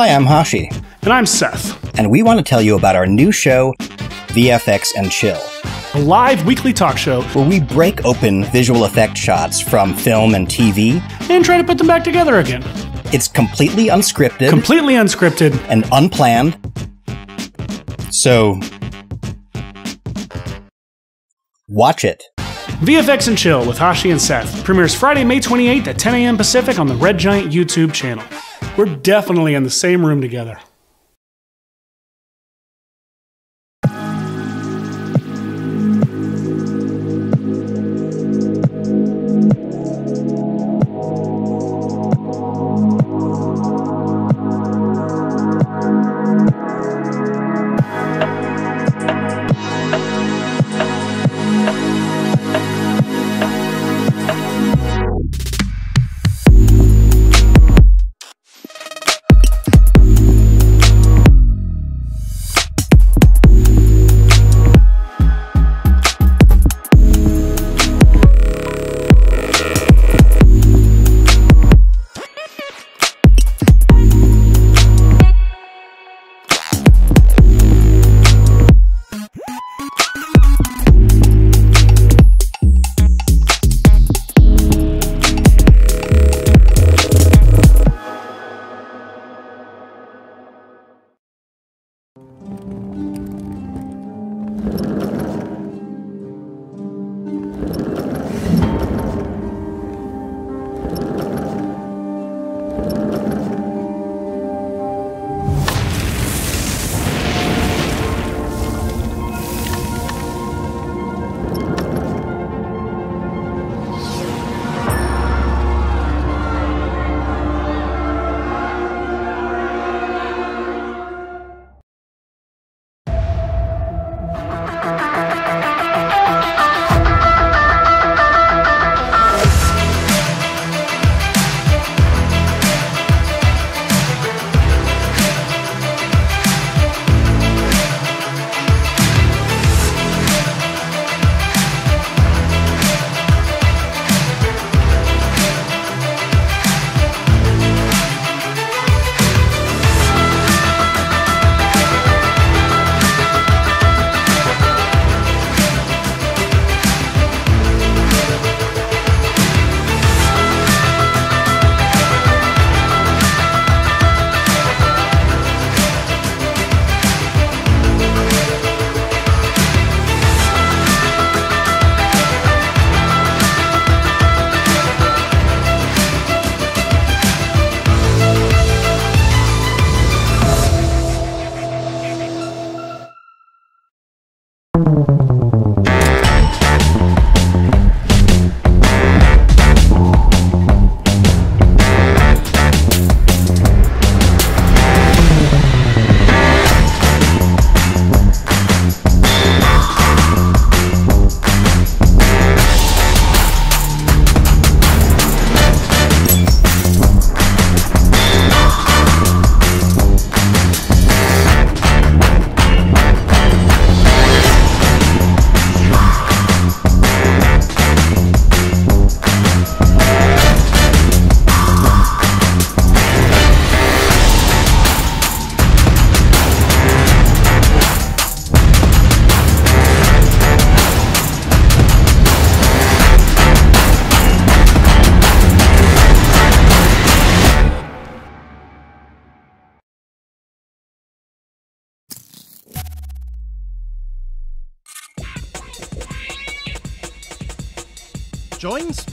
Hi, I'm Hashi, And I'm Seth, and we want to tell you about our new show, VFX and Chill, a live weekly talk show, where we break open visual effect shots from film and TV. and try to put them back together again. It's completely unscripted Completely unscripted. and unplanned. So, watch it. VFX and Chill with Hashi and Seth premieres Friday, May 28th at 10 a.m. Pacific on the Red Giant YouTube channel. We're definitely in the same room together.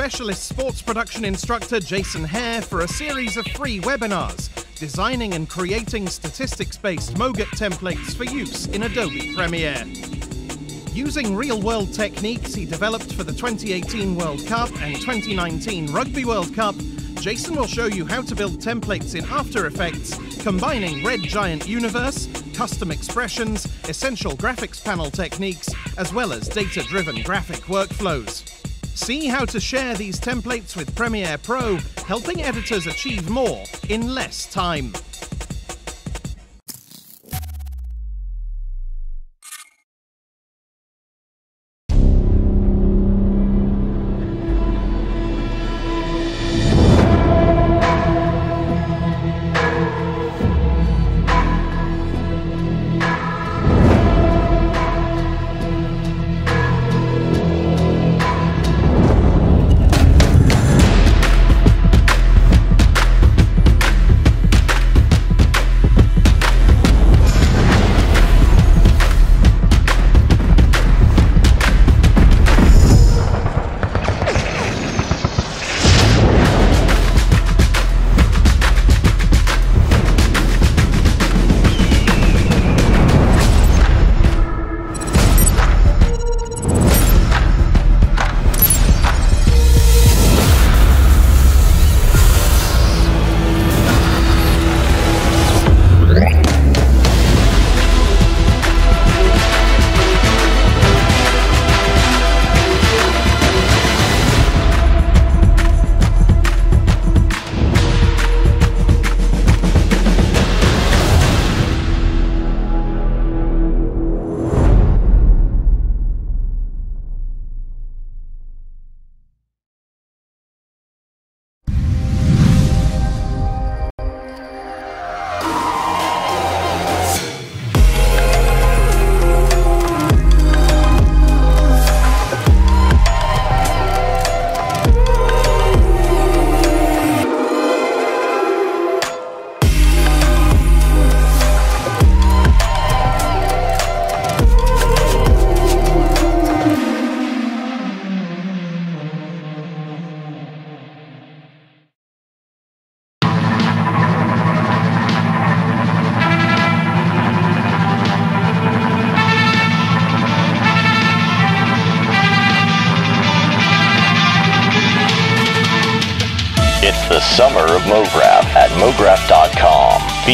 Specialist sports production instructor Jason Hare for a series of free webinars designing and creating statistics based MOGRT templates for use in Adobe Premiere. Using real world techniques he developed for the 2018 World Cup and 2019 Rugby World Cup, Jason will show you how to build templates in After Effects, combining Red Giant Universe, custom expressions, essential graphics panel techniques, as well as data driven graphic workflows. See how to share these templates with Premiere Pro, helping editors achieve more in less time.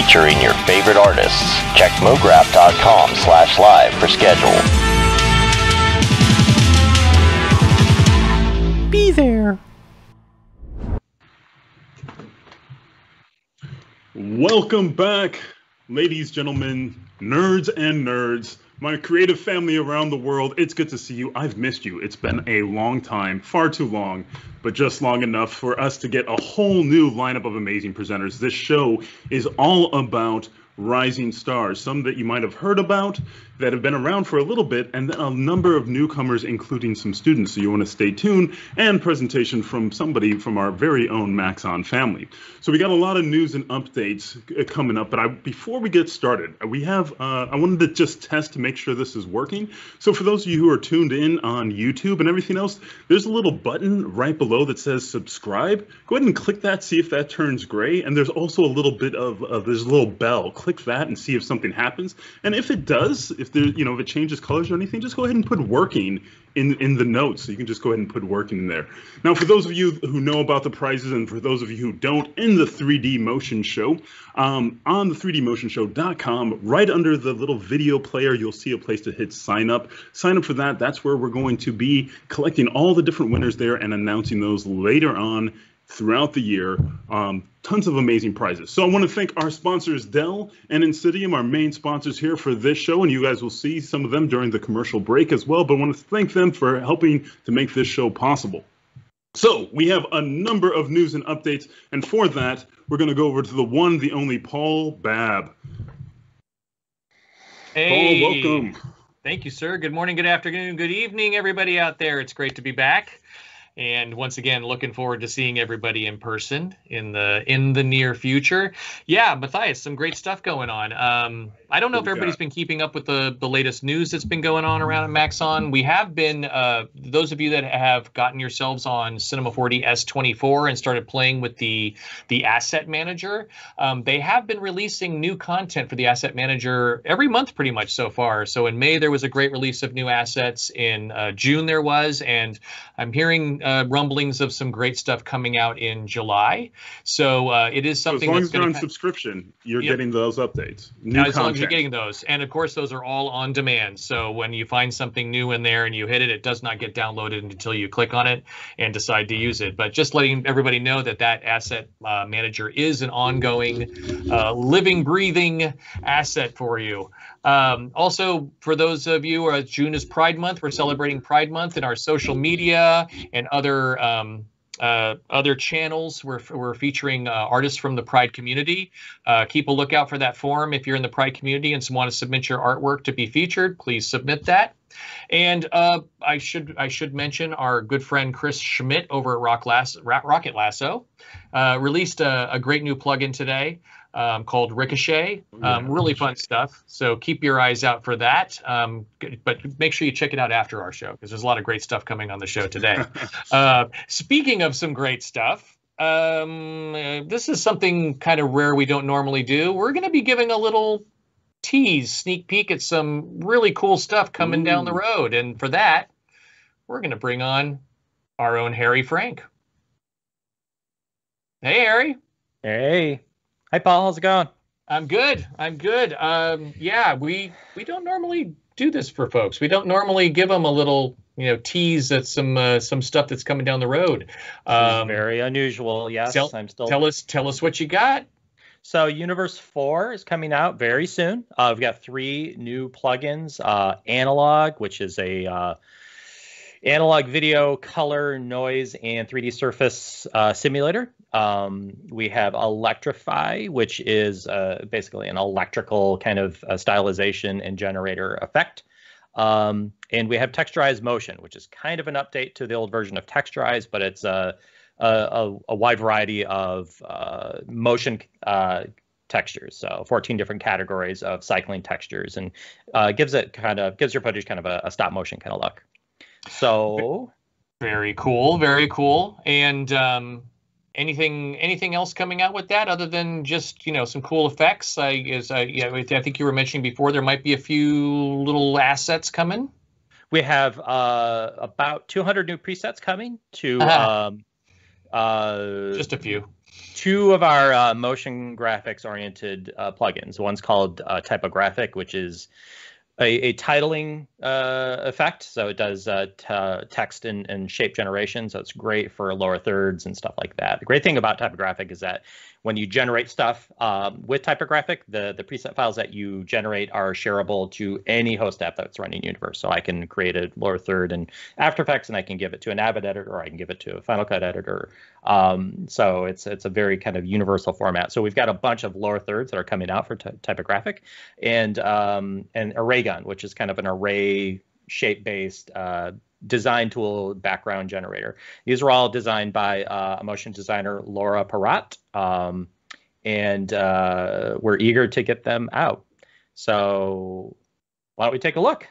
Featuring your favorite artists. Check MoGraph.com slash live for schedule. Be there. Welcome back, ladies, gentlemen, nerds and nerds, my creative family around the world. It's good to see you. I've missed you. It's been a long time, far too long, but just long enough for us to get a whole new lineup of amazing presenters. This show is all about rising stars, some that you might have heard about that have been around for a little bit, and then a number of newcomers, including some students. So you want to stay tuned, and presentation from somebody from our very own Maxon family. So we got a lot of news and updates uh, coming up, but I, before we get started, we have uh, I wanted to just test to make sure this is working. So for those of you who are tuned in on YouTube and everything else, there's a little button right below that says subscribe. Go ahead and click that, see if that turns gray, and there's also a little bit of, of there's a little bell. Click that and see if something happens. And if it does, if there you know if it changes colors or anything, just go ahead and put working in in the notes. So you can just go ahead and put working in there. Now, for those of you who know about the prizes, and for those of you who don't, in the 3D Motion Show, um, on the 3dmotionshow.com, right under the little video player, you'll see a place to hit sign up. Sign up for that. That's where we're going to be collecting all the different winners there and announcing those later on throughout the year. Um, tons of amazing prizes. So I want to thank our sponsors, Dell and Insydium, our main sponsors here for this show, and you guys will see some of them during the commercial break as well. But I want to thank them for helping to make this show possible. So we have a number of news and updates, and for that, we're going to go over to the one, the only Paul Babb. Hey, Paul, welcome. Thank you, sir. Good morning, good afternoon, good evening, everybody out there. It's great to be back. And once again, looking forward to seeing everybody in person in the in the near future. Yeah, Matthias, some great stuff going on. Um, I don't know if everybody's been keeping up with the the latest news that's been going on around Maxon. We have been. Uh, those of you that have gotten yourselves on Cinema 4D S24 and started playing with the the Asset Manager, um, they have been releasing new content for the Asset Manager every month, pretty much so far. So in May there was a great release of new assets. In uh, June there was, and I'm hearing uh, rumblings of some great stuff coming out in July. So uh, it is So as something long that's as you're going on subscription, you're Yep. getting those updates. New now, as you're getting those, and of course, those are all on demand. So when you find something new in there and you hit it, it does not get downloaded until you click on it and decide to use it. But just letting everybody know that that asset uh, manager is an ongoing, uh, living, breathing asset for you. Um, also, for those of you, uh, June is Pride Month. We're celebrating Pride Month in our social media and other. Um, uh, other channels. We're, we're featuring uh, artists from the Pride community. Uh, keep a lookout for that forum. If you're in the Pride community and want to submit your artwork to be featured, please submit that. And uh, I should I should mention our good friend Chris Schmidt over at Rock Lasso, Rocket Lasso uh, released a, a great new plugin today um, called Ricochet. Um, really fun stuff. So keep your eyes out for that. Um, but make sure you check it out after our show because there's a lot of great stuff coming on the show today. uh, speaking of some great stuff. Um, uh, this is something kind of rare we don't normally do. We're going to be giving a little tease, sneak peek at some really cool stuff coming down the road. And for that, we're going to bring on our own Harry Frank. Hey, Harry. Hey. Hi, Paul. How's it going? I'm good. I'm good. Um, yeah, we we don't normally do this for folks. We don't normally give them a little, you know, tease at some uh, some stuff that's coming down the road. Um, very unusual. Yes, tell- I'm still. tell us tell us what you got. So Universe 4 is coming out very soon. Uh, we've got three new plugins. Uh, Analog, which is a uh, analog video, color, noise, and 3D surface uh, simulator. Um, we have Electrify, which is uh, basically an electrical kind of uh, stylization and generator effect. Um, and we have Texturized Motion, which is kind of an update to the old version of Texturize, but it's a, a, a, a wide variety of uh, motion uh, textures. So 14 different categories of cycling textures, and uh, gives it kind of gives your footage kind of a, a stop motion kind of look. So Very cool. Very cool. And um, anything anything else coming out with that other than just you know some cool effects? I is I yeah I think you were mentioning before there might be a few little assets coming. we have uh, about 200 new presets coming to Uh-huh. um, uh, Just a few. two of our uh, motion graphics oriented uh, plugins. One's called uh, Typographic, which is a, a titling uh, effect. So it does uh, t- text and, and shape generation. So it's great for lower thirds and stuff like that. The great thing about Typographic is that when you generate stuff um, with Typographic, the, the preset files that you generate are shareable to any host app that's running Universe. So I can create a lower third in After Effects and I can give it to an Avid editor or I can give it to a Final Cut editor. Um, so it's it's a very kind of universal format. So we've got a bunch of lower thirds that are coming out for ty- Typographic and um, and ArrayGun, which is kind of an array shape based uh, design tool background generator. These are all designed by uh, a motion designer, Laura Parat, um, and uh, we're eager to get them out. So why don't we take a look?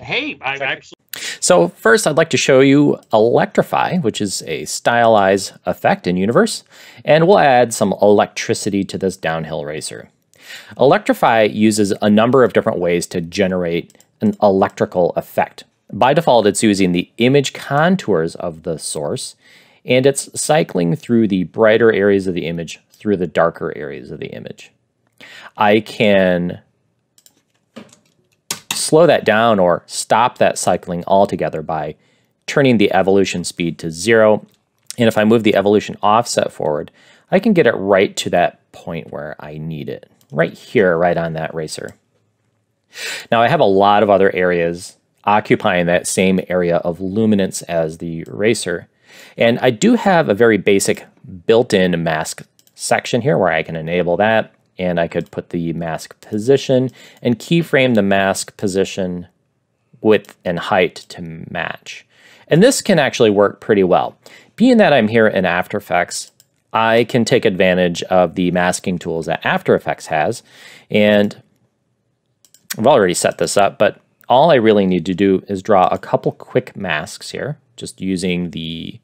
Hey, I actually So first I'd like to show you Electrify, which is a stylized effect in Universe, and we'll add some electricity to this downhill racer. Electrify uses a number of different ways to generate an electrical effect. By default, it's using the image contours of the source, and it's cycling through the brighter areas of the image through the darker areas of the image. I can slow that down or stop that cycling altogether by turning the evolution speed to zero. And if I move the evolution offset forward, I can get it right to that point where I need it, right here, right on that racer. Now I have a lot of other areas occupying that same area of luminance as the eraser. And I do have a very basic built-in mask section here where I can enable that and I could put the mask position and keyframe the mask position width and height to match. And this can actually work pretty well. Being that I'm here in After Effects, I can take advantage of the masking tools that After Effects has. And I've already set this up, but all I really need to do is draw a couple quick masks here, just using the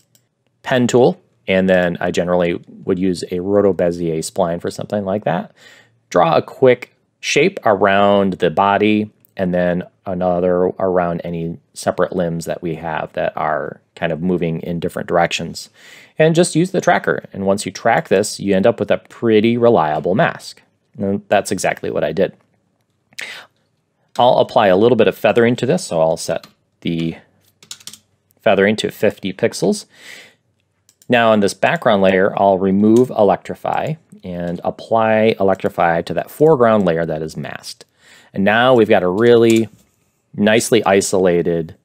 pen tool. And then I generally would use a Roto Bezier spline for something like that. Draw a quick shape around the body and then another around any separate limbs that we have that are kind of moving in different directions. And just use the tracker. And once you track this, you end up with a pretty reliable mask. And that's exactly what I did. I'll apply a little bit of feathering to this, so I'll set the feathering to 50 pixels. Now on this background layer, I'll remove Electrify and apply Electrify to that foreground layer that is masked. And now we've got a really nicely isolated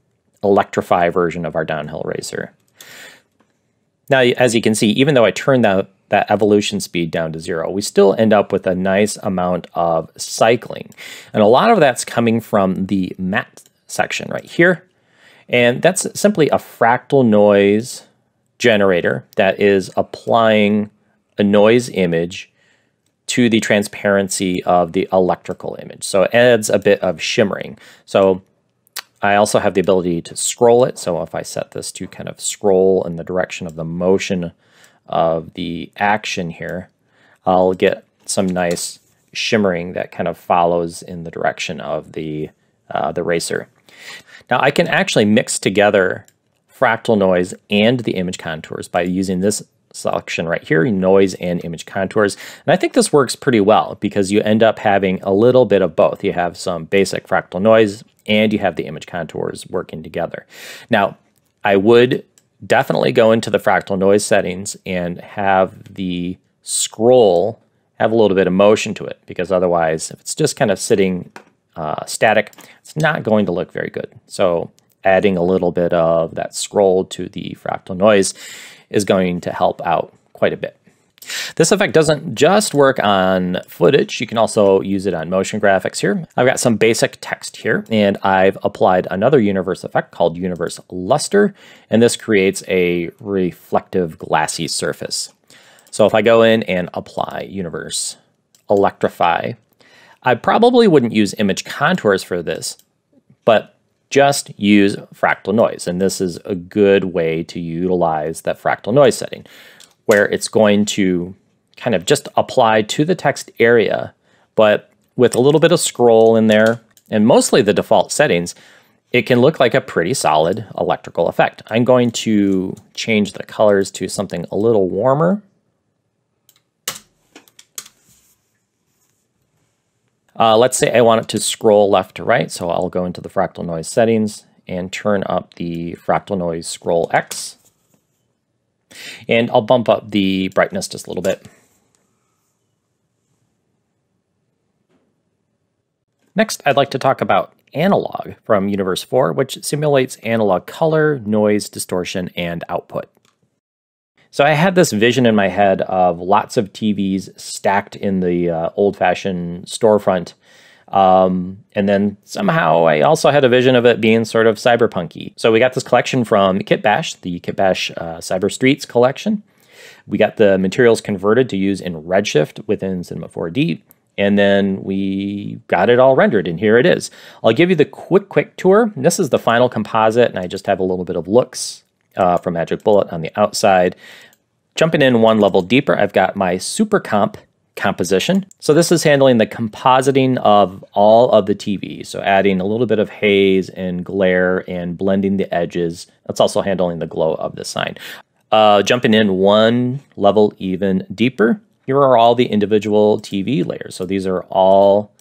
Electrify version of our downhill racer. Now, as you can see, even though I turned that, that evolution speed down to zero, we still end up with a nice amount of cycling. And a lot of that's coming from the matte section right here. And that's simply a fractal noise generator that is applying a noise image to the transparency of the electrical image. So it adds a bit of shimmering. So I also have the ability to scroll it. So if I set this to kind of scroll in the direction of the motion of the action here, I'll get some nice shimmering that kind of follows in the direction of the, uh, the racer. Now I can actually mix together fractal noise and the image contours by using this selection right here, noise and image contours. And I think this works pretty well because you end up having a little bit of both. You have some basic fractal noise and you have the image contours working together. Now, I would definitely go into the fractal noise settings and have the scroll have a little bit of motion to it because otherwise, if it's just kind of sitting uh, static, it's not going to look very good. So adding a little bit of that scroll to the fractal noise is going to help out quite a bit. This effect doesn't just work on footage, you can also use it on motion graphics here. I've got some basic text here, and I've applied another universe effect called Universe Luster, and this creates a reflective glassy surface. So if I go in and apply Universe Electrify, I probably wouldn't use image contours for this, but just use fractal noise. And this is a good way to utilize that fractal noise setting where it's going to kind of just apply to the text area, but with a little bit of scroll in there and mostly the default settings, it can look like a pretty solid electrical effect. I'm going to change the colors to something a little warmer. Uh, let's say I want it to scroll left to right, so I'll go into the fractal noise settings and turn up the fractal noise scroll X. And I'll bump up the brightness just a little bit. Next, I'd like to talk about analog from Universe 4, which simulates analog color, noise, distortion, and output. So I had this vision in my head of lots of TVs stacked in the uh, old-fashioned storefront. Um, and then somehow I also had a vision of it being sort of cyberpunky. So we got this collection from Kitbash, the Kitbash uh, Cyber Streets collection. We got the materials converted to use in Redshift within Cinema 4D. And then we got it all rendered, and here it is. I'll give you the quick, quick tour. This is the final composite, and I just have a little bit of looks uh, from Magic Bullet on the outside. Jumping in one level deeper, I've got my Supercomp composition. So this is handling the compositing of all of the TV. So adding a little bit of haze and glare and blending the edges. That's also handling the glow of the sign. Uh, jumping in one level even deeper, here are all the individual TV layers. So these are all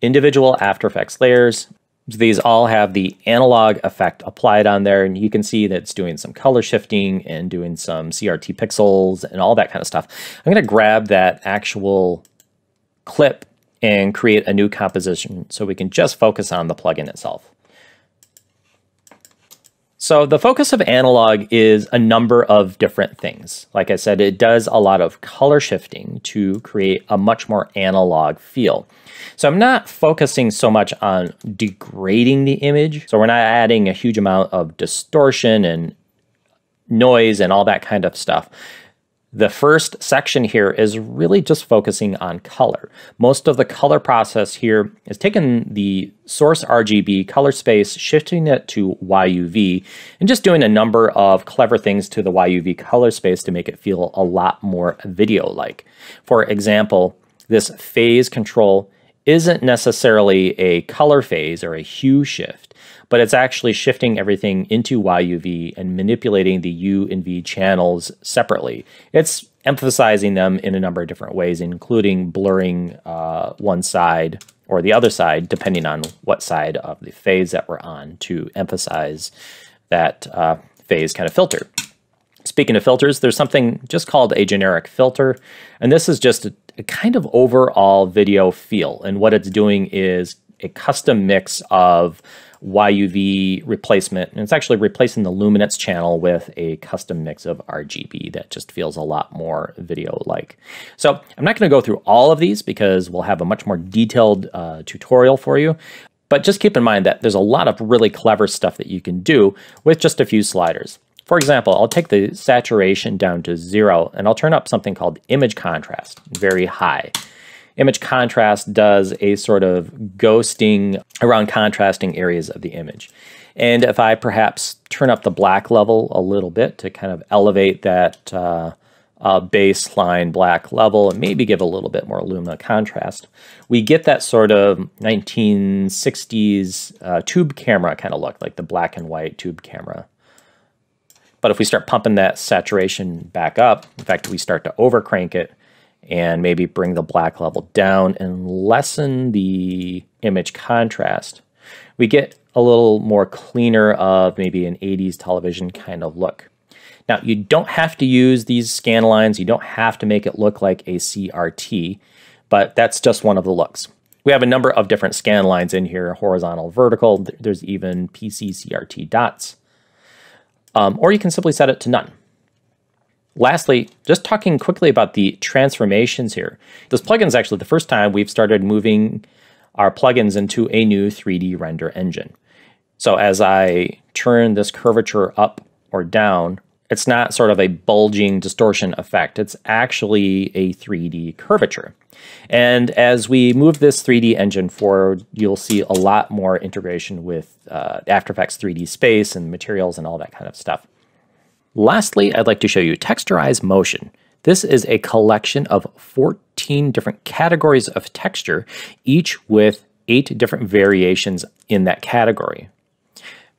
individual After Effects layers. So these all have the analog effect applied on there, and you can see that it's doing some color shifting and doing some CRT pixels and all that kind of stuff. I'm going to grab that actual clip and create a new composition so we can just focus on the plugin itself. So the focus of analog is a number of different things. Like I said, it does a lot of color shifting to create a much more analog feel. So I'm not focusing so much on degrading the image. So we're not adding a huge amount of distortion and noise and all that kind of stuff. The first section here is really just focusing on color. Most of the color process here is taking the source RGB color space, shifting it to YUV, and just doing a number of clever things to the YUV color space to make it feel a lot more video-like. For example, this phase control isn't necessarily a color phase or a hue shift but it's actually shifting everything into YUV and manipulating the U and V channels separately. It's emphasizing them in a number of different ways, including blurring uh, one side or the other side, depending on what side of the phase that we're on, to emphasize that uh, phase kind of filter. Speaking of filters, there's something just called a generic filter, and this is just a, a kind of overall video feel. And what it's doing is a custom mix of YUV replacement. And it's actually replacing the luminance channel with a custom mix of RGB that just feels a lot more video-like. So I'm not going to go through all of these because we'll have a much more detailed uh, tutorial for you. But just keep in mind that there's a lot of really clever stuff that you can do with just a few sliders. For example, I'll take the saturation down to zero and I'll turn up something called image contrast, very high. Image contrast does a sort of ghosting around contrasting areas of the image. And if I perhaps turn up the black level a little bit to kind of elevate that uh, uh, baseline black level and maybe give a little bit more lumina contrast, we get that sort of 1960s uh, tube camera kind of look, like the black and white tube camera. But if we start pumping that saturation back up, in fact, we start to overcrank it, and maybe bring the black level down and lessen the image contrast, we get a little more cleaner of maybe an 80s television kind of look. Now, you don't have to use these scan lines. You don't have to make it look like a CRT, but that's just one of the looks. We have a number of different scan lines in here, horizontal, vertical. There's even PC CRT dots. Um, or you can simply set it to none. Lastly, just talking quickly about the transformations here. This plugin is actually the first time we've started moving our plugins into a new 3D render engine. So as I turn this curvature up or down, it's not sort of a bulging distortion effect. It's actually a 3D curvature. And as we move this 3D engine forward, you'll see a lot more integration with uh, After Effects 3D space and materials and all that kind of stuff. Lastly, I'd like to show you Texturize Motion. This is a collection of 14 different categories of texture, each with eight different variations in that category.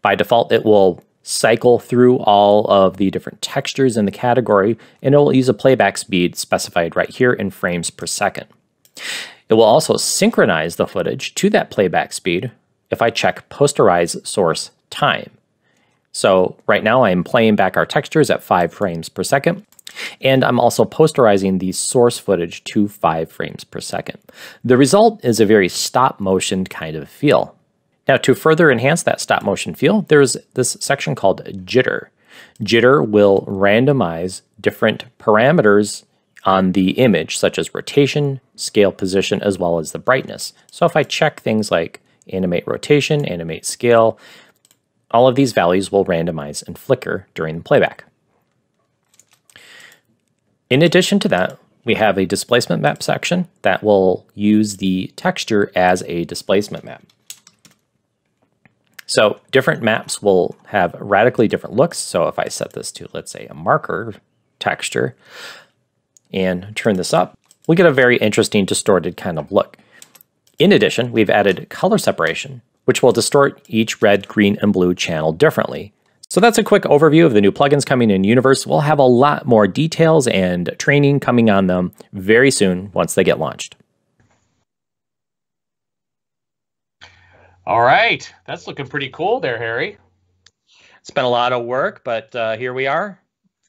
By default, it will cycle through all of the different textures in the category, and it will use a playback speed specified right here in frames per second. It will also synchronize the footage to that playback speed if I check posterize source time. So right now I'm playing back our textures at 5 frames per second. And I'm also posterizing the source footage to 5 frames per second. The result is a very stop motion kind of feel. Now to further enhance that stop motion feel, there's this section called jitter. Jitter will randomize different parameters on the image, such as rotation, scale position, as well as the brightness. So if I check things like animate rotation, animate scale, all of these values will randomize and flicker during the playback. In addition to that, we have a displacement map section that will use the texture as a displacement map. So different maps will have radically different looks. So if I set this to, let's say, a marker texture and turn this up, we get a very interesting distorted kind of look. In addition, we've added color separation which will distort each red, green, and blue channel differently. So that's a quick overview of the new plugins coming in Universe. We'll have a lot more details and training coming on them very soon once they get launched. All right, that's looking pretty cool there, Harry. It's been a lot of work, but uh, here we are,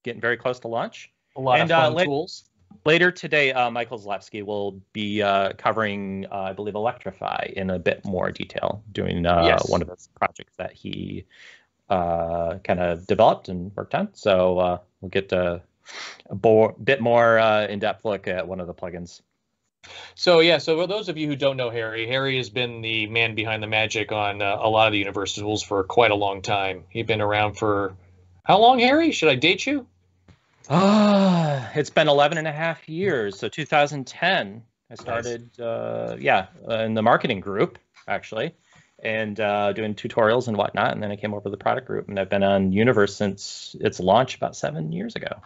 getting very close to launch. A lot And, of uh, fun let- tools. Later today, uh, Michael Zalewski will be uh, covering, uh, I believe, Electrify in a bit more detail, doing uh, Yes. one of his projects that he uh, kind of developed and worked on. So uh, we'll get a, a bo- bit more uh, in-depth look at one of the plugins. So yeah, so for those of you who don't know Harry, Harry has been the man behind the magic on uh, a lot of the Universal tools for quite a long time. He's been around for how long, Harry? Should I date you? Ah, it's been 11 and a half years. So 2010, I started, uh, yeah, uh, in the marketing group actually, and uh, doing tutorials and whatnot. And then I came over to the product group, and I've been on Universe since its launch about seven years ago.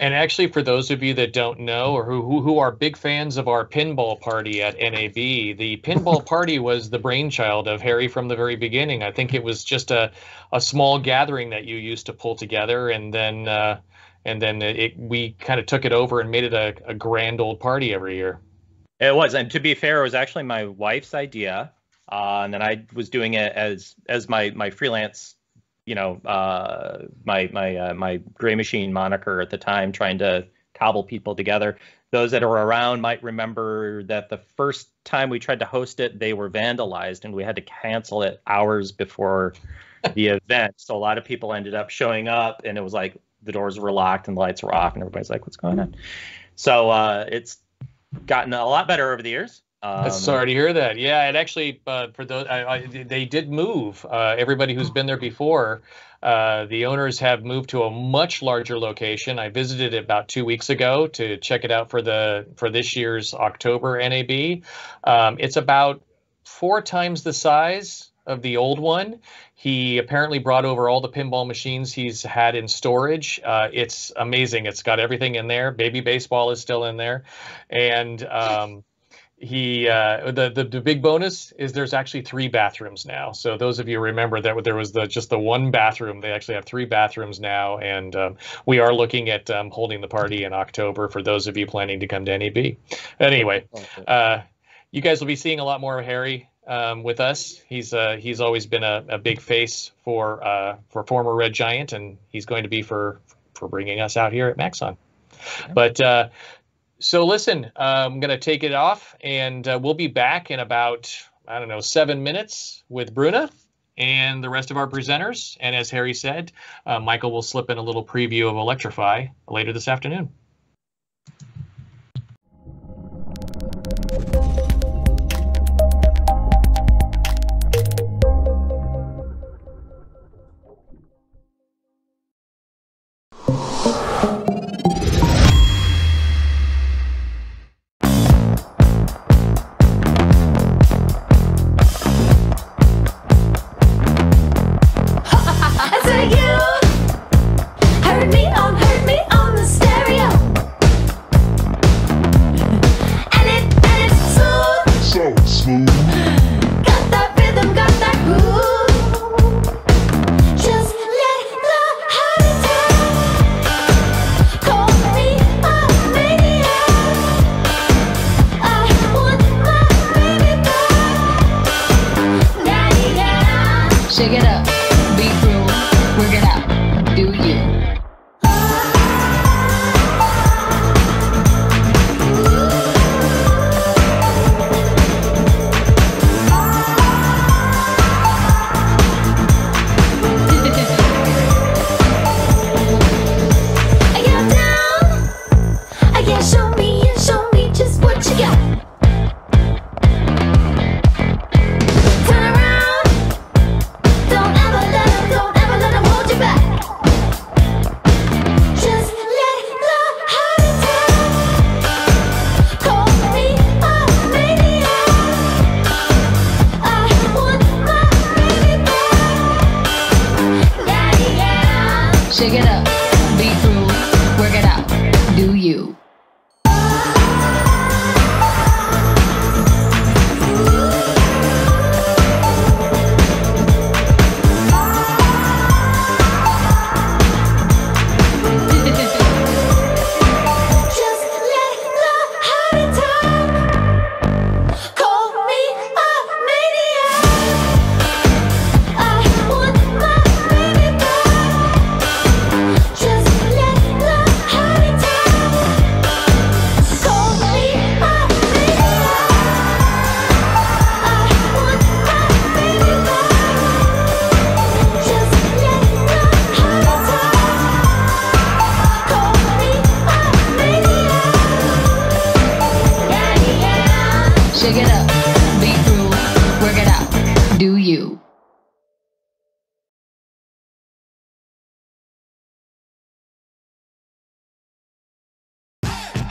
And actually, for those of you that don't know or who, who, who are big fans of our pinball party at NAB, the pinball party was the brainchild of Harry from the very beginning. I think it was just a, a small gathering that you used to pull together, and then uh, and then it, we kind of took it over and made it a, a grand old party every year. It was, and to be fair, it was actually my wife's idea, uh, and then I was doing it as as my my freelance, you know, uh, my my uh, my Graymachine moniker at the time, trying to cobble people together. Those that are around might remember that the first time we tried to host it, they were vandalized, and we had to cancel it hours before the event. So a lot of people ended up showing up, and it was like the doors were locked and the lights were off, and everybody's like, "What's going on?" So uh, it's gotten a lot better over the years. Um, Sorry to hear that. Yeah, it actually uh, for those I, I, they did move. Uh, everybody who's been there before, uh, the owners have moved to a much larger location. I visited it about two weeks ago to check it out for the for this year's October NAB. Um, it's about four times the size of the old one. He apparently brought over all the pinball machines he's had in storage. Uh, it's amazing. It's got everything in there. Baby baseball is still in there, and um, he uh, the, the the big bonus is there's actually three bathrooms now. So those of you remember that there was the just the one bathroom, they actually have three bathrooms now, and um, we are looking at um, holding the party in October for those of you planning to come to NAB. Anyway, uh, you guys will be seeing a lot more of Harry um, with us. He's uh, he's always been a, a big face for uh, for former Red Giant, and he's going to be for for bringing us out here at Maxon. But uh, so listen, uh, I'm going to take it off, and uh, we'll be back in about I don't know seven minutes with Bruna and the rest of our presenters. And as Harry said, uh, Michael will slip in a little preview of Electrify later this afternoon.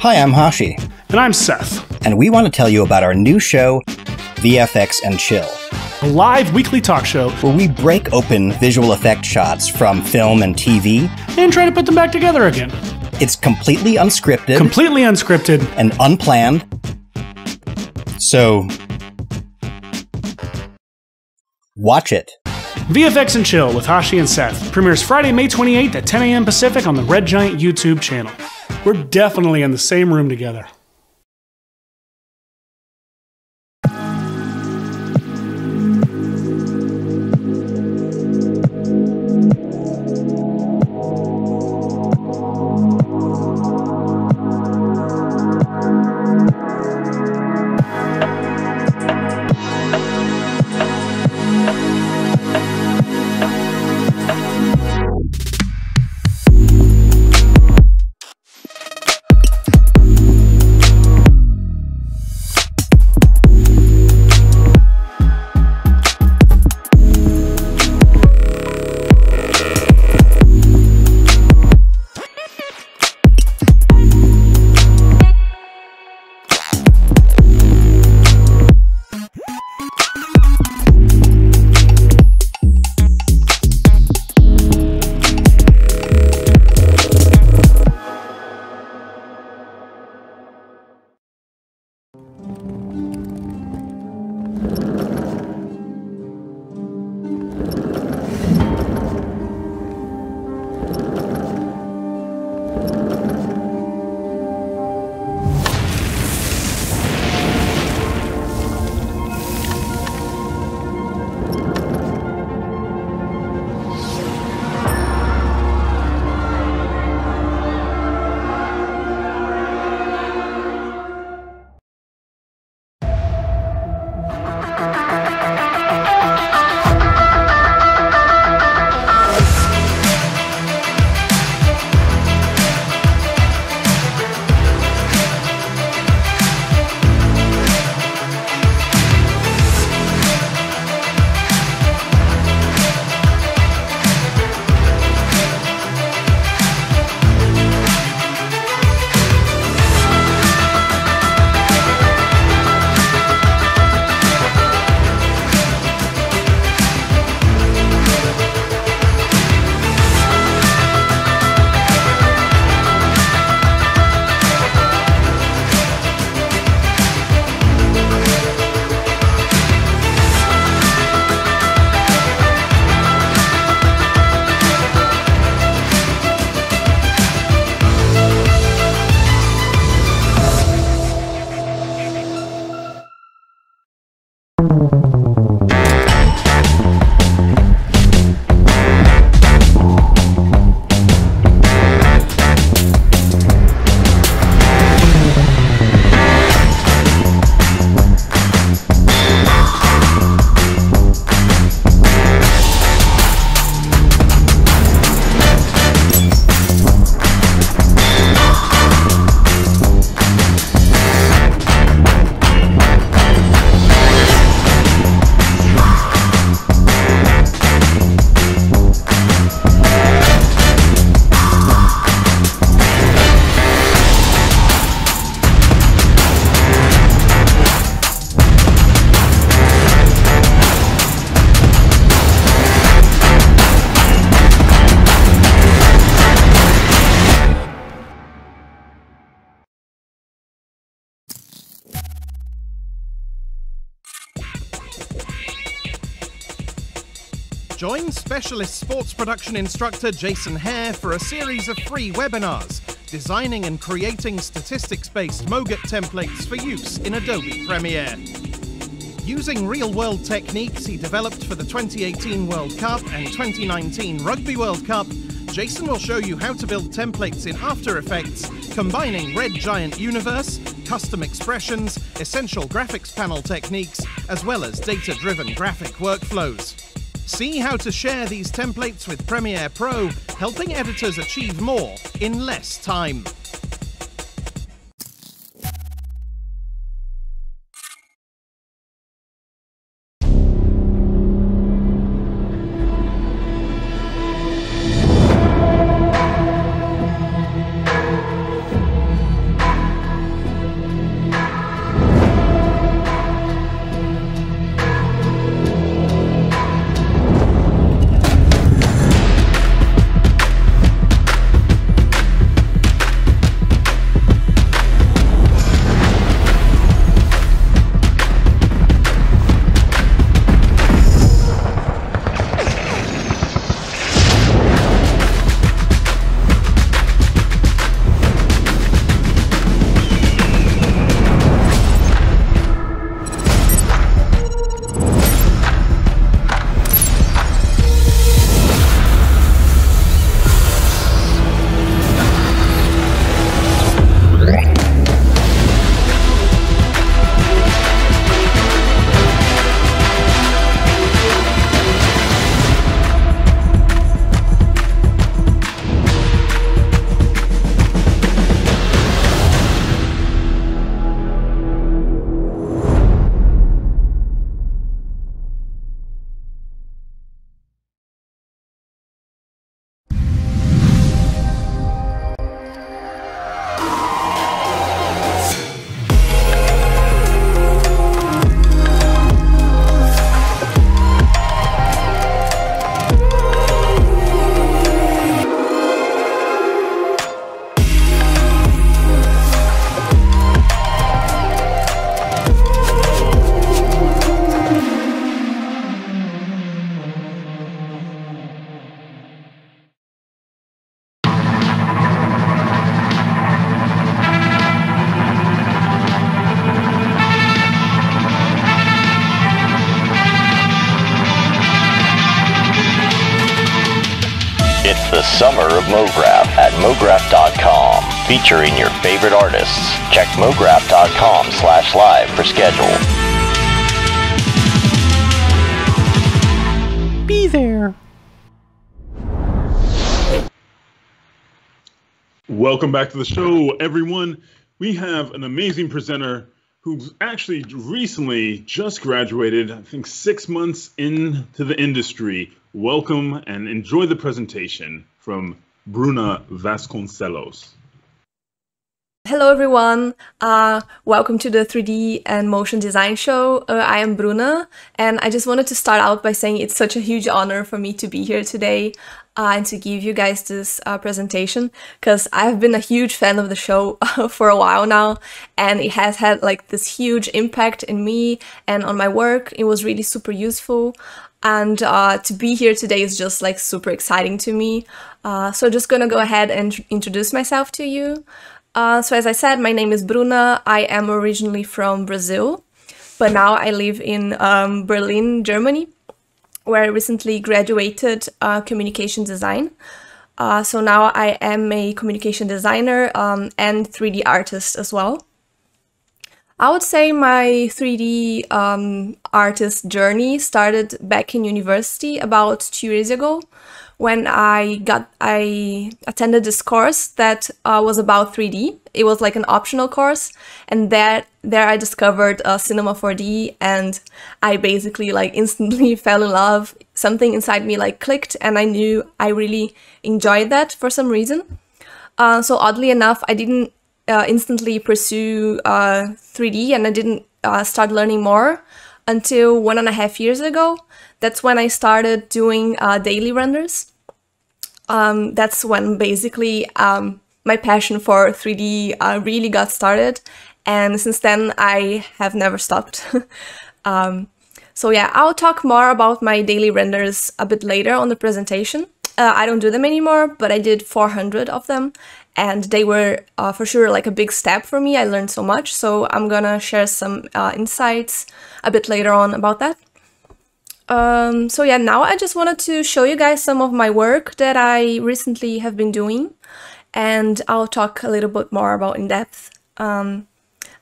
Hi, I'm Hashi, And I'm Seth, and we want to tell you about our new show, VFX and Chill, a live weekly talk show, where we break open visual effect shots from film and TV. and try to put them back together again. It's completely unscripted Completely unscripted. and unplanned. So, watch it. VFX and Chill with Hashi and Seth premieres Friday, May 28th at 10 a.m. Pacific on the Red Giant YouTube channel. We're definitely in the same room together. Join specialist sports production instructor Jason Hare for a series of free webinars designing and creating statistics based MOGRT templates for use in Adobe Premiere. Using real world techniques he developed for the 2018 World Cup and 2019 Rugby World Cup, Jason will show you how to build templates in After Effects, combining Red Giant Universe, custom expressions, essential graphics panel techniques, as well as data driven graphic workflows. See how to share these templates with Premiere Pro, helping editors achieve more in less time. Featuring your favorite artists. Check MoGraph.com slash live for schedule. Be there. Welcome back to the show, everyone. We have an amazing presenter who's actually recently just graduated, I think six months into the industry. Welcome and enjoy the presentation from Bruna Vasconcelos. Hello everyone, uh, welcome to the 3D and motion design show. Uh, I am Bruna and I just wanted to start out by saying it's such a huge honor for me to be here today uh, and to give you guys this uh, presentation because I've been a huge fan of the show for a while now and it has had like this huge impact in me and on my work. It was really super useful and uh, to be here today is just like super exciting to me. Uh, so just gonna go ahead and introduce myself to you. Uh, so as I said, my name is Bruna. I am originally from Brazil, but now I live in um, Berlin, Germany, where I recently graduated uh, communication design. Uh, so now I am a communication designer um, and 3D artist as well. I would say my 3D um, artist journey started back in university about two years ago when I got I attended this course that uh, was about 3D. It was like an optional course, and that there I discovered uh, Cinema 4D, and I basically like instantly fell in love. Something inside me like clicked, and I knew I really enjoyed that for some reason. Uh, so oddly enough, I didn't uh, instantly pursue 3D, uh, and I didn't uh, start learning more until one and a half years ago. That's when I started doing uh, daily renders. Um, that's when basically um, my passion for 3D uh, really got started. And since then, I have never stopped. um, so yeah, I'll talk more about my daily renders a bit later on the presentation. Uh, I don't do them anymore, but I did 400 of them and they were uh, for sure like a big step for me. I learned so much, so I'm gonna share some uh, insights a bit later on about that. Um, so yeah, now I just wanted to show you guys some of my work that I recently have been doing, and I'll talk a little bit more about in depth um,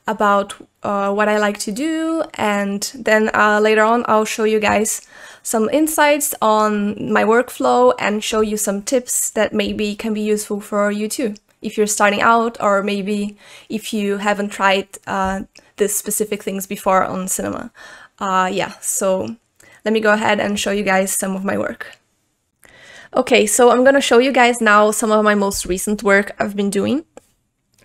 about uh, what I like to do, and then uh, later on I'll show you guys some insights on my workflow and show you some tips that maybe can be useful for you too if you're starting out or maybe if you haven't tried uh, these specific things before on cinema. Uh, yeah, so let me go ahead and show you guys some of my work. Okay, so I'm gonna show you guys now some of my most recent work I've been doing.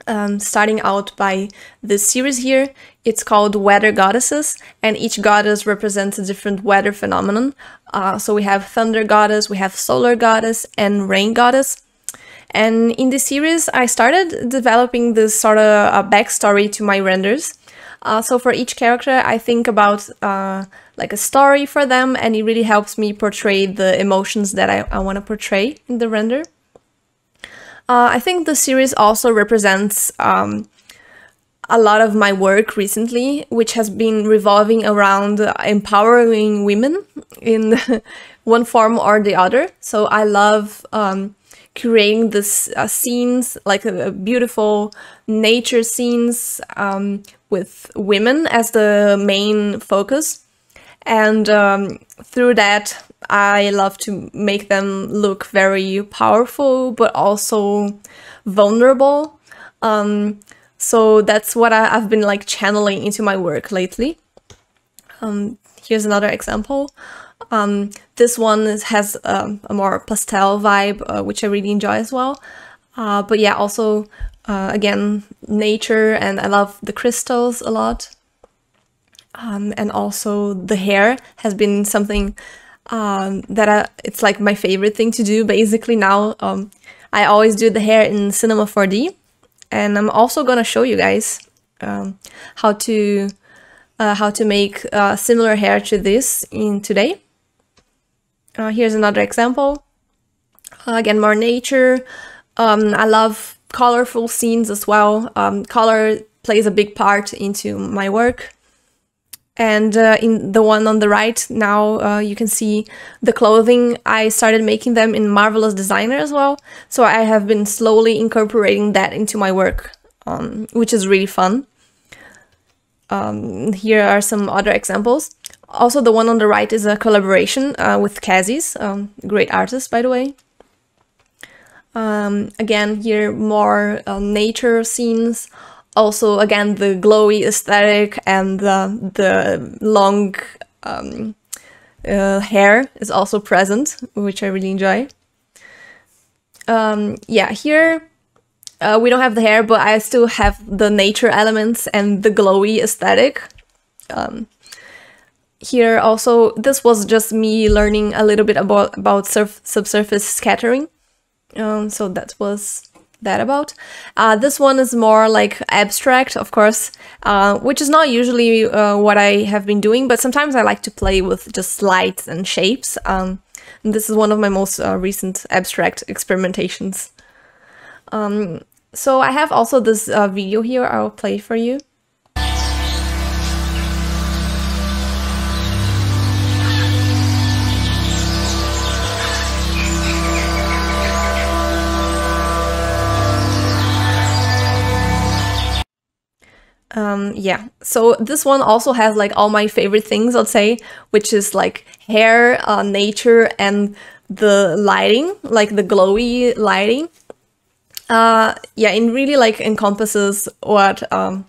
Um, starting out by this series here. It's called Weather Goddesses, and each goddess represents a different weather phenomenon. Uh, so we have Thunder Goddess, we have Solar Goddess, and Rain Goddess. And in this series, I started developing this sort of a backstory to my renders. Uh, so for each character, I think about uh, like a story for them, and it really helps me portray the emotions that I, I want to portray in the render. Uh, I think the series also represents um, a lot of my work recently, which has been revolving around empowering women in one form or the other. So I love um, creating this uh, scenes, like uh, beautiful nature scenes um, with women as the main focus. And um, through that, I love to make them look very powerful, but also vulnerable. Um, so that's what I, have been like channeling into my work lately. Um, here's another example. Um, this one has um, a more pastel vibe, uh, which I really enjoy as well. Uh, but yeah, also, uh, again, nature, and I love the crystals a lot. Um, and also the hair has been something um, that I, it's like my favorite thing to do basically now. Um, I always do the hair in Cinema 4D and I'm also gonna show you guys how to uh, how to make uh, similar hair to this in today. Uh, here's another example. Uh, again, more nature. Um, I love colorful scenes as well. Um, color plays a big part into my work. And uh, in the one on the right, now uh, you can see the clothing. I started making them in Marvelous Designer as well. So I have been slowly incorporating that into my work, um, which is really fun. Um, here are some other examples. Also, the one on the right is a collaboration uh, with Kazis, um, great artist, by the way. Um, again, here more uh, nature scenes. Also, again, the glowy aesthetic and the, the long um, uh, hair is also present, which I really enjoy. Um, yeah, here uh, we don't have the hair, but I still have the nature elements and the glowy aesthetic. Um, here also, this was just me learning a little bit about, about surf subsurface scattering. Um, so that was that about. Uh, this one is more like abstract, of course, uh, which is not usually uh, what I have been doing, but sometimes I like to play with just lights and shapes. Um, and this is one of my most uh, recent abstract experimentations. Um, so I have also this uh, video here I'll play for you. Um, yeah, so this one also has like all my favorite things, I'd say, which is like hair, uh, nature, and the lighting, like the glowy lighting. Uh, yeah, it really like encompasses what um,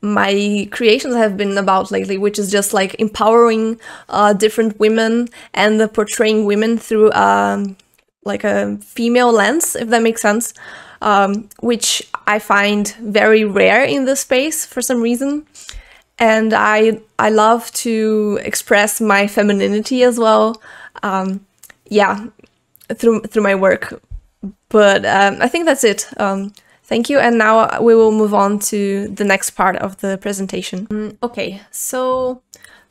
my creations have been about lately, which is just like empowering uh, different women and portraying women through um, like a female lens, if that makes sense um, which I find very rare in this space for some reason. And I I love to express my femininity as well. Um, yeah, through through my work. But um, I think that's it. Um, thank you. And now we will move on to the next part of the presentation. Mm, okay, so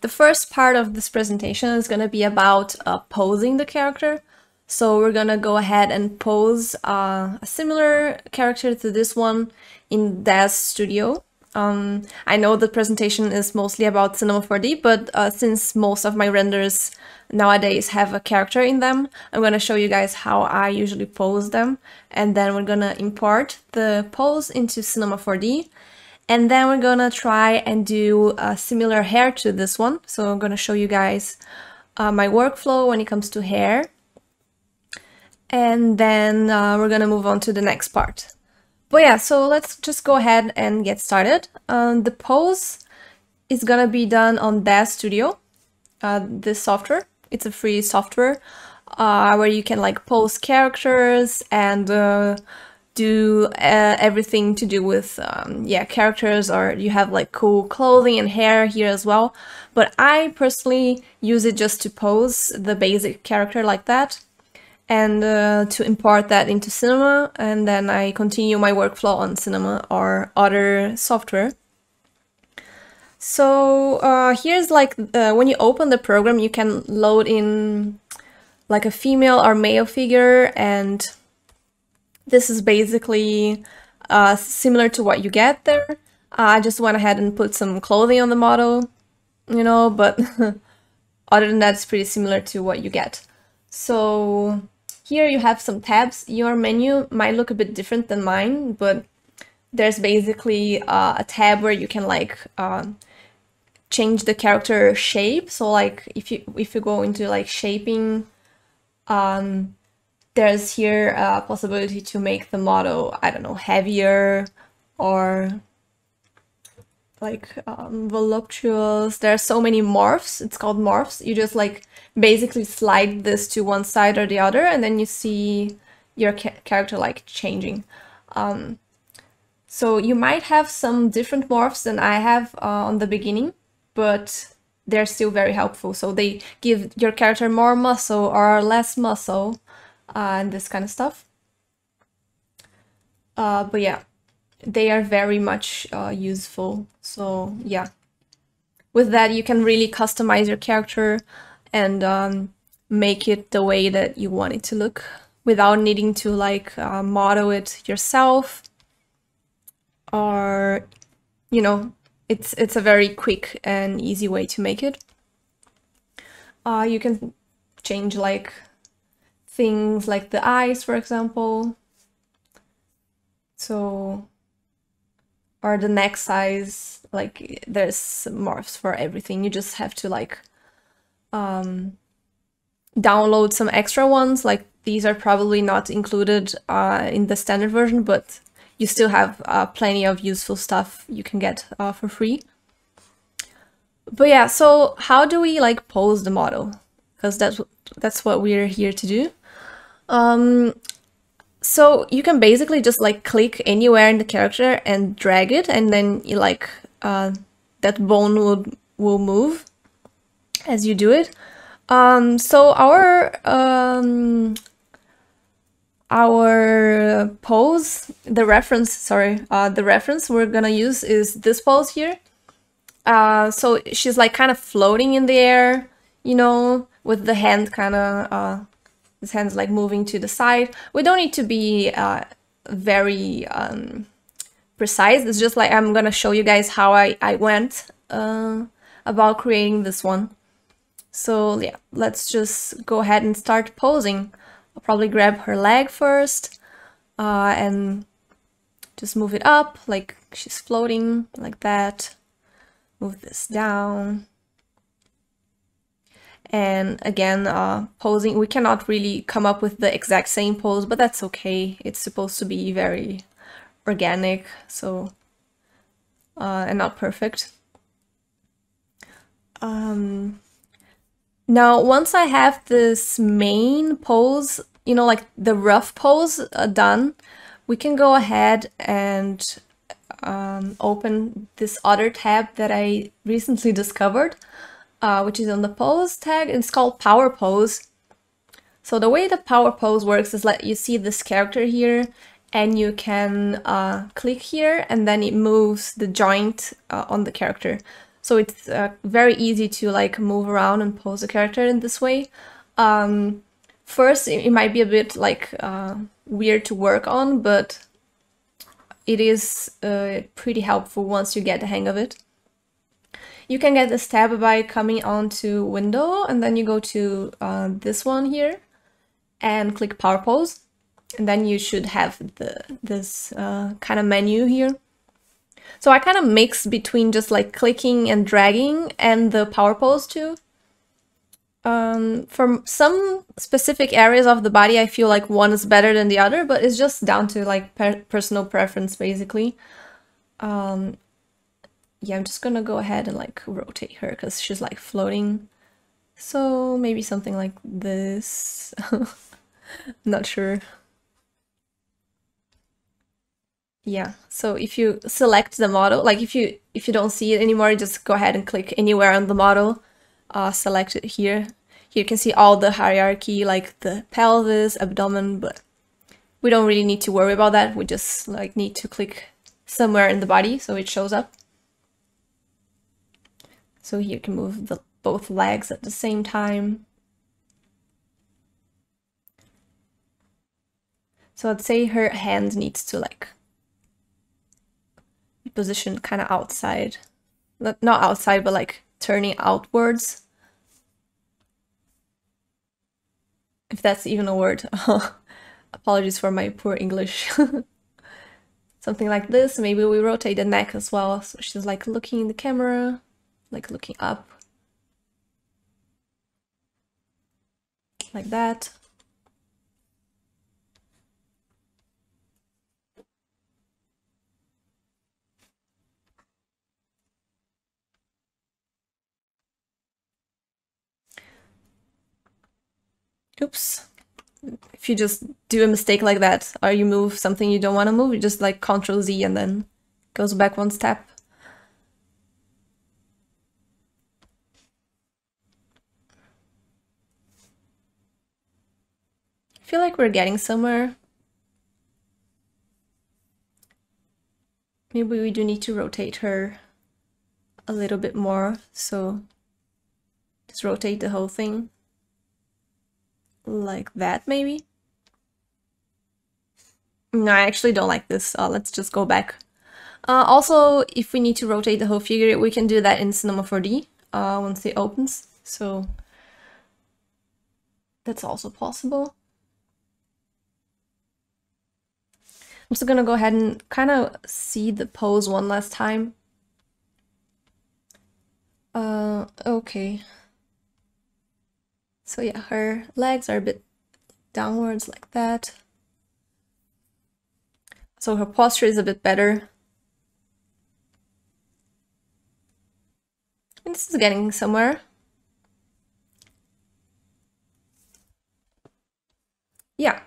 the first part of this presentation is going to be about uh, posing the character. So we're gonna go ahead and pose uh, a similar character to this one in Daz Studio. Um, I know the presentation is mostly about Cinema 4D, but uh, since most of my renders nowadays have a character in them, I'm gonna show you guys how I usually pose them. And then we're gonna import the pose into Cinema 4D. And then we're gonna try and do a similar hair to this one. So I'm gonna show you guys uh, my workflow when it comes to hair and then uh, we're gonna move on to the next part. But yeah, so let's just go ahead and get started. Um, the pose is gonna be done on Daz Studio, uh, this software. It's a free software uh, where you can like pose characters and uh, do uh, everything to do with um, yeah characters or you have like cool clothing and hair here as well. But I personally use it just to pose the basic character like that and uh, to import that into Cinema and then I continue my workflow on Cinema or other software. So uh, here's like uh, when you open the program you can load in like a female or male figure and this is basically uh, similar to what you get there. I just went ahead and put some clothing on the model, you know, but other than that it's pretty similar to what you get. So here you have some tabs. Your menu might look a bit different than mine, but there's basically uh, a tab where you can like uh, change the character shape. So like if you if you go into like shaping, um, there's here a possibility to make the model I don't know heavier or like um, voluptuous. There are so many morphs. It's called morphs. You just like basically slide this to one side or the other, and then you see your ca character like changing. Um, so you might have some different morphs than I have uh, on the beginning, but they're still very helpful. So they give your character more muscle or less muscle uh, and this kind of stuff. Uh, but yeah, they are very much uh, useful. So yeah, with that you can really customize your character and um, make it the way that you want it to look without needing to like uh, model it yourself or you know it's it's a very quick and easy way to make it. Uh, you can change like things like the eyes, for example. So, or the neck size, like there's morphs for everything. You just have to like um, download some extra ones. Like these are probably not included uh, in the standard version, but you still have uh, plenty of useful stuff you can get uh, for free. But yeah, so how do we like pose the model? Because that's that's what we're here to do. Um, so you can basically just like click anywhere in the character and drag it, and then you like uh, that bone will will move as you do it. Um, so our um, our pose, the reference, sorry, uh, the reference we're gonna use is this pose here. Uh, so she's like kind of floating in the air, you know, with the hand kind of, uh, his hands like moving to the side. We don't need to be uh, very um, precise. It's just like I'm gonna show you guys how I, I went uh, about creating this one. So yeah, let's just go ahead and start posing. I'll probably grab her leg first uh, and just move it up like she's floating like that. Move this down. And again, uh, posing, we cannot really come up with the exact same pose, but that's okay. It's supposed to be very organic, so, uh, and not perfect. Um, now, once I have this main pose, you know, like the rough pose uh, done, we can go ahead and um, open this other tab that I recently discovered, uh, which is on the pose tag. It's called power pose. So the way the power pose works is that you see this character here and you can uh, click here and then it moves the joint uh, on the character. So it's uh, very easy to like move around and pose a character in this way. Um, first, it, it, might be a bit like uh, weird to work on, but it is uh, pretty helpful once you get the hang of it. You can get this tab by coming onto window and then you go to uh, this one here and click power pose and then you should have the this uh, kind of menu here. So I kind of mix between just like clicking and dragging and the power pose too. Um, for some specific areas of the body, I feel like one is better than the other, but it's just down to like per personal preference, basically. Um, yeah, I'm just gonna go ahead and like rotate her because she's like floating. So maybe something like this. Not sure. Yeah, so if you select the model, like if you if you don't see it anymore, just go ahead and click anywhere on the model, uh, select it here. Here you can see all the hierarchy, like the pelvis, abdomen, but we don't really need to worry about that. We just like need to click somewhere in the body so it shows up. So here you can move the both legs at the same time. So I'd say her hand needs to like positioned kind of outside. Not outside, but like turning outwards. If that's even a word. Apologies for my poor English. Something like this. Maybe we rotate the neck as well. So she's like looking in the camera, like looking up. Like that. Oops. If you just do a mistake like that, or you move something you don't want to move, you just like Control Z and then goes back one step. I feel like we're getting somewhere. Maybe we do need to rotate her a little bit more, so just rotate the whole thing like that maybe? No, I actually don't like this. Uh, let's just go back. Uh, also, if we need to rotate the whole figure, we can do that in Cinema 4D uh, once it opens. So that's also possible. I'm just gonna go ahead and kind of see the pose one last time. Uh, okay. So yeah, her legs are a bit downwards like that. So her posture is a bit better. And this is getting somewhere. Yeah.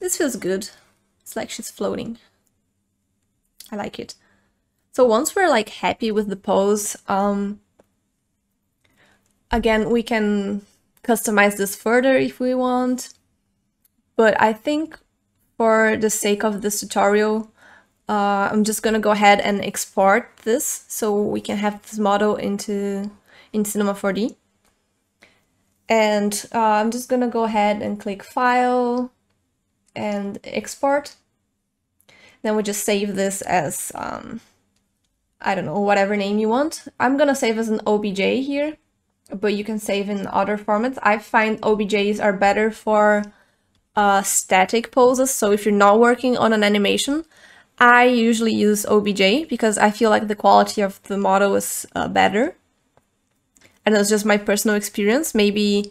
This feels good. It's like she's floating. I like it. So once we're like happy with the pose, um, again, we can customize this further if we want. But I think for the sake of this tutorial, uh, I'm just gonna go ahead and export this so we can have this model into in Cinema 4D. And uh, I'm just gonna go ahead and click File and Export. Then we just save this as, um, I don't know, whatever name you want. I'm gonna save as an OBJ here, but you can save in other formats. I find OBJs are better for uh, static poses, so if you're not working on an animation, I usually use OBJ because I feel like the quality of the model is uh, better. And it's just my personal experience. Maybe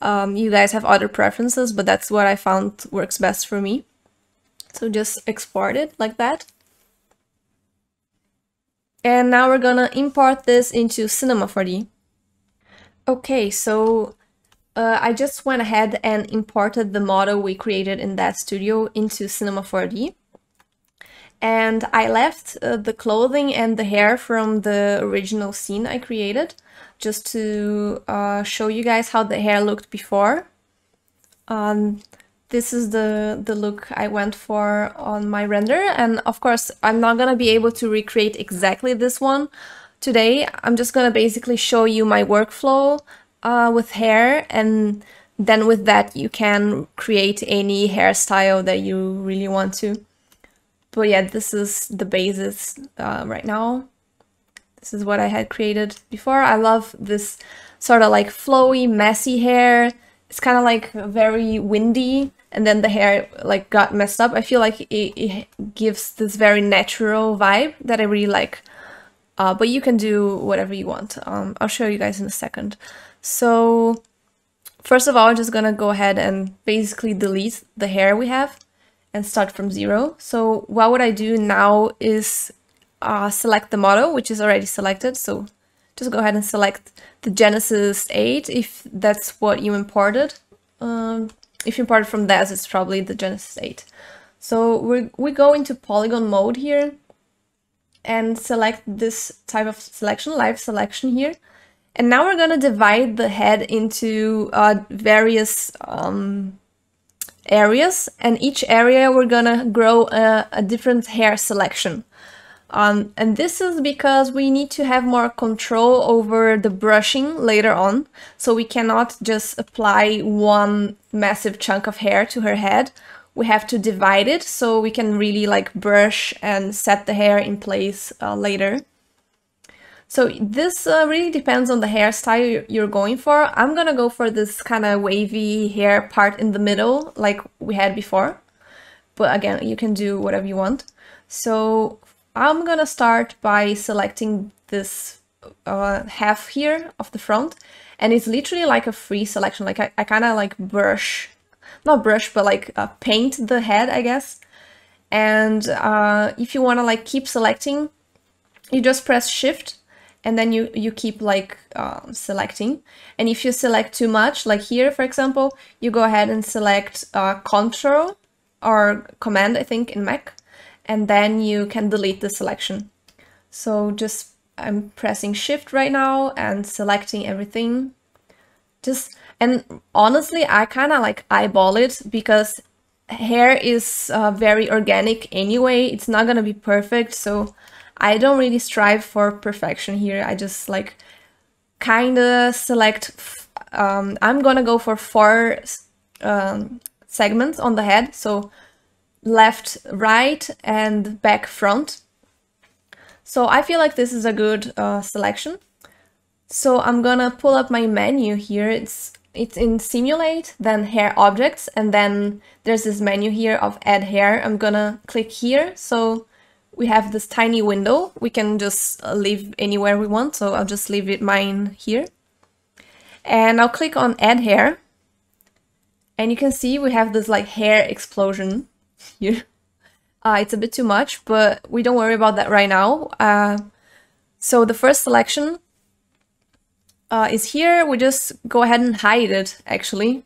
um, you guys have other preferences, but that's what I found works best for me. So just export it like that. And now we're gonna import this into Cinema 4D. Okay, so uh, I just went ahead and imported the model we created in Daz Studio into Cinema 4D. And I left uh, the clothing and the hair from the original scene I created, just to uh, show you guys how the hair looked before. Um, this is the, the look I went for on my render. And of course, I'm not gonna be able to recreate exactly this one today. I'm just gonna basically show you my workflow uh, with hair and then with that you can create any hairstyle that you really want to. But yeah, this is the basis uh, right now. This is what I had created before. I love this sort of like flowy, messy hair. It's kind of like very windy and then the hair like got messed up. I feel like it, it gives this very natural vibe that I really like. Uh, but you can do whatever you want. Um, I'll show you guys in a second. So first of all, I'm just gonna go ahead and basically delete the hair we have and start from zero. So what would I do now is uh, select the model, which is already selected. So just go ahead and select the Genesis 8 if that's what you imported. Um, if you imported from DAZ, it's probably the Genesis 8. So we we go into polygon mode here and select this type of selection, live selection here. And now we're going to divide the head into uh, various um, areas and each area we're going to grow a, a, different hair selection. Um, and this is because we need to have more control over the brushing later on. So we cannot just apply one massive chunk of hair to her head. We have to divide it so we can really like brush and set the hair in place uh, later. So this uh, really depends on the hairstyle you're going for. I'm gonna go for this kind of wavy hair part in the middle like we had before. But again, you can do whatever you want. So I'm gonna start by selecting this uh, half here of the front and it's literally like a free selection. Like I, I kind of like brush, not brush, but like uh, paint the head, I guess. And uh, if you want to like keep selecting, you just press shift and then you, you keep like uh, selecting. And if you select too much, like here, for example, you go ahead and select uh, Control or Command, I think, in Mac, and then you can delete the selection. So just, I'm pressing Shift right now and selecting everything. Just, and honestly, I kind of like eyeball it because hair is uh, very organic anyway. It's not gonna be perfect, so I don't really strive for perfection here. I just like kind of select, um, I'm gonna go for four um, segments on the head. So left, right, and back, front. So I feel like this is a good uh, selection. So I'm gonna pull up my menu here. It's it's in simulate, then hair objects, and then there's this menu here of add hair. I'm gonna click here. So we have this tiny window. We can just uh, leave anywhere we want. So I'll just leave it mine here. And I'll click on add hair. And you can see we have this like hair explosion here. Uh, it's a bit too much, but we don't worry about that right now. Uh, so the first selection uh, is here. We just go ahead and hide it, actually.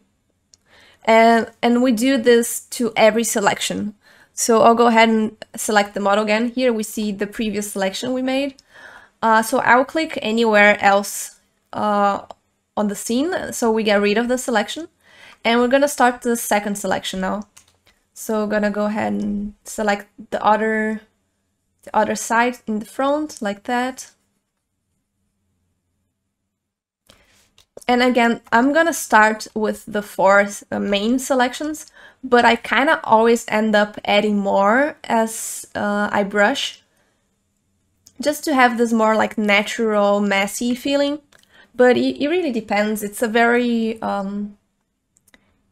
And, and we do this to every selection. So I'll go ahead and select the model again. Here we see the previous selection we made. Uh, so I'll click anywhere else uh, on the scene, so we get rid of the selection. And we're gonna start the second selection now. So gonna go ahead and select the other, the other side in the front, like that. And again, I'm gonna start with the four uh, main selections, but I kind of always end up adding more as uh, I brush, just to have this more like natural, messy feeling. But it, it really depends. It's a very, um,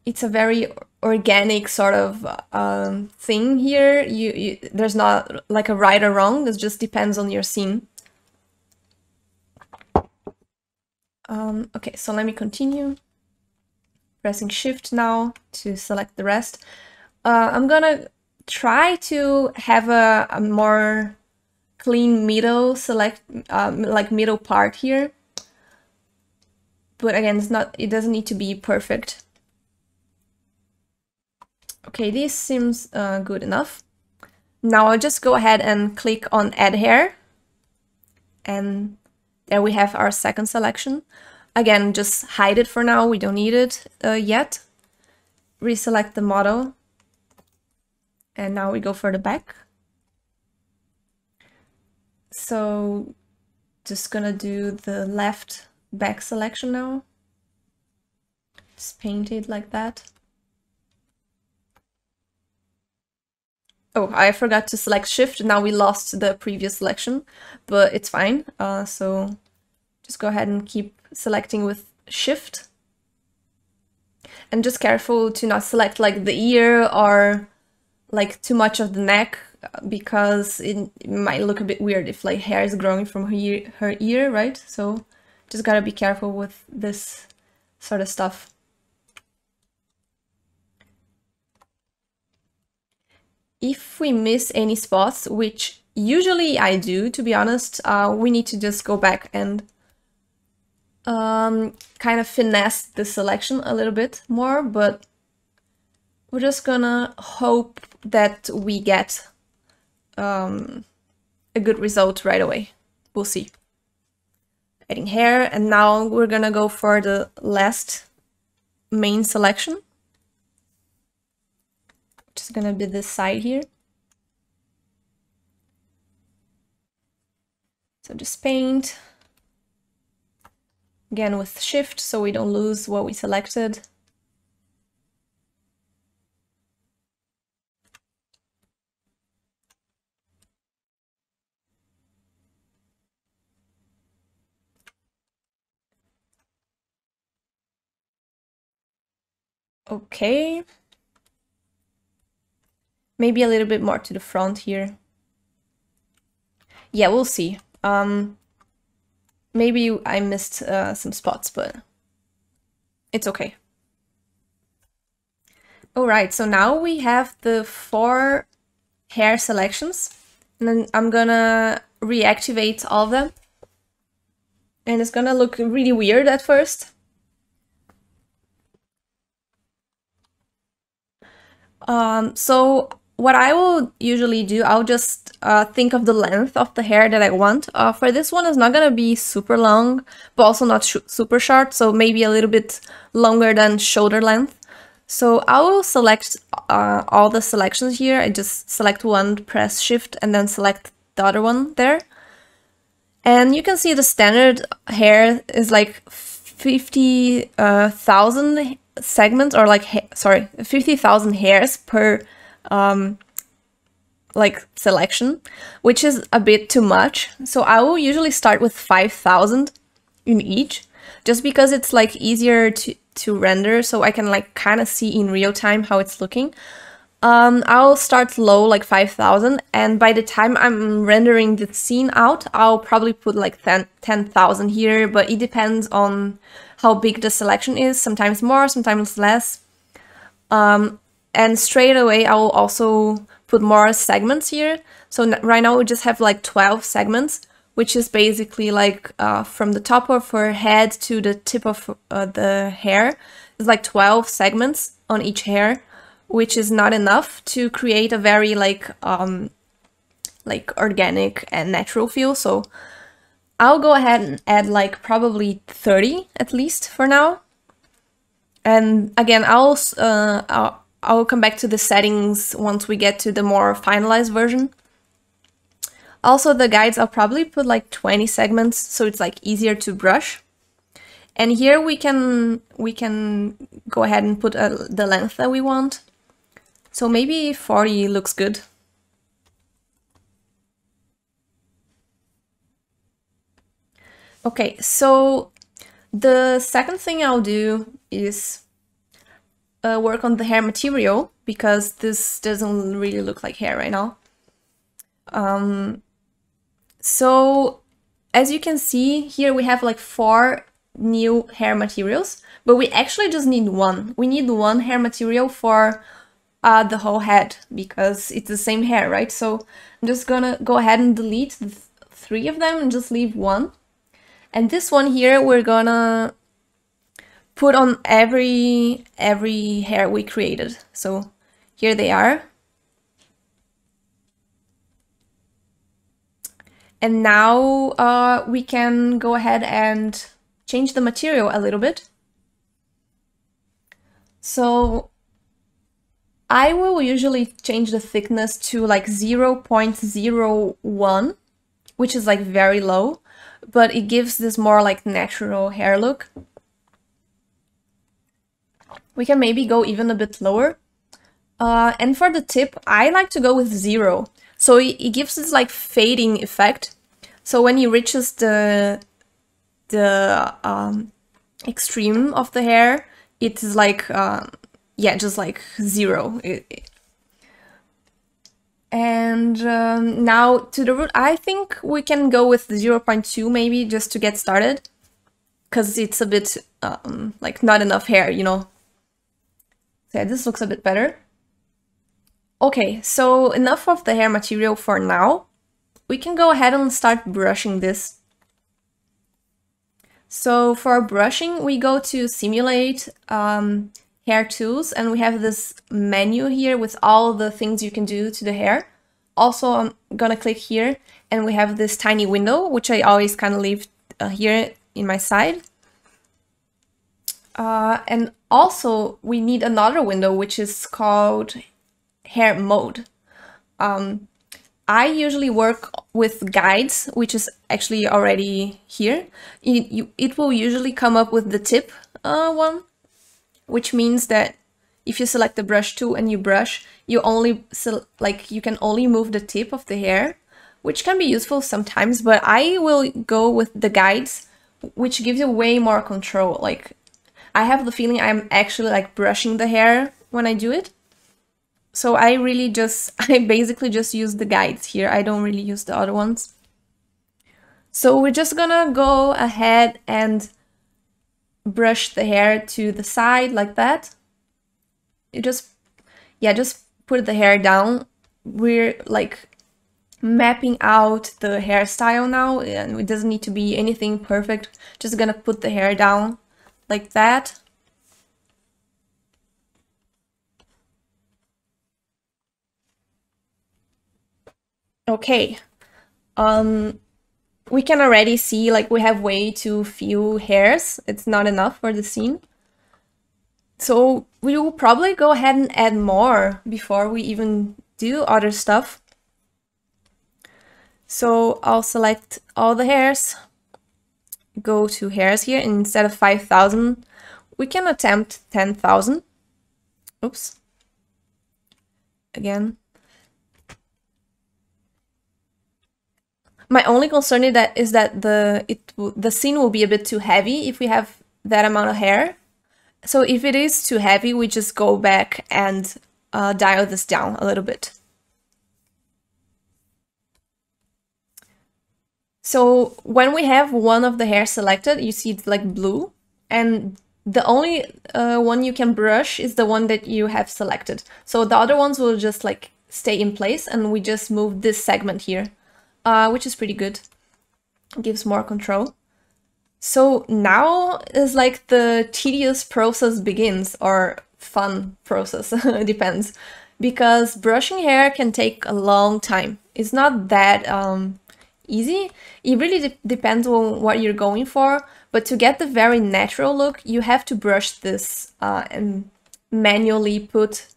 it's a very organic sort of um, thing here. You, you, there's not like a right or wrong. It just depends on your scene. Um, okay, so let me continue. Pressing shift now to select the rest. Uh, I'm gonna try to have a, a more clean middle select, um, like middle part here. But again, it's not, it doesn't need to be perfect. Okay, this seems uh, good enough. Now I'll just go ahead and click on add hair and there we have our second selection. Again, just hide it for now, we don't need it uh, yet. Reselect the model. And now we go for the back. So just gonna do the left back selection now. Just paint it like that. Oh, I forgot to select shift. Now we lost the previous selection, but it's fine. Uh, so just go ahead and keep selecting with shift. And just careful to not select like the ear or like too much of the neck because it, might look a bit weird if like hair is growing from her ear, her ear, right? So just gotta be careful with this sort of stuff. if we miss any spots, which usually I do, to be honest, uh, we need to just go back and um, kind of finesse the selection a little bit more, but we're just gonna hope that we get um, a good result right away. We'll see. Adding hair, and now we're gonna go for the last main selection which is to be this side here. So just paint, again with shift so we don't lose what we selected. Okay maybe a little bit more to the front here. Yeah, we'll see. Um, maybe I missed uh, some spots, but it's okay. Alright, so now we have the four hair selections. And then I'm gonna reactivate all of them. And it's gonna look really weird at first. Um, so what I will usually do, I'll just uh, think of the length of the hair that I want. Uh, for this one, it's not gonna be super long, but also not sh super short, so maybe a little bit longer than shoulder length. So I will select uh, all the selections here. I just select one, press shift, and then select the other one there. And you can see the standard hair is like 50,000 uh, segments or like, sorry, 50,000 hairs per um, like selection, which is a bit too much. So I will usually start with 5000 in each, just because it's like easier to, to render so I can like kind of see in real time how it's looking. Um, I'll start low, like 5000, and by the time I'm rendering the scene out, I'll probably put like 10,000 here, but it depends on how big the selection is, sometimes more, sometimes less. Um, and straight away, I will also put more segments here. So right now we just have like 12 segments, which is basically like uh, from the top of her head to the tip of uh, the hair. It's like 12 segments on each hair which is not enough to create a very like um, like organic and natural feel. So I'll go ahead and add like probably 30 at least for now. And again, I'll, uh, I'll, I'll come back to the settings once we get to the more finalized version. Also, the guides, I'll probably put like 20 segments, so it's like easier to brush. And here we can we can go ahead and put uh, the length that we want. So maybe 40 looks good. Okay, so the second thing I'll do is uh, work on the hair material because this doesn't really look like hair right now. Um, so as you can see here we have like four new hair materials, but we actually just need one. We need one hair material for uh, the whole head because it's the same hair, right? So I'm just gonna go ahead and delete th three of them and just leave one. And this one here, we're gonna put on every every hair we created. So here they are. And now uh, we can go ahead and change the material a little bit. So I will usually change the thickness to like 0.01, which is like very low, but it gives this more like natural hair look. We can maybe go even a bit lower. Uh, and for the tip, I like to go with zero. So it, it gives this like fading effect. So when he reaches the, the um, extreme of the hair, it is like um, yeah, just like zero. And um, now to the root, I think we can go with 0.2 maybe just to get started. Because it's a bit um, like not enough hair, you know. Yeah, this looks a bit better. Okay, so enough of the hair material for now. We can go ahead and start brushing this. So for brushing, we go to simulate, um, hair tools and we have this menu here with all the things you can do to the hair. Also, I'm gonna click here and we have this tiny window, which I always kind of leave uh, here in my side. Uh, and also we need another window, which is called hair mode. Um, I usually work with guides, which is actually already here. It, you, it will usually come up with the tip uh, one, which means that if you select the brush tool and you brush, you only like you can only move the tip of the hair, which can be useful sometimes, but I will go with the guides, which gives you way more control. Like I have the feeling I'm actually like brushing the hair when I do it. So I really just, I basically just use the guides here. I don't really use the other ones. So we're just gonna go ahead and brush the hair to the side like that. You just, yeah, just put the hair down. We're like mapping out the hairstyle now and it doesn't need to be anything perfect. Just gonna put the hair down like that. Okay, um, we can already see like we have way too few hairs. It's not enough for the scene. So we will probably go ahead and add more before we even do other stuff. So I'll select all the hairs, go to hairs here, and instead of 5,000, we can attempt 10,000. Oops. again. My only concern is that is that the it the scene will be a bit too heavy if we have that amount of hair. So if it is too heavy, we just go back and uh, dial this down a little bit. So when we have one of the hair selected, you see it's like blue and the only uh, one you can brush is the one that you have selected. So the other ones will just like stay in place and we just move this segment here, uh, which is pretty good. Gives more control. So now is like the tedious process begins or fun process, depends. Because brushing hair can take a long time. It's not that um, easy. It really de depends on what you're going for. But to get the very natural look, you have to brush this uh, and manually put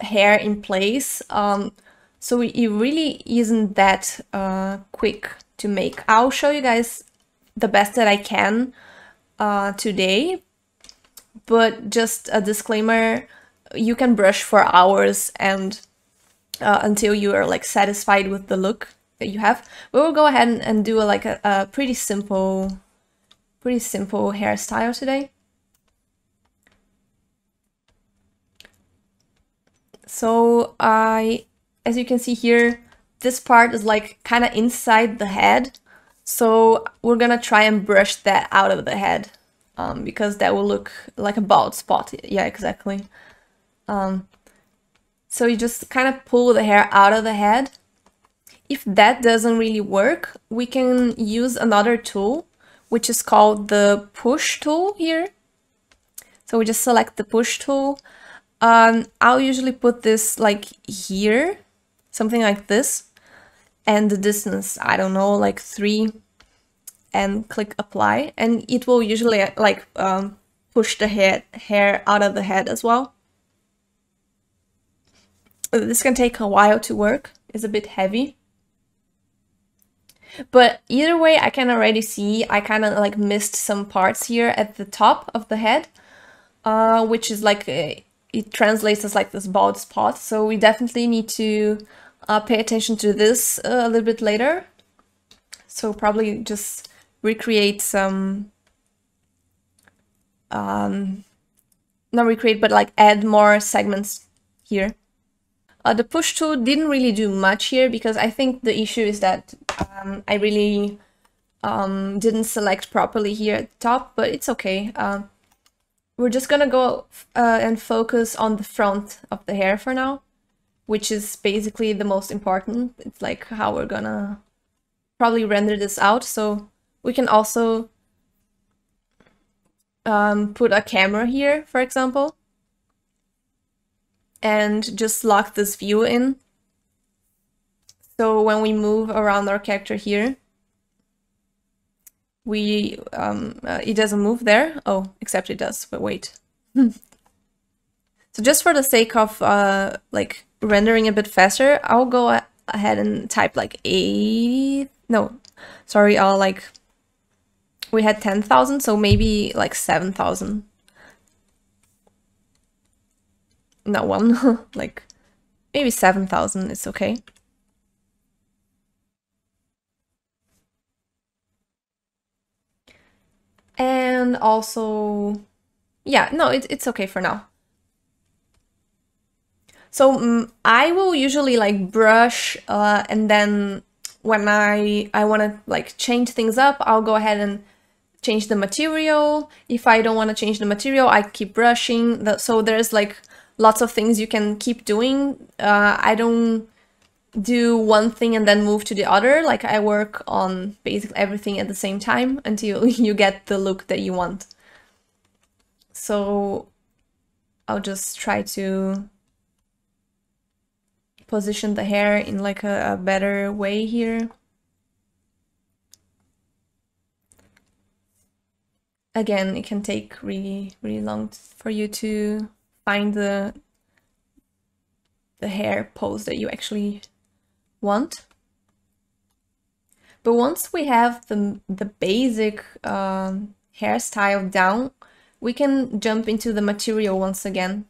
hair in place. Um, so it really isn't that uh, quick to make. I'll show you guys the best that I can uh, today, but just a disclaimer, you can brush for hours and uh, until you are like satisfied with the look that you have. We will go ahead and, and do a, like a, a pretty simple pretty simple hairstyle today. So I, as you can see here, this part is like kind of inside the head. So we're gonna try and brush that out of the head um, because that will look like a bald spot. Yeah, exactly. Um, so you just kind of pull the hair out of the head. If that doesn't really work, we can use another tool which is called the push tool here. So we just select the push tool. Um, I'll usually put this like here, something like this. And the distance, I don't know, like three and click apply. And it will usually like um, push the head, hair out of the head as well. This can take a while to work. It's a bit heavy. But either way, I can already see I kind of like missed some parts here at the top of the head, uh, which is like, a, it translates as like this bald spot. So we definitely need to uh, pay attention to this uh, a little bit later. So probably just recreate some, um, not recreate, but like add more segments here. Uh, the push tool didn't really do much here because I think the issue is that um, I really um, didn't select properly here at the top, but it's okay. Uh, we're just gonna go uh, and focus on the front of the hair for now, which is basically the most important. It's like how we're gonna probably render this out. So we can also um, put a camera here, for example and just lock this view in. So when we move around our character here, we um, uh, it doesn't move there. Oh, except it does, but wait. so just for the sake of uh, like rendering a bit faster, I'll go ahead and type like a no, sorry, I'll like, we had 10,000, so maybe like 7,000. Not one, like maybe 7,000 is okay. And also, yeah, no, it, it's okay for now. So um, I will usually like brush uh, and then when I, I want to like change things up, I'll go ahead and change the material. If I don't want to change the material, I keep brushing. So there's like lots of things you can keep doing. Uh, I don't do one thing and then move to the other. Like I work on basically everything at the same time until you get the look that you want. So I'll just try to position the hair in like a, a better way here. Again, it can take really, really long for you to find the the hair pose that you actually want. But once we have the, the basic um, hairstyle down, we can jump into the material once again.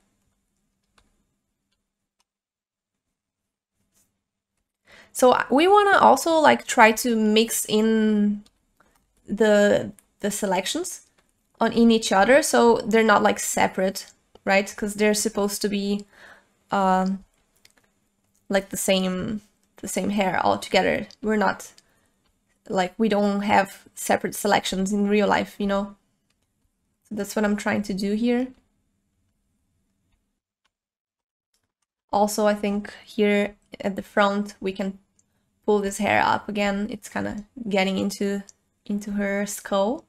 So we want to also like try to mix in the the selections on in each other so they're not like separate, right? Because they're supposed to be um, like the same the same hair all together. We're not like we don't have separate selections in real life, you know. So that's what I'm trying to do here. Also, I think here at the front we can pull this hair up again. It's kind of getting into into her skull,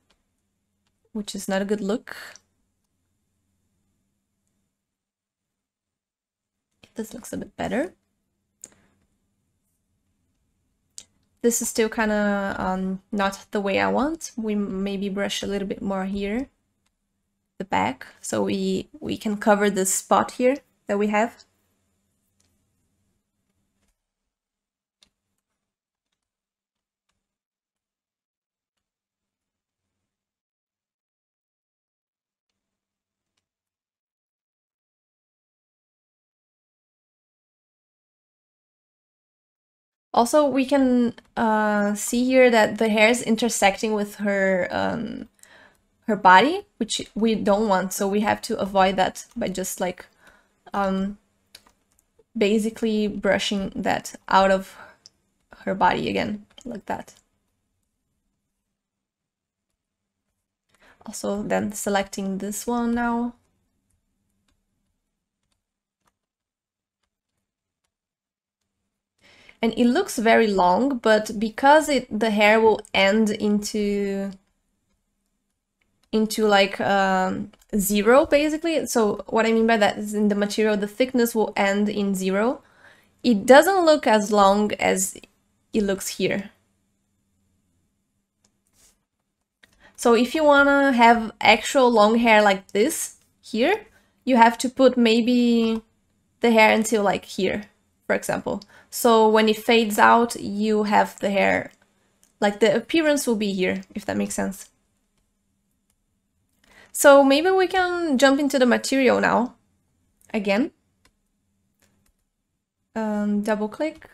which is not a good look. This looks a bit better. This is still kind of um, not the way I want. We maybe brush a little bit more here, the back, so we, we can cover this spot here that we have. Also, we can uh, see here that the hair is intersecting with her um, her body, which we don't want, so we have to avoid that by just like um, basically brushing that out of her body again, like that. Also then selecting this one now. And it looks very long but because it the hair will end into into like um, zero basically so what I mean by that is in the material the thickness will end in zero. It doesn't look as long as it looks here. So if you want to have actual long hair like this here you have to put maybe the hair until like here for example so when it fades out, you have the hair, like the appearance will be here, if that makes sense. So maybe we can jump into the material now, again. Um, double click.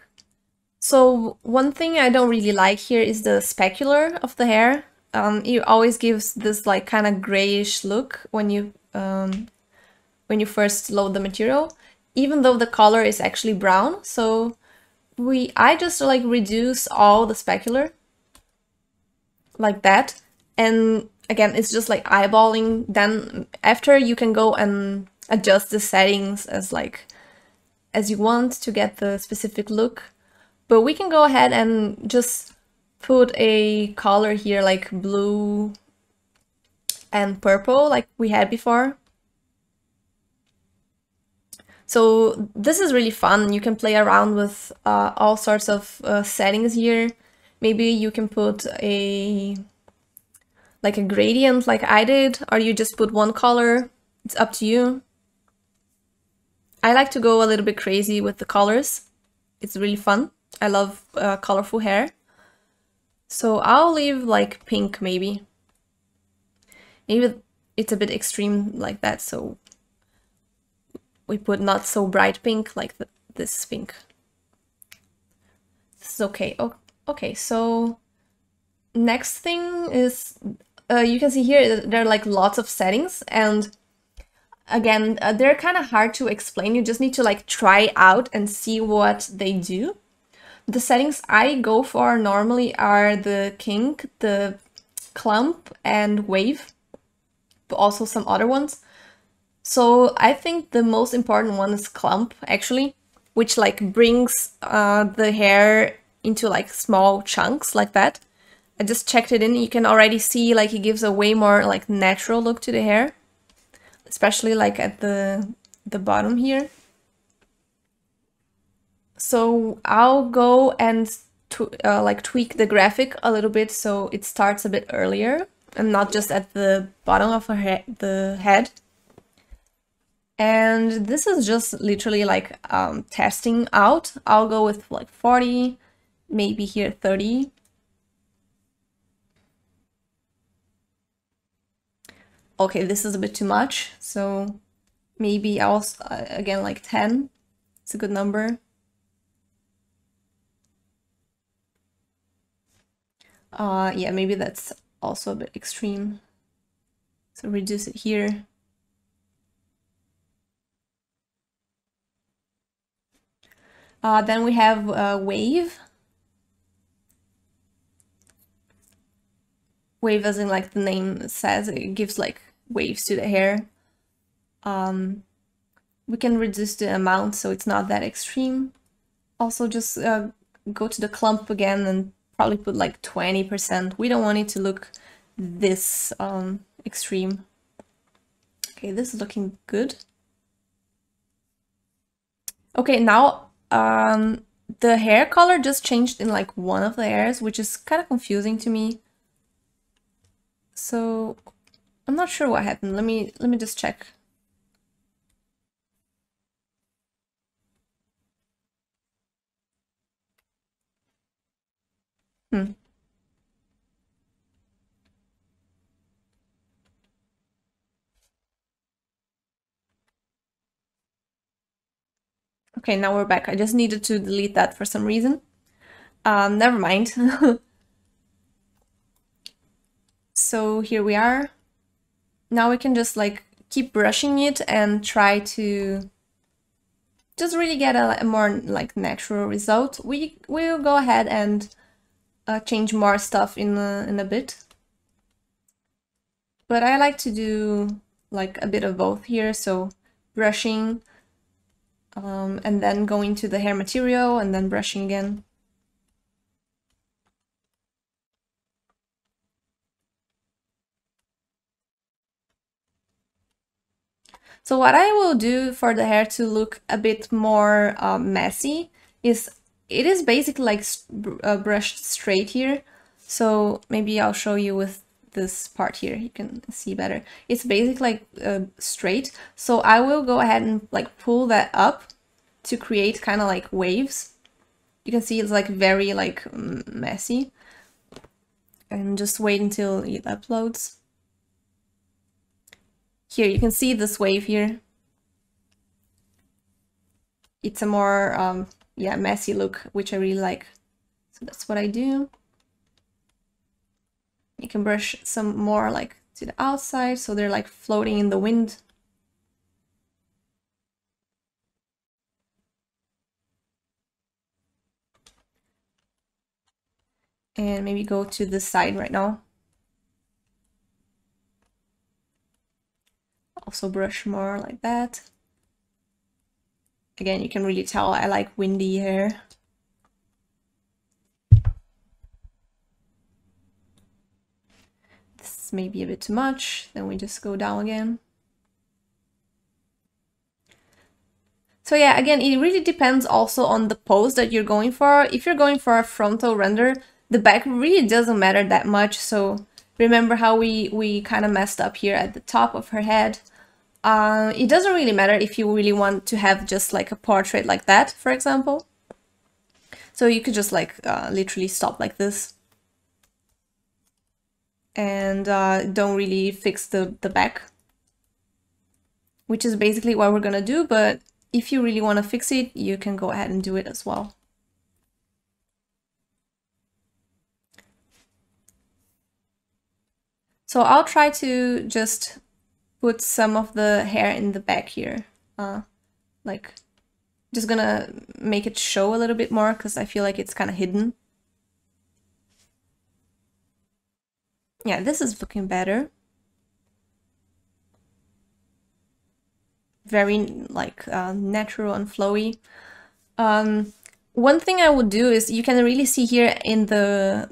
So one thing I don't really like here is the specular of the hair. Um, it always gives this like kind of grayish look when you um, when you first load the material, even though the color is actually brown. So we I just like reduce all the specular like that. And again it's just like eyeballing. Then after you can go and adjust the settings as like as you want to get the specific look. But we can go ahead and just put a color here like blue and purple like we had before so this is really fun. You can play around with uh, all sorts of uh, settings here. Maybe you can put a like a gradient like I did, or you just put one color. It's up to you. I like to go a little bit crazy with the colors. It's really fun. I love uh, colorful hair. So I'll leave like pink maybe. Maybe it's a bit extreme like that, so we put not so bright pink like the, this pink. This is okay. Oh, okay, so next thing is uh, you can see here there are like lots of settings and again uh, they're kind of hard to explain you just need to like try out and see what they do the settings i go for normally are the kink the clump and wave but also some other ones so I think the most important one is clump actually, which like brings uh, the hair into like small chunks like that. I just checked it in, you can already see like it gives a way more like natural look to the hair, especially like at the, the bottom here. So I'll go and uh, like tweak the graphic a little bit so it starts a bit earlier and not just at the bottom of her he the head. And this is just literally like um, testing out. I'll go with like 40, maybe here 30. Okay, this is a bit too much. So maybe I'll, uh, again, like 10. It's a good number. Uh, yeah, maybe that's also a bit extreme. So reduce it here. Uh, then we have uh, wave. Wave as in like the name says, it gives like waves to the hair. Um, we can reduce the amount so it's not that extreme. Also just uh, go to the clump again and probably put like 20%. We don't want it to look this um, extreme. Okay, this is looking good. Okay, now um, the hair color just changed in like one of the hairs, which is kind of confusing to me. So I'm not sure what happened. Let me let me just check. Hmm. Okay, now we're back. I just needed to delete that for some reason. Um, never mind. so here we are. Now we can just like keep brushing it and try to just really get a, a more like natural result. We will go ahead and uh, change more stuff in a, in a bit. But I like to do like a bit of both here. So brushing um, and then going to the hair material and then brushing again. So what I will do for the hair to look a bit more uh, messy is it is basically like uh, brushed straight here. So maybe I'll show you with this part here, you can see better. It's basically like uh, straight. So I will go ahead and like pull that up to create kind of like waves. You can see it's like very like messy. And just wait until it uploads. Here, you can see this wave here. It's a more, um, yeah, messy look, which I really like. So that's what I do. You can brush some more like to the outside, so they're like floating in the wind. And maybe go to the side right now. also brush more like that. Again, you can really tell I like windy hair. This may be a bit too much, then we just go down again. So yeah, again, it really depends also on the pose that you're going for. If you're going for a frontal render, the back really doesn't matter that much. So remember how we, we kind of messed up here at the top of her head. Uh, it doesn't really matter if you really want to have just like a portrait like that, for example. So you could just like uh, literally stop like this. And uh, don't really fix the, the back. Which is basically what we're gonna do, but if you really want to fix it, you can go ahead and do it as well. So I'll try to just put some of the hair in the back here. Uh, like, just gonna make it show a little bit more because I feel like it's kind of hidden. Yeah, this is looking better. Very, like, uh, natural and flowy. Um, one thing I would do is you can really see here in the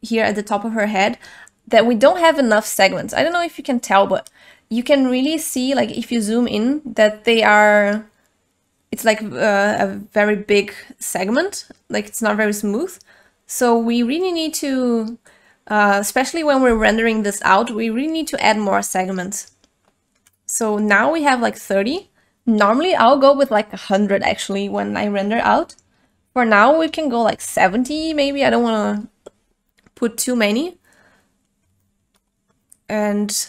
here at the top of her head that we don't have enough segments. I don't know if you can tell, but you can really see, like if you zoom in, that they are, it's like uh, a very big segment, like it's not very smooth. So we really need to, uh, especially when we're rendering this out, we really need to add more segments. So now we have like 30. Normally I'll go with like 100 actually when I render out. For now we can go like 70 maybe, I don't want to put too many and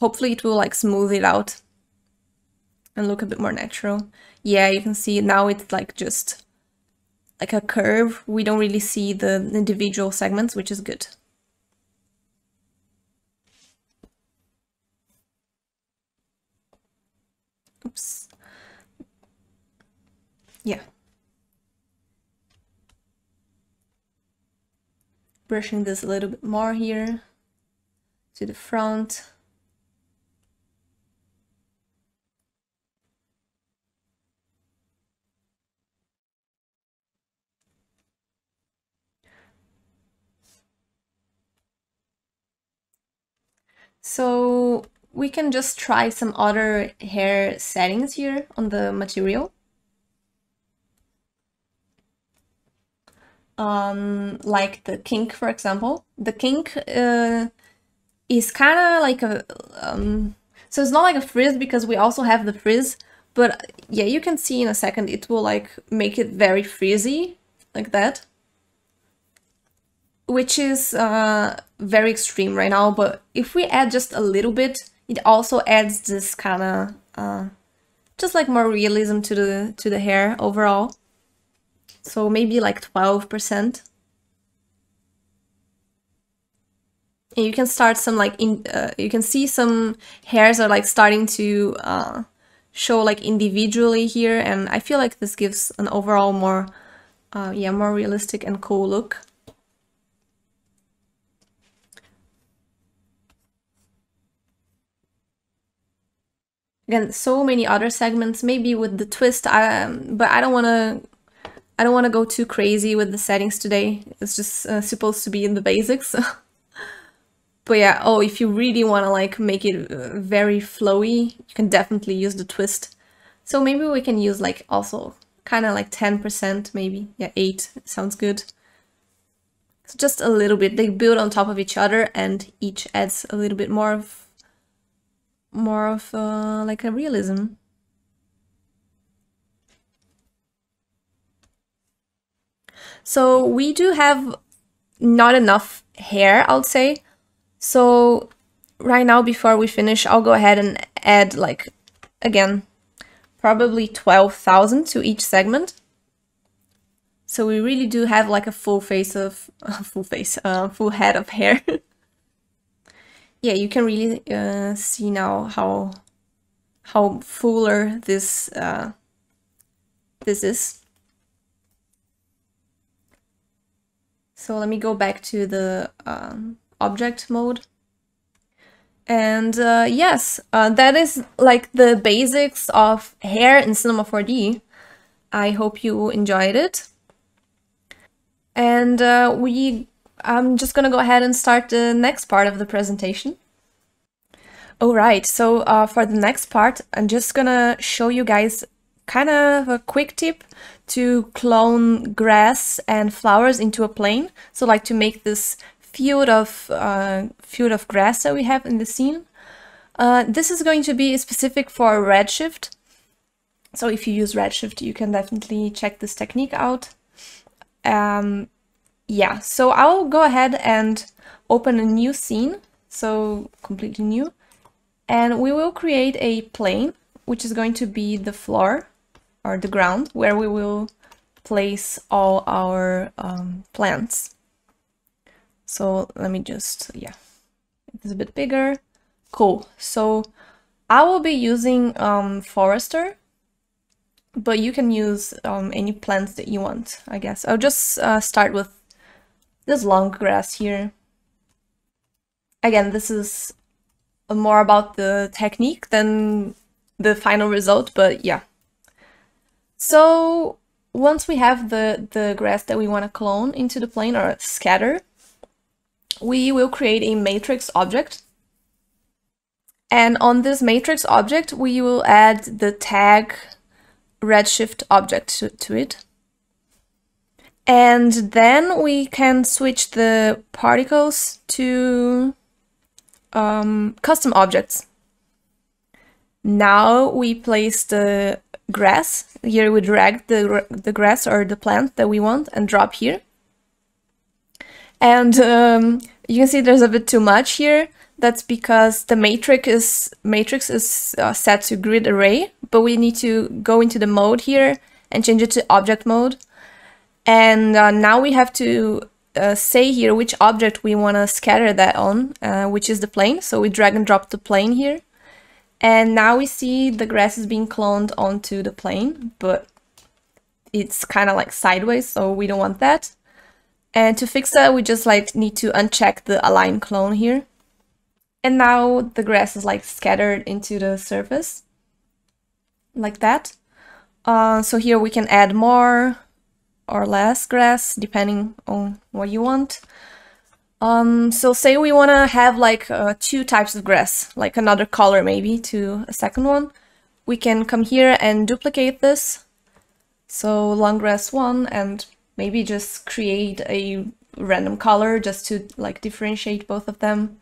hopefully it will like smooth it out and look a bit more natural. Yeah, you can see now it's like just like a curve. We don't really see the individual segments, which is good. Oops. Yeah. Brushing this a little bit more here to the front. So we can just try some other hair settings here on the material. Um, like the kink, for example. The kink uh, is kind of like a... Um, so it's not like a frizz because we also have the frizz, but yeah, you can see in a second it will like make it very frizzy, like that. Which is uh, very extreme right now, but if we add just a little bit, it also adds this kind of uh, just like more realism to the to the hair overall. So maybe like 12%. And you can start some like in uh, you can see some hairs are like starting to uh, show like individually here and I feel like this gives an overall more uh, yeah more realistic and cool look. Again, so many other segments, maybe with the twist, um, but I don't want to I don't want to go too crazy with the settings today. It's just uh, supposed to be in the basics. but yeah, oh, if you really want to like make it uh, very flowy, you can definitely use the twist. So maybe we can use like also kind of like 10% maybe. Yeah, 8 sounds good. So just a little bit. They build on top of each other and each adds a little bit more of more of uh, like a realism. So we do have not enough hair, I'll say. So right now, before we finish, I'll go ahead and add like, again, probably 12,000 to each segment. So we really do have like a full face of, uh, full face, uh, full head of hair. yeah, you can really uh, see now how, how fuller this, uh, this is. So let me go back to the um, object mode. And uh, yes, uh, that is like the basics of hair in Cinema 4D. I hope you enjoyed it. And uh, we, I'm just gonna go ahead and start the next part of the presentation. Alright, so uh, for the next part, I'm just gonna show you guys kind of a quick tip to clone grass and flowers into a plane. So like to make this field of uh, field of grass that we have in the scene. Uh, this is going to be specific for Redshift. So if you use Redshift, you can definitely check this technique out. Um, yeah, so I'll go ahead and open a new scene, so completely new, and we will create a plane, which is going to be the floor or the ground where we will place all our um, plants. So let me just, yeah, it's a bit bigger. Cool. So I will be using um, Forester, but you can use um, any plants that you want, I guess. I'll just uh, start with this long grass here. Again, this is more about the technique than the final result, but yeah, so once we have the, the grass that we want to clone into the plane or scatter, we will create a matrix object. And on this matrix object, we will add the tag redshift object to, to it. And then we can switch the particles to um, custom objects. Now we place the grass. Here we drag the, the grass or the plant that we want and drop here. And um, you can see there's a bit too much here. That's because the matrix is matrix is uh, set to grid array, but we need to go into the mode here and change it to object mode. And uh, now we have to uh, say here which object we want to scatter that on, uh, which is the plane. So we drag and drop the plane here. And now we see the grass is being cloned onto the plane, but it's kind of like sideways, so we don't want that. And to fix that, we just like need to uncheck the align clone here. And now the grass is like scattered into the surface, like that. Uh, so here we can add more or less grass, depending on what you want. Um, so say we want to have like uh, two types of grass, like another color maybe to a second one. We can come here and duplicate this. So long grass one and maybe just create a random color just to like differentiate both of them.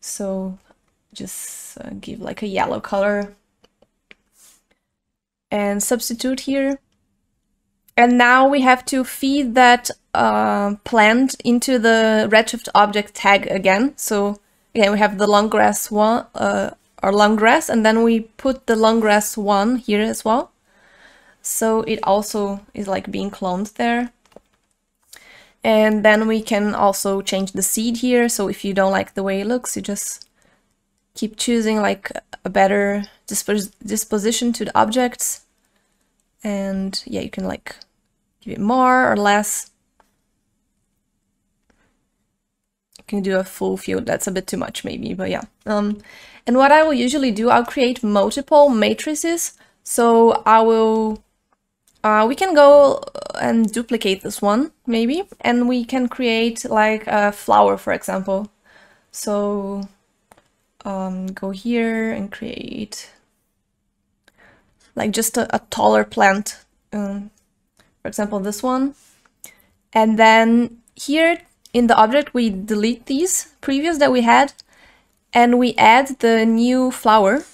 So just uh, give like a yellow color and substitute here. And now we have to feed that uh, plant into the Redshift object tag again. So again, we have the long grass one, uh, or long grass, and then we put the long grass one here as well. So it also is like being cloned there. And then we can also change the seed here. So if you don't like the way it looks, you just keep choosing like a better dispos disposition to the objects. And yeah, you can like give it more or less. You can do a full field, that's a bit too much maybe, but yeah. Um, and what I will usually do, I'll create multiple matrices. So I will uh, we can go and duplicate this one, maybe, and we can create like a flower, for example. So um, go here and create like just a, a taller plant, um, for example, this one. And then here in the object, we delete these previous that we had, and we add the new flower.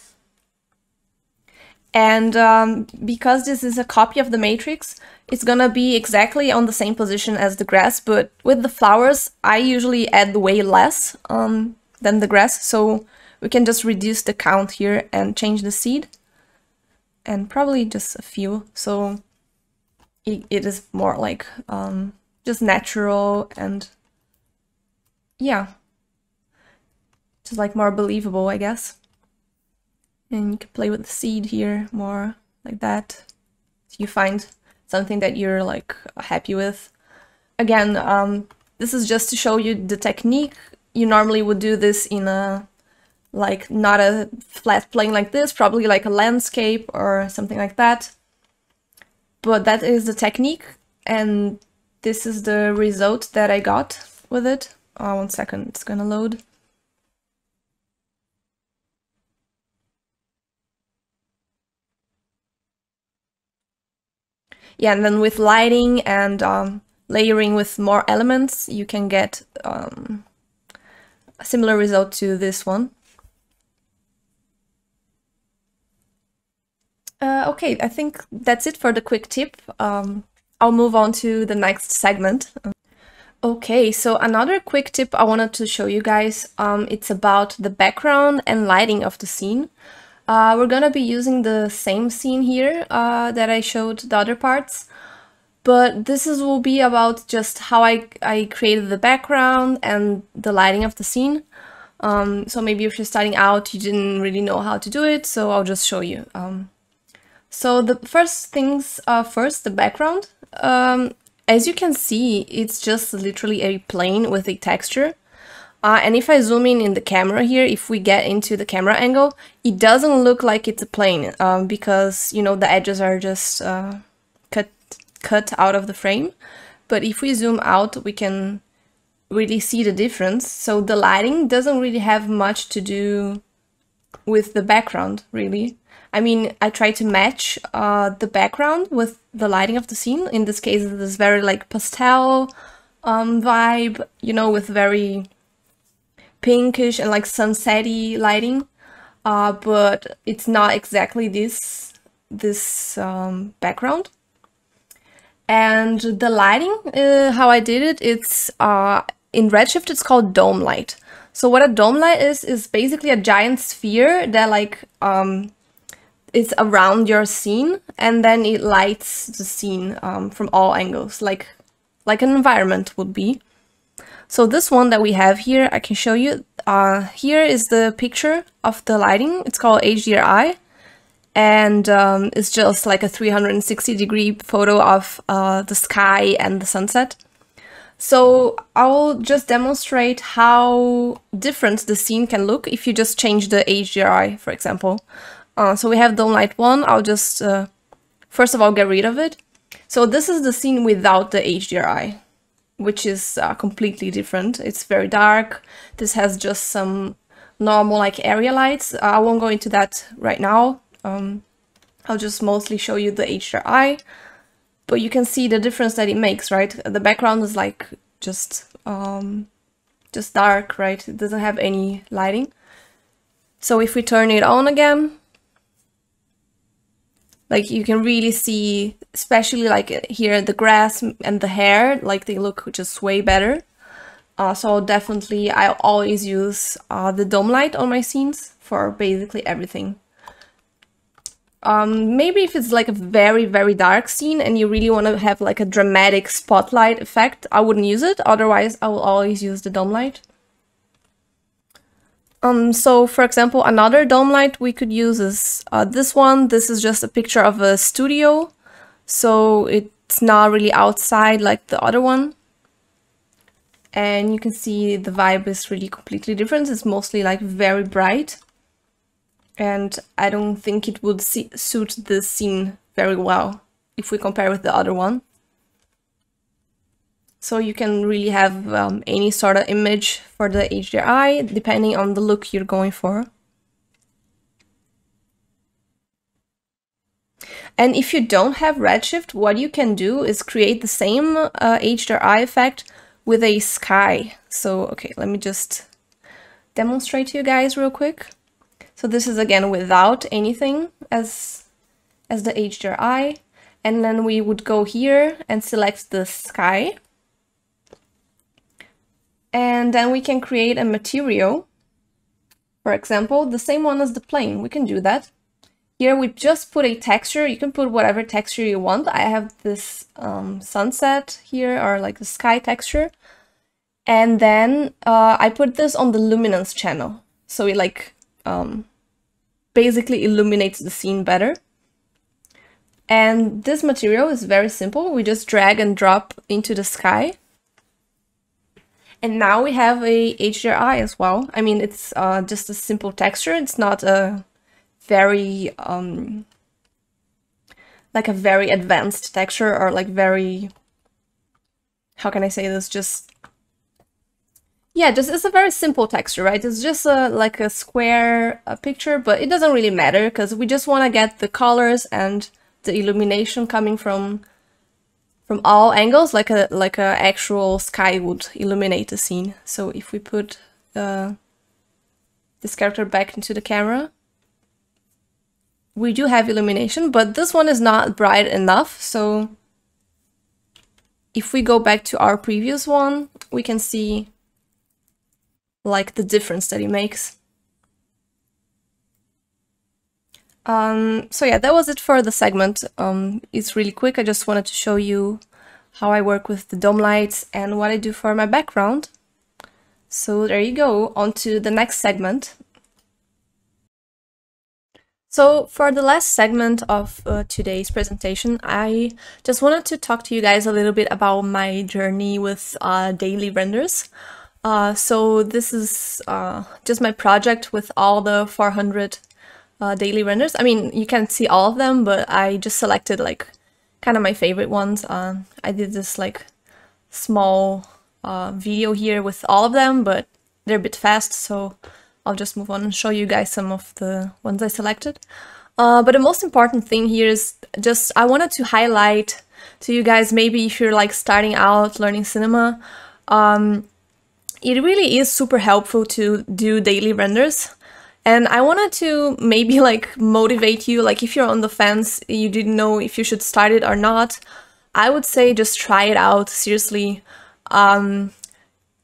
And um, because this is a copy of the matrix, it's gonna be exactly on the same position as the grass, but with the flowers, I usually add way less um, than the grass, so we can just reduce the count here and change the seed, and probably just a few, so it, it is more like um, just natural and yeah, just like more believable, I guess. And you can play with the seed here more like that. So you find something that you're like happy with. Again, um, this is just to show you the technique. You normally would do this in a, like not a flat plane like this, probably like a landscape or something like that. But that is the technique and this is the result that I got with it. Oh, one second, it's gonna load. yeah, and then with lighting and um, layering with more elements, you can get um, a similar result to this one. Uh, okay, I think that's it for the quick tip. Um, I'll move on to the next segment. Okay, so another quick tip I wanted to show you guys, um, it's about the background and lighting of the scene. Uh, we're gonna be using the same scene here uh, that I showed the other parts, but this is will be about just how I, I created the background and the lighting of the scene. Um, so maybe if you're starting out, you didn't really know how to do it, so I'll just show you. Um, so the first things are first, the background. Um, as you can see, it's just literally a plane with a texture. Uh, and if I zoom in in the camera here, if we get into the camera angle, it doesn't look like it's a plane um, because, you know, the edges are just uh, cut, cut out of the frame. But if we zoom out, we can really see the difference. So the lighting doesn't really have much to do with the background, really. I mean, I try to match uh, the background with the lighting of the scene. In this case, it is very like pastel um, vibe, you know, with very pinkish and like sunsetty lighting, uh, but it's not exactly this this um, background. And the lighting, uh, how I did it, it's uh, in Redshift, it's called dome light. So what a dome light is, is basically a giant sphere that like um, it's around your scene and then it lights the scene um, from all angles like like an environment would be. So this one that we have here, I can show you. Uh, here is the picture of the lighting. It's called HDRI and um, it's just like a 360 degree photo of uh, the sky and the sunset. So I'll just demonstrate how different the scene can look if you just change the HDRI, for example. Uh, so we have Dome Light 1, I'll just uh, first of all get rid of it. So this is the scene without the HDRI, which is uh, completely different. It's very dark, this has just some normal like area lights. I won't go into that right now, um, I'll just mostly show you the HDRI, but you can see the difference that it makes, right? The background is like just um, just dark, right? It doesn't have any lighting. So if we turn it on again, like you can really see, especially like here, the grass and the hair, like they look just way better. Uh, so definitely, I always use uh, the dome light on my scenes for basically everything. Um, maybe if it's like a very, very dark scene and you really want to have like a dramatic spotlight effect, I wouldn't use it. Otherwise, I will always use the dome light. Um, so for example, another dome light we could use is uh, this one. This is just a picture of a studio. So it's not really outside like the other one. And you can see the vibe is really completely different. It's mostly like very bright and I don't think it would suit the scene very well if we compare with the other one. So you can really have um, any sort of image for the HDRI depending on the look you're going for. And if you don't have Redshift, what you can do is create the same uh, HDRI effect with a sky. So, okay, let me just demonstrate to you guys real quick. So this is again without anything as, as the HDRI. And then we would go here and select the sky. And then we can create a material. For example, the same one as the plane. We can do that. Here we just put a texture. You can put whatever texture you want. I have this um, sunset here or like the sky texture. And then uh, I put this on the luminance channel. So it like um, basically illuminates the scene better. And this material is very simple. We just drag and drop into the sky. And now we have a HDRI as well. I mean, it's uh, just a simple texture. It's not a very, um, like a very advanced texture or like very, how can I say this? Just yeah, just it's a very simple texture, right? It's just a, like a square a picture, but it doesn't really matter because we just want to get the colors and the illumination coming from from all angles, like a like a actual sky would illuminate the scene. So if we put uh, this character back into the camera, we do have illumination, but this one is not bright enough. So if we go back to our previous one, we can see like the difference that it makes. Um, so yeah, that was it for the segment. Um, it's really quick. I just wanted to show you how I work with the dome lights and what I do for my background. So there you go, on to the next segment. So for the last segment of uh, today's presentation, I just wanted to talk to you guys a little bit about my journey with uh, daily renders. Uh, so this is uh, just my project with all the 400 uh, daily renders. I mean, you can't see all of them, but I just selected like kind of my favorite ones. Uh, I did this like small uh, video here with all of them, but they're a bit fast, so I'll just move on and show you guys some of the ones I selected. Uh, but the most important thing here is just I wanted to highlight to you guys, maybe if you're like starting out learning cinema, um, it really is super helpful to do daily renders. And I wanted to maybe like motivate you, like if you're on the fence, you didn't know if you should start it or not, I would say just try it out, seriously. Um,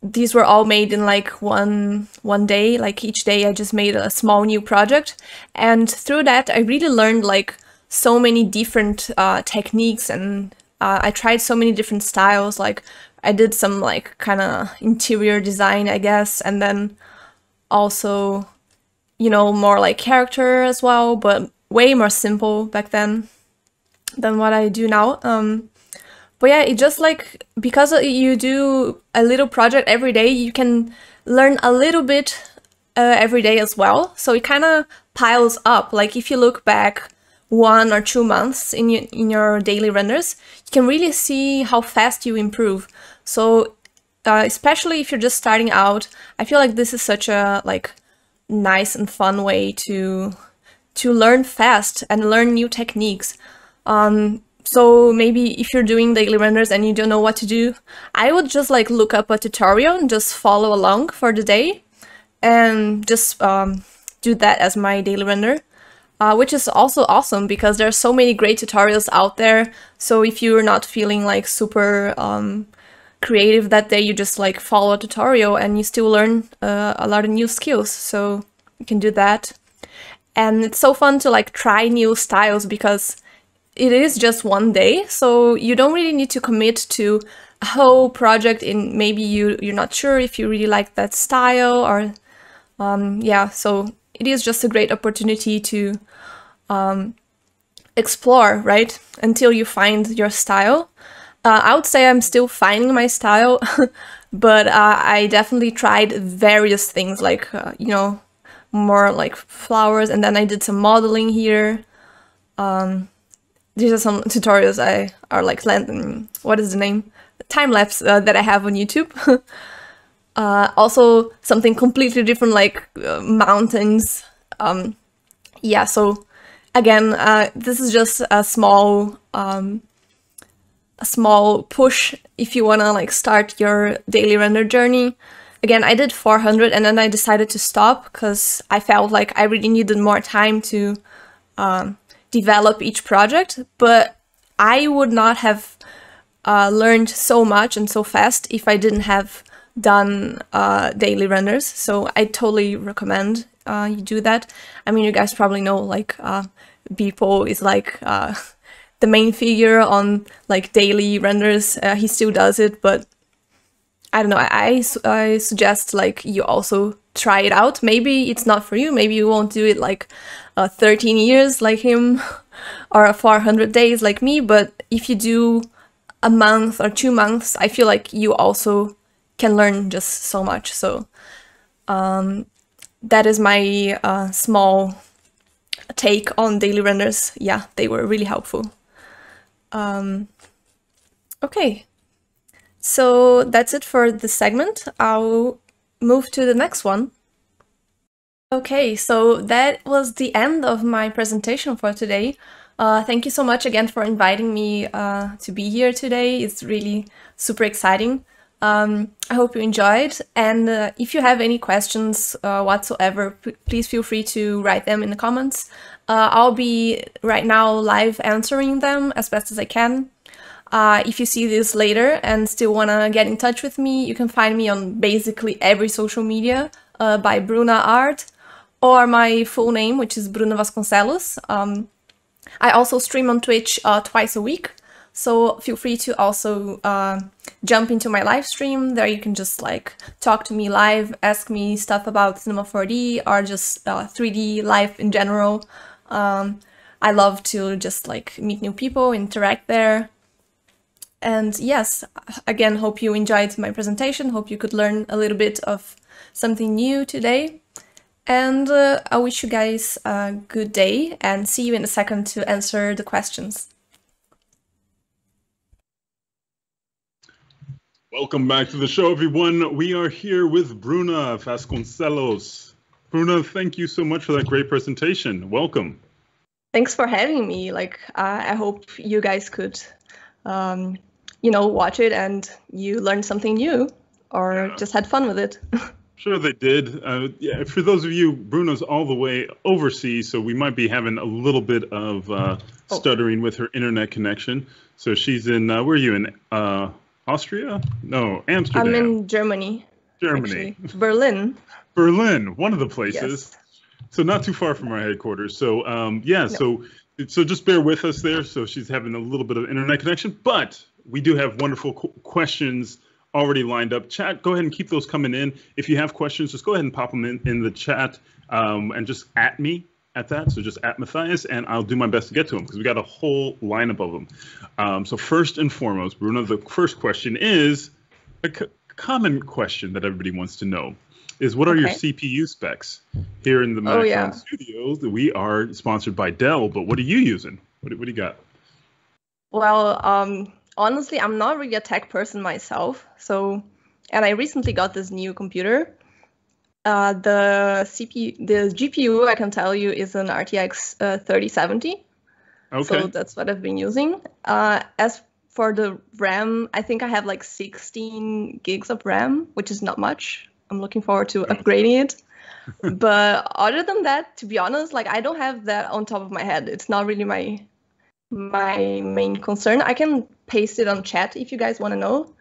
these were all made in like one one day. Like each day, I just made a small new project, and through that, I really learned like so many different uh, techniques, and uh, I tried so many different styles. Like I did some like kind of interior design, I guess, and then also, you know, more like character as well, but way more simple back then than what I do now. Um, but yeah, it just like because you do a little project every day, you can learn a little bit uh, every day as well. So it kind of piles up. Like if you look back one or two months in your, in your daily renders, you can really see how fast you improve. So uh, especially if you're just starting out, I feel like this is such a like nice and fun way to to learn fast and learn new techniques. Um, so maybe if you're doing daily renders and you don't know what to do, I would just like look up a tutorial and just follow along for the day and just um, do that as my daily render. Uh, which is also awesome because there are so many great tutorials out there. So if you're not feeling like super um, creative that day, you just like follow a tutorial and you still learn uh, a lot of new skills. So you can do that. And it's so fun to like try new styles because it is just one day, so you don't really need to commit to a whole project in maybe you, you're not sure if you really like that style or um, yeah, so it is just a great opportunity to um, explore, right? Until you find your style. Uh, I would say I'm still finding my style, but uh, I definitely tried various things like, uh, you know, more like flowers and then I did some modeling here. Um, these are some tutorials I are like what is the name time lapse uh, that I have on YouTube. uh, also something completely different like uh, mountains. Um, yeah, so again, this is just a small um, a small push if you wanna like start your daily render journey. Again, I did 400 and then I decided to stop because I felt like I really needed more time to um, develop each project, but I would not have uh, learned so much and so fast if I didn't have done uh, daily renders. So I totally recommend uh, you do that. I mean, you guys probably know like uh, is like uh, the main figure on like daily renders. Uh, he still does it, but I don't know. I, I suggest like you also try it out. Maybe it's not for you. Maybe you won't do it like uh, 13 years like him or 400 days like me. But if you do a month or two months, I feel like you also can learn just so much. So um, that is my uh, small take on daily renders. Yeah, they were really helpful. Um, okay, so that's it for the segment. I'll move to the next one. Okay, so that was the end of my presentation for today. Uh, thank you so much again for inviting me uh, to be here today. It's really super exciting. Um, I hope you enjoyed. And uh, if you have any questions uh, whatsoever, please feel free to write them in the comments. Uh, I'll be right now live answering them as best as I can. Uh, if you see this later and still want to get in touch with me, you can find me on basically every social media by Bruna Art or my full name, which is Bruna Vasconcelos. Um, I also stream on Twitch uh, twice a week, so feel free to also uh, jump into my live stream. There you can just like talk to me live, ask me stuff about Cinema 4D or just uh, 3D life in general. Um, I love to just like meet new people, interact there. And yes, again, hope you enjoyed my presentation. Hope you could learn a little bit of something new today. And uh, I wish you guys a good day and see you in a second to answer the questions. Welcome back to the show, everyone. We are here with Bruna Vasconcelos. Bruna, thank you so much for that great presentation. Welcome. Thanks for having me. Like, uh, I hope you guys could, um, you know, watch it and you learned something new or yeah. just had fun with it. Sure, they did. Uh, yeah, for those of you, Bruno's all the way overseas, so we might be having a little bit of uh, oh. stuttering with her internet connection. So she's in, uh, where are you in? Uh, Austria? No, Amsterdam. I'm in Germany. Germany. actually. Berlin. Berlin, one of the places. Yes. So not too far from our headquarters. So um, yeah, so so just bear with us there. So she's having a little bit of internet connection, but we do have wonderful qu- questions already lined up. Chat, go ahead and keep those coming in. If you have questions, just go ahead and pop them in in the chat um, and just at me at that. So just at Matthias, and I'll do my best to get to them because we got a whole lineup of them. Um, so first and foremost, Bruno, the first question is a c- common question that everybody wants to know is what are your CPU specs? Here in the Oh, Maxon yeah. studios, we are sponsored by Dell, but what are you using? What, do- what do you got? Well, um, honestly, I'm not really a tech person myself. So, and I recently got this new computer. Uh, the CPU, the GPU, I can tell you, is an RTX uh, 3070. Okay. So that's what I've been using. Uh, as for the RAM, I think I have like 16 gigs of RAM, which is not much. I'm looking forward to upgrading it. but other than that, to be honest, like I don't have that on top of my head. It's not really my my main concern. I can paste it on chat if you guys want to know.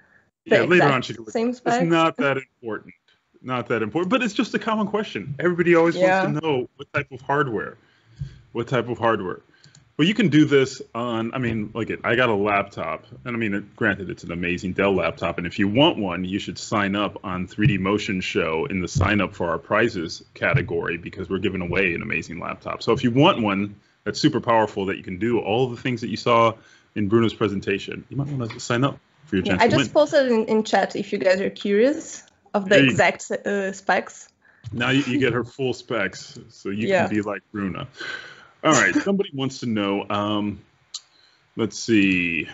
yeah, later on, she. Same It's not that important. Not that important, but it's just a common question. Everybody always Yeah. wants to know what type of hardware. What type of hardware? Well, you can do this on. I mean, look it. I got a laptop, and I mean, granted, it's an amazing Dell laptop, and if you want one, you should sign up on 3D Motion Show in the sign up for our prizes category because we're giving away an amazing laptop. So if you want one that's super powerful that you can do all the things that you saw in Bruno's presentation, you might want to sign up for your Yeah, chance I to just win. posted in, in chat if you guys are curious of the you- exact uh, specs. Now you, you get her full specs, so you Yeah. can be like Bruna. All right. Somebody wants to know. Um, let's see.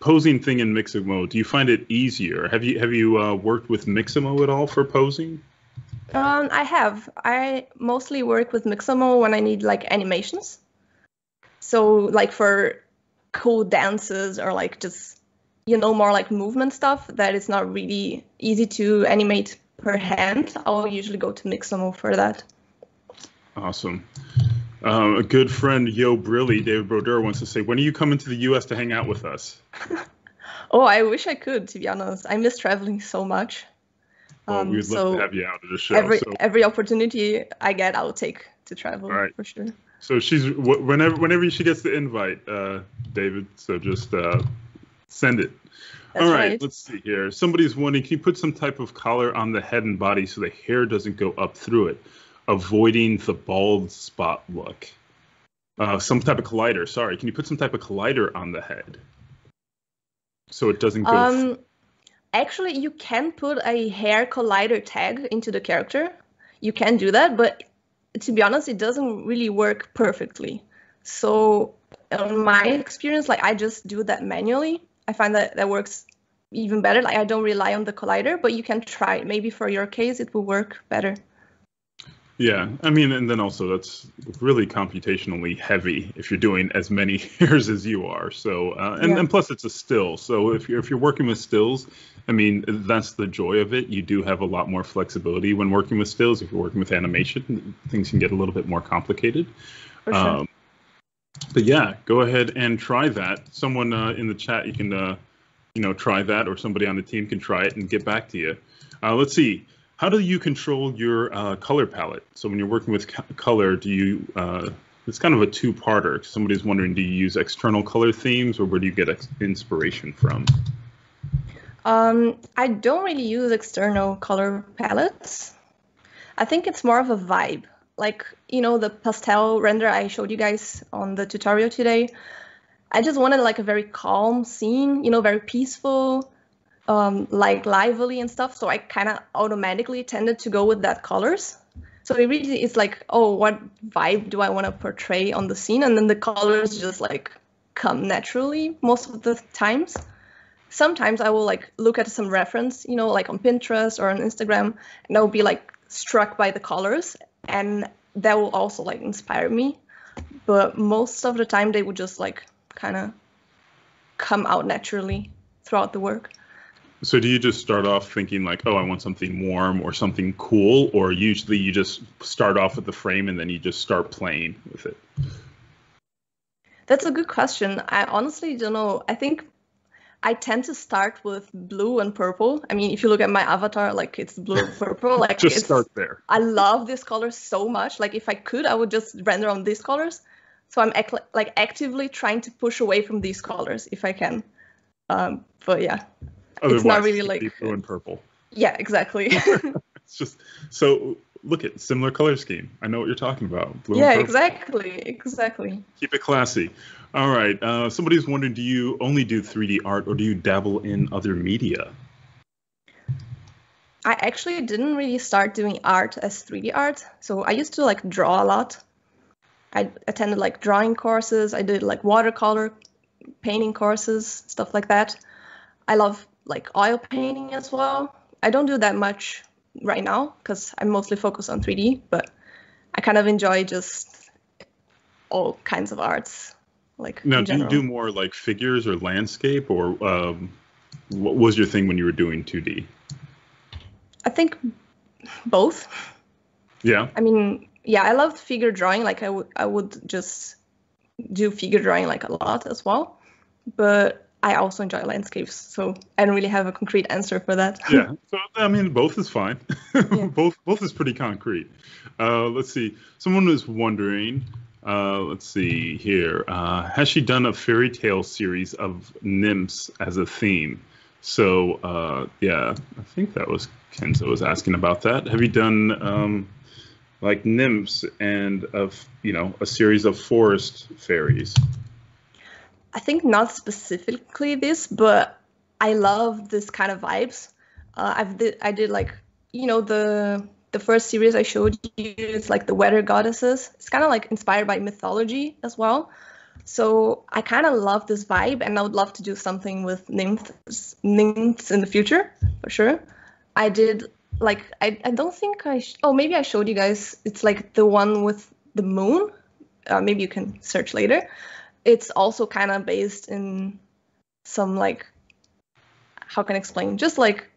Posing thing in Mixamo. Do you find it easier? Have you have you uh, worked with Mixamo at all for posing? Um, I have. I mostly work with Mixamo when I need like animations. So like for cool dances or like just you know more like movement stuff that is not really easy to animate per hand. I'll usually go to Mixamo for that. Awesome. Um, a good friend, Yo Brilly, David Brodeur, wants to say, when are you coming to the U.S. to hang out with us? Oh, I wish I could. To be honest, I miss traveling so much. Well, Um, we would love so to have you out of the show. every so, every opportunity I get, I'll take to travel Right. for sure. so she's whenever whenever she gets the invite, uh, David. So just uh, send it. That's All right, right. let's see here. Somebody's wondering, can you put some type of collar on the head and body so the hair doesn't go up through it, avoiding the bald spot look? Uh, some type of collider. Sorry, can you put some type of collider on the head so it doesn't go? Um, actually, you can put a hair collider tag into the character. You can do that, but to be honest, it doesn't really work perfectly. So, in my experience, like I just do that manually. I find that that works even better. Like I don't rely on the collider, but you can try. Maybe for your case, it will work better. Yeah, I mean, and then also that's really computationally heavy if you're doing as many hairs as you are. So, uh, and, Yeah. and plus it's a still. So if you're if you're working with stills, I mean, that's the joy of it. You do have a lot more flexibility when working with stills. If you're working with animation, things can get a little bit more complicated. Sure. Um, but yeah, go ahead and try that. Someone uh, in the chat, you can, uh, you know, try that, or somebody on the team can try it and get back to you. Uh, let's see. How do you control your uh, color palette? So when you're working with co- color, do you? Uh, it's kind of a two-parter. Somebody's wondering, do you use external color themes, or where do you get ex- inspiration from? Um, I don't really use external color palettes. I think it's more of a vibe. Like, you know, the pastel render I showed you guys on the tutorial today. I just wanted like a very calm scene, you know, very peaceful, um, like lively and stuff. So I kind of automatically tended to go with that colors. So it really is like, oh, what vibe do I want to portray on the scene? And then the colors just like come naturally most of the times sometimes I will like look at some reference, you know, like on Pinterest or on Instagram, and I will be like struck by the colors, and that will also like inspire me. But most of the time, they would just like kind of come out naturally throughout the work. So do you just start off thinking like, oh, I want something warm or something cool, or usually you just start off with the frame and then you just start playing with it? That's a good question. I honestly don't know. I think I tend to start with blue and purple. I mean, if you look at my avatar, like it's blue and purple. Like Just start there. I love these colors so much. Like if I could, I would just render on these colors. So I'm like actively trying to push away from these colors if I can. Um, but yeah, it's not really like blue and purple. yeah, exactly. It's just so look at similar color scheme. I know what you're talking about. Blue yeah, exactly, exactly. Keep it classy. All right. Uh, somebody's wondering, do you only do 3D art or do you dabble in other media? I actually didn't really start doing art as 3D art. So I used to like draw a lot. I attended like drawing courses. I did like watercolor painting courses, stuff like that. I love like oil painting as well. I don't do that much right now because I'm mostly focused on 3D, but I kind of enjoy just all kinds of arts. Like Now, do you do more like figures or landscape, or um, what was your thing when you were doing 2D? I think both. Yeah. I mean, yeah, I love figure drawing. Like I would, I would just do figure drawing like a lot as well. But I also enjoy landscapes, so I don't really have a concrete answer for that. yeah. So I mean, both is fine. both both is pretty concrete. Uh, let's see. Someone was wondering. Uh, let's see here. Uh, has she done a fairy tale series of nymphs as a theme? So uh, yeah, I think that was Kenzo was asking about that. Have you done um, like nymphs and of you know a series of forest fairies? I think not specifically this, but I love this kind of vibes. Uh, I've did I did like you know the the first series I showed you. It's like the weather goddesses. It's kind of like inspired by mythology as well. So I kind of love this vibe, and I would love to do something with nymphs nymphs in the future for sure. I did like I, I don't think I sh- oh maybe I showed you guys. It's like the one with the moon. Uh, maybe you can search later it's also kind of based in some like how can I explain just like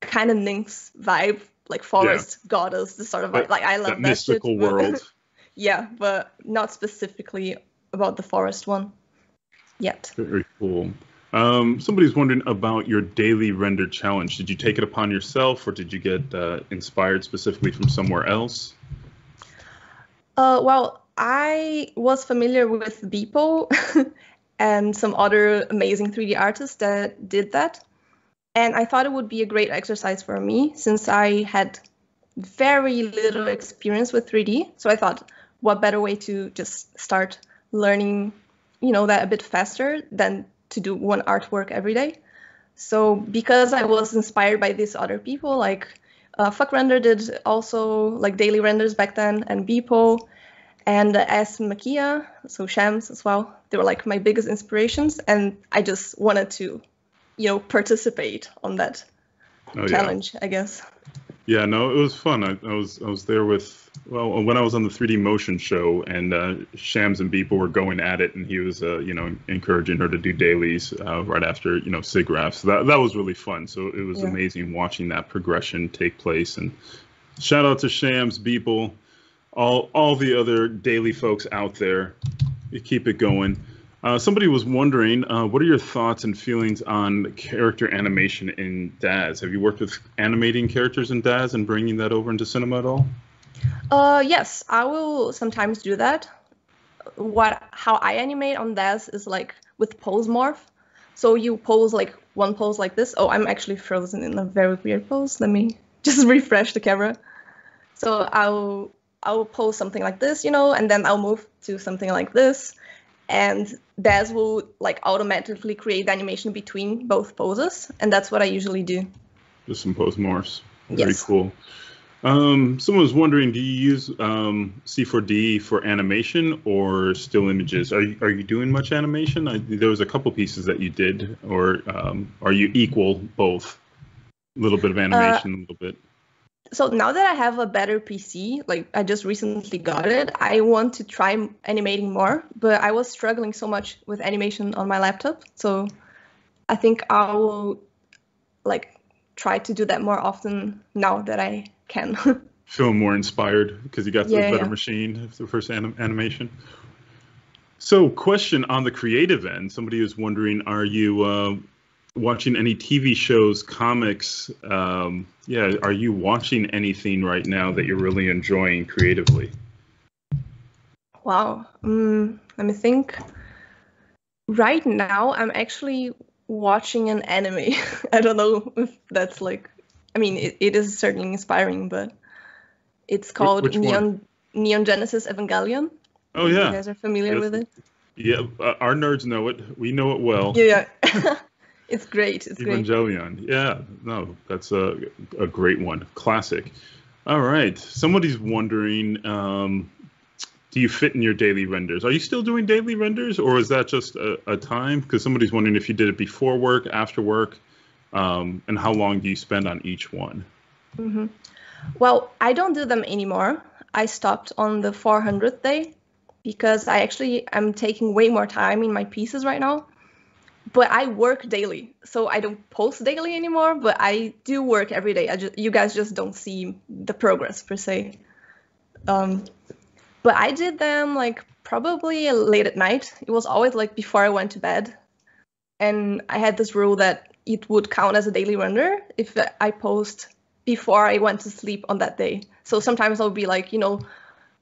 kind of Nynx vibe like forest goddess this sort of vibe. like I love that, that mystical shit, but- world. yeah but not specifically about the forest one yet Very cool. Um, somebody's wondering about your daily render challenge. Did you take it upon yourself, or did you get uh, inspired specifically from somewhere else? Uh, well, I was familiar with Beeple and some other amazing 3D artists that did that. And I thought it would be a great exercise for me since I had very little experience with 3D. So I thought, what better way to just start learning, you know, that a bit faster than to do one artwork every day. So because I was inspired by these other people, like uh, Fvckrender did also like daily renders back then, and Beeple, and as Makia, so Shams as well. They were like my biggest inspirations, and I just wanted to, you know, participate on that Oh, yeah. challenge, I guess. Yeah, no, it was fun. I, I was I was there with well when I was on the 3D motion show and uh, Shams and Beeple were going at it and he was uh, you know encouraging her to do dailies uh, right after you know SIGGRAPH. So that that was really fun. So it was Yeah. amazing watching that progression take place and shout out to Shams, Beeple, all all the other daily folks out there. You keep it going. Uh, somebody was wondering, uh, what are your thoughts and feelings on character animation in DAZ? Have you worked with animating characters in DAZ and bringing that over into cinema at all? Uh, yes, I will sometimes do that. What how I animate on DAZ is like with pose morph. So you pose like one pose like this. Oh, I'm actually frozen in a very weird pose. Let me just refresh the camera. So I'll I'll pose something like this, you know, and then I'll move to something like this, and DAZ will like automatically create the animation between both poses, and that's what I usually do. Just some pose morphs. Very Yes. cool. Um, someone was wondering, do you use um, C4D for animation or still images? Are you, are you doing much animation? I, there was a couple pieces that you did, or um, are you equal both? A little bit of animation, a little bit. So now that I have a better PC, like I just recently got it, I want to try animating more, but I was struggling so much with animation on my laptop. So I think I will like try to do that more often now that I can. Feel more inspired because you got the Yeah, better yeah. machine, the first anim- animation. So, question on the creative end: somebody is wondering, are you uh, watching any TV shows, comics. Um, yeah, are you watching anything right now that you're really enjoying creatively? Wow. Um, let me think. Right now, I'm actually watching an anime. I don't know if that's like, I mean, it, it is certainly inspiring, but it's called which one? Neon Neon Genesis Evangelion. Oh yeah, You guys are familiar with it? yeah. Uh, our nerds know it. We know it well. Yeah, yeah. it's great. It's great. Evangelion. Yeah, no, that's a a great one. Classic. All right. Somebody's wondering, um, do you fit in your daily renders? Are you still doing daily renders, or is that just a, a time? Because somebody's wondering if you did it before work, after work, um, and how long do you spend on each one? hmm Well, I don't do them anymore. I stopped on the 400th day because I actually am taking way more time in my pieces right now. But I work daily, so I don't post daily anymore. But I do work every day. I just, you guys just don't see the progress per se. Um, but I did them like probably late at night. It was always like before I went to bed, and I had this rule that it would count as a daily render if I post before I went to sleep on that day. So sometimes I'll be like, you know,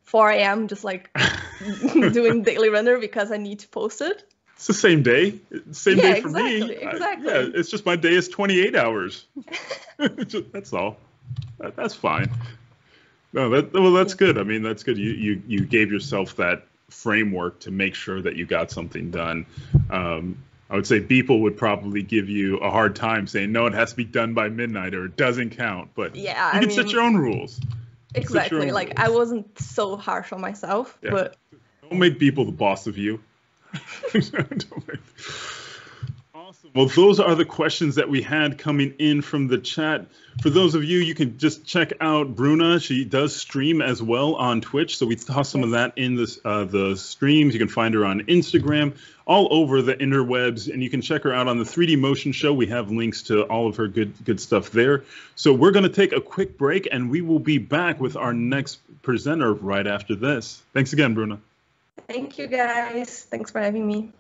4 a.m. just like doing daily render because I need to post it. It's the same day. Same Yeah, day for me. exactly, I- exactly. yeah, it's just my day is 28 hours. That's all. That, that's fine. No, that well, that's good. I mean, that's good. You you you gave yourself that framework to make sure that you got something done. Um, I would say people would probably give you a hard time saying no, it has to be done by midnight or it doesn't count. But Yeah, you I can set your own rules. Exactly. own Like rules. I wasn't so harsh on myself, Yeah. but Don't make people the boss of you. Awesome. Well, those are the questions that we had coming in from the chat. For those of you, you can just check out Bruna. She does stream as well on Twitch, so we toss some of that in this, uh, the streams. You can find her on Instagram, all over the interwebs, and you can check her out on the 3D Motion Show. We have links to all of her good good stuff there. So we're going to take a quick break, and we will be back with our next presenter right after this. Thanks again, Bruna. Thank you guys. Thanks for having me.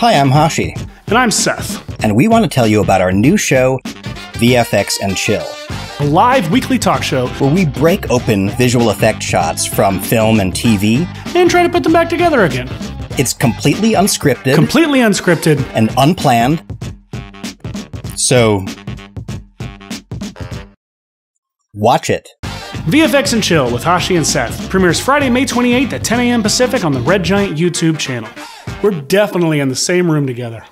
Hi, I'm Hashi. And I'm Seth. And we want to tell you about our new show, VFX and Chill. A live weekly talk show where we break open visual effect shots from film and TV and try to put them back together again. It's completely unscripted, completely unscripted, and unplanned. So, watch it. VFX and Chill with Hashi and Seth premieres Friday, May 28th at 10 a.m. Pacific on the Red Giant YouTube channel. We're definitely in the same room together.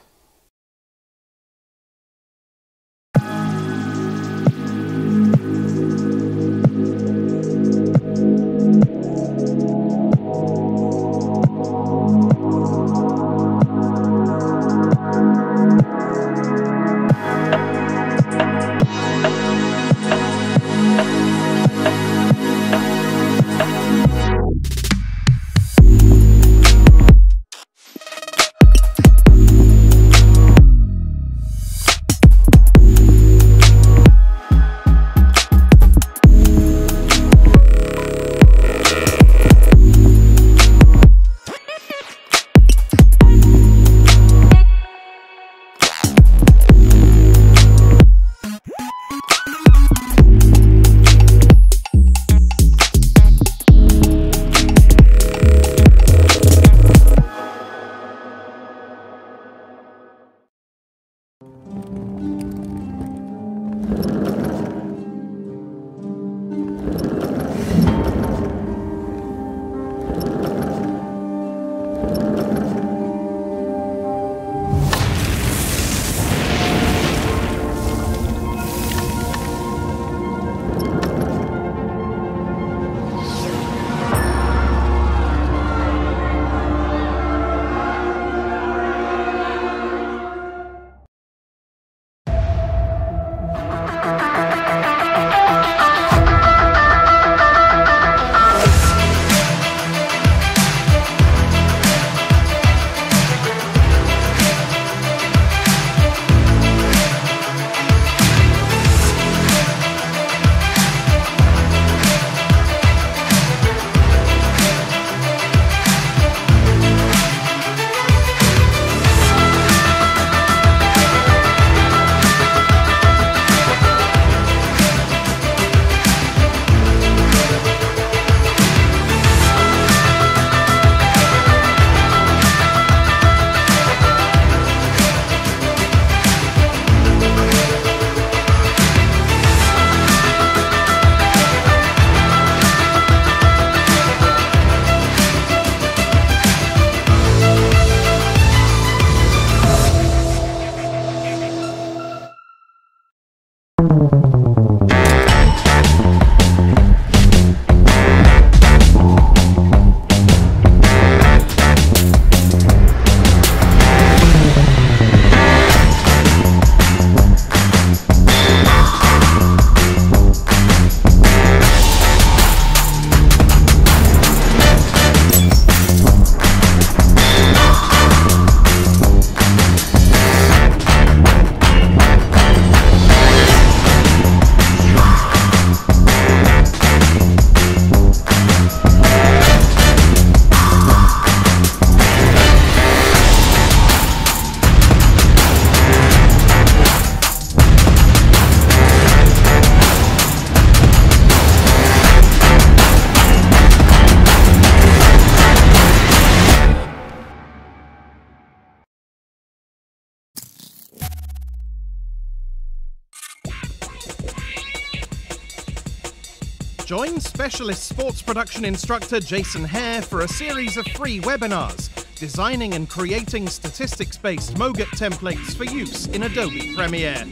Specialist sports production instructor Jason Hare for a series of free webinars designing and creating statistics-based MOGRT templates for use in Adobe Premiere.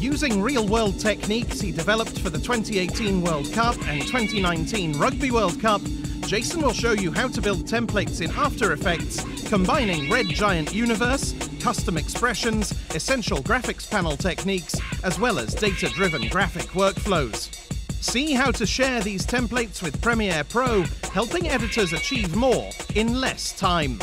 Using real-world techniques he developed for the 2018 World Cup and 2019 Rugby World Cup, Jason will show you how to build templates in After Effects, combining Red Giant Universe, custom expressions, essential graphics panel techniques, as well as data-driven graphic workflows. See how to share these templates with Premiere Pro, helping editors achieve more in less time.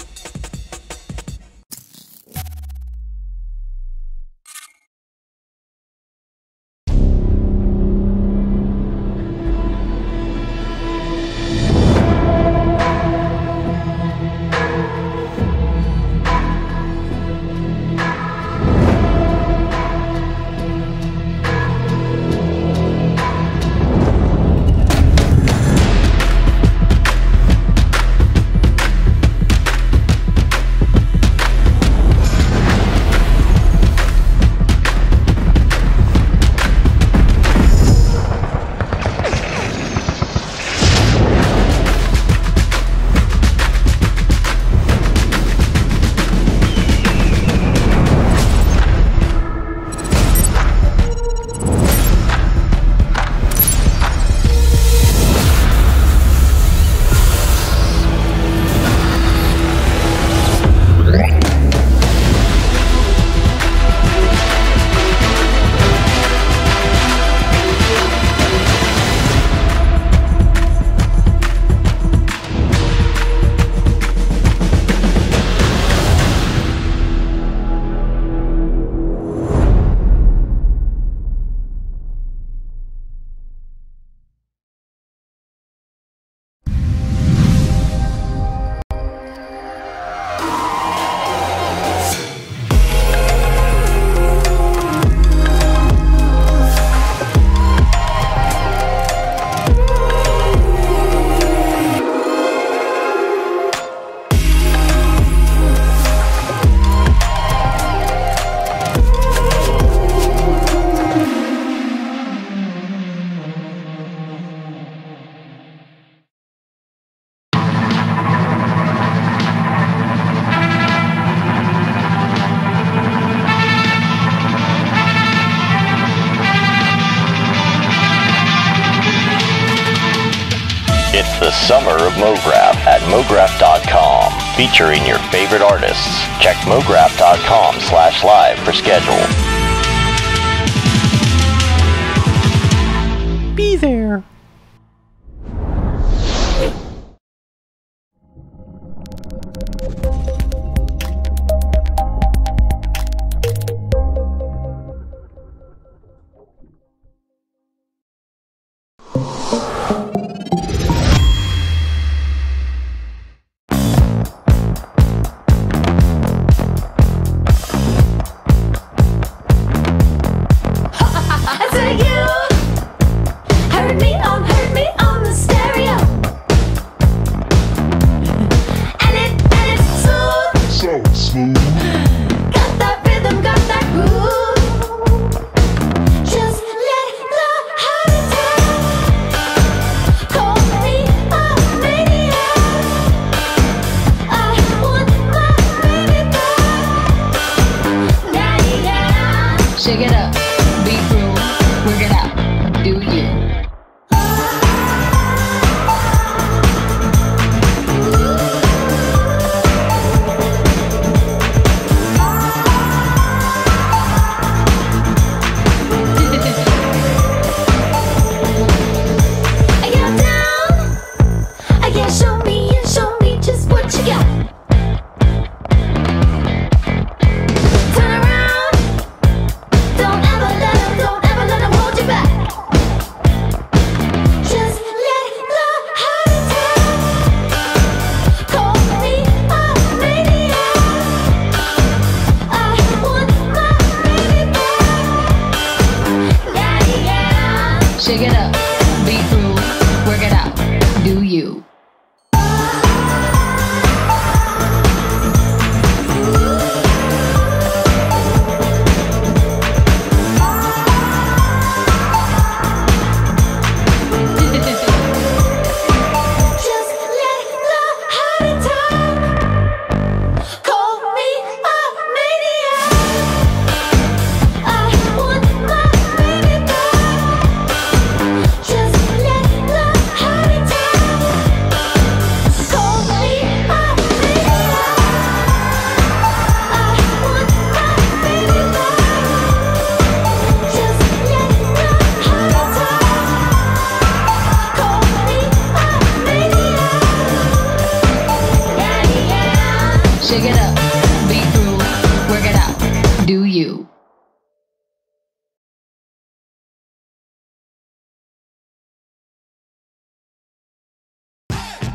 Featuring your favorite artists.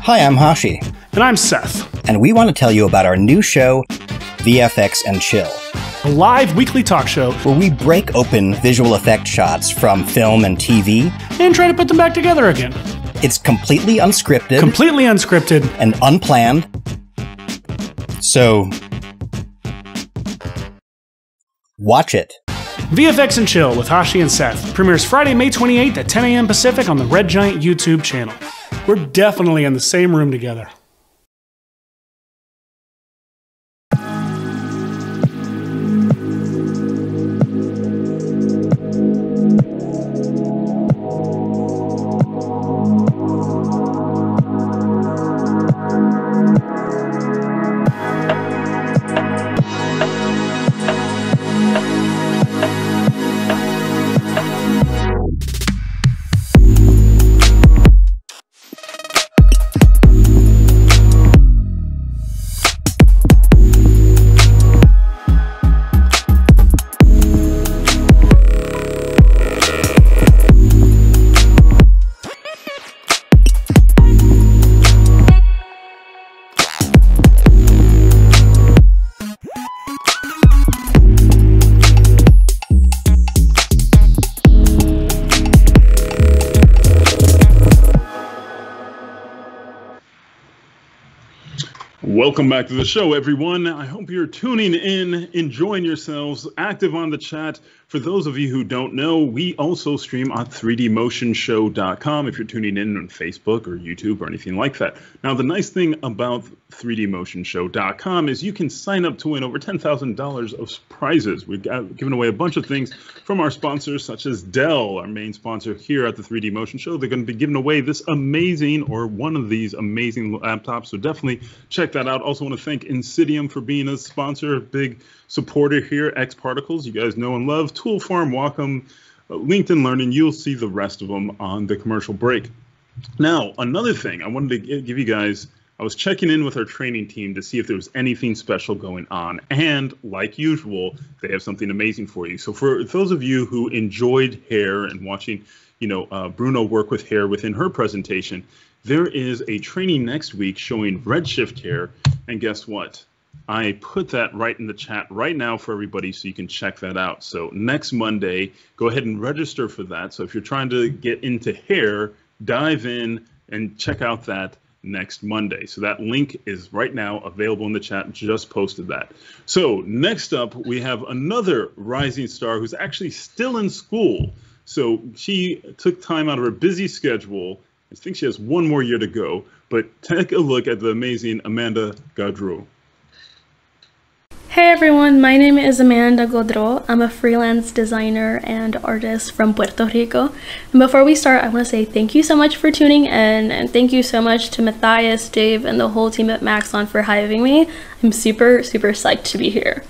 Hi, I'm Hashi, And I'm Seth, and we want to tell you about our new show, VFX and Chill, a live weekly talk show, where we break open visual effect shots from film and TV. and try to put them back together again. It's completely unscripted Completely unscripted. and unplanned. So, watch it. VFX and Chill with Hashi and Seth premieres Friday, May 28th at 10 a.m. Pacific on the Red Giant YouTube channel. We're definitely in the same room together. Welcome back to the show, everyone. I hope you're tuning in, enjoying yourselves, active on the chat. For those of you who don't know, we also stream on 3dmotionshow.com if you're tuning in on Facebook or YouTube or anything like that. Now, the nice thing about 3dmotionshow.com is you can sign up to win over $10,000 of prizes. We've got, given away a bunch of things from our sponsors, such as Dell, our main sponsor here at the 3D Motion Show. They're going to be giving away this amazing or one of these amazing laptops. So definitely check that out. Also want to thank Insydium for being a sponsor, big supporter here, X Particles, you guys know and love, Tool Farm, Wacom, uh, LinkedIn Learning. You'll see the rest of them on the commercial break. Now, another thing I wanted to give you guys, I was checking in with our training team to see if there was anything special going on. And like usual, they have something amazing for you. So for those of you who enjoyed hair and watching, you know, uh, Bruno work with hair within her presentation, there is a training next week showing Redshift hair. And guess what? I put that right in the chat right now for everybody so you can check that out. So next Monday, go ahead and register for that. So if you're trying to get into hair, dive in and check out that next Monday. So that link is right now available in the chat. Just posted that. So next up, we have another rising star who's actually still in school. So she took time out of her busy schedule. I think she has one more year to go, but take a look at the amazing Amanda Godreau. Hey everyone, my name is Amanda Godreau. I'm a freelance designer and artist from Puerto Rico. And before we start, I want to say thank you so much for tuning in and thank you so much to Matthias, Dave, and the whole team at Maxon for having me. I'm super, super psyched to be here.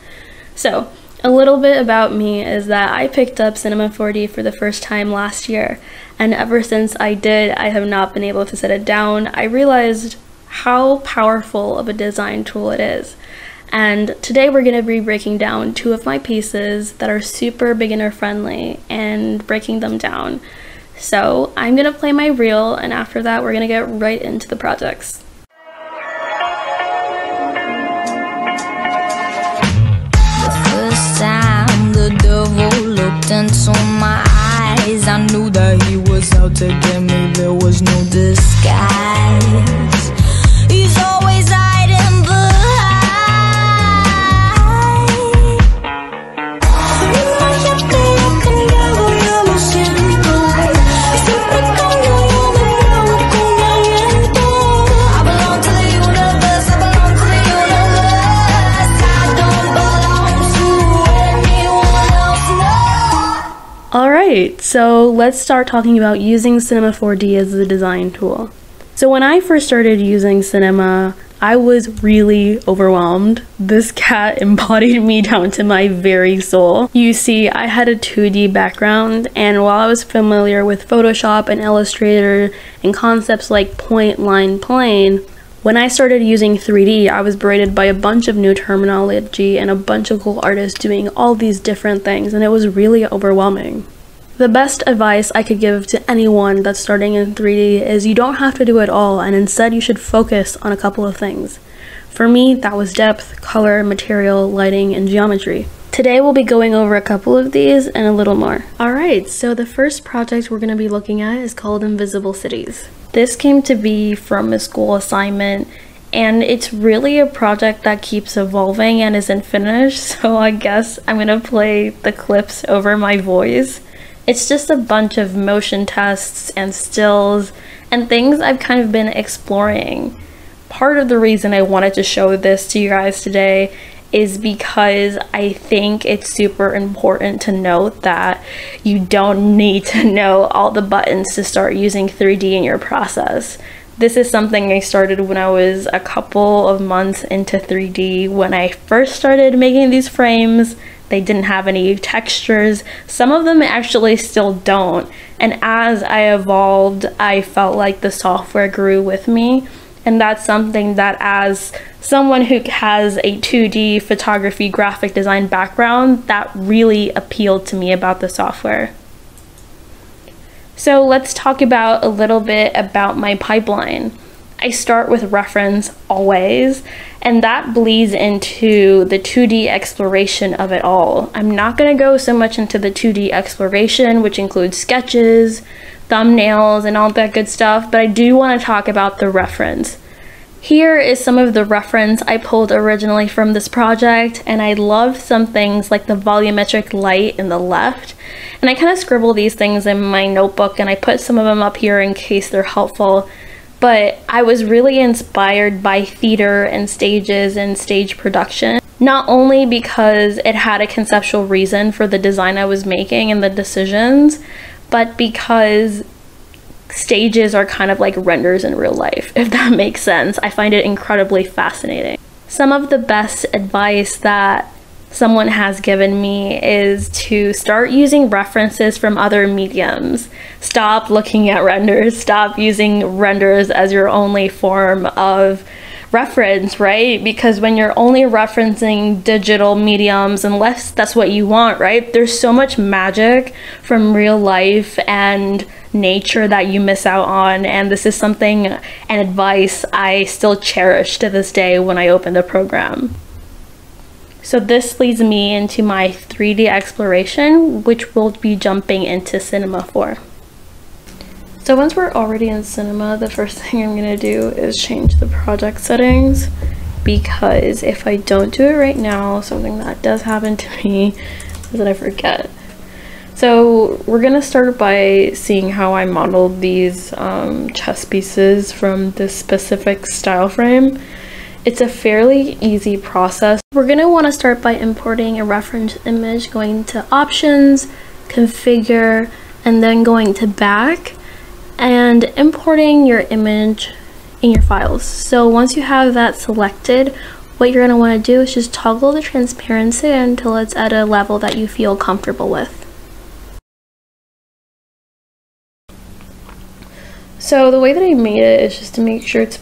So, a little bit about me is that I picked up Cinema 4D for the first time last year, and ever since I did, I have not been able to set it down. I realized how powerful of a design tool it is. And today we're going to be breaking down two of my pieces that are super beginner friendly and breaking them down. So I'm going to play my reel and after that we're going to get right into the projects. Into my eyes, I knew that he was out to get me. There was no disguise. He's always hiding So let's start talking about using Cinema 4D as a design tool. So when I first started using Cinema, I was really overwhelmed. This cat embodied me down to my very soul. You see, I had a 2D background, and while I was familiar with Photoshop and Illustrator and concepts like point, line, plane, when I started using 3D, I was berated by a bunch of new terminology and a bunch of cool artists doing all these different things, and it was really overwhelming. The best advice I could give to anyone that's starting in 3D is you don't have to do it all, and instead you should focus on a couple of things. For me, that was depth, color, material, lighting, and geometry. Today we'll be going over a couple of these and a little more. Alright, so the first project we're going to be looking at is called Invisible Cities. This came to be from a school assignment and it's really a project that keeps evolving and isn't finished, so I guess I'm going to play the clips over my voice. It's just a bunch of motion tests and stills and things I've kind of been exploring. Part of the reason I wanted to show this to you guys today is because I think it's super important to note that you don't need to know all the buttons to start using 3D in your process. This is something I started when I was a couple of months into 3D. When I first started making these frames, they didn't have any textures. Some of them actually still don't. And as I evolved, I felt like the software grew with me. And that's something that, as someone who has a 2D photography graphic design background, that really appealed to me about the software. So let's talk about a little bit about my pipeline. I start with reference always, and that bleeds into the 2D exploration of it all. I'm not going to go so much into the 2D exploration, which includes sketches, thumbnails, and all that good stuff, but I do want to talk about the reference. Here is some of the reference I pulled originally from this project, and I love some things like the volumetric light in the left. And I kind of scribble these things in my notebook and I put some of them up here in case they're helpful. But I was really inspired by theater and stages and stage production. Not only because it had a conceptual reason for the design I was making and the decisions, but because stages are kind of like renders in real life, if that makes sense. I find it incredibly fascinating. Some of the best advice that someone has given me is to start using references from other mediums. Stop looking at renders, stop using renders as your only form of reference, right? Because when you're only referencing digital mediums, unless that's what you want, right? There's so much magic from real life and nature that you miss out on. And this is something and advice I still cherish to this day when I open the program. So this leads me into my 3D exploration, which we'll be jumping into Cinema for. So once we're already in Cinema, the first thing I'm gonna do is change the project settings because if I don't do it right now, something that does happen to me is that I forget. So we're gonna start by seeing how I modeled these um, chess pieces from this specific style frame. It's a fairly easy process. We're gonna wanna start by importing a reference image, going to options, configure, and then going to back and importing your image in your files. So once you have that selected, what you're going to want to do is just toggle the transparency until it's at a level that you feel comfortable with. So the way that I made it is just to make sure it's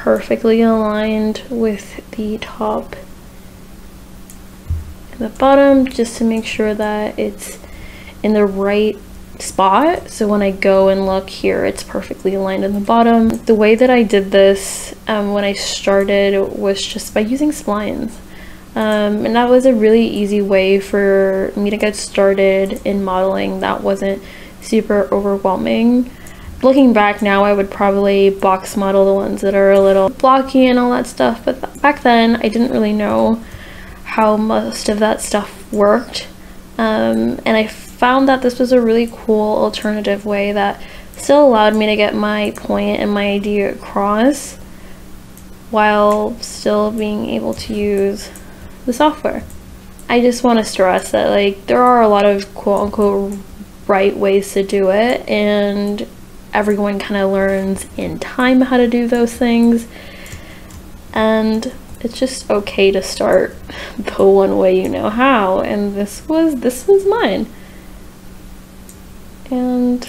perfectly aligned with the top and the bottom, just to make sure that it's in the right spot. So when I go and look here, it's perfectly aligned in the bottom. The way that I did this um, when I started was just by using splines. Um, and that was a really easy way for me to get started in modeling that wasn't super overwhelming. Looking back now, I would probably box model the ones that are a little blocky and all that stuff, but th back then I didn't really know how most of that stuff worked. Um, and I found that this was a really cool alternative way that still allowed me to get my point and my idea across while still being able to use the software. I just want to stress that like there are a lot of quote unquote right ways to do it and everyone kind of learns in time how to do those things and it's just okay to start the one way you know how and this was this was mine and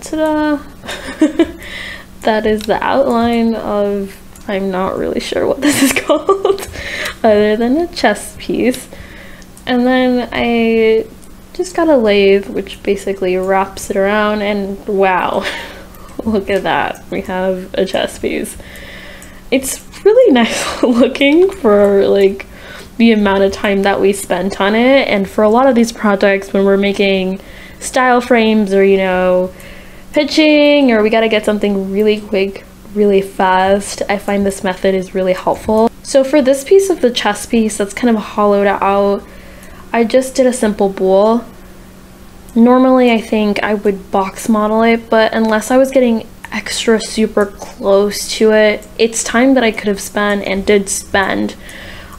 ta-da! that is the outline of, I'm not really sure what this is called, other than a chess piece. And then I just got a lathe, which basically wraps it around, and wow, look at that. We have a chess piece. It's really nice looking for like the amount of time that we spent on it, and for a lot of these projects when we're making style frames or, you know, pitching or we got to get something really quick, really fast, I find this method is really helpful. So for this piece of the chess piece that's kind of hollowed out, I just did a simple Boole. Normally I think I would box model it, but unless I was getting extra super close to it, it's time that I could have spent and did spend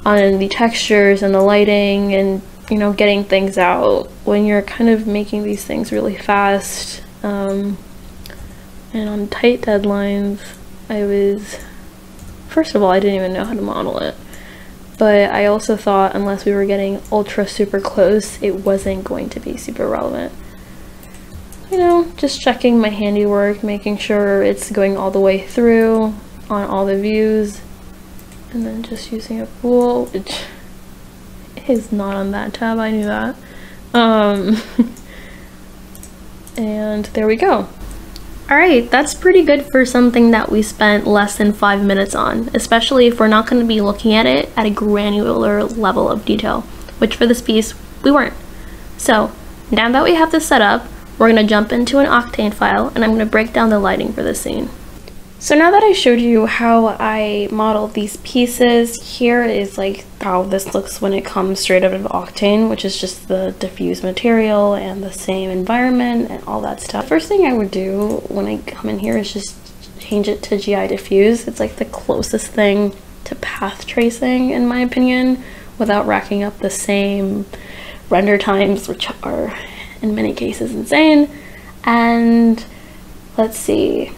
on the textures and the lighting and you know, getting things out when you're kind of making these things really fast um, and on tight deadlines. I was, first of all, I didn't even know how to model it. But I also thought unless we were getting ultra super close, it wasn't going to be super relevant. You know, just checking my handiwork, making sure it's going all the way through on all the views, and then just using a Boole, which is not on that tab, I knew that. Um, and there we go. Alright, that's pretty good for something that we spent less than five minutes on, especially if we're not going to be looking at it at a granular level of detail, which for this piece, we weren't. So, now that we have this set up, we're going to jump into an Octane file, and I'm going to break down the lighting for this scene. So now that I showed you how I modeled these pieces, here is like how this looks when it comes straight out of Octane, which is just the diffuse material and the same environment and all that stuff. First thing I would do when I come in here is just change it to GI diffuse. It's like the closest thing to path tracing in my opinion without racking up the same render times, which are in many cases insane. And let's see,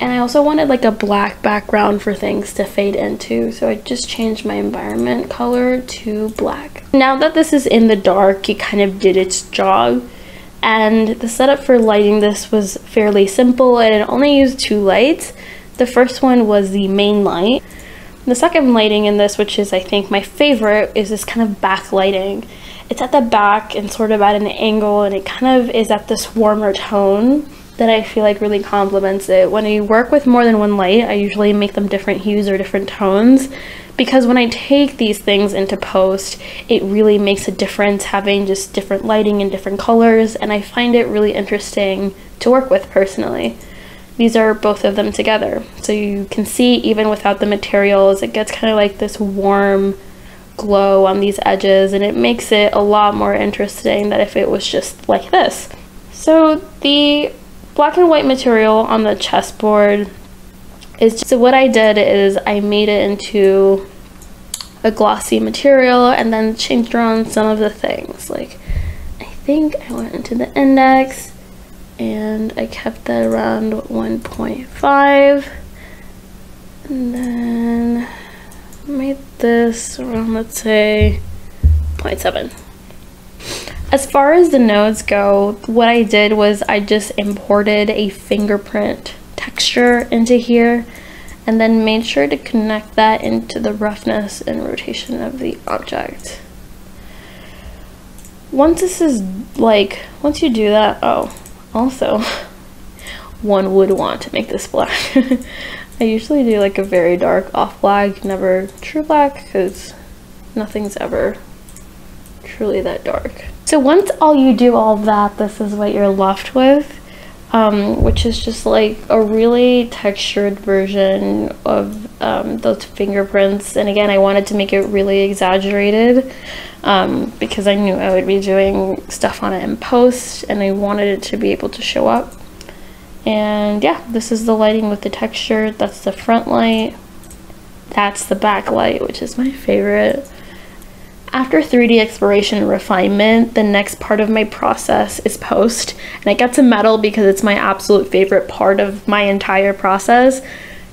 and I also wanted like a black background for things to fade into. So I just changed my environment color to black. Now that this is in the dark, it kind of did its job. And the setup for lighting this was fairly simple and it only used two lights. The first one was the main light. The second lighting in this, which is I think my favorite, is this kind of backlighting. It's at the back and sort of at an angle and it kind of is at this warmer tone that I feel like really complements it. When I work with more than one light, I usually make them different hues or different tones because when I take these things into post, it really makes a difference having just different lighting and different colors, and I find it really interesting to work with personally. These are both of them together. So you can see even without the materials, it gets kind of like this warm glow on these edges, and it makes it a lot more interesting than if it was just like this. So the black and white material on the chessboard is just, so what I did is I made it into a glossy material and then changed around some of the things. Like I think I went into the index and I kept that around 1.5 and then made this around let's say 0.7 as far as the nodes go, what I did was I just imported a fingerprint texture into here and then made sure to connect that into the roughness and rotation of the object. Once this is like, once you do that, oh, also, one would want to make this black. I usually do like a very dark off black, never true black, because nothing's ever truly that dark. So once all you do all that, this is what you're left with, um, which is just like a really textured version of um, those fingerprints. And again, I wanted to make it really exaggerated um, because I knew I would be doing stuff on it in post and I wanted it to be able to show up. And yeah, this is the lighting with the texture. That's the front light. That's the back light, which is my favorite. After 3D exploration and refinement, the next part of my process is post. And I get to metal because it's my absolute favorite part of my entire process.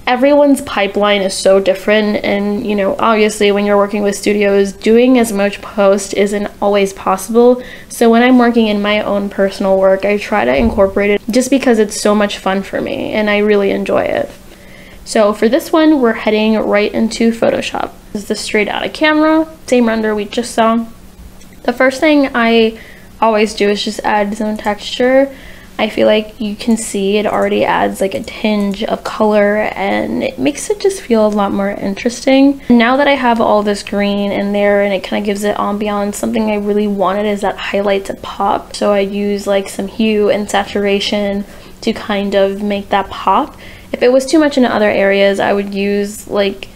Everyone's pipeline is so different and you know, obviously when you're working with studios, doing as much post isn't always possible. So when I'm working in my own personal work, I try to incorporate it just because it's so much fun for me and I really enjoy it. So for this one, we're heading right into Photoshop. This is the straight out of camera, same render we just saw. The first thing I always do is just add some texture. I feel like you can see it already adds like a tinge of color and it makes it just feel a lot more interesting. Now that I have all this green in there and it kind of gives it ambiance, something I really wanted is that highlight to pop. So I use like some hue and saturation to kind of make that pop. If it was too much in other areas, I would use like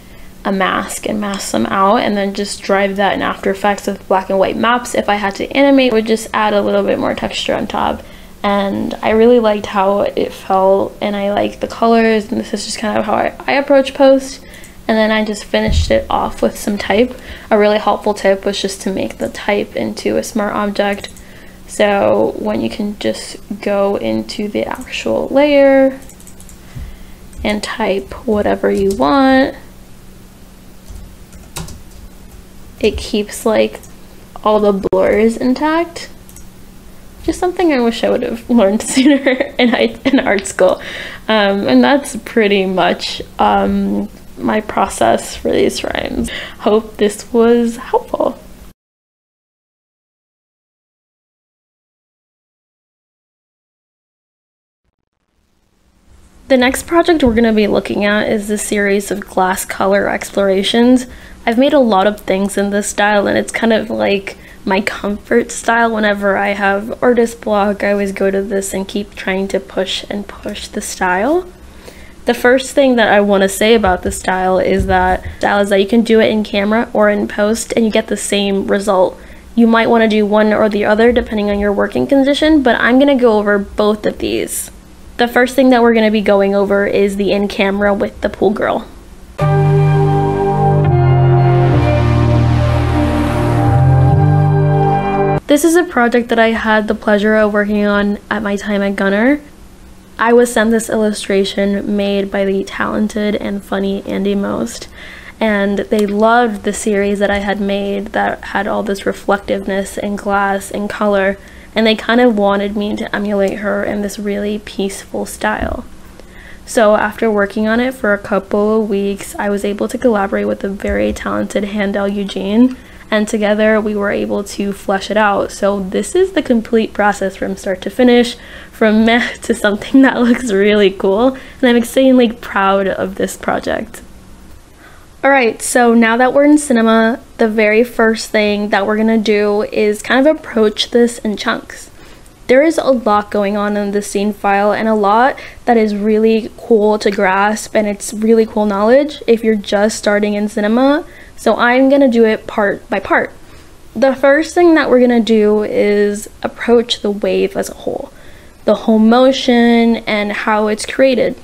a mask and mask them out and then just drive that in After Effects with black and white maps. If I had to animate, would just add a little bit more texture on top. And I really liked how it felt and I like the colors and this is just kind of how I, I approach post. And then I just finished it off with some type. A really helpful tip was just to make the type into a smart object. So when you can just go into the actual layer and type whatever you want. It keeps like all the blurs intact. Just something I wish I would have learned sooner in, in art school. Um, and that's pretty much um, my process for these rhymes. Hope this was helpful. The next project we're going to be looking at is the series of glass color explorations. I've made a lot of things in this style and it's kind of like my comfort style whenever I have artist block I always go to this and keep trying to push and push the style. The first thing that I want to say about this style is that style is that you can do it in camera or in post and you get the same result. You might want to do one or the other depending on your working condition, but I'm going to go over both of these. The first thing that we're going to be going over is the in camera with the pool girl. This is a project that I had the pleasure of working on at my time at Gunner. I was sent this illustration made by the talented and funny Andy Most, and they loved the series that I had made that had all this reflectiveness and glass and color, and they kind of wanted me to emulate her in this really peaceful style. So after working on it for a couple of weeks, I was able to collaborate with the very talented Handel Eugene, and together we were able to flesh it out. So this is the complete process from start to finish, from meh to something that looks really cool, and I'm extremely proud of this project. Alright, so now that we're in cinema, the very first thing that we're gonna do is kind of approach this in chunks. There is a lot going on in the scene file and a lot that is really cool to grasp and it's really cool knowledge if you're just starting in cinema so I'm gonna do it part by part. The first thing that we're gonna do is approach the wave as a whole, the whole motion and how it's created.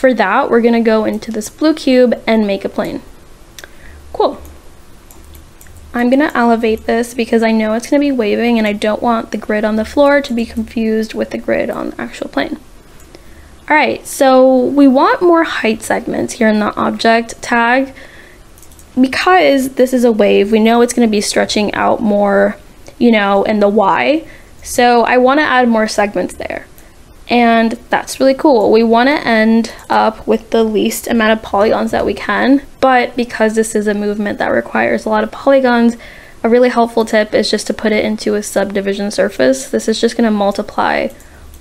For that, we're gonna go into this blue cube and make a plane. Cool. I'm gonna elevate this because I know it's gonna be waving and I don't want the grid on the floor to be confused with the grid on the actual plane. Alright, so we want more height segments here in the object tag because this is a wave, we know it's going to be stretching out more, you know, in the Y. So I want to add more segments there. And that's really cool. We want to end up with the least amount of polygons that we can. But because this is a movement that requires a lot of polygons, a really helpful tip is just to put it into a subdivision surface. This is just going to multiply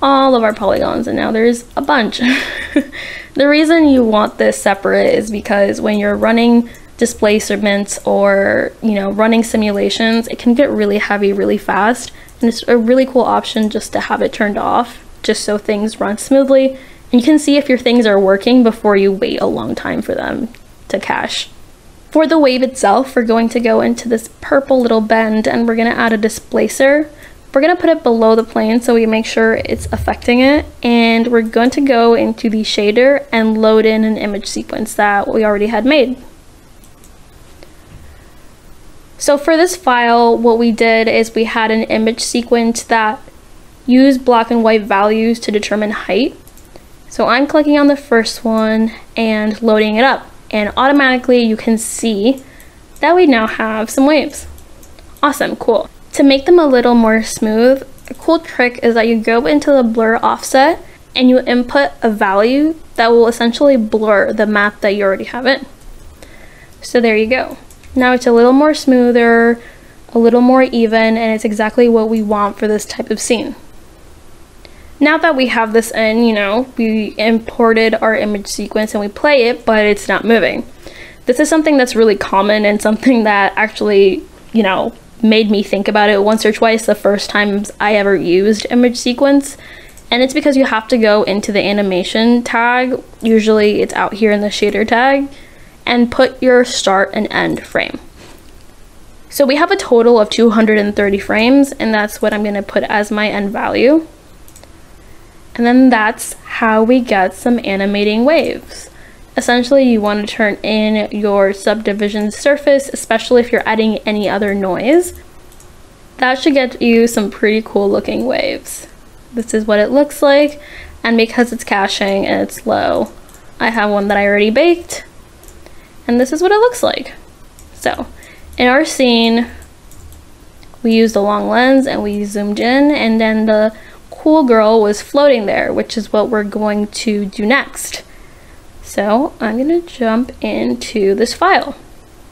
all of our polygons and now there's a bunch. the reason you want this separate is because when you're running displacements or you know running simulations it can get really heavy really fast and it's a really cool option just to have it turned off just so things run smoothly. And you can see if your things are working before you wait a long time for them to cache. For the wave itself we're going to go into this purple little bend and we're going to add a displacer. We're going to put it below the plane so we make sure it's affecting it. And we're going to go into the shader and load in an image sequence that we already had made. So for this file, what we did is we had an image sequence that used black and white values to determine height. So I'm clicking on the first one and loading it up. And automatically you can see that we now have some waves. Awesome, cool. To make them a little more smooth, a cool trick is that you go into the blur offset and you input a value that will essentially blur the map that you already have in. So there you go. Now it's a little more smoother, a little more even, and it's exactly what we want for this type of scene. Now that we have this in, you know, we imported our image sequence and we play it, but it's not moving. This is something that's really common and something that actually, you know, made me think about it once or twice the first times I ever used image sequence. And it's because you have to go into the animation tag. Usually it's out here in the shader tag and put your start and end frame. So we have a total of 230 frames and that's what I'm going to put as my end value. And then that's how we get some animating waves. Essentially, you want to turn in your subdivision surface, especially if you're adding any other noise. That should get you some pretty cool looking waves. This is what it looks like. And because it's caching and it's low, I have one that I already baked and this is what it looks like. So in our scene, we used a long lens and we zoomed in and then the cool girl was floating there, which is what we're going to do next. So I'm gonna jump into this file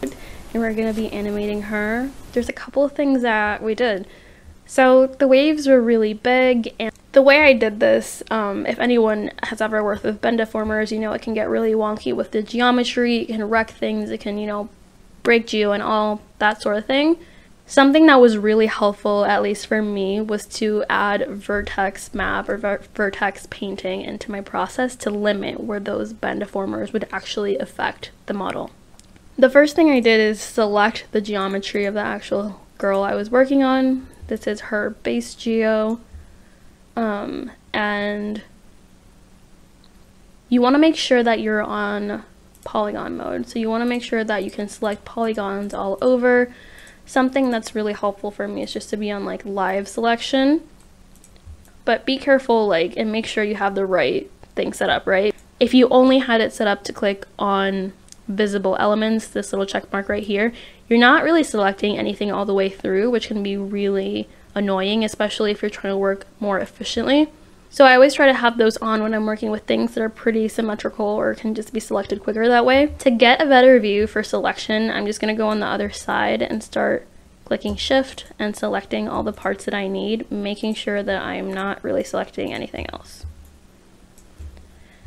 and we're gonna be animating her. There's a couple of things that we did. So the waves were really big and the way I did this, um, if anyone has ever worked with bend deformers, you know it can get really wonky with the geometry, it can wreck things, it can, you know, break geo and all that sort of thing. Something that was really helpful, at least for me, was to add vertex map or ver vertex painting into my process to limit where those bend deformers would actually affect the model. The first thing I did is select the geometry of the actual girl I was working on. This is her base geo. Um, and you want to make sure that you're on polygon mode. So you want to make sure that you can select polygons all over Something that's really helpful for me is just to be on like live selection. But be careful like and make sure you have the right thing set up, right? If you only had it set up to click on visible elements, this little check mark right here, you're not really selecting anything all the way through, which can be really annoying, especially if you're trying to work more efficiently. So I always try to have those on when I'm working with things that are pretty symmetrical or can just be selected quicker that way. To get a better view for selection, I'm just going to go on the other side and start clicking shift and selecting all the parts that I need, making sure that I'm not really selecting anything else.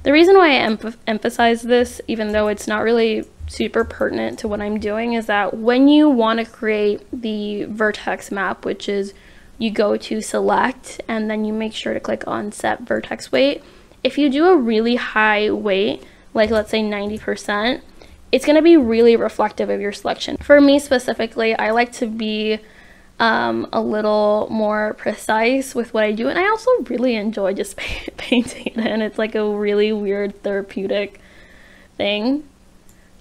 The reason why I em emphasize this, even though it's not really super pertinent to what I'm doing, is that when you want to create the vertex map, which is you go to select and then you make sure to click on set vertex weight. If you do a really high weight, like let's say 90%, it's going to be really reflective of your selection. For me specifically, I like to be um, a little more precise with what I do, and I also really enjoy just painting in. It's like a really weird therapeutic thing.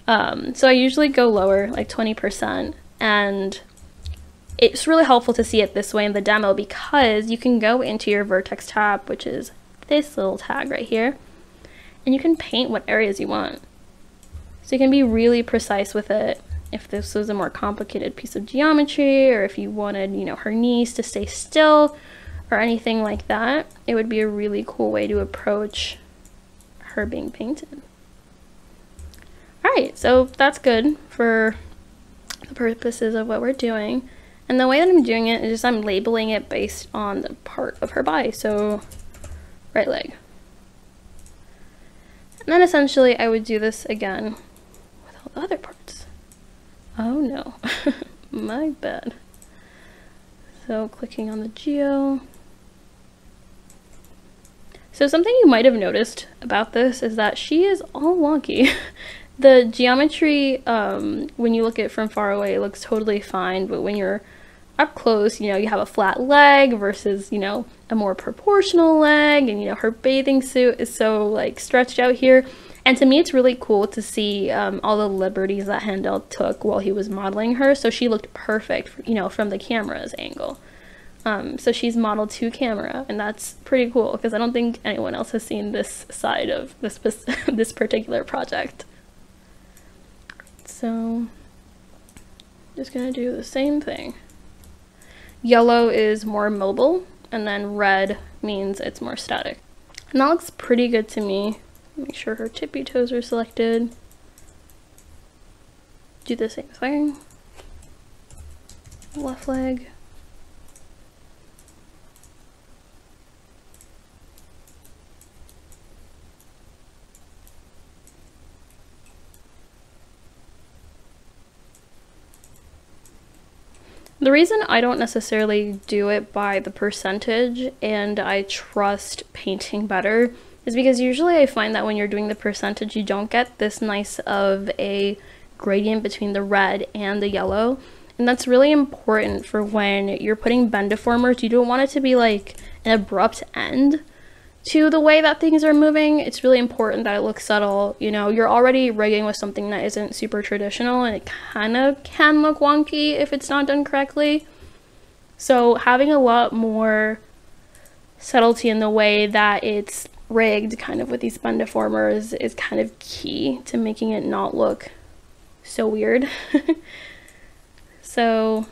Um, so I usually go lower, like 20%, and it's really helpful to see it this way in the demo because you can go into your vertex tab, which is this little tag right here, and you can paint what areas you want. So you can be really precise with it. If this was a more complicated piece of geometry, or if you wanted, you know, her knees to stay still, or anything like that, it would be a really cool way to approach her being painted. Alright, so that's good for the purposes of what we're doing. And the way that I'm doing it is I'm labeling it based on the part of her body. So right leg. And then essentially I would do this again with all the other parts. Oh no, my bad. So clicking on the geo. So something you might have noticed about this is that she is all wonky. the geometry, um, when you look at it from far away, looks totally fine, but when you're up close, you know, you have a flat leg versus, you know, a more proportional leg and, you know, her bathing suit is so like stretched out here. And to me, it's really cool to see um, all the liberties that Handel took while he was modeling her. So she looked perfect, you know, from the camera's angle. Um, so she's modeled to camera, and that's pretty cool because I don't think anyone else has seen this side of this this particular project. So, just gonna do the same thing. Yellow is more mobile, and then red means it's more static. And that looks pretty good to me. Make sure her tippy toes are selected. Do the same thing. Left leg. The reason I don't necessarily do it by the percentage and I trust painting better is because usually I find that when you're doing the percentage, you don't get this nice of a gradient between the red and the yellow. And that's really important for when you're putting bend deformers. You don't want it to be like an abrupt end to the way that things are moving, it's really important that it looks subtle. You know, you're already rigging with something that isn't super traditional and it kind of can look wonky if it's not done correctly. So having a lot more subtlety in the way that it's rigged kind of with these bend deformers is kind of key to making it not look so weird. so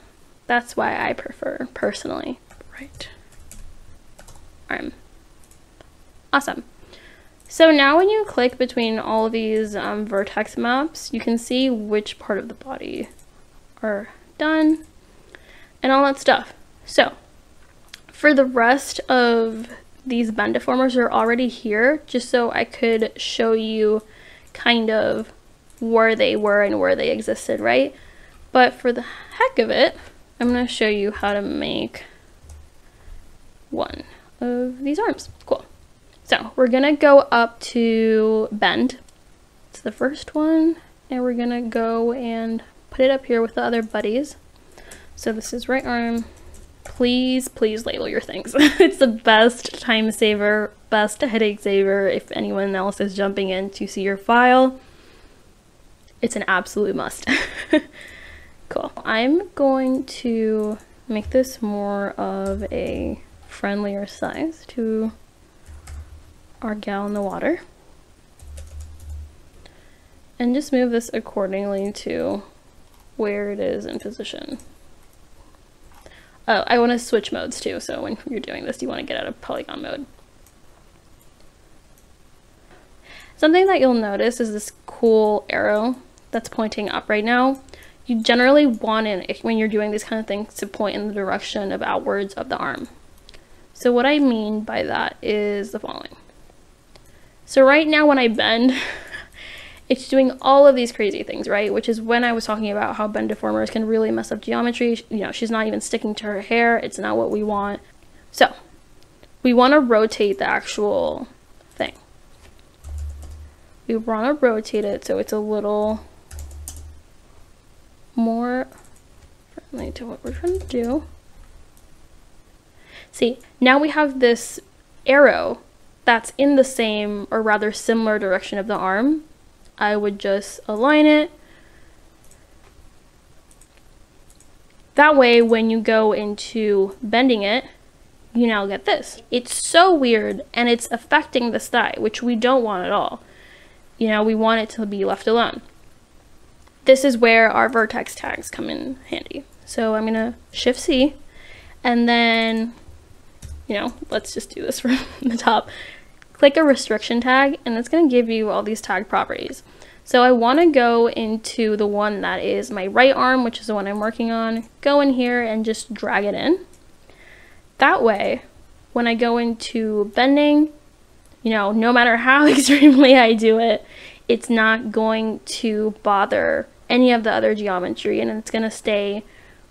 that's why I prefer personally. Right. Alright. Awesome. So now when you click between all these um, vertex maps, you can see which part of the body are done and all that stuff. So for the rest of these bend deformers are already here just so I could show you kind of where they were and where they existed, right? But for the heck of it, I'm going to show you how to make one of these arms. Cool. So we're to go up to bend. It's the first one. And we're to go and put it up here with the other buddies. So this is right arm. Please, please label your things. it's the best time saver, best headache saver if anyone else is jumping in to see your file. It's an absolute must. cool. I'm going to make this more of a friendlier size to our gal in the water. And just move this accordingly to where it is in position. Oh, I want to switch modes too, so when you're doing this, you want to get out of polygon mode. Something that you'll notice is this cool arrow that's pointing up right now. You generally want it, when you're doing these kind of things, to point in the direction of outwards of the arm. So what I mean by that is the following. So right now when I bend, it's doing all of these crazy things, right? Which is when I was talking about how bend deformers can really mess up geometry. You know, she's not even sticking to her hair. It's not what we want. So we want to rotate the actual thing. We want to rotate it so it's a little more friendly to what we're trying to do. See, now we have this arrow that's in the same or rather similar direction of the arm I would just align it. That way, when you go into bending it, you now get this. It's so weird and it's affecting the thigh, which we don't want at all. You know, we want it to be left alone. This is where our vertex tags come in handy. So I'm gonna shift C and then, you know, let's just do this from the top click a restriction tag and it's going to give you all these tag properties. So I want to go into the one that is my right arm, which is the one I'm working on, go in here and just drag it in. That way, when I go into bending, you know, no matter how extremely I do it, it's not going to bother any of the other geometry and it's going to stay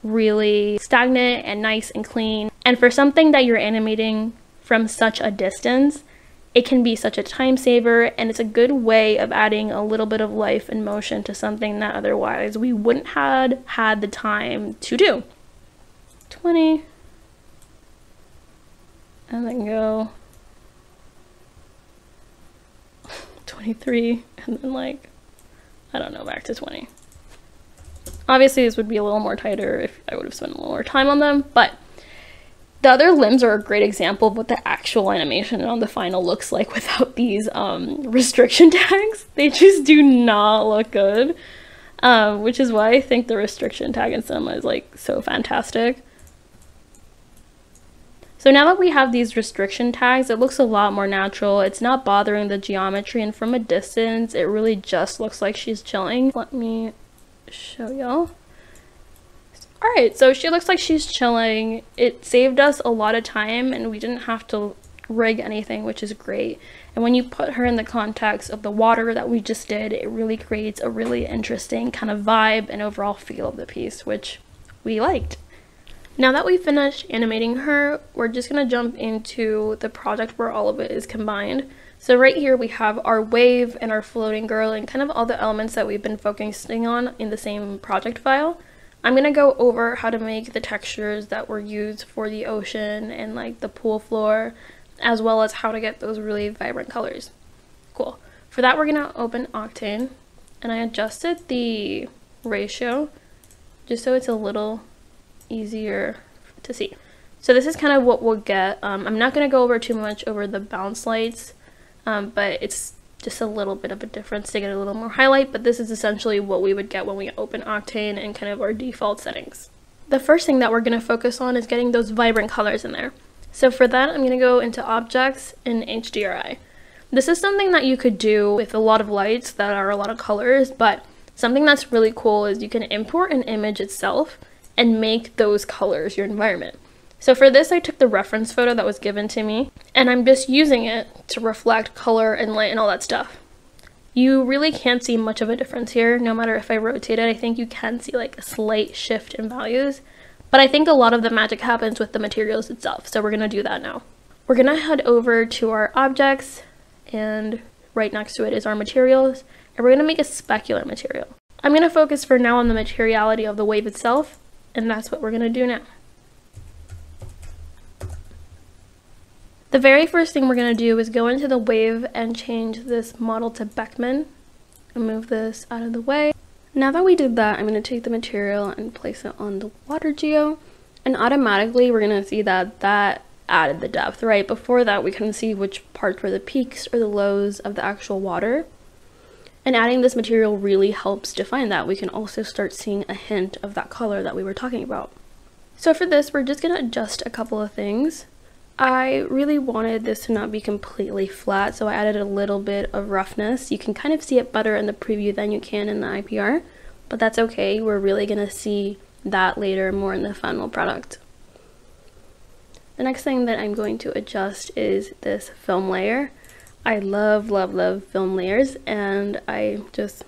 really stagnant and nice and clean. And for something that you're animating from such a distance, it can be such a time saver and it's a good way of adding a little bit of life and motion to something that otherwise we wouldn't had had the time to do. 20 and then go 23 and then like I don't know back to 20. Obviously this would be a little more tighter if I would have spent a little more time on them, but the other limbs are a great example of what the actual animation on the final looks like without these um, restriction tags. They just do not look good, um, which is why I think the restriction tag in cinema is like so fantastic. So now that we have these restriction tags, it looks a lot more natural. It's not bothering the geometry and from a distance, it really just looks like she's chilling. Let me show y'all. Alright, so she looks like she's chilling. It saved us a lot of time and we didn't have to rig anything, which is great. And when you put her in the context of the water that we just did, it really creates a really interesting kind of vibe and overall feel of the piece, which we liked. Now that we've finished animating her, we're just going to jump into the project where all of it is combined. So right here we have our wave and our floating girl and kind of all the elements that we've been focusing on in the same project file. I'm going to go over how to make the textures that were used for the ocean and like the pool floor, as well as how to get those really vibrant colors. Cool. For that, we're going to open Octane, and I adjusted the ratio just so it's a little easier to see. So this is kind of what we'll get. Um, I'm not going to go over too much over the bounce lights, um, but it's just a little bit of a difference to get a little more highlight, but this is essentially what we would get when we open Octane and kind of our default settings. The first thing that we're going to focus on is getting those vibrant colors in there. So for that, I'm going to go into Objects in HDRI. This is something that you could do with a lot of lights that are a lot of colors, but something that's really cool is you can import an image itself and make those colors your environment. So for this, I took the reference photo that was given to me, and I'm just using it to reflect color and light and all that stuff. You really can't see much of a difference here, no matter if I rotate it. I think you can see like a slight shift in values, but I think a lot of the magic happens with the materials itself, so we're gonna do that now. We're gonna head over to our objects, and right next to it is our materials, and we're gonna make a specular material. I'm gonna focus for now on the materiality of the wave itself, and that's what we're gonna do now. The very first thing we're going to do is go into the wave and change this model to Beckmann and move this out of the way. Now that we did that, I'm going to take the material and place it on the water geo and automatically we're going to see that that added the depth, right? Before that, we couldn't see which parts were the peaks or the lows of the actual water. And adding this material really helps define that. We can also start seeing a hint of that color that we were talking about. So for this, we're just going to adjust a couple of things. I really wanted this to not be completely flat, so I added a little bit of roughness. You can kind of see it better in the preview than you can in the IPR, but that's okay. We're really going to see that later more in the final product. The next thing that I'm going to adjust is this film layer. I love, love, love film layers, and I just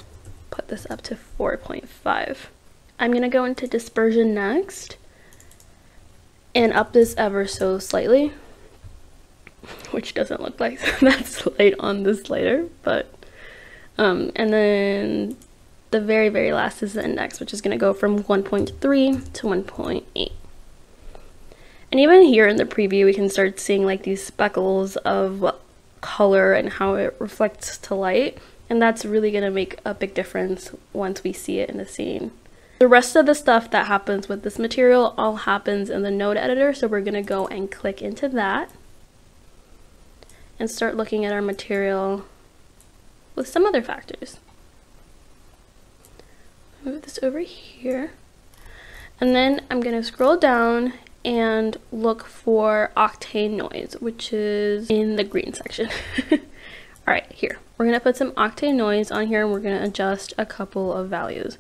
put this up to 4.5. I'm going to go into dispersion next and up this ever so slightly which doesn't look like that's light on this slider but um, and then the very very last is the index which is going to go from 1.3 to 1.8 and even here in the preview we can start seeing like these speckles of color and how it reflects to light and that's really going to make a big difference once we see it in the scene the rest of the stuff that happens with this material all happens in the node editor, so we're gonna go and click into that and start looking at our material with some other factors. Move this over here. And then I'm gonna scroll down and look for octane noise, which is in the green section. All right, here. We're gonna put some octane noise on here and we're gonna adjust a couple of values.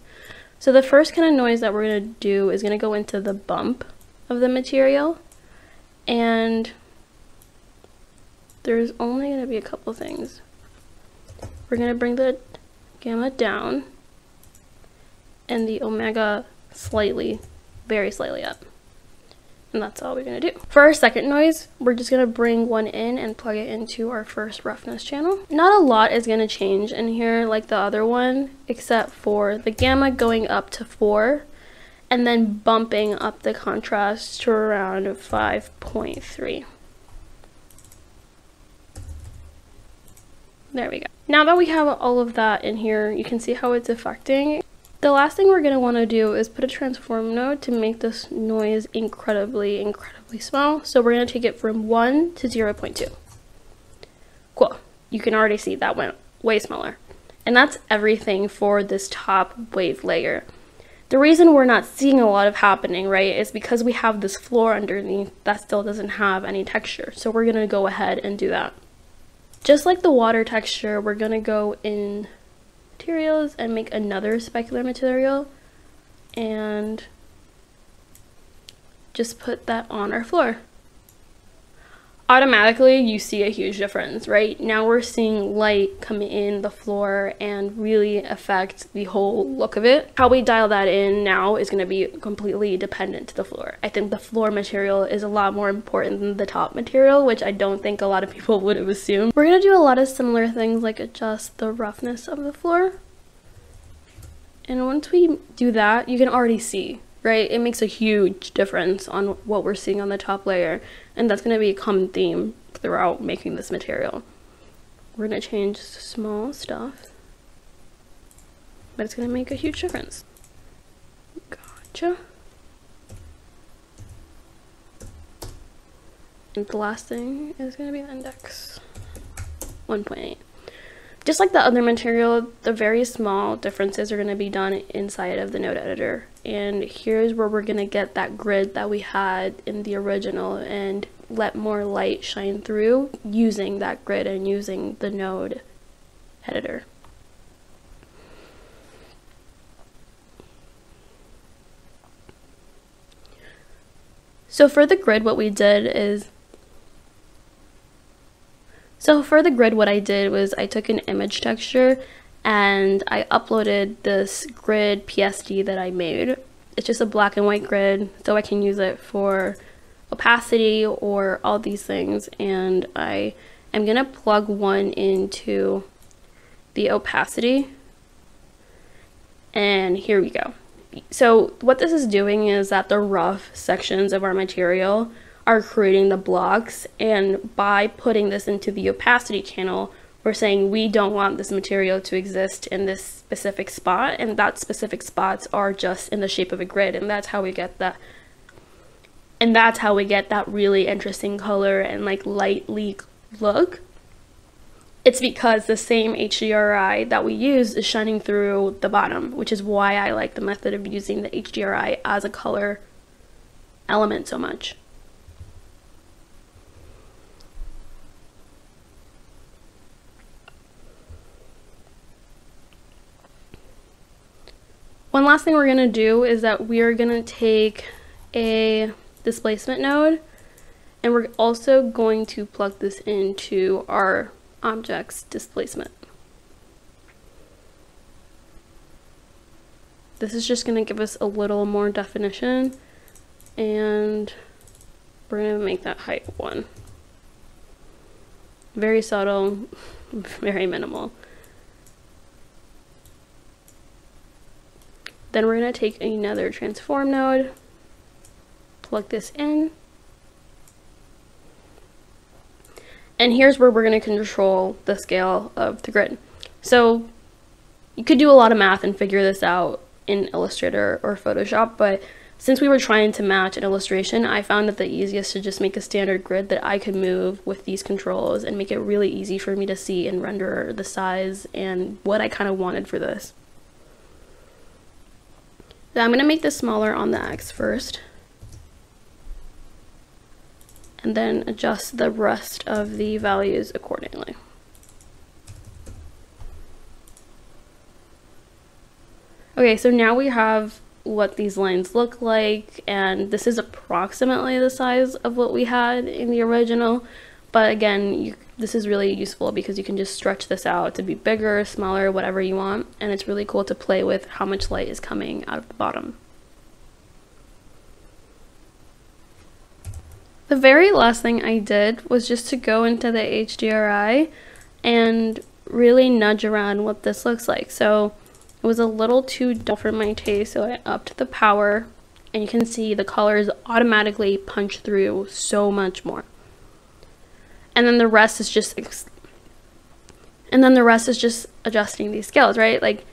So the first kind of noise that we're going to do is going to go into the bump of the material. And there's only going to be a couple things. We're going to bring the gamma down and the omega slightly, very slightly up. And that's all we're gonna do. For our second noise, we're just gonna bring one in and plug it into our first roughness channel. Not a lot is gonna change in here like the other one, except for the gamma going up to four and then bumping up the contrast to around 5.3. There we go. Now that we have all of that in here, you can see how it's affecting. The last thing we're going to want to do is put a transform node to make this noise incredibly, incredibly small. So we're going to take it from 1 to 0 0.2. Cool. You can already see that went way smaller. And that's everything for this top wave layer. The reason we're not seeing a lot of happening, right, is because we have this floor underneath that still doesn't have any texture. So we're going to go ahead and do that. Just like the water texture, we're going to go in materials and make another specular material and just put that on our floor. Automatically, you see a huge difference, right? Now we're seeing light come in the floor and really affect the whole look of it. How we dial that in now is going to be completely dependent to the floor. I think the floor material is a lot more important than the top material, which I don't think a lot of people would have assumed. We're going to do a lot of similar things like adjust the roughness of the floor. And once we do that, you can already see, right? It makes a huge difference on what we're seeing on the top layer. And that's going to be a common theme throughout making this material. We're going to change small stuff, but it's going to make a huge difference. Gotcha. And the last thing is going to be the index 1.8. Just like the other material, the very small differences are going to be done inside of the node editor. And here's where we're going to get that grid that we had in the original and let more light shine through using that grid and using the node editor. So for the grid, what we did is so for the grid, what I did was I took an image texture and I uploaded this grid PSD that I made it's just a black and white grid, so I can use it for opacity or all these things. And I am gonna plug one into the opacity. And here we go. So what this is doing is that the rough sections of our material are creating the blocks and by putting this into the opacity channel, we're saying we don't want this material to exist in this specific spot and that specific spots are just in the shape of a grid and that's how we get that and that's how we get that really interesting color and like light leak look it's because the same HDRI that we use is shining through the bottom, which is why I like the method of using the HDRI as a color element so much. One last thing we're going to do is that we are going to take a displacement node and we're also going to plug this into our object's displacement. This is just going to give us a little more definition and we're going to make that height 1. Very subtle, very minimal. Then we're going to take another transform node, plug this in, and here's where we're going to control the scale of the grid. So you could do a lot of math and figure this out in Illustrator or Photoshop, but since we were trying to match an illustration, I found that the easiest to just make a standard grid that I could move with these controls and make it really easy for me to see and render the size and what I kind of wanted for this. Now I'm going to make this smaller on the X first. And then adjust the rest of the values accordingly. Okay, so now we have what these lines look like, and this is approximately the size of what we had in the original, but again, you, this is really useful because you can just stretch this out to be bigger, smaller, whatever you want. And it's really cool to play with how much light is coming out of the bottom. The very last thing I did was just to go into the HDRI and really nudge around what this looks like. So it was a little too dull for my taste, so I upped the power and you can see the colors automatically punch through so much more and then the rest is just and then the rest is just adjusting these scales right? Like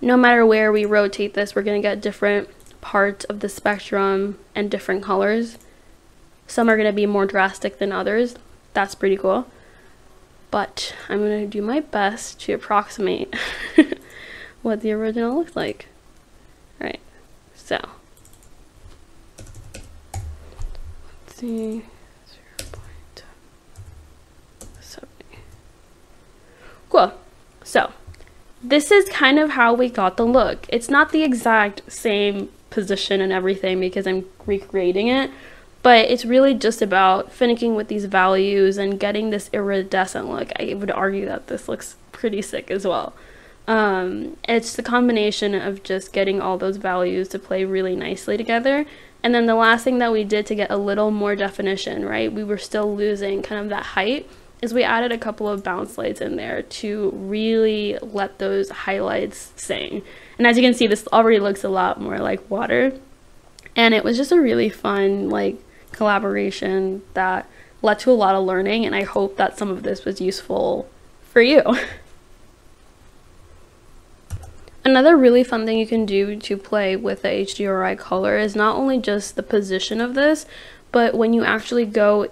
no matter where we rotate this we're going to get different parts of the spectrum and different colors. Some are going to be more drastic than others. That's pretty cool. But I'm going to do my best to approximate what the original looks like. All right so let's see Cool. So, this is kind of how we got the look. It's not the exact same position and everything because I'm recreating it, but it's really just about finicking with these values and getting this iridescent look. I would argue that this looks pretty sick as well. Um, it's the combination of just getting all those values to play really nicely together. And then the last thing that we did to get a little more definition, right? We were still losing kind of that height is we added a couple of bounce lights in there to really let those highlights sing. And as you can see, this already looks a lot more like water. And it was just a really fun like collaboration that led to a lot of learning and I hope that some of this was useful for you. Another really fun thing you can do to play with the HDRI color is not only just the position of this, but when you actually go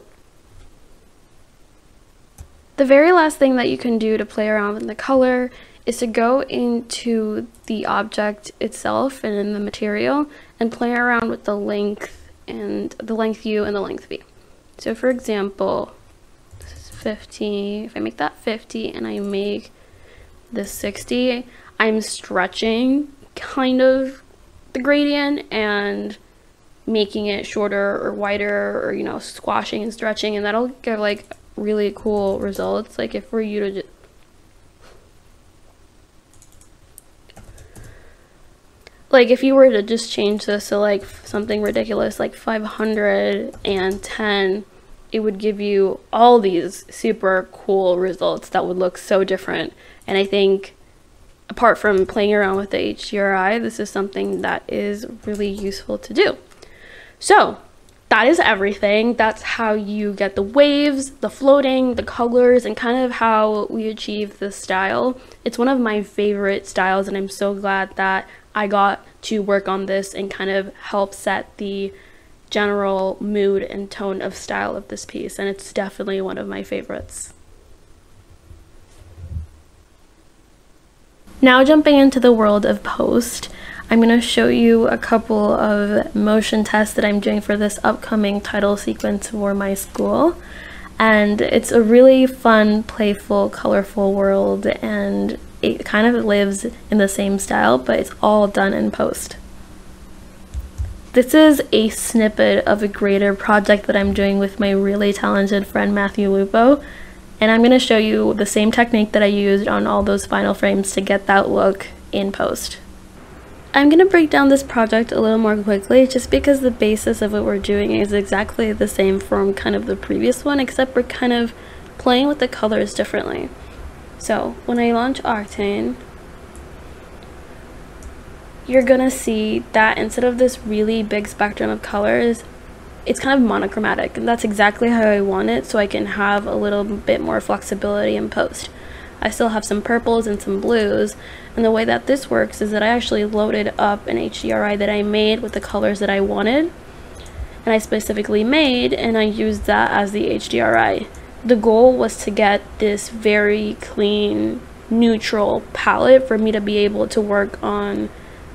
the very last thing that you can do to play around with the color is to go into the object itself and in the material and play around with the length and the length U and the length V. So for example, this is 50, if I make that 50 and I make this 60, I'm stretching kind of the gradient and making it shorter or wider or you know squashing and stretching and that'll give like really cool results. Like if for you to just like if you were to just change this to like something ridiculous like 510 it would give you all these super cool results that would look so different and i think apart from playing around with the hdri this is something that is really useful to do so that is everything. That's how you get the waves, the floating, the colors, and kind of how we achieve this style. It's one of my favorite styles, and I'm so glad that I got to work on this and kind of help set the general mood and tone of style of this piece, and it's definitely one of my favorites. Now jumping into the world of post, I'm going to show you a couple of motion tests that I'm doing for this upcoming title sequence for my school. And it's a really fun, playful, colorful world and it kind of lives in the same style, but it's all done in post. This is a snippet of a greater project that I'm doing with my really talented friend Matthew Lupo. And I'm going to show you the same technique that I used on all those final frames to get that look in post. I'm going to break down this project a little more quickly just because the basis of what we're doing is exactly the same from kind of the previous one except we're kind of playing with the colors differently. So when I launch Octane, you're going to see that instead of this really big spectrum of colors, it's kind of monochromatic and that's exactly how I want it so I can have a little bit more flexibility in post. I still have some purples and some blues. And the way that this works is that I actually loaded up an HDRI that I made with the colors that I wanted. And I specifically made and I used that as the HDRI. The goal was to get this very clean, neutral palette for me to be able to work on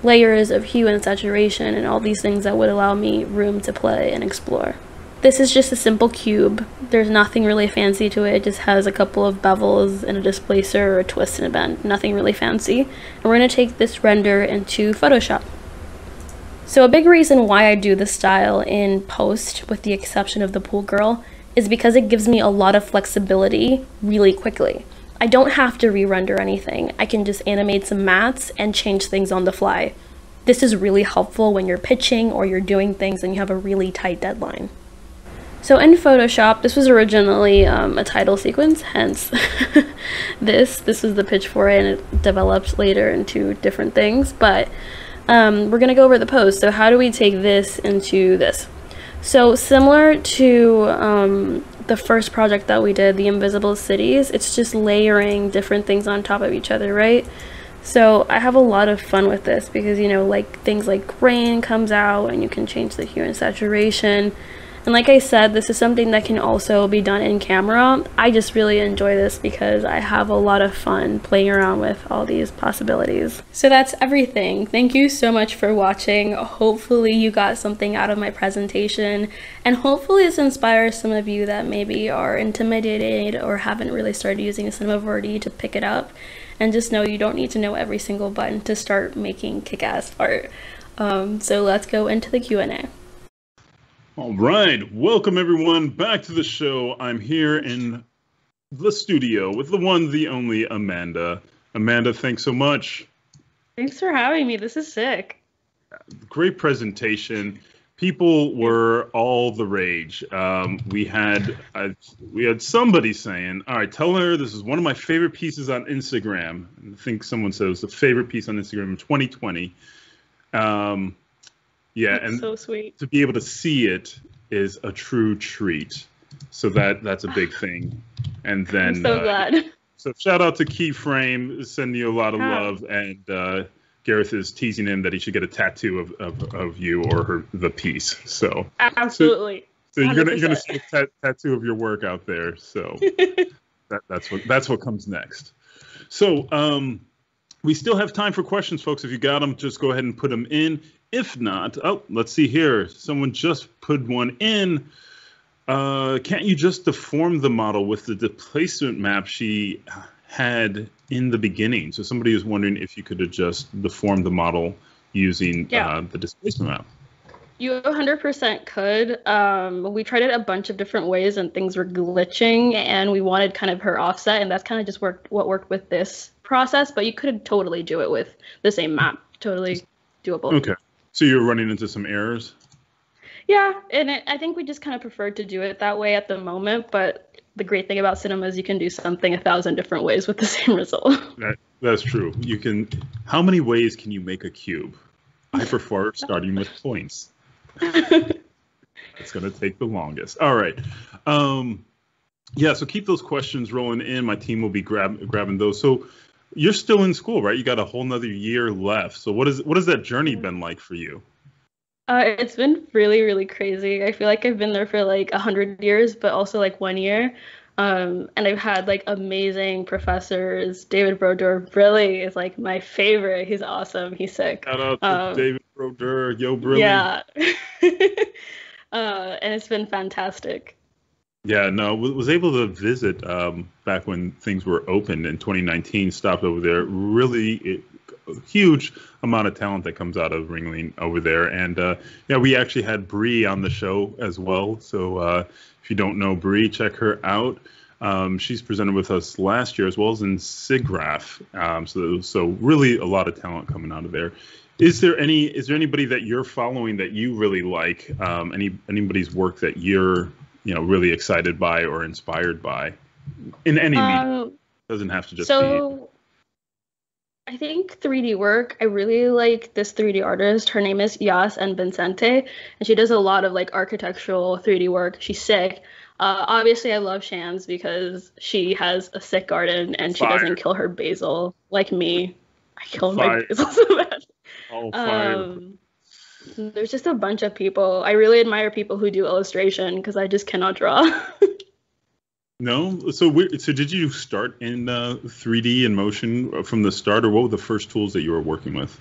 layers of hue and saturation and all these things that would allow me room to play and explore. This is just a simple cube. There's nothing really fancy to it. It just has a couple of bevels and a displacer or a twist and a bend. Nothing really fancy. And we're going to take this render into Photoshop. So a big reason why I do this style in post, with the exception of the pool girl, is because it gives me a lot of flexibility really quickly. I don't have to re-render anything. I can just animate some mattes and change things on the fly. This is really helpful when you're pitching or you're doing things and you have a really tight deadline. So in Photoshop, this was originally um, a title sequence, hence this. This was the pitch for it, and it developed later into different things. But um, we're going to go over the pose. So how do we take this into this? So similar to um, the first project that we did, the Invisible Cities, it's just layering different things on top of each other, right? So I have a lot of fun with this because, you know, like things like rain comes out and you can change the hue and saturation. And like I said, this is something that can also be done in camera. I just really enjoy this because I have a lot of fun playing around with all these possibilities. So that's everything. Thank you so much for watching. Hopefully you got something out of my presentation and hopefully this inspires some of you that maybe are intimidated or haven't really started using Cinema 4D to pick it up. And just know you don't need to know every single button to start making kick-ass art. Um, so let's go into the Q&A. All right, welcome everyone back to the show. I'm here in the studio with the one, the only Amanda. Amanda, thanks so much. Thanks for having me. This is sick. Great presentation. People were all the rage. Um, we had uh, we had somebody saying, "All right, tell her this is one of my favorite pieces on Instagram." I think someone said it was the favorite piece on Instagram in 2020. Um, yeah, That's and so sweet. to be able to see it is a true treat. So that that's a big thing. And then I'm so uh, glad. So shout out to Keyframe, sending you a lot of Yeah. love, and uh, Gareth is teasing him that he should get a tattoo of, of, of you or her the piece. So Absolutely. so you're gonna you're gonna see a tat- tattoo of your work out there. So that, that's what that's what comes next. So um, we still have time for questions, folks. If you got them, just go ahead and put them in. If not, oh, let's see here. Someone just put one in. Uh, can't you just deform the model with the displacement map she had in the beginning? So somebody was wondering if you could adjust deform the model using Yeah. uh, the displacement map. You 100% could. Um, we tried it a bunch of different ways and things were glitching, and we wanted kind of her offset, and that's kind of just worked what worked with this process. But you could totally do it with the same map. Totally. doable. Okay. So you're running into some errors. Yeah, and it, I think we just kind of prefer to do it that way at the moment. But the great thing about cinema is you can do something a thousand different ways with the same result. That, that's true. You can. How many ways can you make a cube? I prefer starting with points. it's going to take the longest. All right. Um, yeah. So keep those questions rolling in. My team will be grab, grabbing those. So you're still in school, right? You got a whole nother year left. So what is what has that journey been like for you? Uh, it's been really, really crazy. I feel like I've been there for like a hundred years, but also like one year. Um, and I've had like amazing professors. David Brodeur really is like my favorite. He's awesome. He's sick. Shout out to Um, David Brodeur, Yo Brilly. Yeah. uh, and it's been fantastic. Yeah, no, was able to visit um, back when things were open in 2019. Stopped over there. Really it, huge amount of talent that comes out of Ringling over there, and uh, yeah, we actually had Bree on the show as well. So uh, if you don't know Bree, check her out. Um, she's presented with us last year as well as in SIGGRAPH. Um, so so really a lot of talent coming out of there. Is there any is there anybody that you're following that you really like? Um, any anybody's work that you're you know really excited by or inspired by in any medium? Um, Doesn't have to just be. so I think 3D work. I really like this 3D artist. Her name is Yas and Vincente, and she does a lot of like architectural 3D work. She's sick. Uh, obviously, I love Shans because she has a sick garden and she doesn't kill her basil like me. I killed Fire. my basil so bad. Oh, fire. Um, there's just a bunch of people. I really admire people who do illustration because I just cannot draw. No, so we so did you start in uh, 3D and motion from the start, or what were the first tools that you were working with?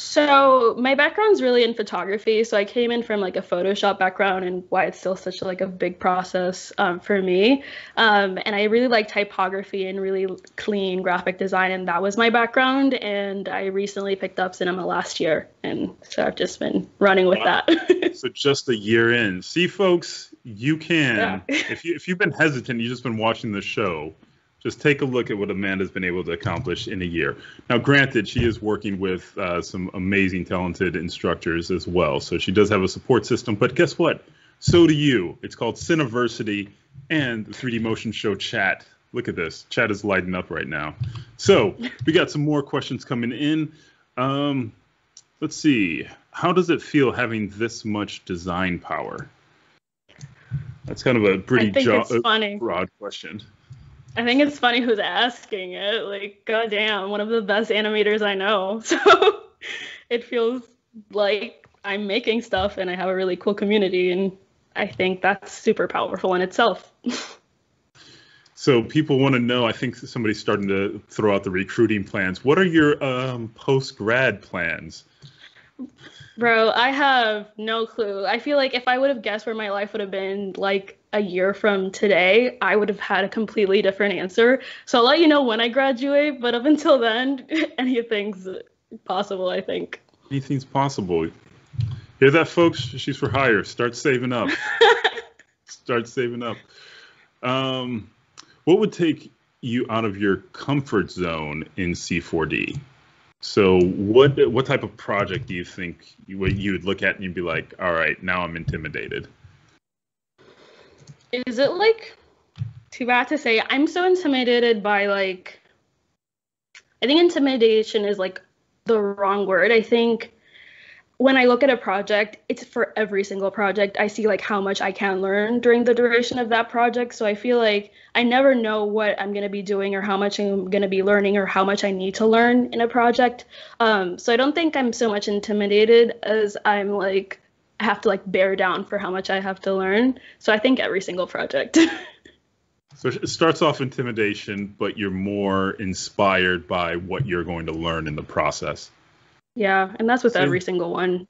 So my background's really in photography. So I came in from like a Photoshop background, and why it's still such like a big process um, for me. Um, and I really like typography and really clean graphic design, and that was my background. And I recently picked up cinema last year, and so I've just been running with that. so just a year in. See, folks, you can. Yeah. if you if you've been hesitant, you've just been watching the show. Just take a look at what Amanda's been able to accomplish in a year. Now, granted, she is working with uh, some amazing, talented instructors as well, so she does have a support system. But guess what? So do you. It's called Cineversity and the 3D Motion Show chat. Look at this. Chat is lighting up right now. So we got some more questions coming in. Um, let's see. How does it feel having this much design power? That's kind of a pretty jo- funny. broad question. I think it's funny who's asking it. Like, goddamn, one of the best animators I know. So it feels like I'm making stuff and I have a really cool community. And I think that's super powerful in itself. So people want to know. I think somebody's starting to throw out the recruiting plans. What are your um, post grad plans? Bro, I have no clue. I feel like if I would have guessed where my life would have been like a year from today, I would have had a completely different answer. So I'll let you know when I graduate, but up until then, anything's possible, I think. Anything's possible. Hear that, folks? She's for hire. Start saving up. Start saving up. Um, what would take you out of your comfort zone in C4D? So, what what type of project do you think you would you would look at and you'd be like, all right, now I'm intimidated? Is it like too bad to say? I'm so intimidated by like I think intimidation is like the wrong word. I think when I look at a project, it's for every single project. I see like how much I can learn during the duration of that project. So I feel like I never know what I'm going to be doing or how much I'm going to be learning or how much I need to learn in a project. Um, so I don't think I'm so much intimidated as I'm like I have to like bear down for how much I have to learn. So I think every single project. So it starts off intimidation, but you're more inspired by what you're going to learn in the process. Yeah, and that's with Same. every single one.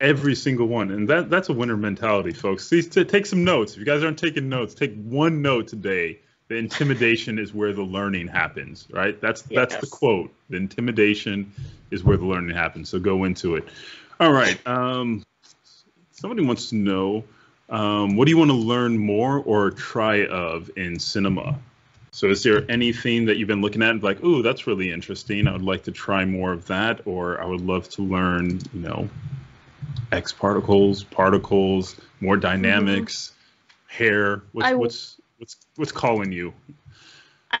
Every single one, and that that's a winner mentality, folks. See, t- take some notes. If you guys aren't taking notes, take one note today. The intimidation is where the learning happens, right? That's that's the quote. The intimidation is where the learning happens. So go into it. All right. Um, somebody wants to know, um, what do you want to learn more or try of in cinema? So is there anything that you've been looking at and like, ooh, that's really interesting. I would like to try more of that, or I would love to learn, you know, X particles, particles, more mm-hmm. dynamics, hair. What's I what's what's what's calling you?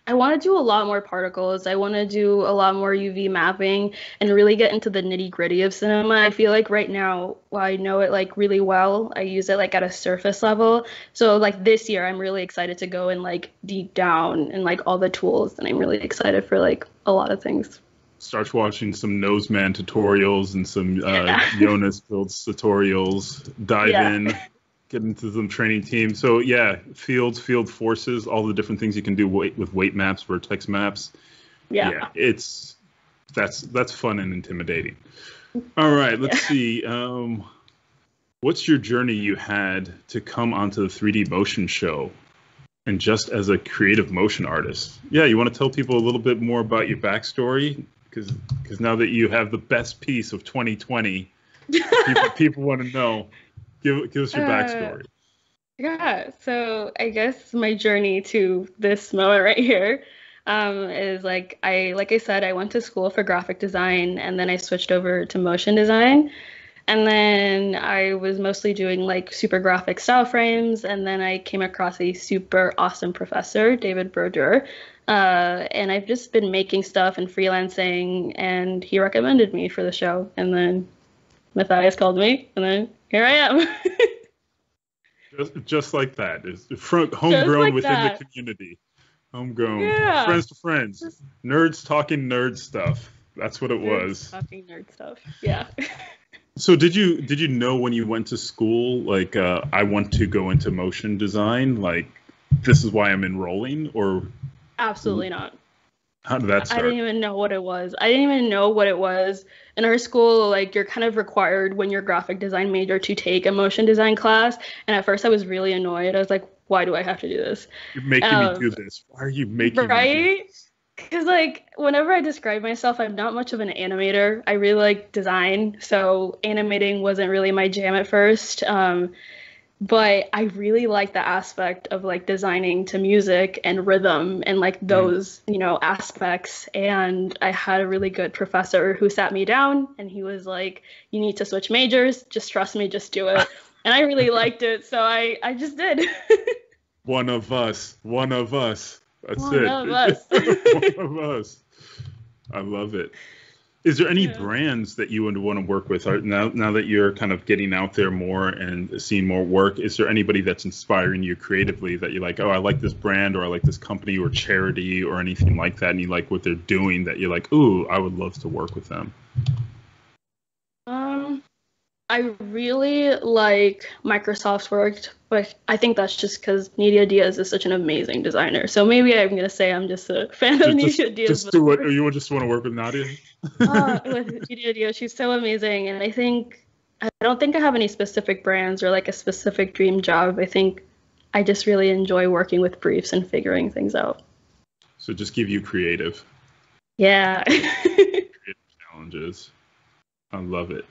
I want to do a lot more particles. I want to do a lot more UV mapping and really get into the nitty gritty of cinema. I feel like right now, while I know it like really well, I use it like at a surface level. So like this year, I'm really excited to go and like deep down and like all the tools, and I'm really excited for like a lot of things. Starts watching some Noseman tutorials and some uh, Yeah. Jonas Pilz tutorials. Dive Yeah. in, get into some training team. So yeah, fields, field forces, all the different things you can do weight, with weight maps, vertex maps. Yeah. yeah it's that's that's fun and intimidating. All right, let's see. Um, what's your journey you had to come onto the 3D motion show, and just as a creative motion artist? Yeah, you want to tell people a little bit more about your backstory, because because now that you have the best piece of 2020, people, people want to know. Give give us your Uh, backstory. Yeah, so I guess my journey to this moment right here um, is like I like I said, I went to school for graphic design and then I switched over to motion design. And then I was mostly doing like super graphic style frames, and then I came across a super awesome professor, David Brodeur. Uh, and I've just been making stuff and freelancing, and he recommended me for the show. And then Matthias called me, and then here I am. Just, just like that. It's front, homegrown like within that. the community. Homegrown. Yeah. Friends to friends. Nerds talking nerd stuff. That's what it was. Talking nerd stuff. Yeah. So did you did you know when you went to school like uh, I want to go into motion design like this is why I'm enrolling or Absolutely not. How did that I didn't even know what it was. I didn't even know what it was. In our school, like you're kind of required when you're a graphic design major to take a motion design class. And at first I was really annoyed. I was like, why do I have to do this? You're making um, me do this. Why are you making me do Right? Because like whenever I describe myself, I'm not much of an animator. I really like design, so animating wasn't really my jam at first. Um, but I really like the aspect of like designing to music and rhythm and like mm. those you know aspects. And I had a really good professor who sat me down and he was like, "You need to switch majors. Just trust me. Just do it." And I really liked it, so I I just did. One of us. One of us. That's One it. of us. One of us. I love it. Is there any brands that you would want to work with Are- now? Now that you're kind of getting out there more and seeing more work, is there anybody that's inspiring you creatively that you're like, oh, I like this brand or I like this company or charity or anything like that, and you like what they're doing that you're like, ooh, I would love to work with them. Um, I really like Microsoft's work, but I think that's just because Nidia Dias is such an amazing designer. So maybe I'm gonna say I'm just a fan of just, Dias. just do it. You would just want to work with Nadia? uh, with Nidia Dias, she's so amazing, and I think I don't think I have any specific brands or like a specific dream job. I think I just really enjoy working with briefs and figuring things out. So just give you creative. Yeah. challenges. I love it.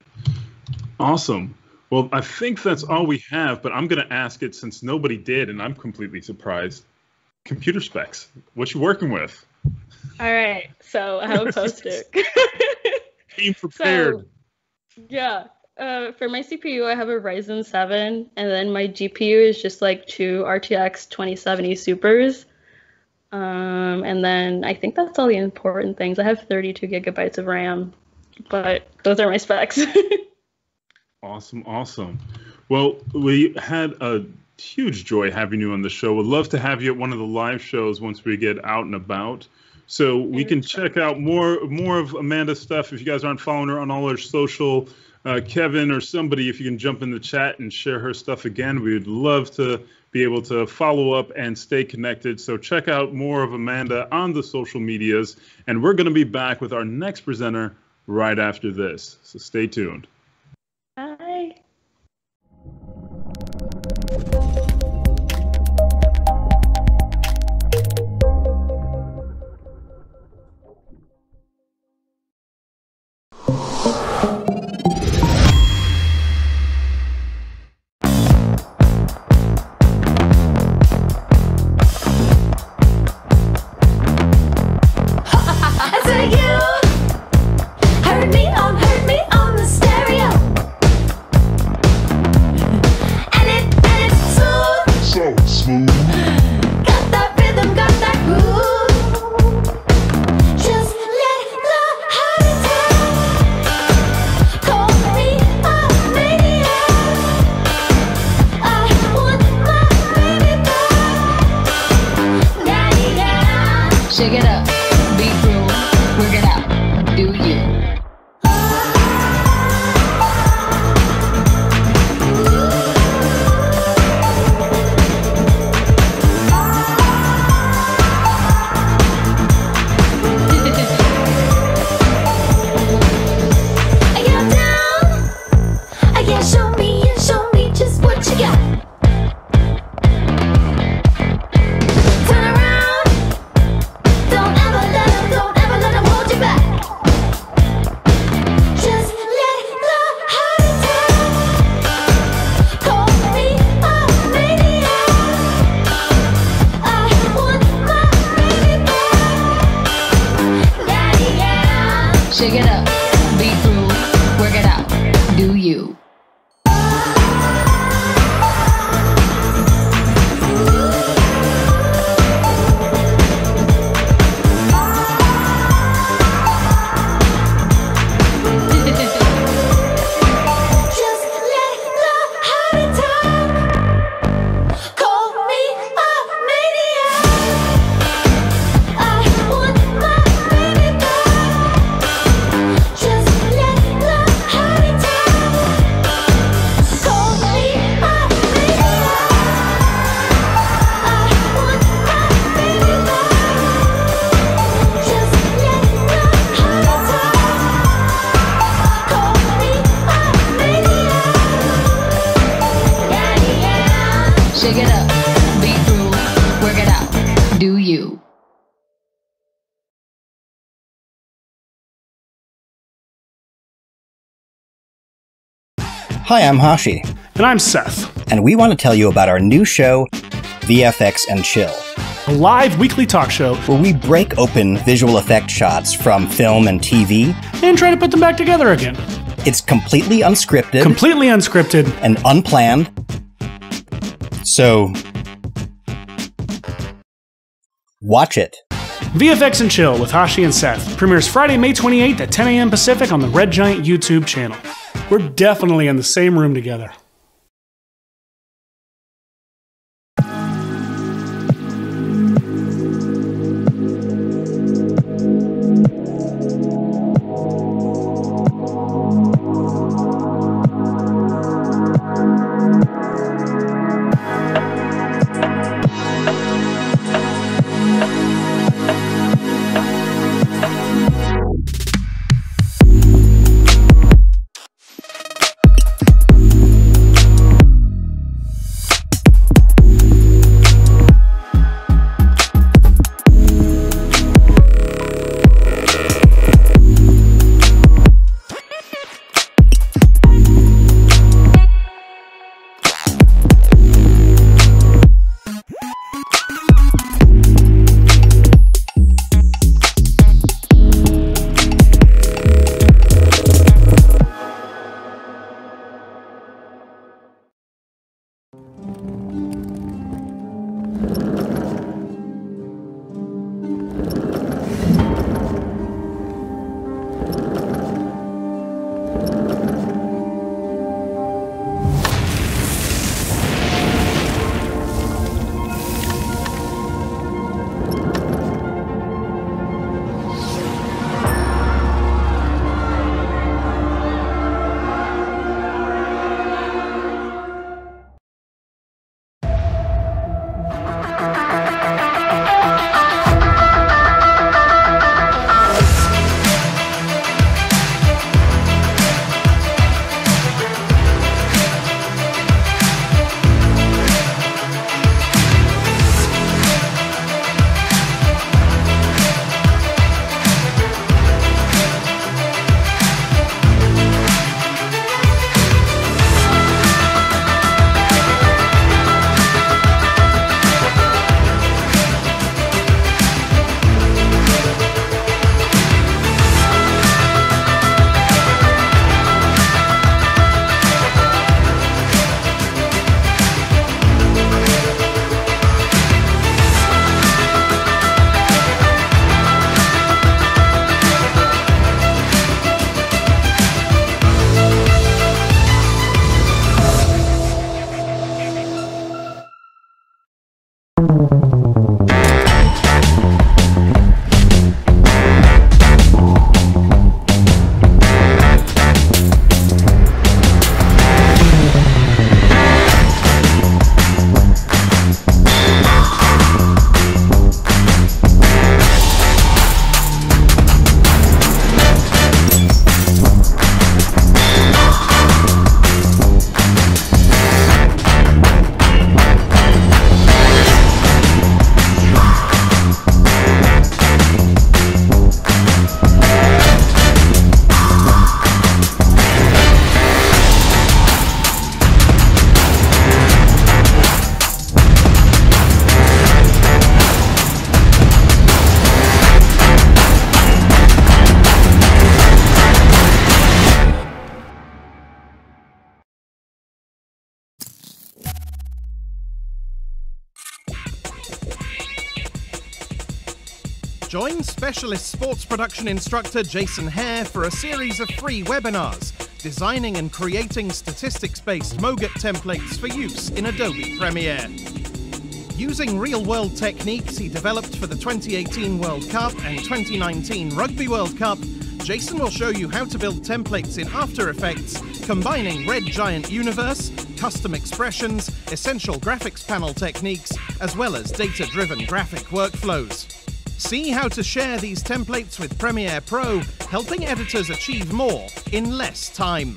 Awesome. Well, I think that's all we have, but I'm going to ask it since nobody did, and I'm completely surprised. Computer specs. What you working with? All right. So I have a poster. Being prepared. So, yeah. Uh, for my CPU, I have a Ryzen 7, and then my GPU is just like two RTX 2070 Supers. Um, and then I think that's all the important things. I have 32 gigabytes of RAM, but those are my specs. Awesome, awesome. Well, we had a huge joy having you on the show. Would love to have you at one of the live shows once we get out and about. So we can check out more more of Amanda's stuff. If you guys aren't following her on all her social, uh, Kevin or somebody, if you can jump in the chat and share her stuff again, we would love to be able to follow up and stay connected. So check out more of Amanda on the social medias, and we're going to be back with our next presenter right after this. So stay tuned. Hi, I'm Hashi, And I'm Seth, and we want to tell you about our new show, VFX and Chill, a live weekly talk show where we break open visual effect shots from film and TV. and try to put them back together again. It's completely unscripted Completely unscripted. and unplanned. So, watch it. VFX and Chill with Hashi and Seth premieres Friday, May 28th at 10 a.m. Pacific on the Red Giant YouTube channel. We're definitely in the same room together. Specialist sports production instructor Jason Hare for a series of free webinars designing and creating statistics based MOGRT templates for use in Adobe Premiere. Using real world techniques he developed for the 2018 World Cup and 2019 Rugby World Cup, Jason will show you how to build templates in After Effects, combining Red Giant Universe, custom expressions, essential graphics panel techniques, as well as data driven graphic workflows. See how to share these templates with Premiere Pro, helping editors achieve more in less time.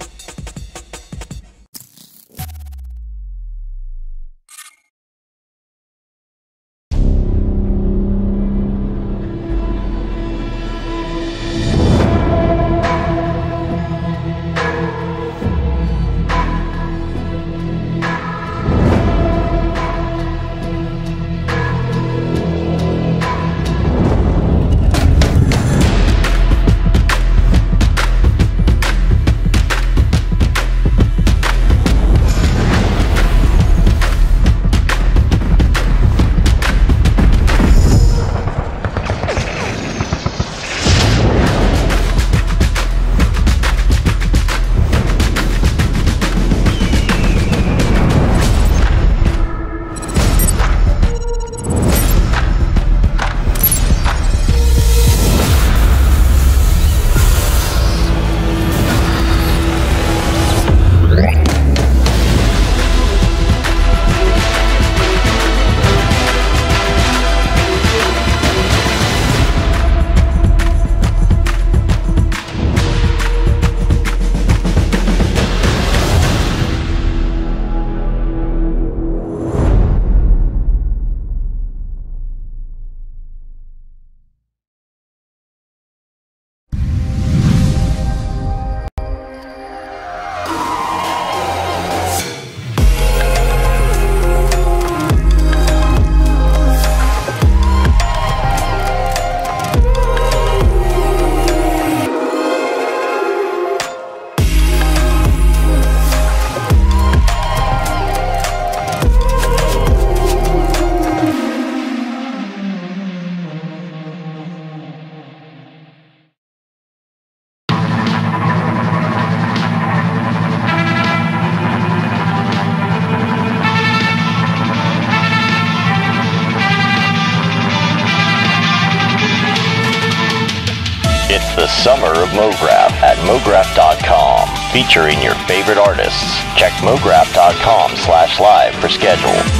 Featuring your favorite artists. Check MoGraph.com slash live for schedule.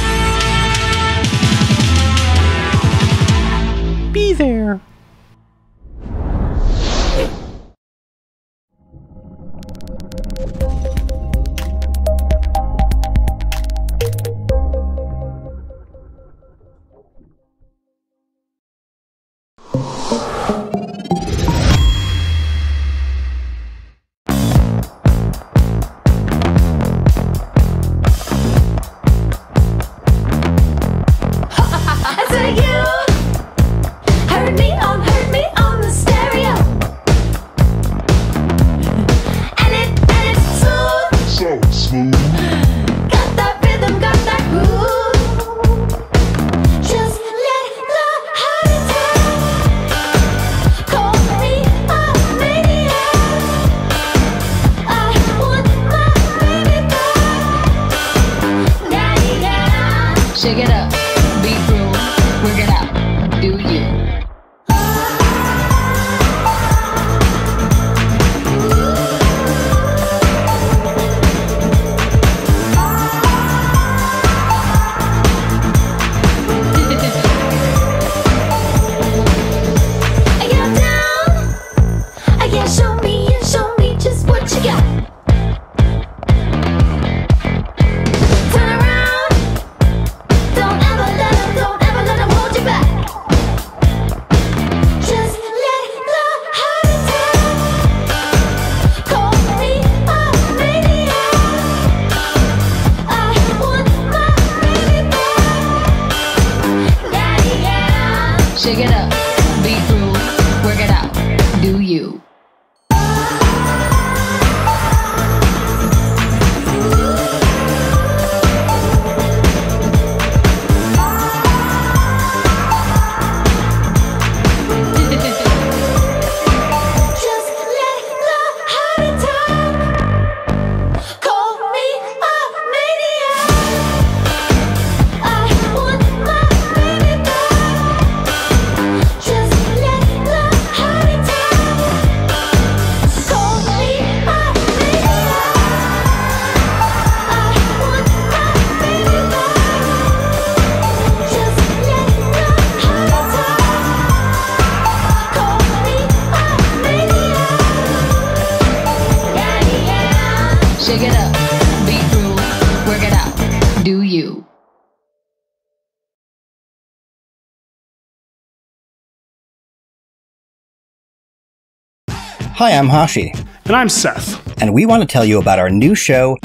Hi, I'm Hashi. And I'm Seth. And we want to tell you about our new show,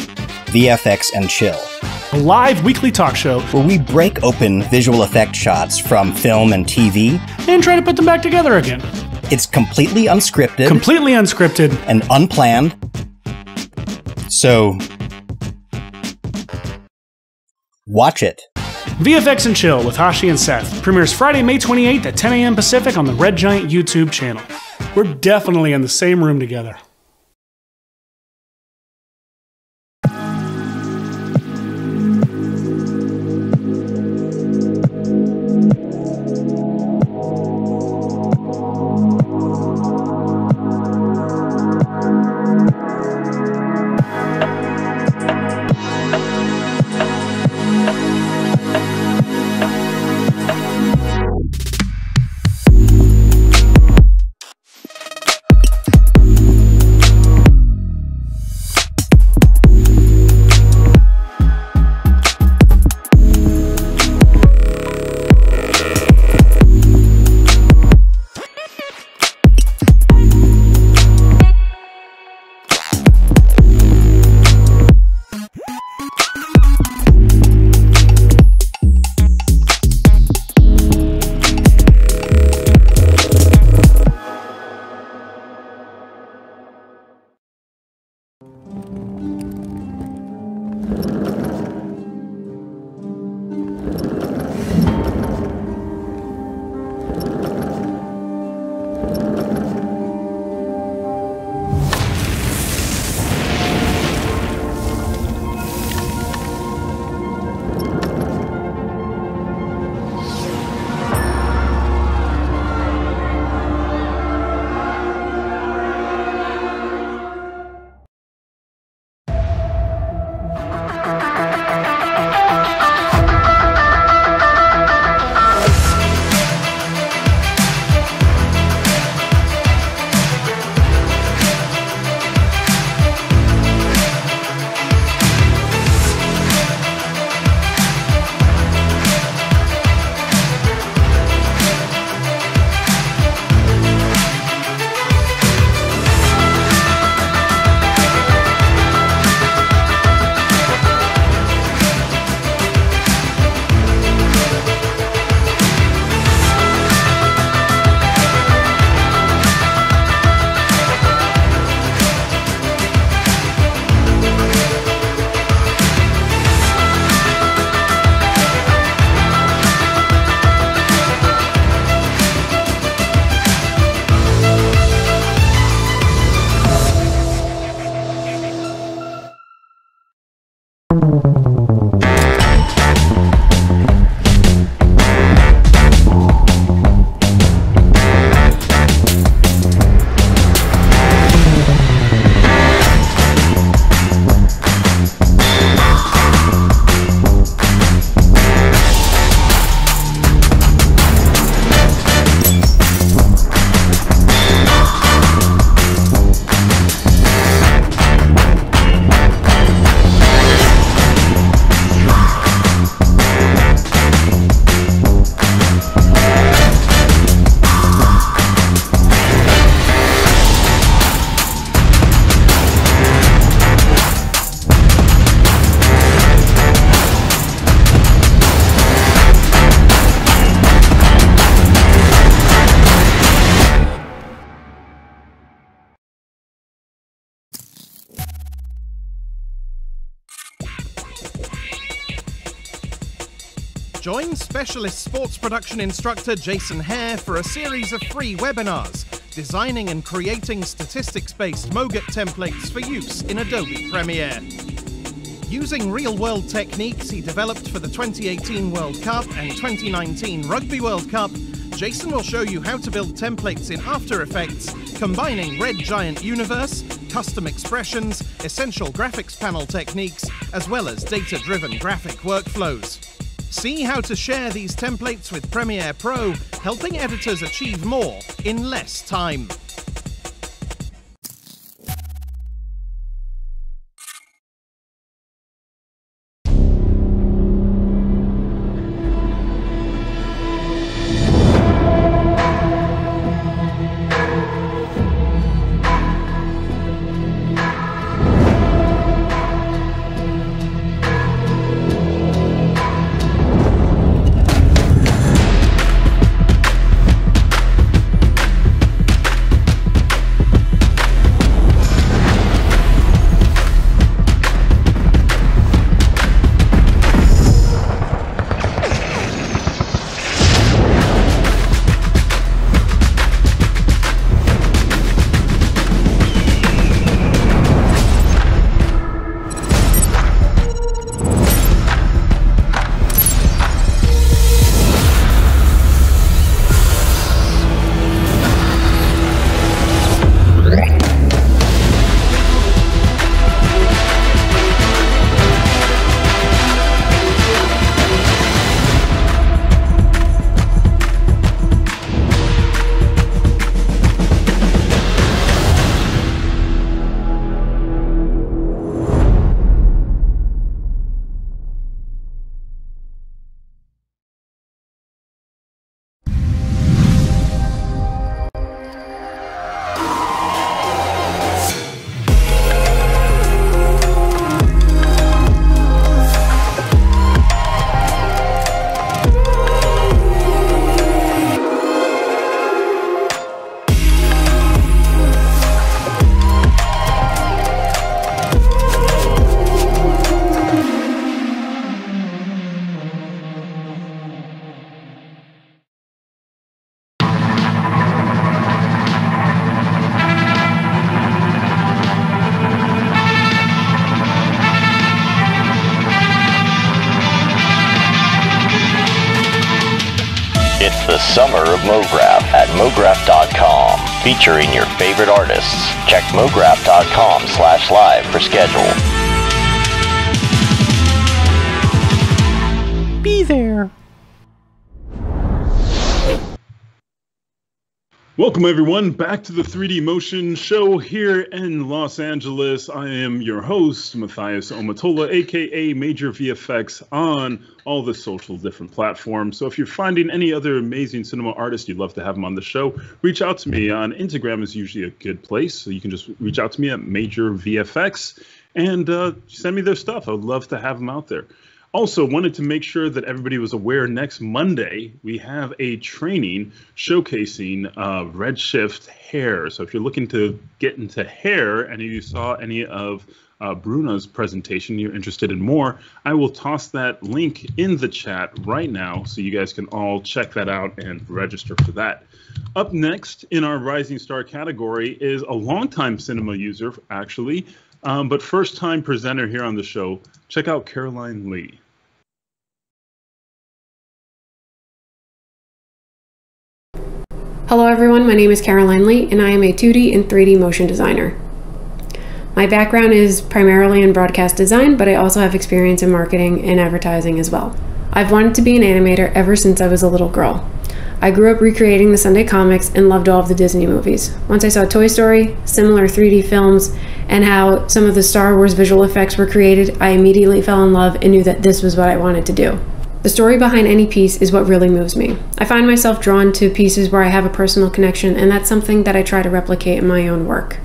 VFX and Chill. A live weekly talk show where we break open visual effect shots from film and TV and try to put them back together again. It's completely unscripted, completely unscripted, and unplanned. So, watch it. VFX and Chill with Hashi and Seth premieres Friday, May 28th at 10 a.m. Pacific on the Red Giant YouTube channel. We're definitely in the same room together. Specialist sports production instructor Jason Hare for a series of free webinars designing and creating statistics based MOGRT templates for use in Adobe Premiere. Using real world techniques he developed for the 2018 World Cup and 2019 Rugby World Cup, Jason will show you how to build templates in After Effects, combining Red Giant Universe, custom expressions, essential graphics panel techniques, as well as data driven graphic workflows. See how to share these templates with Premiere Pro, helping editors achieve more in less time. Welcome, everyone, back to the 3D Motion Show here in Los Angeles. I am your host, Matthias Omotola, aka Major VFX, on all the social different platforms. So if you're finding any other amazing cinema artists you'd love to have them on the show, reach out to me on Instagram is usually a good place. So you can just reach out to me at Major VFX and uh, send me their stuff. I would love to have them out there. Also, wanted to make sure that everybody was aware next Monday we have a training showcasing uh, Redshift hair. So if you're looking to get into hair and you saw any of uh, Bruna's presentation, you're interested in more, I will toss that link in the chat right now so you guys can all check that out and register for that. Up next in our Rising Star category is a longtime cinema user, actually, um, but first time presenter here on the show. Check out Caroline Lee. Hello everyone, my name is Caroline Lee and I am a 2D and 3D motion designer. My background is primarily in broadcast design, but I also have experience in marketing and advertising as well. I've wanted to be an animator ever since I was a little girl. I grew up recreating the Sunday comics and loved all of the Disney movies. Once I saw Toy Story, similar 3D films, and how some of the Star Wars visual effects were created, I immediately fell in love and knew that this was what I wanted to do. The story behind any piece is what really moves me. I find myself drawn to pieces where I have a personal connection, and that's something that I try to replicate in my own work.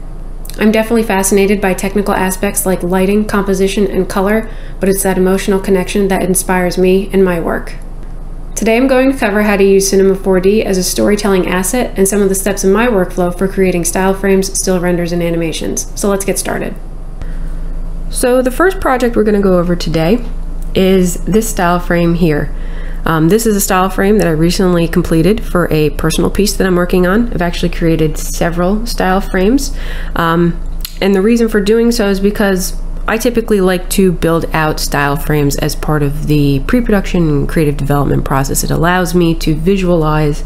I'm definitely fascinated by technical aspects like lighting, composition, and color, but it's that emotional connection that inspires me and my work. Today I'm going to cover how to use Cinema 4D as a storytelling asset and some of the steps in my workflow for creating style frames, still renders, and animations. So let's get started. So the first project we're going to go over today is this style frame here. Um, this is a style frame that I recently completed for a personal piece that I'm working on. I've actually created several style frames. Um, and the reason for doing so is because I typically like to build out style frames as part of the pre-production and creative development process. It allows me to visualize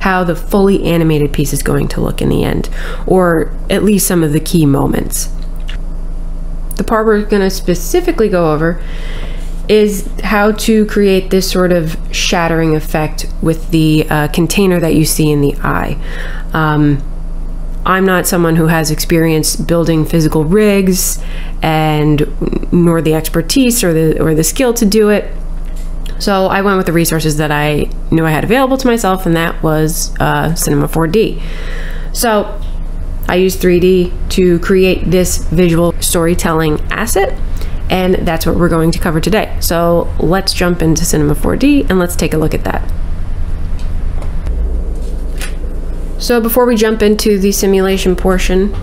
how the fully animated piece is going to look in the end, or at least some of the key moments. The part we're going to specifically go over is how to create this sort of shattering effect with the uh, container that you see in the eye. Um, I'm not someone who has experience building physical rigs and nor the expertise or the or the skill to do it. So I went with the resources that I knew I had available to myself, and that was uh, Cinema 4D. So I used 3D to create this visual storytelling asset and that's what we're going to cover today. So let's jump into Cinema 4D and let's take a look at that. So before we jump into the simulation portion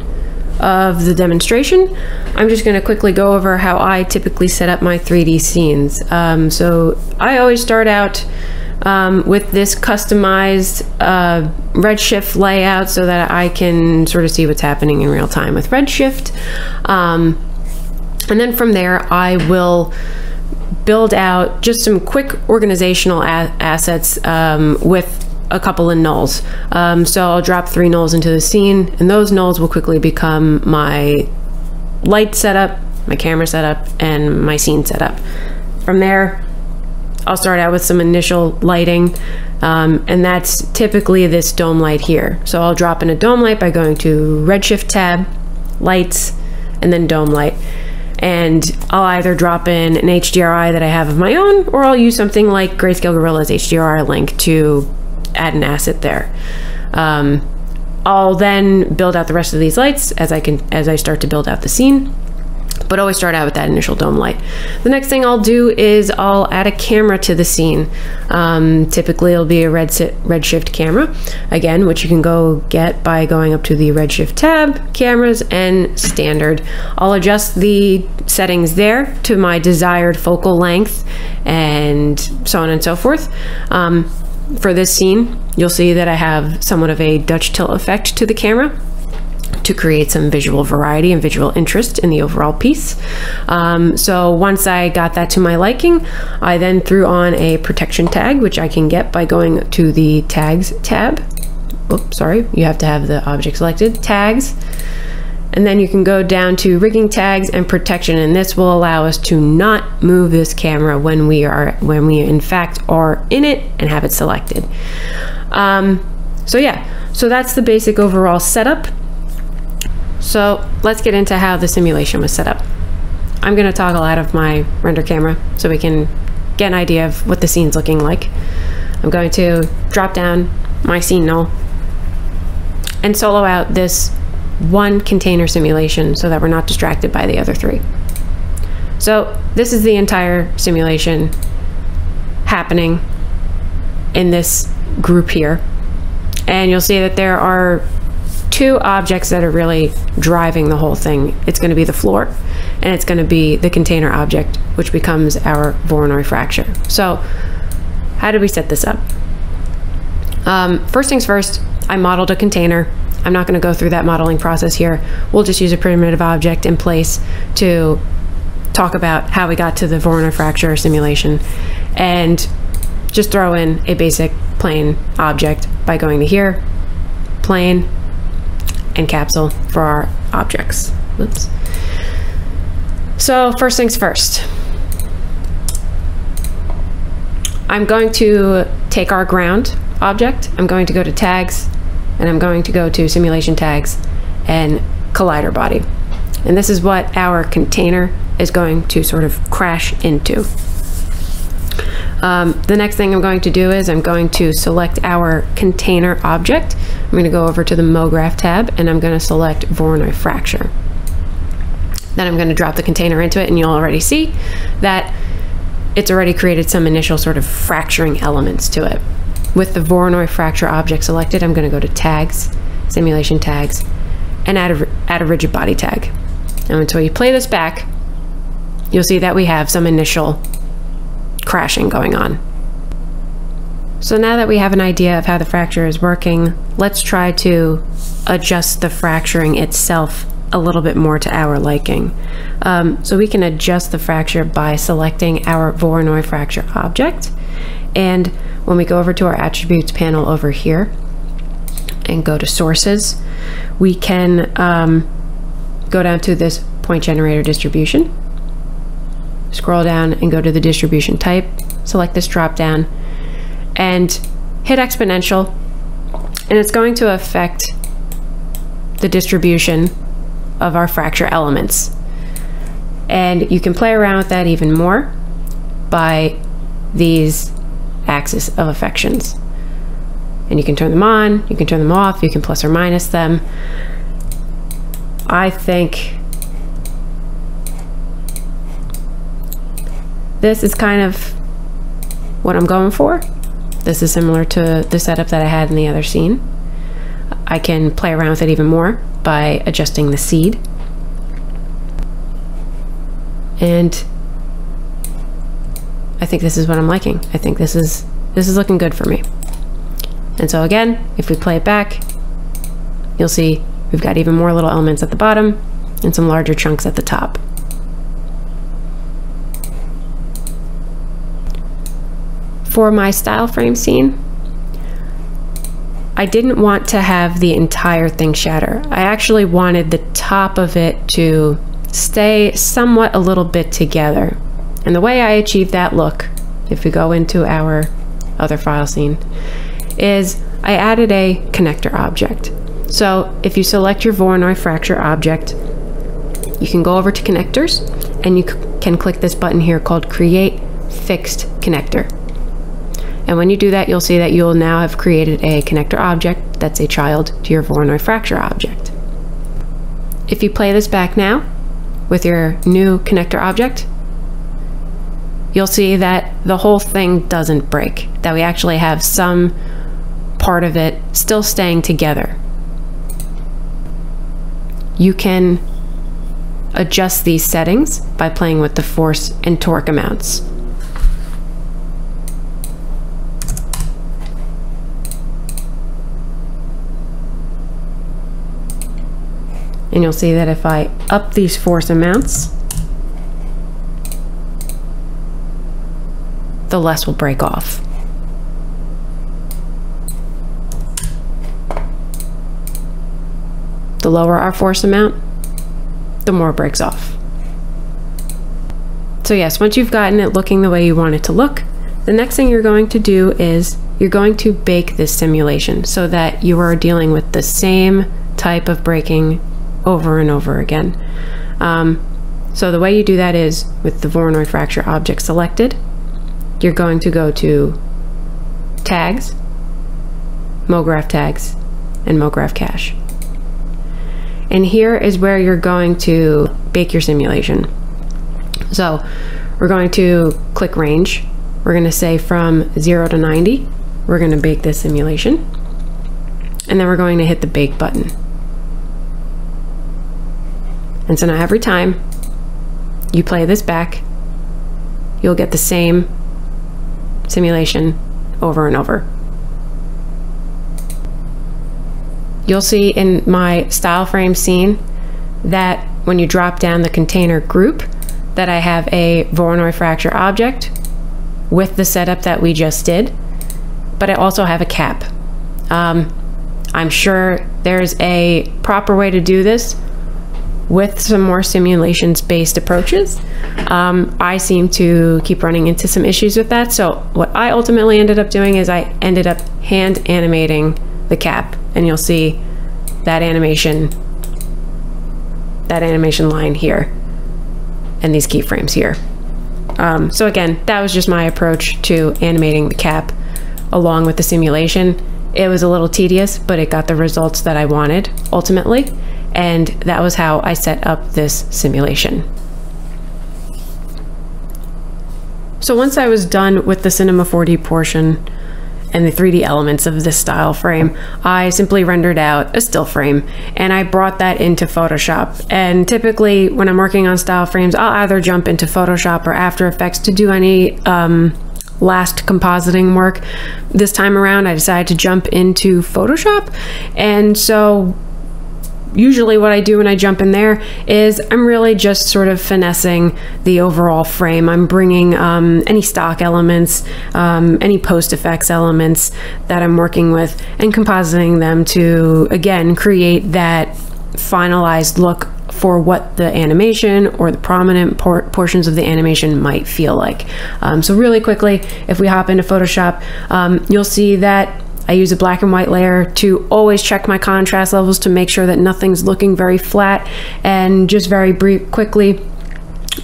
of the demonstration, I'm just going to quickly go over how I typically set up my 3D scenes. Um, so I always start out um, with this customized uh, Redshift layout so that I can sort of see what's happening in real time with Redshift. Um, and then from there, I will build out just some quick organizational assets um, with a couple of nulls. Um, so I'll drop three nulls into the scene, and those nulls will quickly become my light setup, my camera setup, and my scene setup. From there, I'll start out with some initial lighting, um, and that's typically this dome light here. So I'll drop in a dome light by going to Redshift tab, lights, and then dome light and I'll either drop in an HDRI that I have of my own, or I'll use something like Grayscale Gorilla's HDRI link to add an asset there. Um, I'll then build out the rest of these lights as I can as I start to build out the scene but always start out with that initial dome light. The next thing I'll do is I'll add a camera to the scene. Um, typically it'll be a red Redshift camera, again, which you can go get by going up to the Redshift tab, cameras, and standard. I'll adjust the settings there to my desired focal length and so on and so forth. Um, for this scene, you'll see that I have somewhat of a Dutch tilt effect to the camera to create some visual variety and visual interest in the overall piece. Um, so once I got that to my liking, I then threw on a protection tag, which I can get by going to the tags tab. Oops, sorry, you have to have the object selected. Tags. And then you can go down to rigging tags and protection, and this will allow us to not move this camera when we are when we in fact are in it and have it selected. Um, so yeah, so that's the basic overall setup. So let's get into how the simulation was set up. I'm going to toggle out of my render camera so we can get an idea of what the scene's looking like. I'm going to drop down my scene null and solo out this one container simulation so that we're not distracted by the other three. So this is the entire simulation happening in this group here. And you'll see that there are two objects that are really driving the whole thing. It's going to be the floor and it's going to be the container object, which becomes our Voronoi fracture. So how did we set this up? Um, first things first, I modeled a container. I'm not going to go through that modeling process here. We'll just use a primitive object in place to talk about how we got to the Voronoi fracture simulation and just throw in a basic plane object by going to here, plane, and capsule for our objects. Oops. So first things first. I'm going to take our ground object. I'm going to go to tags and I'm going to go to simulation tags and collider body. And this is what our container is going to sort of crash into. Um, the next thing I'm going to do is I'm going to select our container object. I'm going to go over to the MoGraph tab and I'm going to select Voronoi fracture. Then I'm going to drop the container into it and you'll already see that it's already created some initial sort of fracturing elements to it. With the Voronoi fracture object selected, I'm going to go to tags, simulation tags, and add a, add a rigid body tag. And until you play this back, you'll see that we have some initial crashing going on. So now that we have an idea of how the fracture is working, let's try to adjust the fracturing itself a little bit more to our liking. Um, so we can adjust the fracture by selecting our Voronoi fracture object. And when we go over to our attributes panel over here and go to sources, we can um, go down to this point generator distribution scroll down and go to the distribution type, select this drop down, and hit exponential, and it's going to affect the distribution of our fracture elements. And you can play around with that even more by these axis of affections. And you can turn them on, you can turn them off, you can plus or minus them. I think This is kind of what I'm going for. This is similar to the setup that I had in the other scene. I can play around with it even more by adjusting the seed. And I think this is what I'm liking. I think this is this is looking good for me. And so again, if we play it back, you'll see we've got even more little elements at the bottom and some larger chunks at the top. For my style frame scene, I didn't want to have the entire thing shatter. I actually wanted the top of it to stay somewhat a little bit together. And the way I achieved that look, if we go into our other file scene, is I added a connector object. So if you select your Voronoi fracture object, you can go over to connectors and you can click this button here called create fixed connector. And when you do that, you'll see that you'll now have created a connector object that's a child to your Voronoi fracture object. If you play this back now with your new connector object, you'll see that the whole thing doesn't break, that we actually have some part of it still staying together. You can adjust these settings by playing with the force and torque amounts. And you'll see that if I up these force amounts, the less will break off. The lower our force amount, the more breaks off. So yes, once you've gotten it looking the way you want it to look, the next thing you're going to do is you're going to bake this simulation so that you are dealing with the same type of breaking over and over again. Um, so the way you do that is with the Voronoi fracture object selected, you're going to go to tags, MoGraph tags, and MoGraph cache. And here is where you're going to bake your simulation. So we're going to click range. We're going to say from 0 to 90. We're going to bake this simulation. And then we're going to hit the bake button. And so now every time you play this back, you'll get the same simulation over and over. You'll see in my style frame scene that when you drop down the container group that I have a Voronoi fracture object with the setup that we just did, but I also have a cap. Um, I'm sure there's a proper way to do this with some more simulations based approaches. Um, I seem to keep running into some issues with that. So what I ultimately ended up doing is I ended up hand animating the cap and you'll see that animation, that animation line here and these keyframes here. Um, so again, that was just my approach to animating the cap along with the simulation. It was a little tedious, but it got the results that I wanted ultimately. And that was how I set up this simulation. So once I was done with the Cinema 4D portion and the 3D elements of this style frame, I simply rendered out a still frame and I brought that into Photoshop. And typically when I'm working on style frames, I'll either jump into Photoshop or After Effects to do any um, last compositing work. This time around, I decided to jump into Photoshop. And so usually what I do when I jump in there is I'm really just sort of finessing the overall frame. I'm bringing um, any stock elements, um, any post effects elements that I'm working with and compositing them to, again, create that finalized look for what the animation or the prominent por portions of the animation might feel like. Um, so really quickly, if we hop into Photoshop, um, you'll see that I use a black and white layer to always check my contrast levels to make sure that nothing's looking very flat and just very brief quickly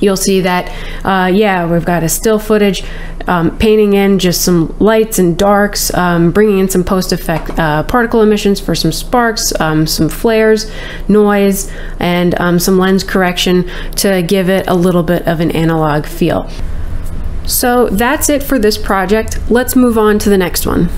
you'll see that uh, yeah we've got a still footage um, painting in just some lights and darks um, bringing in some post effect uh, particle emissions for some sparks um, some flares noise and um, some lens correction to give it a little bit of an analog feel. So that's it for this project. Let's move on to the next one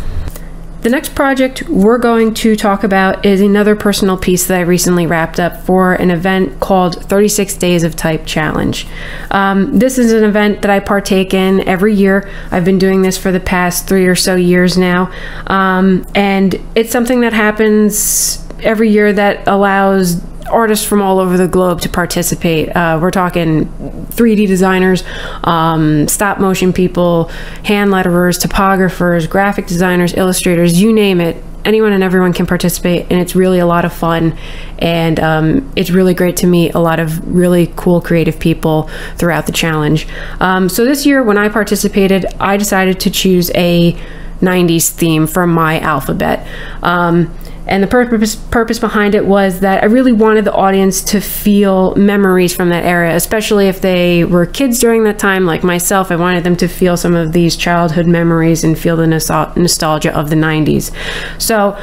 the next project we're going to talk about is another personal piece that I recently wrapped up for an event called 36 Days of Type Challenge. Um, this is an event that I partake in every year. I've been doing this for the past three or so years now. Um, and it's something that happens every year that allows artists from all over the globe to participate. Uh, we're talking 3D designers, um, stop motion people, hand letterers, typographers, graphic designers, illustrators, you name it. Anyone and everyone can participate, and it's really a lot of fun. And um, it's really great to meet a lot of really cool creative people throughout the challenge. Um, so this year, when I participated, I decided to choose a 90s theme from my alphabet. Um, and the purpose purpose behind it was that I really wanted the audience to feel memories from that era, especially if they were kids during that time, like myself. I wanted them to feel some of these childhood memories and feel the nostalgia of the 90s. So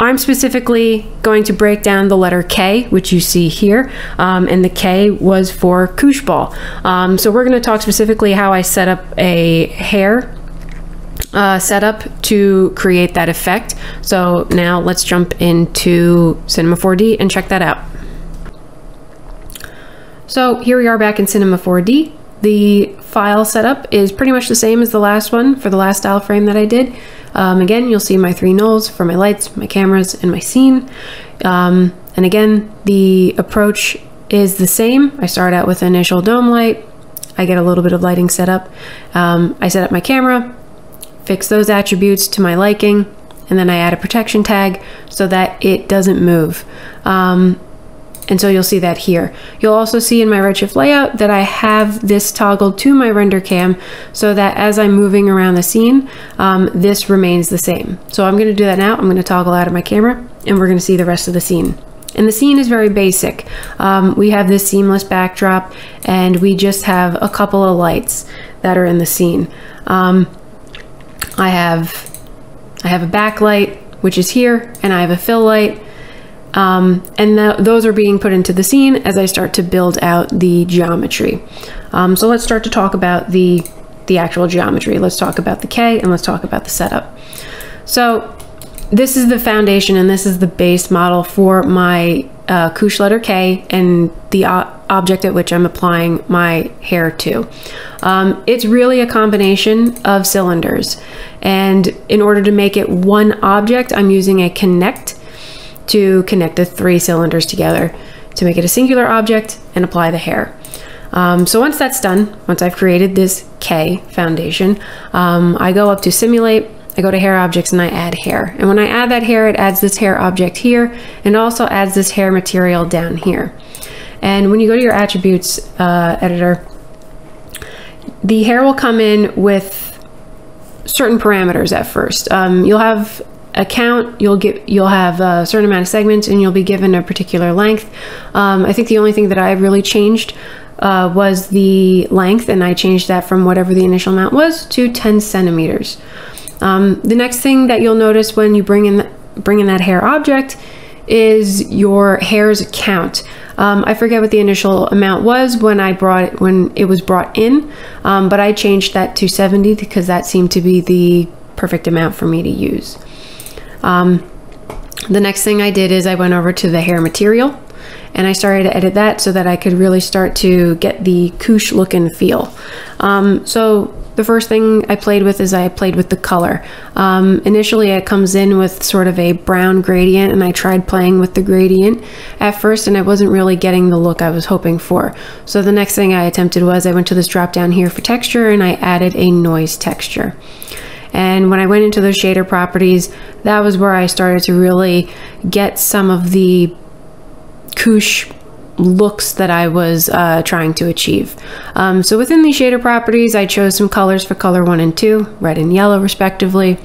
I'm specifically going to break down the letter K, which you see here, um, and the K was for koosh ball. Um, so we're going to talk specifically how I set up a hair uh, setup to create that effect. So now let's jump into Cinema 4D and check that out. So here we are back in Cinema 4D. The file setup is pretty much the same as the last one for the last style frame that I did. Um, again, you'll see my three nulls for my lights, my cameras, and my scene. Um, And again, the approach is the same. I start out with initial dome light. I get a little bit of lighting set up. Um, I set up my camera, fix those attributes to my liking, and then I add a protection tag so that it doesn't move. Um, and so you'll see that here. You'll also see in my Redshift layout that I have this toggled to my render cam so that as I'm moving around the scene, um, this remains the same. So I'm gonna do that now. I'm gonna toggle out of my camera and we're gonna see the rest of the scene. And the scene is very basic. Um, we have this seamless backdrop and we just have a couple of lights that are in the scene. Um, I have I have a backlight, which is here, and I have a fill light. Um, and th those are being put into the scene as I start to build out the geometry. Um, so let's start to talk about the, the actual geometry. Let's talk about the K and let's talk about the setup. So this is the foundation and this is the base model for my uh, Koosh letter K and the uh, object at which I'm applying my hair to. Um, it's really a combination of cylinders. And in order to make it one object, I'm using a connect to connect the three cylinders together to make it a singular object and apply the hair. Um, so once that's done, once I've created this K foundation, um, I go up to simulate, I go to hair objects and I add hair. And when I add that hair, it adds this hair object here and also adds this hair material down here. And when you go to your attributes uh, editor, the hair will come in with certain parameters at first. Um, you'll have a count, you'll get you'll have a certain amount of segments and you'll be given a particular length. Um, I think the only thing that I really changed uh, was the length and I changed that from whatever the initial amount was to 10 centimeters. Um, the next thing that you'll notice when you bring in, bring in that hair object is your hair's count. Um, I forget what the initial amount was when I brought it when it was brought in, um, but I changed that to 70 because that seemed to be the perfect amount for me to use. Um, the next thing I did is I went over to the hair material and I started to edit that so that I could really start to get the koosh look and feel. Um, so the first thing I played with is I played with the color. Um, initially it comes in with sort of a brown gradient and I tried playing with the gradient at first and I wasn't really getting the look I was hoping for. So the next thing I attempted was I went to this drop down here for texture and I added a noise texture. And when I went into those shader properties, that was where I started to really get some of the koosh looks that I was uh, trying to achieve. Um, so within these shader properties, I chose some colors for color one and two, red and yellow respectively.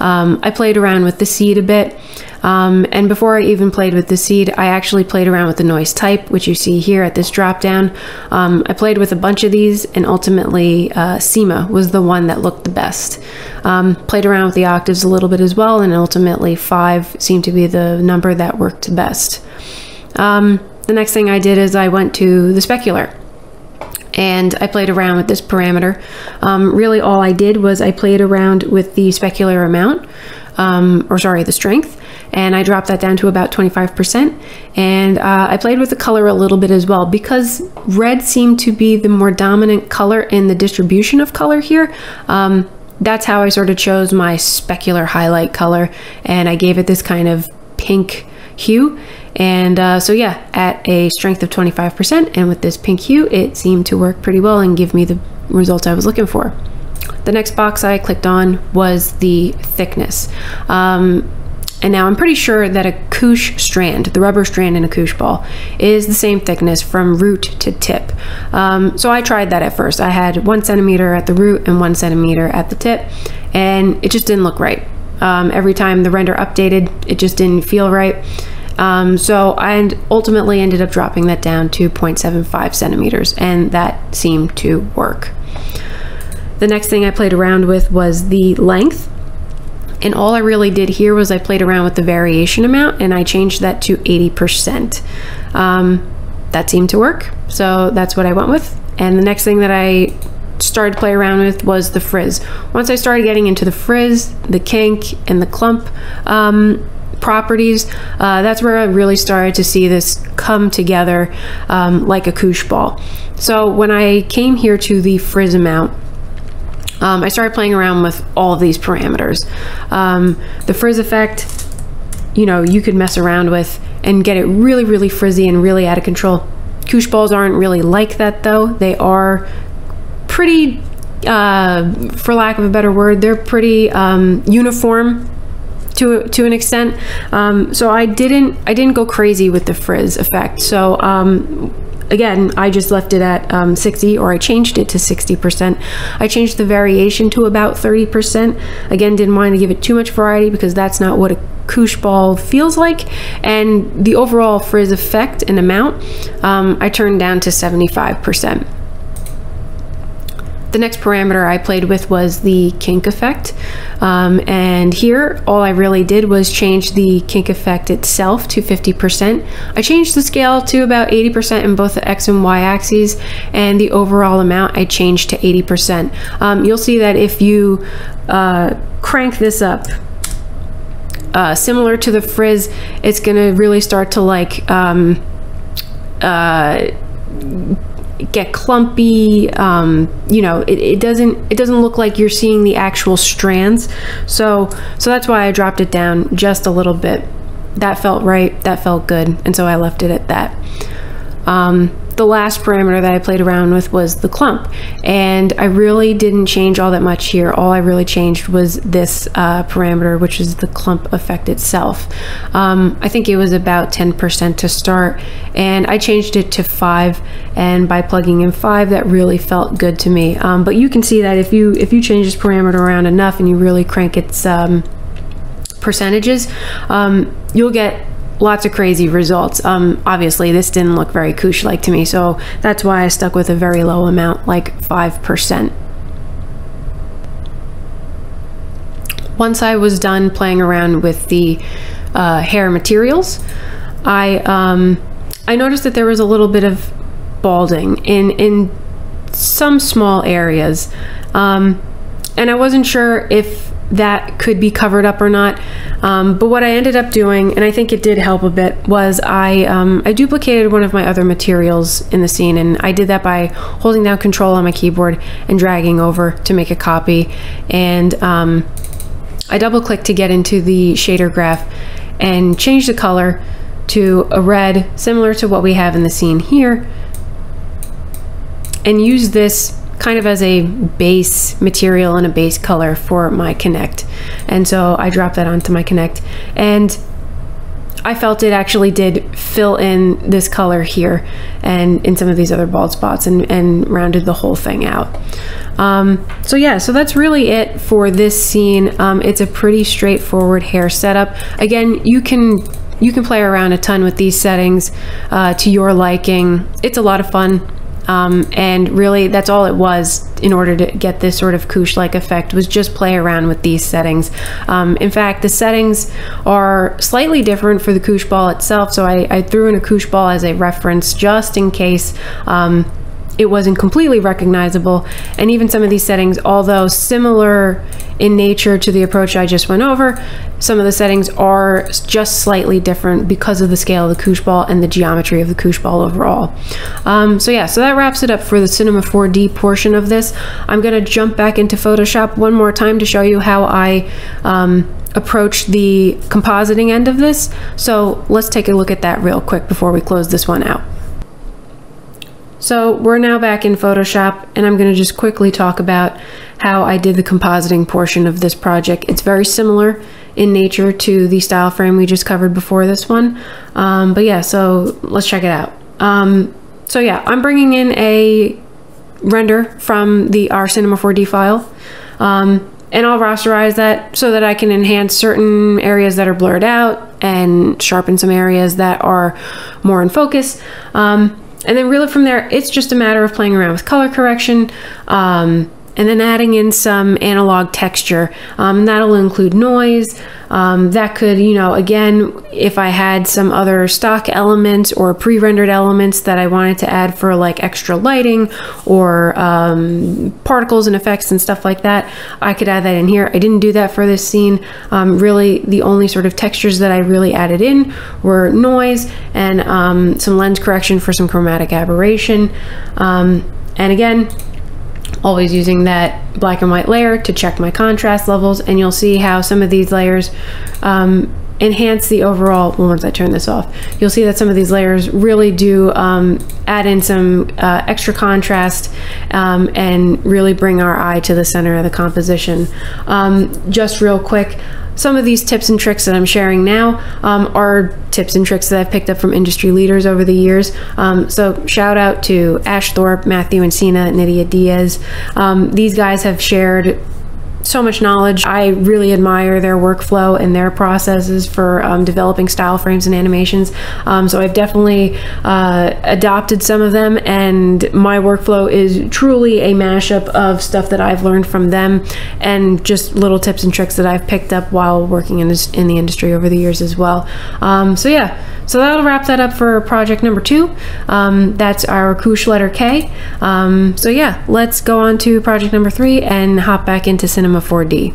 Um, I played around with the seed a bit. Um, and before I even played with the seed, I actually played around with the noise type, which you see here at this drop down. Um, I played with a bunch of these, and ultimately, uh, SEMA was the one that looked the best. Um, played around with the octaves a little bit as well, and ultimately, five seemed to be the number that worked best. Um, the next thing I did is I went to the specular and I played around with this parameter. Um, really all I did was I played around with the specular amount, um, or sorry, the strength, and I dropped that down to about 25%. And uh, I played with the color a little bit as well because red seemed to be the more dominant color in the distribution of color here. Um, that's how I sort of chose my specular highlight color and I gave it this kind of pink hue and uh, so yeah, at a strength of 25% and with this pink hue, it seemed to work pretty well and give me the results I was looking for. The next box I clicked on was the thickness. Um, and now I'm pretty sure that a koosh strand, the rubber strand in a koosh ball, is the same thickness from root to tip. Um, so I tried that at first. I had one centimeter at the root and one centimeter at the tip, and it just didn't look right. Um, every time the render updated, it just didn't feel right. Um, so I ultimately ended up dropping that down to 0.75 centimeters, and that seemed to work. The next thing I played around with was the length. And all I really did here was I played around with the variation amount and I changed that to 80%. Um, that seemed to work, so that's what I went with. And the next thing that I started to play around with was the frizz. Once I started getting into the frizz, the kink, and the clump, um, properties, uh, that's where I really started to see this come together um, like a koosh ball. So when I came here to the frizz amount, um, I started playing around with all of these parameters. Um, the frizz effect, you know, you could mess around with and get it really, really frizzy and really out of control. Koosh balls aren't really like that though. They are pretty, uh, for lack of a better word, they're pretty um, uniform to to an extent. Um, so I didn't I didn't go crazy with the frizz effect. So um, again, I just left it at um, 60 or I changed it to 60%. I changed the variation to about 30%. Again, didn't want to give it too much variety because that's not what a koosh ball feels like. And the overall frizz effect and amount, um, I turned down to 75%. The next parameter I played with was the kink effect. Um, and here, all I really did was change the kink effect itself to 50%. I changed the scale to about 80% in both the X and Y axes, and the overall amount I changed to 80%. Um, you'll see that if you uh, crank this up, uh, similar to the frizz, it's gonna really start to like um, uh, get clumpy um, you know it, it doesn't it doesn't look like you're seeing the actual strands. So so that's why I dropped it down just a little bit. That felt right that felt good and so I left it at that. Um, the last parameter that I played around with was the clump. And I really didn't change all that much here. All I really changed was this uh, parameter which is the clump effect itself. Um, I think it was about 10% to start and I changed it to 5 and by plugging in 5 that really felt good to me. Um, but you can see that if you if you change this parameter around enough and you really crank its um, percentages um, you'll get lots of crazy results. Um, obviously, this didn't look very koosh like to me, so that's why I stuck with a very low amount, like 5%. Once I was done playing around with the uh, hair materials, I um, I noticed that there was a little bit of balding in in some small areas, um, and I wasn't sure if that could be covered up or not. Um, but what I ended up doing, and I think it did help a bit, was I um, I duplicated one of my other materials in the scene, and I did that by holding down Control on my keyboard and dragging over to make a copy. And um, I double clicked to get into the shader graph and change the color to a red similar to what we have in the scene here and use this kind of as a base material and a base color for my connect and so I dropped that onto my connect and I felt it actually did fill in this color here and in some of these other bald spots and, and rounded the whole thing out. Um, so yeah, so that's really it for this scene. Um, it's a pretty straightforward hair setup. Again, you can you can play around a ton with these settings uh, to your liking. It's a lot of fun. Um, and really that's all it was in order to get this sort of koosh like effect was just play around with these settings. Um, in fact the settings are slightly different for the koosh ball itself so I, I threw in a koosh ball as a reference just in case um, it wasn't completely recognizable. And even some of these settings although similar in nature to the approach I just went over some of the settings are just slightly different because of the scale of the koosh ball and the geometry of the koosh ball overall. Um, so yeah so that wraps it up for the cinema 4d portion of this. I'm gonna jump back into Photoshop one more time to show you how I um, approach the compositing end of this. So let's take a look at that real quick before we close this one out so we're now back in Photoshop and I'm going to just quickly talk about how I did the compositing portion of this project. It's very similar in nature to the style frame we just covered before this one. Um, but yeah, so let's check it out. Um, so yeah, I'm bringing in a render from the R Cinema 4D file. Um, and I'll rasterize that so that I can enhance certain areas that are blurred out and sharpen some areas that are more in focus. Um, and then really from there, it's just a matter of playing around with color correction. Um, and then adding in some analog texture. Um, that'll include noise. Um, that could, you know, again, if I had some other stock elements or pre-rendered elements that I wanted to add for like extra lighting or um, particles and effects and stuff like that, I could add that in here. I didn't do that for this scene. Um, really, the only sort of textures that I really added in were noise and um, some lens correction for some chromatic aberration. Um, and again, always using that black and white layer to check my contrast levels and you'll see how some of these layers um, enhance the overall, well, once I turn this off, you'll see that some of these layers really do um, add in some uh, extra contrast um, and really bring our eye to the center of the composition. Um, just real quick, some of these tips and tricks that I'm sharing now um, are tips and tricks that I've picked up from industry leaders over the years. Um, so shout out to Ash Thorpe, Matthew Encina, Nidia Dias. Um, these guys have shared so much knowledge. I really admire their workflow and their processes for um, developing style frames and animations. Um, so I've definitely uh, adopted some of them, and my workflow is truly a mashup of stuff that I've learned from them and just little tips and tricks that I've picked up while working in, this, in the industry over the years as well. Um, so yeah, so that'll wrap that up for project number two. Um, that's our Koosh letter K. Um, so yeah, let's go on to project number three and hop back into Cinema 4D.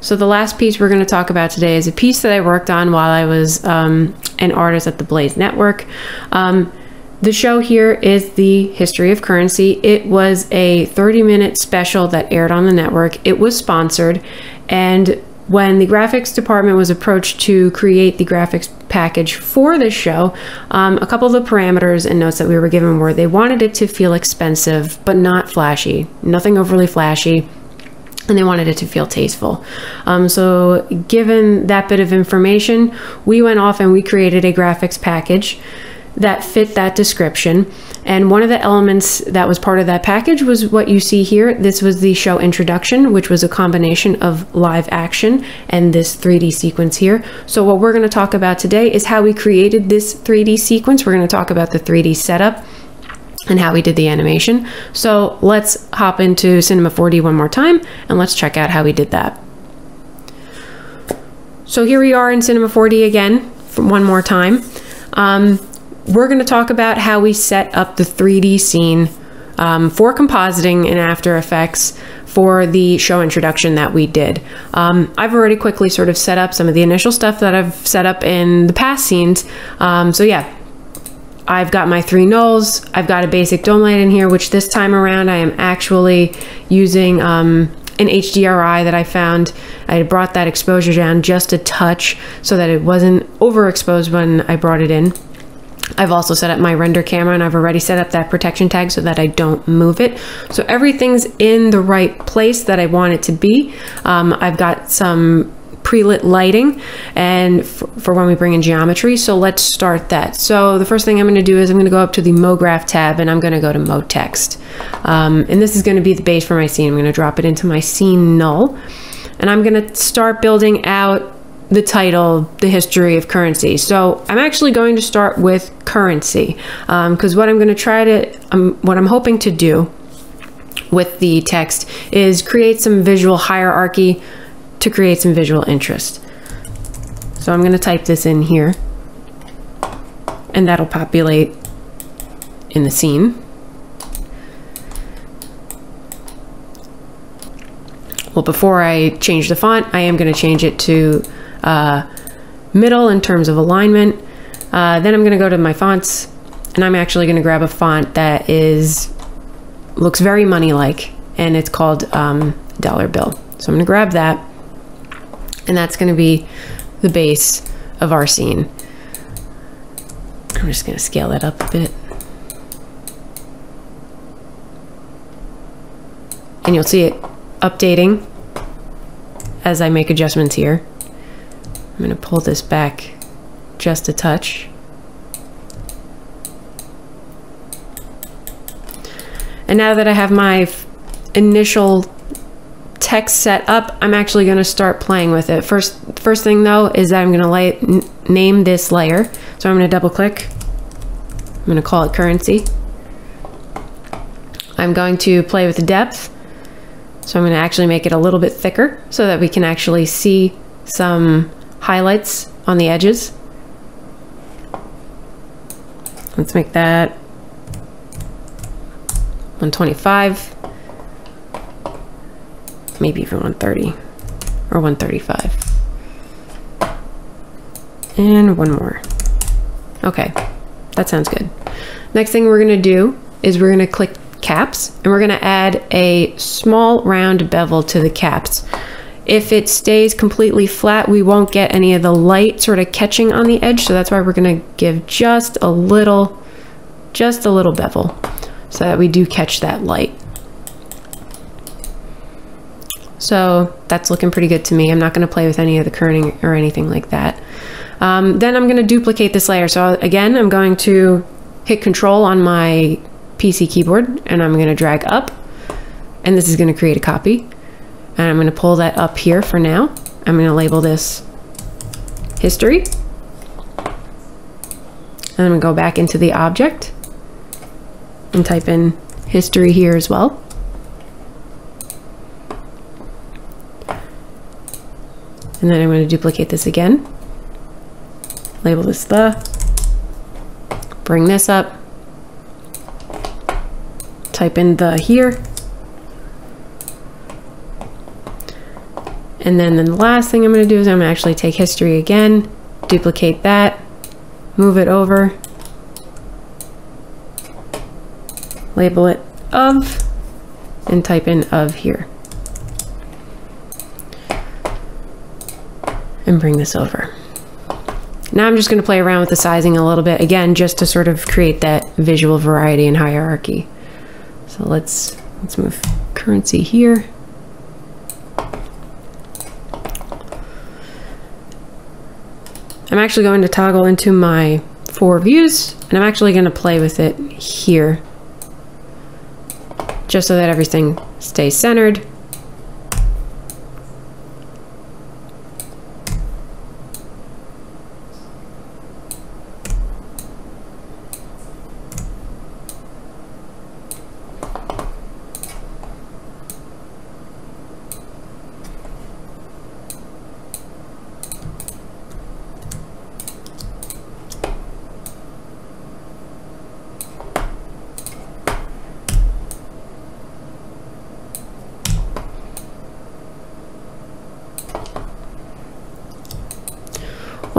So the last piece we're going to talk about today is a piece that I worked on while I was um, an artist at the Blaze Network. Um, the show here is the history of currency. It was a 30 minute special that aired on the network. It was sponsored and when the graphics department was approached to create the graphics package for this show, um, a couple of the parameters and notes that we were given were they wanted it to feel expensive but not flashy, nothing overly flashy and they wanted it to feel tasteful. Um, so, given that bit of information, we went off and we created a graphics package that fit that description. And one of the elements that was part of that package was what you see here. This was the show introduction, which was a combination of live action and this 3D sequence here. So, what we're going to talk about today is how we created this 3D sequence. We're going to talk about the 3D setup and how we did the animation. So let's hop into Cinema 4D one more time and let's check out how we did that. So here we are in Cinema 4D again, one more time. Um, we're going to talk about how we set up the 3D scene um, for compositing in After Effects for the show introduction that we did. Um, I've already quickly sort of set up some of the initial stuff that I've set up in the past scenes. Um, so yeah, I've got my three nulls. I've got a basic dome light in here, which this time around I am actually using um, an HDRI that I found. I brought that exposure down just a touch so that it wasn't overexposed when I brought it in. I've also set up my render camera and I've already set up that protection tag so that I don't move it. So everything's in the right place that I want it to be. Um, I've got some pre-lit lighting and for when we bring in geometry. So let's start that. So the first thing I'm going to do is I'm going to go up to the MoGraph tab and I'm going to go to MoText. Um, and this is going to be the base for my scene. I'm going to drop it into my scene null and I'm going to start building out the title, The History of Currency. So I'm actually going to start with currency because um, what I'm going to try to, um, what I'm hoping to do with the text is create some visual hierarchy to create some visual interest. So I'm going to type this in here and that'll populate in the scene. Well, before I change the font, I am going to change it to uh, middle in terms of alignment. Uh, then I'm going to go to my fonts and I'm actually going to grab a font that is looks very money-like and it's called um, dollar bill. So I'm going to grab that and that's going to be the base of our scene. I'm just going to scale that up a bit. And you'll see it updating as I make adjustments here. I'm going to pull this back just a touch. And now that I have my initial text set up, I'm actually going to start playing with it. First, first thing though is that I'm going to name this layer. So I'm going to double click. I'm going to call it currency. I'm going to play with the depth. So I'm going to actually make it a little bit thicker so that we can actually see some highlights on the edges. Let's make that 125 maybe even 130 or 135. And one more. Okay, that sounds good. Next thing we're gonna do is we're gonna click caps and we're gonna add a small round bevel to the caps. If it stays completely flat, we won't get any of the light sort of catching on the edge. So that's why we're gonna give just a little, just a little bevel so that we do catch that light. So that's looking pretty good to me. I'm not gonna play with any of the kerning or anything like that. Um, then I'm gonna duplicate this layer. So again, I'm going to hit control on my PC keyboard and I'm gonna drag up and this is gonna create a copy. And I'm gonna pull that up here for now. I'm gonna label this history. And I'm gonna go back into the object and type in history here as well. And then I'm going to duplicate this again. Label this the. Bring this up. Type in the here. And then the last thing I'm going to do is I'm going to actually take history again, duplicate that, move it over, label it of, and type in of here. And bring this over. Now I'm just going to play around with the sizing a little bit, again, just to sort of create that visual variety and hierarchy. So let's, let's move currency here. I'm actually going to toggle into my four views and I'm actually going to play with it here just so that everything stays centered.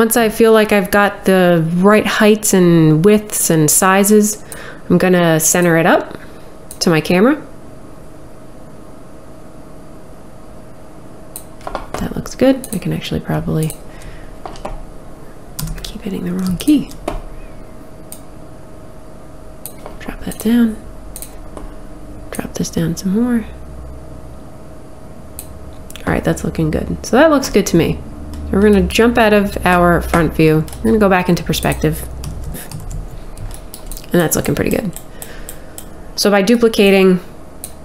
Once I feel like I've got the right heights and widths and sizes, I'm gonna center it up to my camera. That looks good. I can actually probably keep hitting the wrong key. Drop that down. Drop this down some more. All right, that's looking good. So that looks good to me. We're going to jump out of our front view. We're to go back into perspective. And that's looking pretty good. So by duplicating,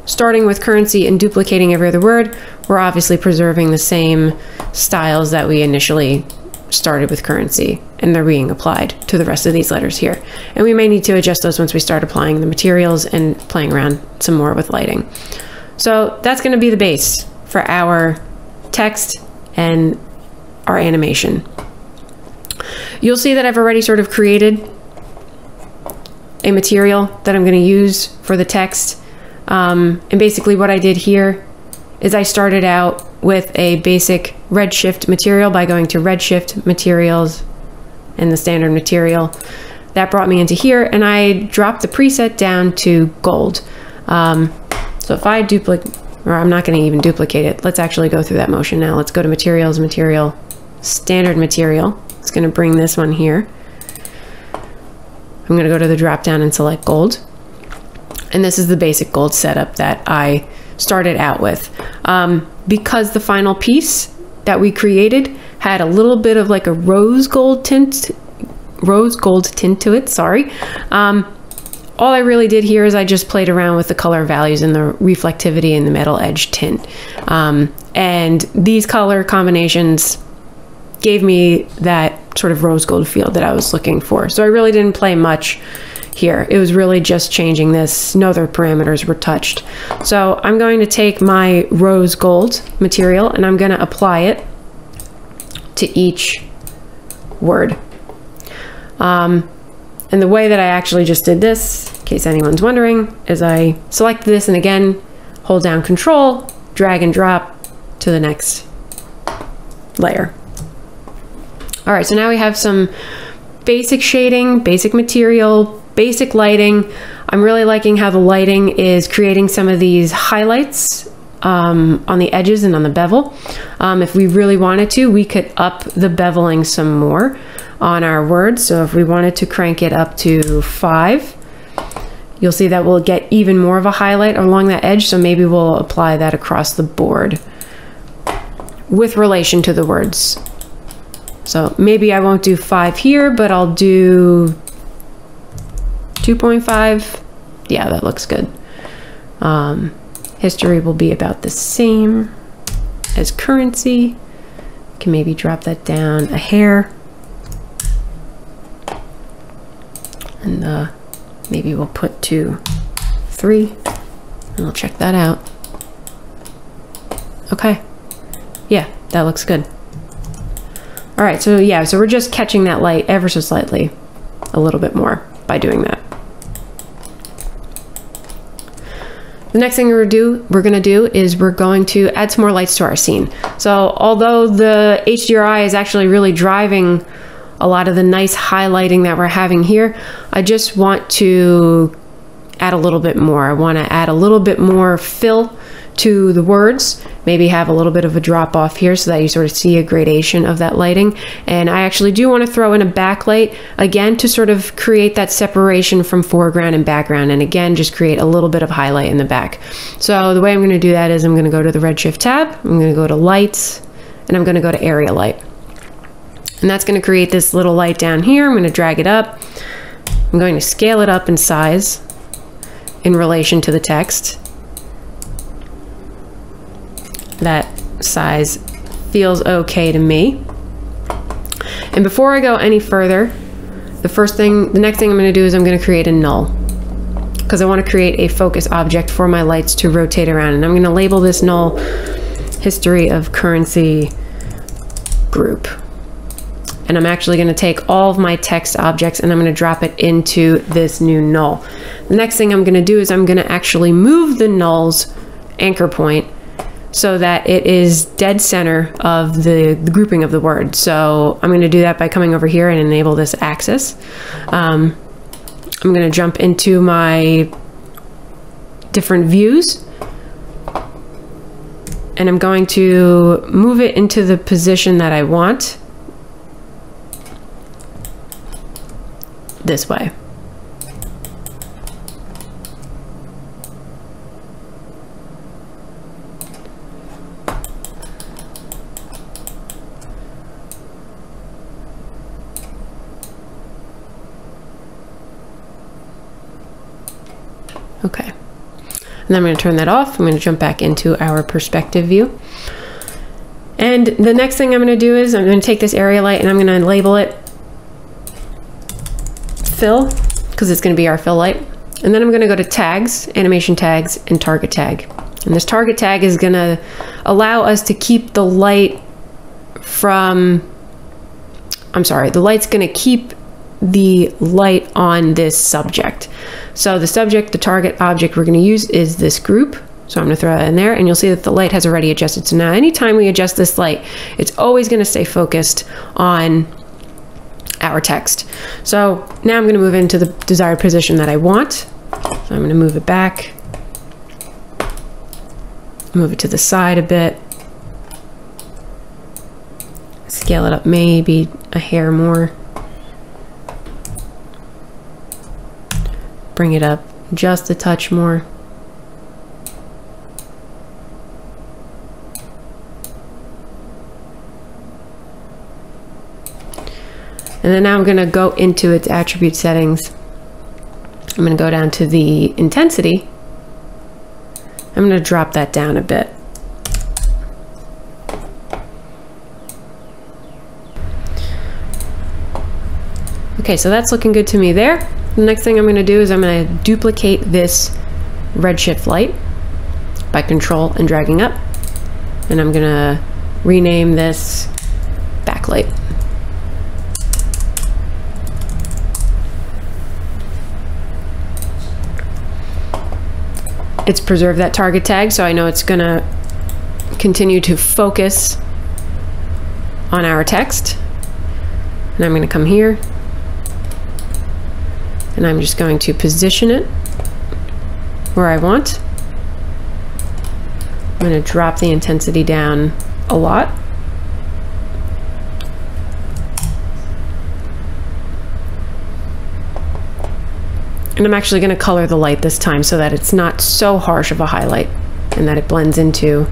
starting with currency and duplicating every other word, we're obviously preserving the same styles that we initially started with currency and they're being applied to the rest of these letters here. And we may need to adjust those once we start applying the materials and playing around some more with lighting. So that's going to be the base for our text and our animation. You'll see that I've already sort of created a material that I'm going to use for the text. Um, and basically what I did here is I started out with a basic Redshift material by going to Redshift materials and the standard material. That brought me into here and I dropped the preset down to gold. Um, so if I duplicate, or I'm not going to even duplicate it. Let's actually go through that motion now. Let's go to materials, material, standard material. It's going to bring this one here. I'm going to go to the drop down and select gold. And this is the basic gold setup that I started out with. Um, because the final piece that we created had a little bit of like a rose gold tint, rose gold tint to it, sorry. Um, all I really did here is I just played around with the color values and the reflectivity and the metal edge tint. Um, and these color combinations gave me that sort of rose gold feel that I was looking for. So I really didn't play much here. It was really just changing this. No other parameters were touched. So I'm going to take my rose gold material and I'm going to apply it to each word. Um, and the way that I actually just did this, in case anyone's wondering, is I select this and again, hold down control, drag and drop to the next layer. All right, so now we have some basic shading, basic material, basic lighting. I'm really liking how the lighting is creating some of these highlights um, on the edges and on the bevel. Um, if we really wanted to, we could up the beveling some more on our words. So if we wanted to crank it up to five, you'll see that we'll get even more of a highlight along that edge. So maybe we'll apply that across the board with relation to the words. So maybe I won't do five here, but I'll do 2.5. Yeah, that looks good. Um, history will be about the same as currency. Can maybe drop that down a hair. And uh, maybe we'll put two, three, and we'll check that out. Okay. Yeah, that looks good. All right, so yeah, so we're just catching that light ever so slightly a little bit more by doing that. The next thing we're do we're gonna do is we're going to add some more lights to our scene. So although the HDRI is actually really driving a lot of the nice highlighting that we're having here, I just want to add a little bit more. I want to add a little bit more fill to the words, maybe have a little bit of a drop off here so that you sort of see a gradation of that lighting. And I actually do want to throw in a backlight again to sort of create that separation from foreground and background. And again, just create a little bit of highlight in the back. So the way I'm going to do that is I'm going to go to the Redshift tab, I'm going to go to lights, and I'm going to go to area light. And that's going to create this little light down here. I'm going to drag it up. I'm going to scale it up in size in relation to the text that size feels okay to me. And before I go any further, the first thing, the next thing I'm going to do is I'm going to create a null because I want to create a focus object for my lights to rotate around. And I'm going to label this null history of currency group. And I'm actually going to take all of my text objects and I'm going to drop it into this new null. The next thing I'm going to do is I'm going to actually move the null's anchor point so that it is dead center of the, the grouping of the word. So I'm going to do that by coming over here and enable this axis. Um, I'm going to jump into my different views and I'm going to move it into the position that I want this way. Okay. And then I'm going to turn that off. I'm going to jump back into our perspective view. And the next thing I'm going to do is I'm going to take this area light and I'm going to label it fill because it's going to be our fill light. And then I'm going to go to tags, animation tags, and target tag. And this target tag is going to allow us to keep the light from, I'm sorry, the light's going to keep the light on this subject. So the subject, the target object we're going to use is this group. So I'm going to throw that in there and you'll see that the light has already adjusted. So now anytime we adjust this light, it's always going to stay focused on our text. So now I'm going to move into the desired position that I want. So I'm going to move it back, move it to the side a bit, scale it up maybe a hair more. Bring it up just a touch more. And then now I'm going to go into its attribute settings. I'm going to go down to the intensity. I'm going to drop that down a bit. Okay, so that's looking good to me there. The next thing I'm going to do is I'm going to duplicate this redshift light by control and dragging up. And I'm going to rename this backlight. It's preserved that target tag, so I know it's going to continue to focus on our text. And I'm going to come here and I'm just going to position it where I want. I'm going to drop the intensity down a lot. And I'm actually going to color the light this time so that it's not so harsh of a highlight and that it blends into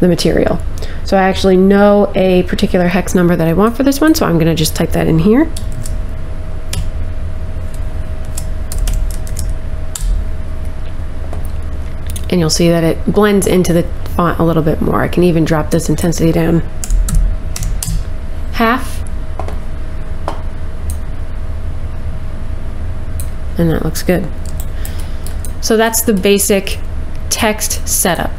the material. So I actually know a particular hex number that I want for this one, so I'm going to just type that in here. And you'll see that it blends into the font a little bit more. I can even drop this intensity down half. And that looks good. So that's the basic text setup.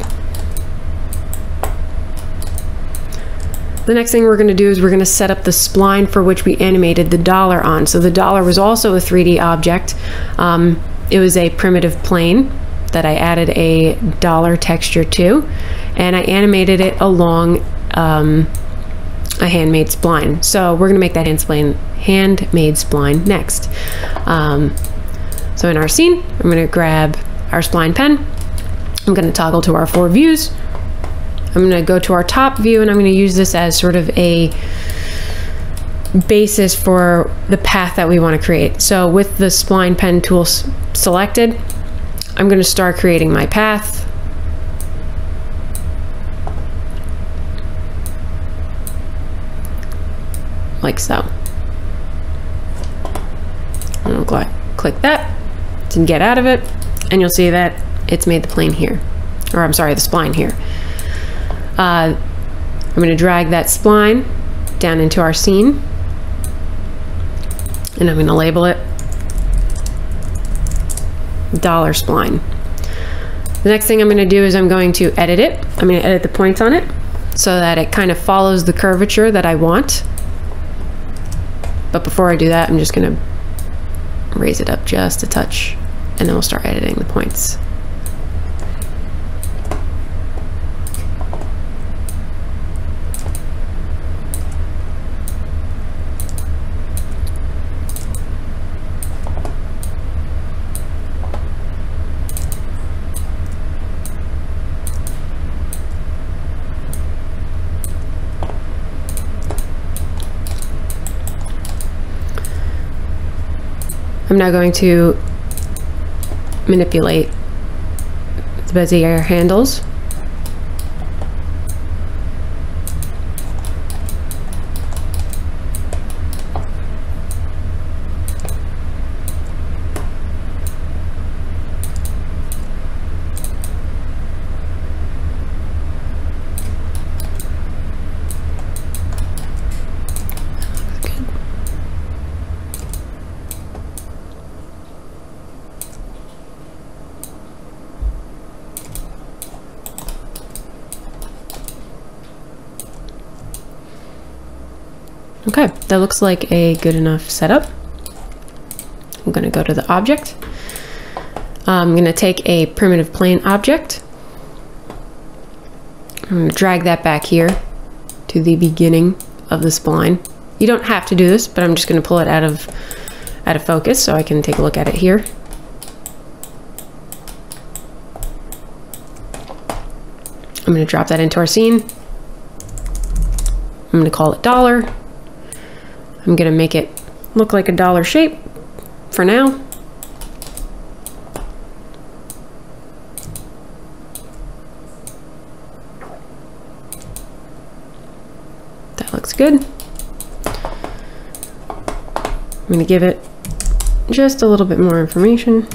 The next thing we're going to do is we're going to set up the spline for which we animated the dollar on. So the dollar was also a 3D object. Um, it was a primitive plane that I added a dollar texture to, and I animated it along um, a handmade spline. So we're going to make that hand spline, handmade spline next. Um, so in our scene, I'm going to grab our spline pen. I'm going to toggle to our four views. I'm going to go to our top view and I'm going to use this as sort of a basis for the path that we want to create. So with the spline pen tool selected, I'm going to start creating my path. Like so. And I'll click that to get out of it and you'll see that it's made the plane here. Or I'm sorry, the spline here. Uh, I'm going to drag that spline down into our scene. And I'm going to label it dollar spline. The next thing I'm going to do is I'm going to edit it. I'm to edit the points on it so that it kind of follows the curvature that I want. But before I do that, I'm just going to raise it up just a touch and then we'll start editing the points. Now going to manipulate the Bezier handles. Okay, that looks like a good enough setup. I'm gonna go to the object. I'm gonna take a primitive plane object. I'm gonna drag that back here to the beginning of the spline. You don't have to do this, but I'm just gonna pull it out of out of focus so I can take a look at it here. I'm gonna drop that into our scene. I'm gonna call it dollar. I'm gonna make it look like a dollar shape for now. That looks good. I'm gonna give it just a little bit more information.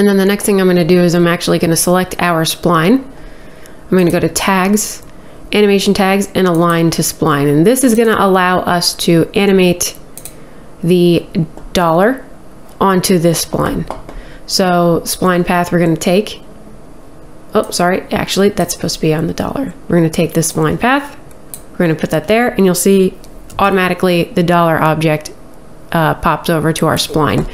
And then the next thing I'm going to do is I'm actually going to select our spline. I'm going to go to tags, animation tags, and align to spline. And this is going to allow us to animate the dollar onto this spline. So spline path we're going to take. Oh, sorry. Actually, that's supposed to be on the dollar. We're going to take this spline path. We're going to put that there and you'll see automatically the dollar object uh, pops over to our spline.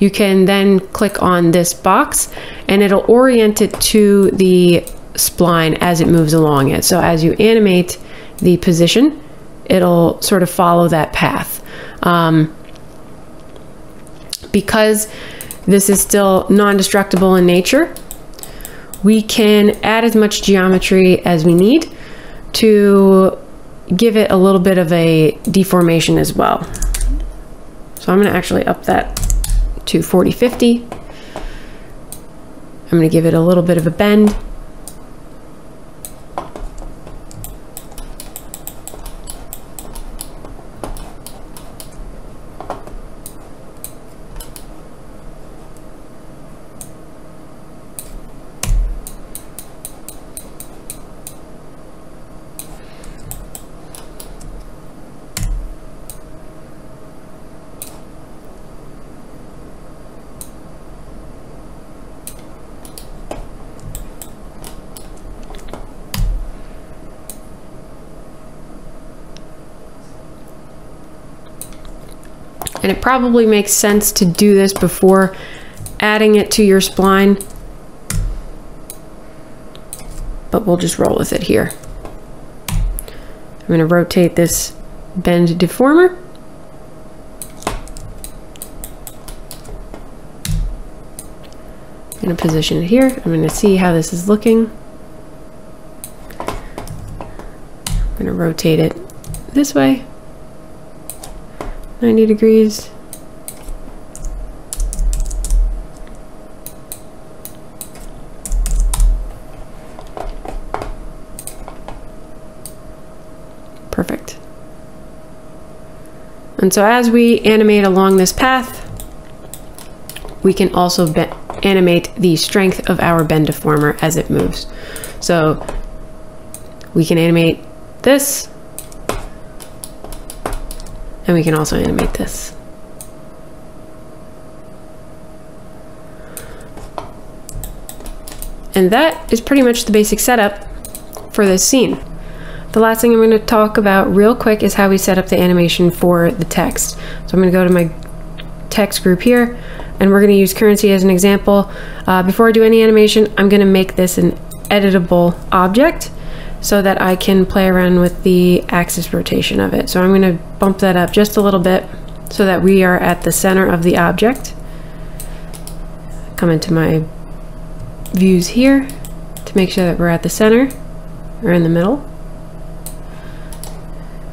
You can then click on this box and it'll orient it to the spline as it moves along it. So as you animate the position, it'll sort of follow that path. Um, because this is still non-destructible in nature, we can add as much geometry as we need to give it a little bit of a deformation as well. So I'm going to actually up that to 40, 50. I'm going to give it a little bit of a bend. It probably makes sense to do this before adding it to your spline. But we'll just roll with it here. I'm going to rotate this bend deformer. I'm going to position it here. I'm going to see how this is looking. I'm going to rotate it this way. 90 degrees. Perfect. And so as we animate along this path, we can also animate the strength of our bend deformer as it moves. So we can animate this, and we can also animate this. And that is pretty much the basic setup for this scene. The last thing I'm going to talk about real quick is how we set up the animation for the text. So I'm going to go to my text group here and we're going to use currency as an example. Uh, before I do any animation, I'm going to make this an editable object so that I can play around with the axis rotation of it. So I'm going to bump that up just a little bit so that we are at the center of the object. Come into my views here to make sure that we're at the center or in the middle.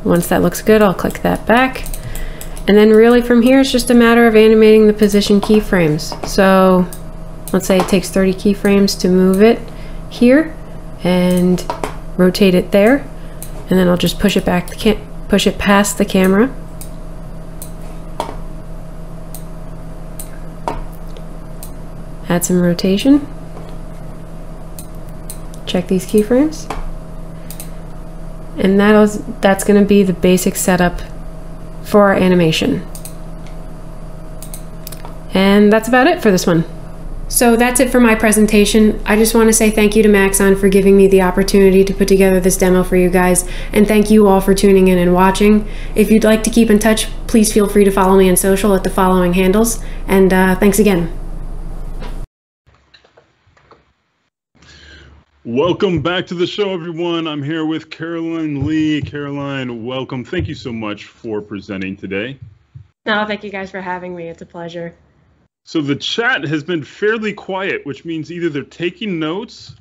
Once that looks good, I'll click that back. And then really from here, it's just a matter of animating the position keyframes. So let's say it takes 30 keyframes to move it here and rotate it there. And then I'll just push it back, push it past the camera. Add some rotation. Check these keyframes and that that's going to be the basic setup for our animation. And that's about it for this one. So that's it for my presentation. I just want to say thank you to Maxon for giving me the opportunity to put together this demo for you guys, and thank you all for tuning in and watching. If you'd like to keep in touch, please feel free to follow me on social at the following handles, and uh, thanks again. Welcome back to the show, everyone. I'm here with Caroline Lee. Caroline, welcome. Thank you so much for presenting today. No, thank you guys for having me. It's a pleasure. So the chat has been fairly quiet, which means either they're taking notes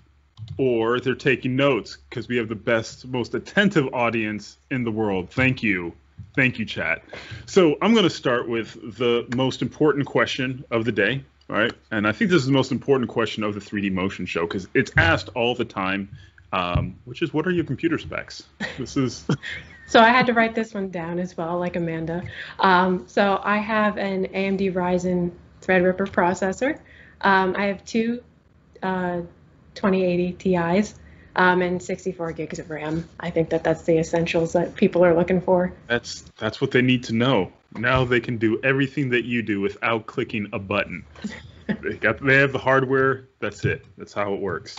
or they're taking notes because we have the best, most attentive audience in the world. Thank you. Thank you, chat. So I'm going to start with the most important question of the day. All right. And I think this is the most important question of the 3D motion show because it's asked all the time, um, which is what are your computer specs? This is. so I had to write this one down as well, like Amanda. Um, so I have an AMD Ryzen Threadripper processor. Um, I have two uh, 2080 Ti's. Um, and 64 gigs of RAM. I think that that's the essentials that people are looking for. That's that's what they need to know. Now they can do everything that you do without clicking a button. they got they have the hardware. That's it. That's how it works.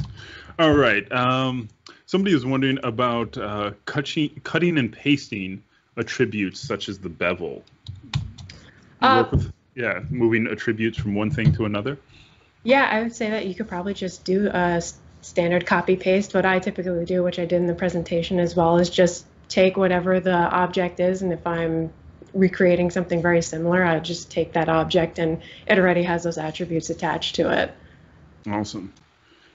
All right. Um, somebody was wondering about uh, cutting cutting and pasting attributes such as the bevel. Uh, with, yeah, moving attributes from one thing to another. Yeah, I would say that you could probably just do a standard copy paste. What I typically do, which I did in the presentation as well, is just take whatever the object is, and if I'm recreating something very similar, I just take that object and it already has those attributes attached to it. Awesome.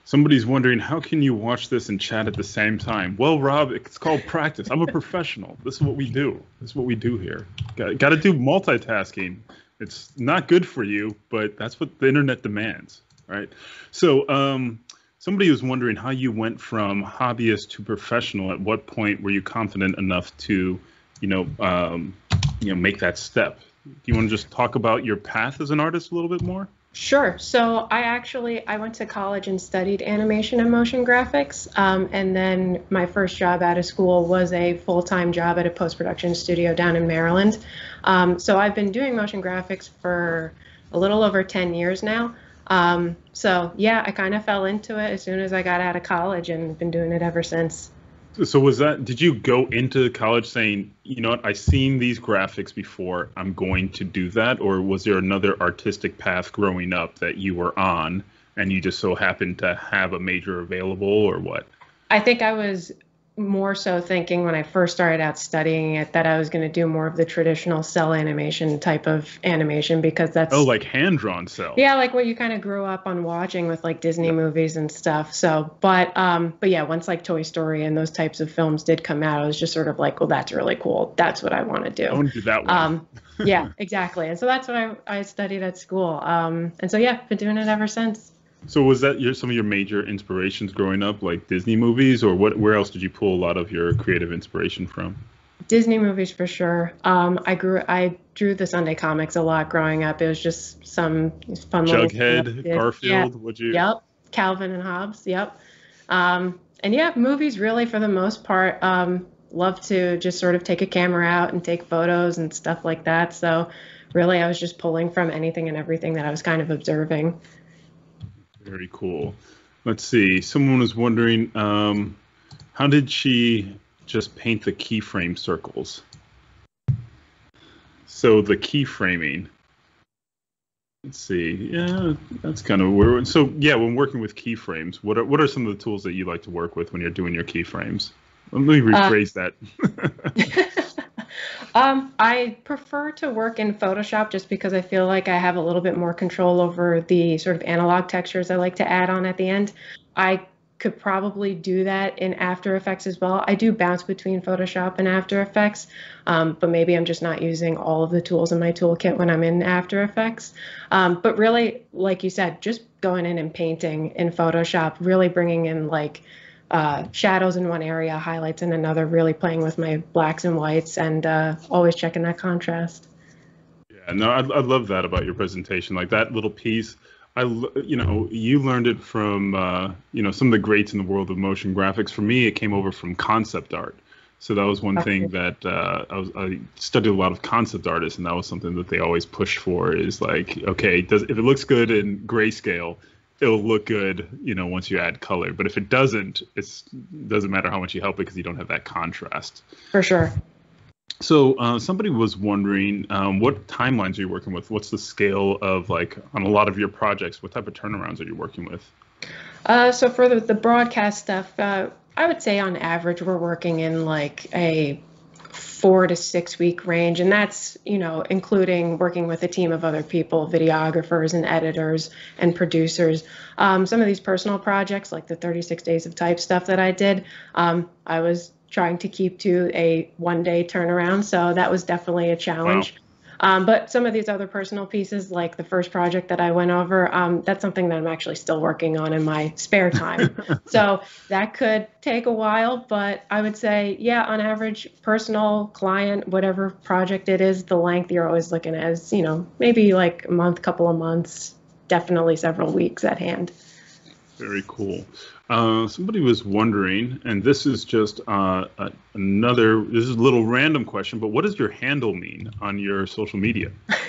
Somebody's wondering how can you watch this and chat at the same time? Well, Rob, it's called practice. I'm a professional. This is what we do. This is what we do here. Got, got to do multitasking. It's not good for you, but that's what the internet demands, right? So, um, somebody was wondering how you went from hobbyist to professional. At what point were you confident enough to, you know, um, you know, make that step? Do you want to just talk about your path as an artist a little bit more? Sure. So I actually I went to college and studied animation and motion graphics, um, and then my first job out of school was a full-time job at a post-production studio down in Maryland. Um, so I've been doing motion graphics for a little over 10 years now. Um, so yeah, I kind of fell into it as soon as I got out of college and been doing it ever since. So was that? Did you go into college saying, you know what, I've seen these graphics before, I'm going to do that, or was there another artistic path growing up that you were on, and you just so happened to have a major available, or what? I think I was more so thinking when I first started out studying it that I was going to do more of the traditional cell animation type of animation because that's Oh, like hand drawn cell. yeah, like what you kind of grew up on watching with like Disney movies and stuff. So, but um, but yeah, once like Toy Story and those types of films did come out, I was just sort of like, well, that's really cool. That's what I want to do. I want to do that one. Um, yeah, exactly. And so that's what I, I studied at school. Um, and so yeah, been doing it ever since. So was that your some of your major inspirations growing up, like Disney movies, or what? Where else did you pull a lot of your creative inspiration from? Disney movies for sure. Um, I grew I drew the Sunday comics a lot growing up. It was just some fun little Jughead, stuff. Yeah. Garfield, would you? Yep. Calvin and Hobbes. Yep. Um, and yeah, movies really for the most part. Um, love to just sort of take a camera out and take photos and stuff like that. So really, I was just pulling from anything and everything that I was kind of observing. Very cool. Let's see. Someone was wondering, um, how did she just paint the keyframe circles? So the keyframing. Let's see. Yeah, that's kind of weird. So yeah, when working with keyframes, what are what are some of the tools that you like to work with when you're doing your keyframes? Let me rephrase that. Um, I prefer to work in Photoshop just because I feel like I have a little bit more control over the sort of analog textures I like to add on at the end. I could probably do that in After Effects as well. I do bounce between Photoshop and After Effects, um, but maybe I'm just not using all of the tools in my toolkit when I'm in After Effects. Um, but really, like you said, just going in and painting in Photoshop, really bringing in like uh, shadows in one area, highlights in another, really playing with my blacks and whites, and uh, always checking that contrast. Yeah, no, I, I love that about your presentation. Like that little piece, I, you know, you learned it from, uh, you know, some of the greats in the world of motion graphics. For me, it came over from concept art. So that was one thing that uh, I, was, I studied a lot of concept artists, and that was something that they always push for. Is like, okay, does if it looks good in grayscale, it'll look good, you know, once you add color. But if it doesn't, it doesn't matter how much you help it because you don't have that contrast. For sure. So uh, somebody was wondering um, what timelines are you working with? What's the scale of like on a lot of your projects? What type of turnarounds are you working with? Uh, so for the, the broadcast stuff, uh, I would say on average we're working in like a four to six week range, and that's you know including working with a team of other people, videographers and editors and producers. Um, some of these personal projects, like the 36 Days of Type stuff that I did, um, I was trying to keep to a one day turnaround, so that was definitely a challenge. Um, but some of these other personal pieces, like the first project that I went over, um, that's something that I'm actually still working on in my spare time. so that could take a while, but I would say, yeah, on average, personal, client, whatever project it is, the length you're always looking at is, you know, maybe like a month, couple of months, definitely several weeks at hand. Very cool. Uh, somebody was wondering, and this is just uh, another, this is a little random question, but what does your handle mean on your social media?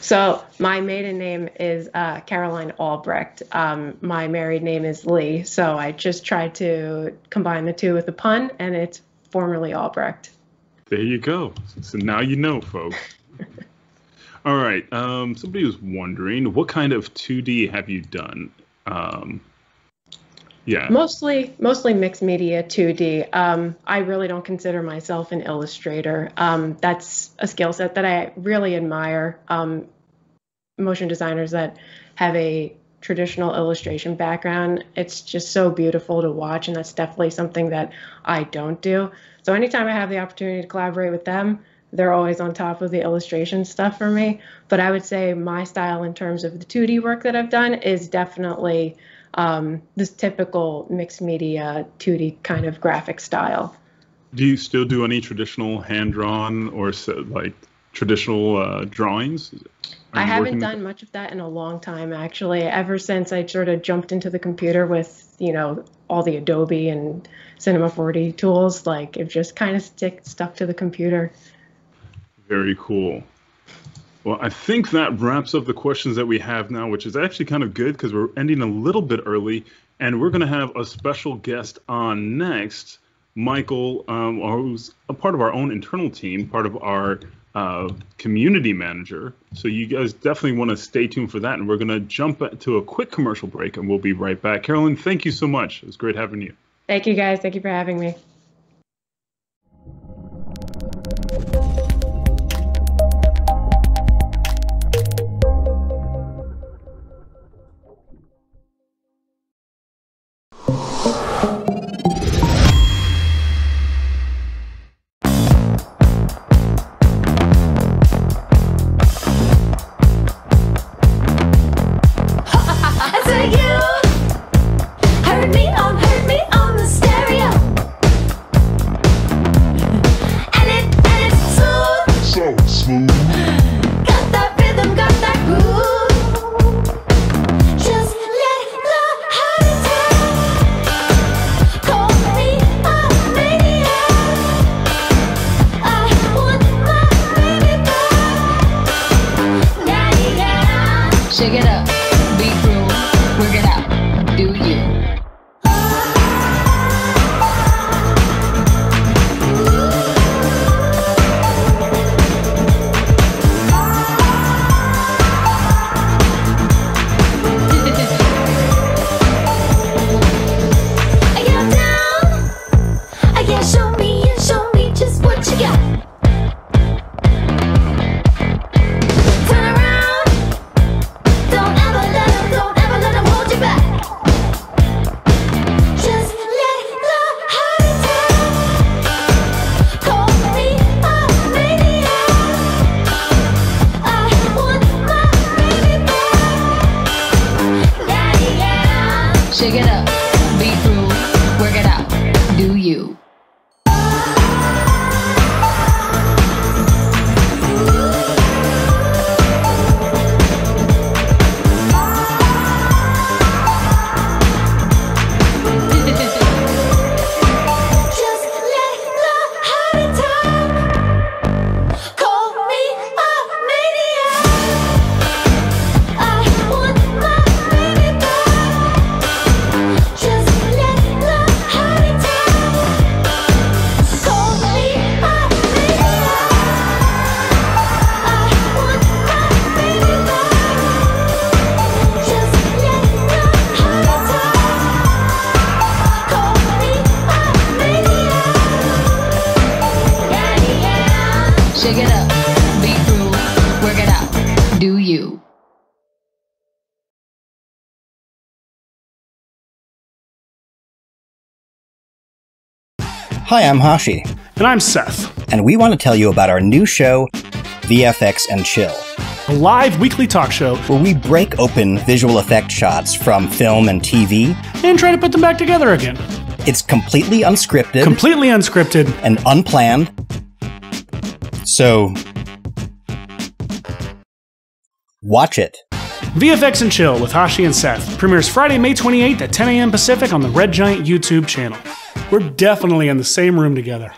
So my maiden name is uh, Caroline Albrecht. Um, my married name is Lee. So I just tried to combine the two with a pun, and it's formerly Albrecht. There you go. So now you know, folks. All right. Um, somebody was wondering, what kind of 2D have you done? Um, Yeah. Mostly, mostly mixed media 2D. Um, I really don't consider myself an illustrator. Um, that's a skill set that I really admire. Um, motion designers that have a traditional illustration background, it's just so beautiful to watch, and that's definitely something that I don't do. So anytime I have the opportunity to collaborate with them, they're always on top of the illustration stuff for me. But I would say my style in terms of the 2D work that I've done is definitely um, this typical mixed media 2D kind of graphic style. Do you still do any traditional hand drawn or so, like traditional uh, drawings? Are I haven't done much of that in a long time, actually. Ever since I sort of jumped into the computer with, you know, all the Adobe and Cinema 4D tools, like it just kind of stick stuck to the computer. Very cool. Well, I think that wraps up the questions that we have now, which is actually kind of good because we're ending a little bit early, and we're going to have a special guest on next, Michael, um, who's a part of our own internal team, part of our uh, community manager. So you guys definitely want to stay tuned for that, and we're going to jump to a quick commercial break, and we'll be right back. Caroline, thank you so much. It was great having you. Thank you guys. Thank you for having me. Hi, I'm Hashi. And I'm Seth. And we want to tell you about our new show, VFX and Chill, a live weekly talk show where we break open visual effect shots from film and TV and try to put them back together again. It's completely unscripted, completely unscripted, and unplanned. So, watch it. VFX and Chill with Hashi and Seth premieres Friday, May 28th at 10 a.m. Pacific on the Red Giant YouTube channel. We're definitely in the same room together.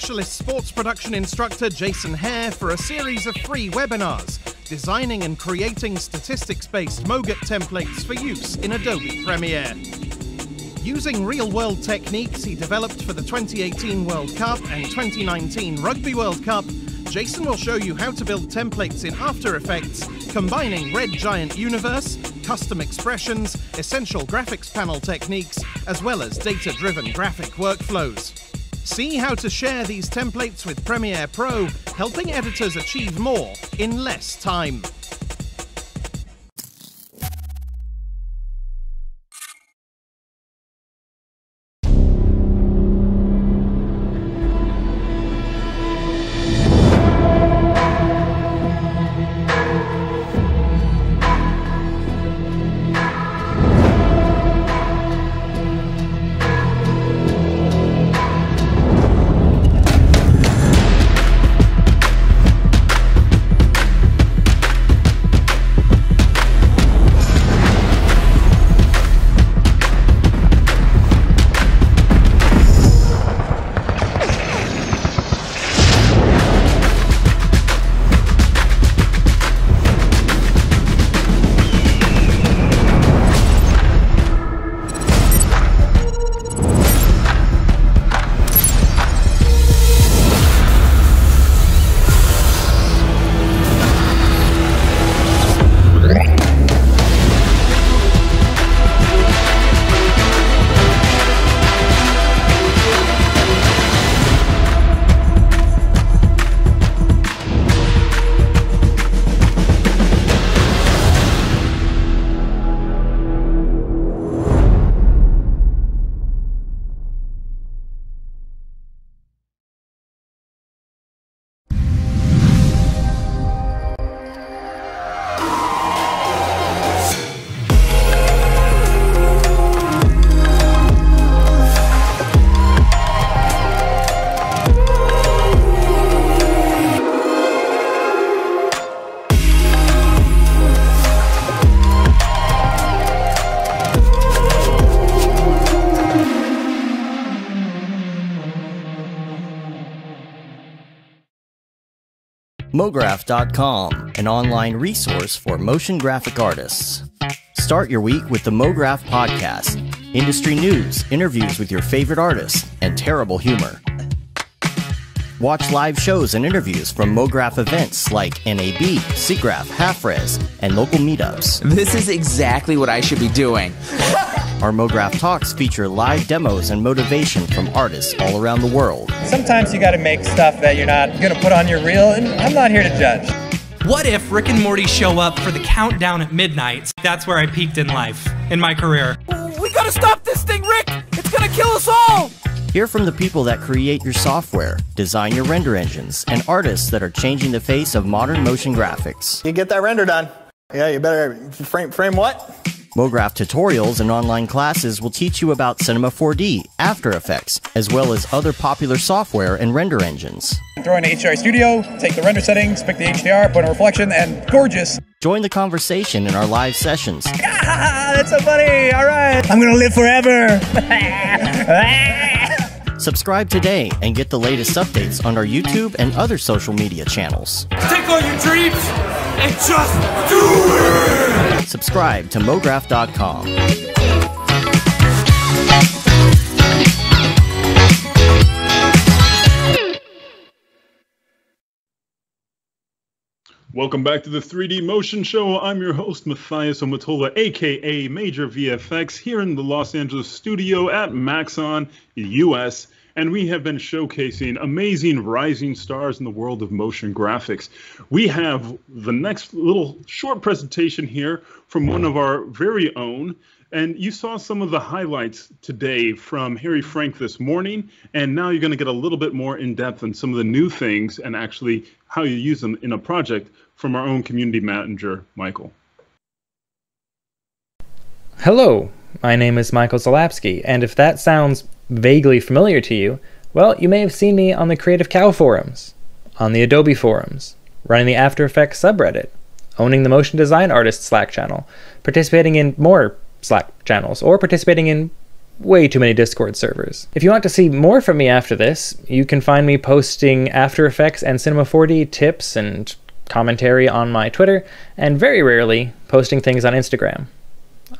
Specialist sports production instructor Jason Hare for a series of free webinars designing and creating statistics based MOGRT templates for use in Adobe Premiere. Using real world techniques he developed for the 2018 World Cup and 2019 Rugby World Cup, Jason will show you how to build templates in After Effects, combining Red Giant Universe, custom expressions, essential graphics panel techniques, as well as data driven graphic workflows. See how to share these templates with Premiere Pro, helping editors achieve more in less time. MoGraph.com, an online resource for motion graphic artists. Start your week with the MoGraph podcast, industry news, interviews with your favorite artists, and terrible humor. Watch live shows and interviews from MoGraph events like NAB, SIGGRAPH, Half Rez, and local meetups. This is exactly what I should be doing. Our MoGraph talks feature live demos and motivation from artists all around the world. Sometimes you gotta make stuff that you're not gonna put on your reel, and I'm not here to judge. What if Rick and Morty show up for the countdown at midnight? That's where I peaked in life, in my career. We gotta stop this thing, Rick! It's gonna kill us all! Hear from the people that create your software, design your render engines, and artists that are changing the face of modern motion graphics. You get that render done. Yeah, you better frame frame what? MoGraph tutorials and online classes will teach you about Cinema 4D, After Effects, as well as other popular software and render engines. Throw in HDR Studio, take the render settings, pick the HDR, put in reflection, and gorgeous. Join the conversation in our live sessions. Ah, that's so funny. All right. I'm gonna live forever. Subscribe today and get the latest updates on our YouTube and other social media channels. Take all your dreams and just do it! Subscribe to MoGraph.com. Welcome back to the 3D Motion Show. I'm your host, Matthias Omotola, aka Major VFX, here in the Los Angeles studio at Maxon, US, and we have been showcasing amazing rising stars in the world of motion graphics. We have the next little short presentation here from one of our very own. And you saw some of the highlights today from Harry Frank this morning, and now you're going to get a little bit more in depth on some of the new things and actually how you use them in a project from our own community manager, Michael. Hello, my name is Michael Szalapski, and if that sounds vaguely familiar to you, well, you may have seen me on the Creative Cow forums, on the Adobe forums, running the After Effects subreddit, owning the Motion Design Artist Slack channel, participating in more Slack channels, or participating in way too many Discord servers. If you want to see more from me after this, you can find me posting After Effects and Cinema 4D tips and commentary on my Twitter, and very rarely posting things on Instagram.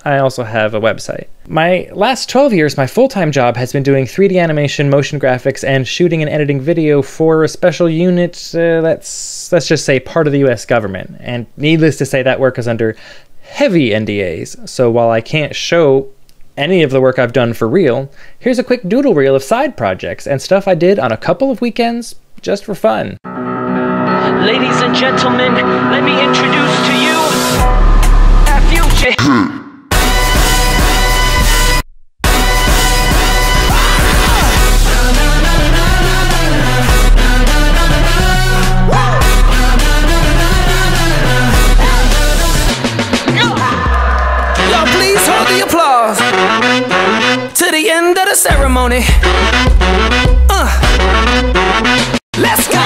I also have a website. My last 12 years, my full time job has been doing 3D animation, motion graphics, and shooting and editing video for a special unit uh, that's, let's just say, part of the US government. And needless to say, that work is under heavy NDAs. So while I can't show any of the work I've done for real, here's a quick doodle reel of side projects and stuff I did on a couple of weekends just for fun. Ladies and gentlemen, let me introduce to you ceremony. Uh, let's go.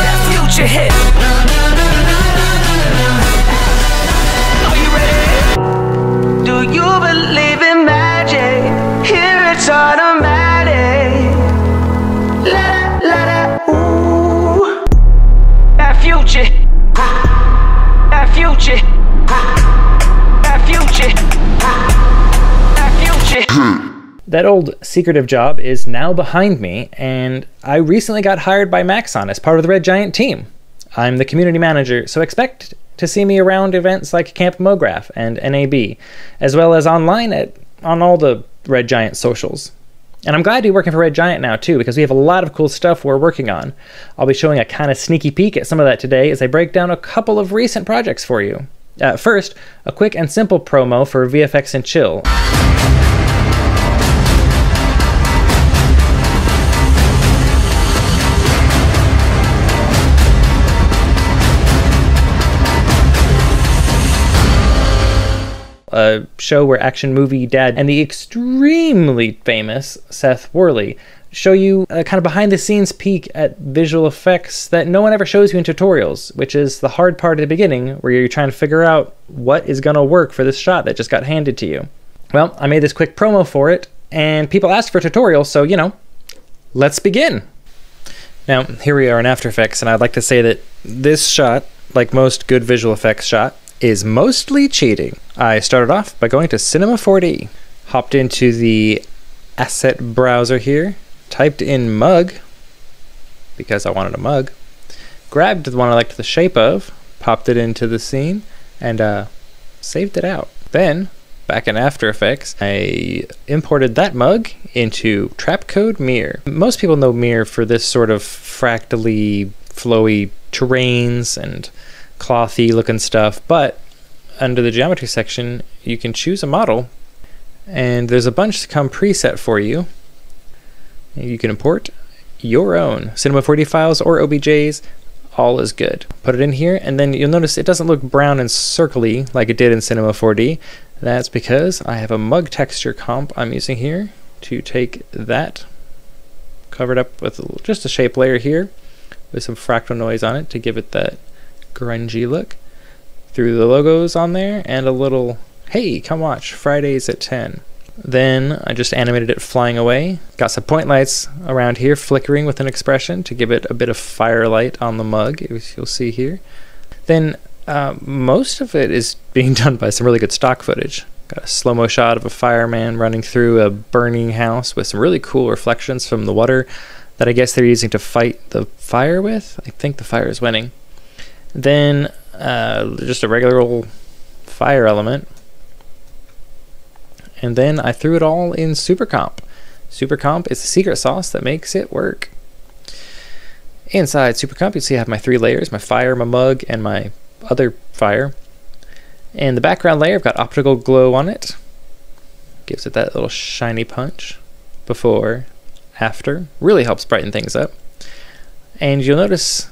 That future hit. Are you ready? Do you believe in magic? Here it's automatic. La da, la da, ooh. That future. That old secretive job is now behind me, and I recently got hired by Maxon as part of the Red Giant team. I'm the community manager, so expect to see me around events like Camp MoGraph and NAB, as well as online at on all the Red Giant socials. And I'm glad to be working for Red Giant now too, because we have a lot of cool stuff we're working on. I'll be showing a kind of sneaky peek at some of that today as I break down a couple of recent projects for you. Uh, first, a quick and simple promo for VFX and Chill. a show where action movie dad and the extremely famous Seth Worley show you a kind of behind the scenes peek at visual effects that no one ever shows you in tutorials, which is the hard part at the beginning where you're trying to figure out what is going to work for this shot that just got handed to you. Well, I made this quick promo for it, and people asked for tutorials, so you know, let's begin. Now, here we are in After Effects, and I'd like to say that this shot, like most good visual effects shot, is mostly cheating. I started off by going to Cinema 4D, hopped into the asset browser here, typed in mug, because I wanted a mug, grabbed the one I liked the shape of, popped it into the scene, and uh, saved it out. Then, back in After Effects, I imported that mug into Trapcode Mir. Most people know Mir for this sort of fractally flowy terrains and clothy looking stuff, but under the geometry section, you can choose a model, and there's a bunch to come preset for you. You can import your own Cinema 4D files or OBJs, all is good. Put it in here, and then you'll notice it doesn't look brown and circly like it did in Cinema 4D. That's because I have a mug texture comp I'm using here to take that, covered up with just a shape layer here, with some fractal noise on it to give it that grungy look. Threw the logos on there and a little, hey, come watch, Fridays at 10. Then I just animated it flying away. Got some point lights around here flickering with an expression to give it a bit of firelight on the mug, as you'll see here. Then uh, most of it is being done by some really good stock footage. Got a slow mo shot of a fireman running through a burning house with some really cool reflections from the water that I guess they're using to fight the fire with. I think the fire is winning. Then uh, just a regular old fire element. And then I threw it all in SuperComp. SuperComp is the secret sauce that makes it work. Inside SuperComp, you see I have my three layers, my fire, my mug, and my other fire. And the background layer, I've got optical glow on it. Gives it that little shiny punch. Before, after. Really helps brighten things up. And you'll notice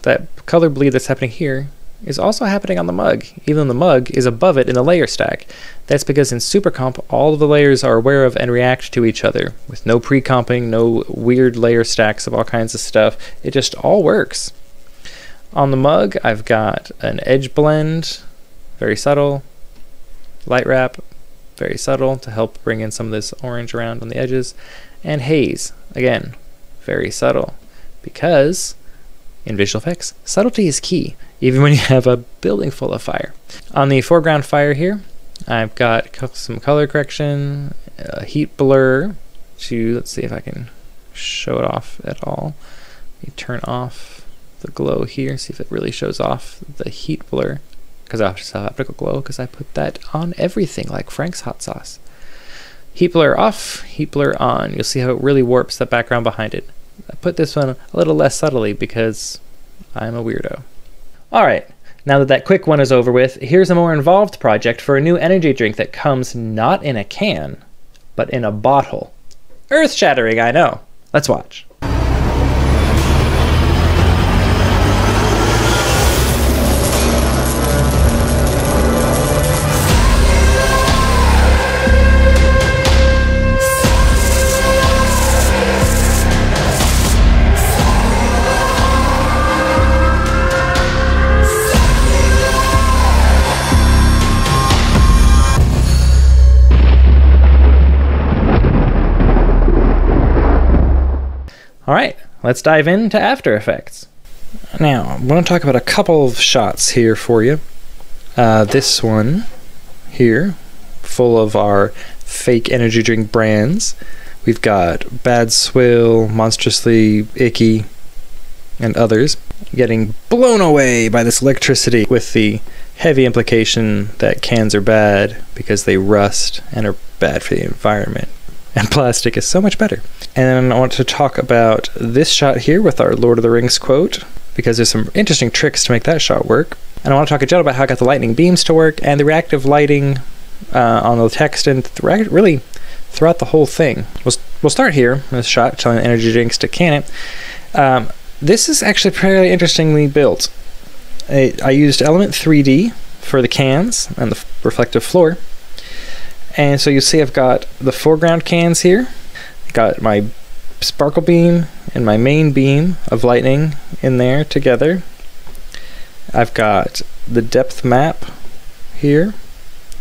that color bleed that's happening here is also happening on the mug, even though the mug is above it in the layer stack. That's because in SuperComp, all of the layers are aware of and react to each other, with no pre-comping, no weird layer stacks of all kinds of stuff. It just all works. On the mug, I've got an edge blend, very subtle, Light wrap, very subtle to help bring in some of this orange around on the edges. And haze, again, very subtle because in visual effects, subtlety is key, even when you have a building full of fire. On the foreground fire here, I've got some color correction, a heat blur to, let's see if I can show it off at all. Let me turn off the glow here, see if it really shows off the heat blur. Because I have optical glow, because I put that on everything, like Frank's hot sauce. Heat blur off, heat blur on. You'll see how it really warps the background behind it. I put this one a little less subtly because I'm a weirdo. All right, now that that quick one is over with, here's a more involved project for a new energy drink that comes not in a can, but in a bottle. Earth shattering, I know. Let's watch. All right, let's dive into After Effects. Now, I'm going to talk about a couple of shots here for you. Uh, this one here, full of our fake energy drink brands. We've got Bad Swill, Monstrously Icky, and others getting blown away by this electricity with the heavy implication that cans are bad because they rust and are bad for the environment. And plastic is so much better. And I want to talk about this shot here with our Lord of the Rings quote, because there's some interesting tricks to make that shot work. And I want to talk in general about how I got the lightning beams to work and the reactive lighting uh, on the text and th- really throughout the whole thing. We'll, we'll start here, this shot telling the energy drinks to can it. Um, this is actually fairly interestingly built. I, I used Element 3D for the cans and the reflective floor. And so you see I've got the foreground cans here, got my sparkle beam and my main beam of lightning in there together. I've got the depth map here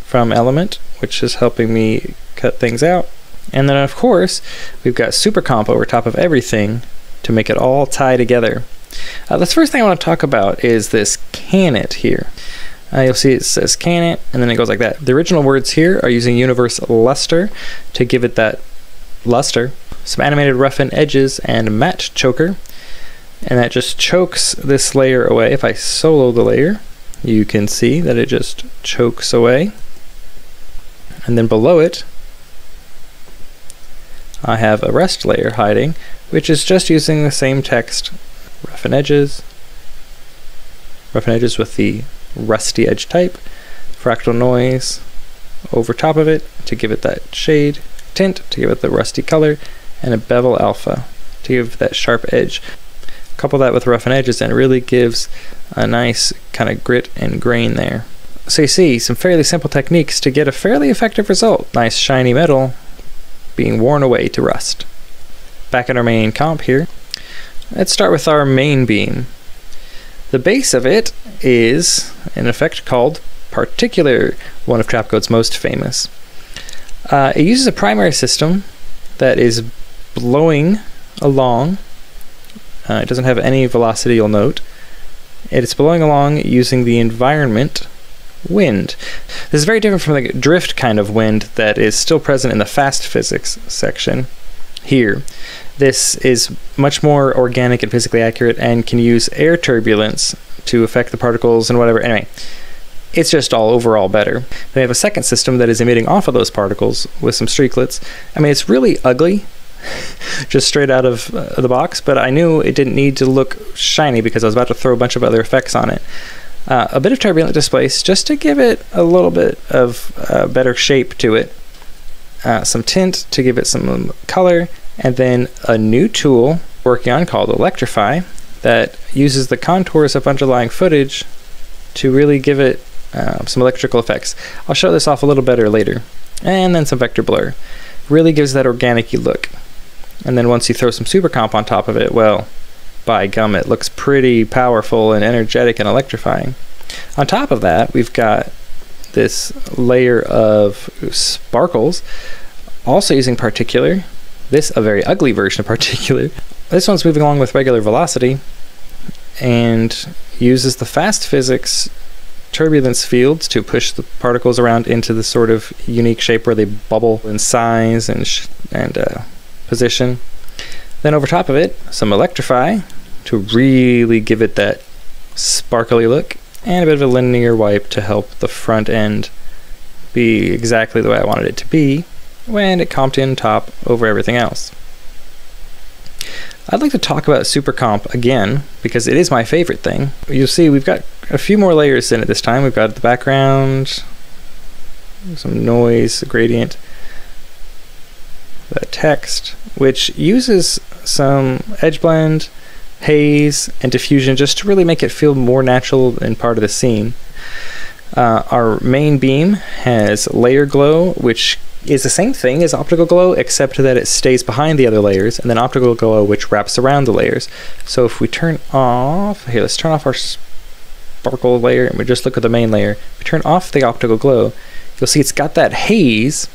from Element, which is helping me cut things out. And then of course, we've got Super Comp over top of everything to make it all tie together. Uh, the first thing I want to talk about is this can it here. Uh, you'll see it says can it, and then it goes like that. The original words here are using Universe Luster to give it that luster, some animated roughen edges, and matte choker. And that just chokes this layer away. If I solo the layer, you can see that it just chokes away. And then below it, I have a rest layer hiding, which is just using the same text, roughen edges, roughen edges with the rusty edge type, fractal noise over top of it to give it that shade, tint to give it the rusty color, and a bevel alpha to give that sharp edge. Couple that with roughen edges and it really gives a nice kind of grit and grain there. So you see some fairly simple techniques to get a fairly effective result. Nice shiny metal being worn away to rust. Back in our main comp here, let's start with our main beam. The base of it is an effect called Particular, one of Trapcode's most famous. Uh, it uses a primary system that is blowing along. Uh, it doesn't have any velocity, you'll note. It is blowing along using the environment wind. This is very different from the drift kind of wind that is still present in the fast physics section here. This is much more organic and physically accurate and can use air turbulence to affect the particles and whatever. Anyway, it's just all overall better. They have a second system that is emitting off of those particles with some streaklets. I mean, it's really ugly, just straight out of uh, the box, but I knew it didn't need to look shiny because I was about to throw a bunch of other effects on it. Uh, a bit of turbulent displace just to give it a little bit of uh, better shape to it. Uh, some tint to give it some color, and then a new tool working on called Electrify that uses the contours of underlying footage to really give it uh, some electrical effects. I'll show this off a little better later. And then some vector blur. Really gives that organic look. And then once you throw some super comp on top of it, well, by gum, it looks pretty powerful and energetic and electrifying. On top of that, we've got this layer of sparkles, also using particular. This a very ugly version of particular. This one's moving along with regular velocity and uses the fast physics turbulence fields to push the particles around into the sort of unique shape where they bubble in size and and uh, position. Then over top of it, some electrify to really give it that sparkly look, and a bit of a linear wipe to help the front end be exactly the way I wanted it to be when it comped in top over everything else. I'd like to talk about Super Comp again because it is my favorite thing. You'll see we've got a few more layers in it this time. We've got the background, some noise, gradient, the text, which uses some edge blend, haze, and diffusion just to really make it feel more natural and part of the scene. Uh, our main beam has layer glow, which is the same thing as optical glow, except that it stays behind the other layers, and then optical glow, which wraps around the layers. So if we turn off, here, let's turn off our sparkle layer, and we just look at the main layer. If we turn off the optical glow, you'll see it's got that haze,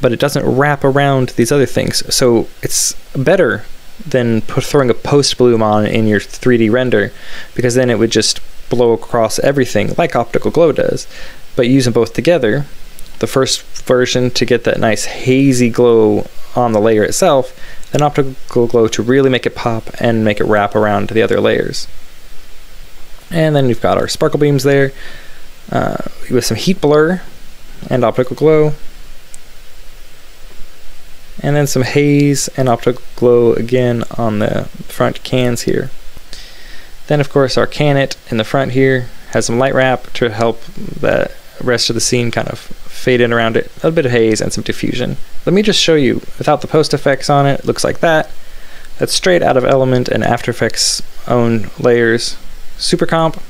but it doesn't wrap around these other things. So it's better than throwing a post bloom on in your 3D render, because then it would just blow across everything like optical glow does. But them both together, the first version to get that nice hazy glow on the layer itself, then optical glow to really make it pop and make it wrap around the other layers. And then we've got our sparkle beams there uh, with some heat blur and optical glow. And then some haze and optical glow again on the front cans here. Then of course our canet in the front here has some light wrap to help the rest of the scene kind of fade in around it. A bit of haze and some diffusion. Let me just show you, without the post effects on it, it looks like that. That's straight out of Element and After Effects own layers. Super comp.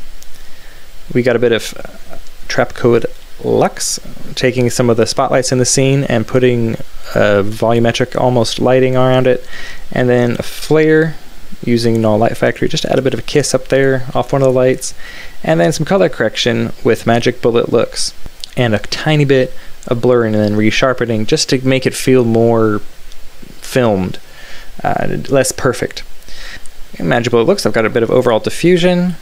We got a bit of uh, Trapcode Lux, taking some of the spotlights in the scene and putting a volumetric almost lighting around it. And then a flare using Knoll Light Factory just to add a bit of a kiss up there off one of the lights. And then some color correction with Magic Bullet Looks. And a tiny bit of blurring and then resharpening just to make it feel more filmed, uh, less perfect. In Magic Bullet Looks, I've got a bit of overall diffusion,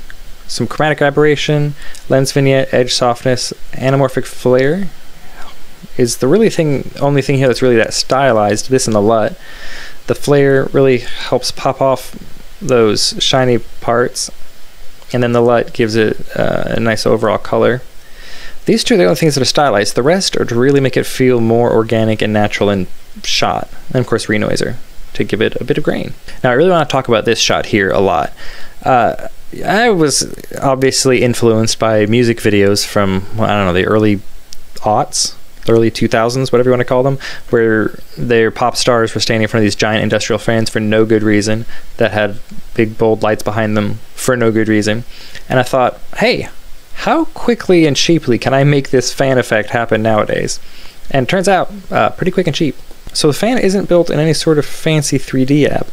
some chromatic aberration, lens vignette, edge softness, anamorphic flare is the really thing only thing here that's really that stylized, this and the LUT. The flare really helps pop off those shiny parts, and then the LUT gives it uh, a nice overall color. These two are the only things that are stylized. The rest are to really make it feel more organic and natural and shot. And of course, renoiser to give it a bit of grain. Now, I really want to talk about this shot here a lot. Uh, I was obviously influenced by music videos from, well, I don't know, the early aughts, early 2000s, whatever you want to call them, where their pop stars were standing in front of these giant industrial fans for no good reason that had big bold lights behind them for no good reason. And I thought, hey, how quickly and cheaply can I make this fan effect happen nowadays? And turns out, uh, pretty quick and cheap. So the fan isn't built in any sort of fancy 3D app.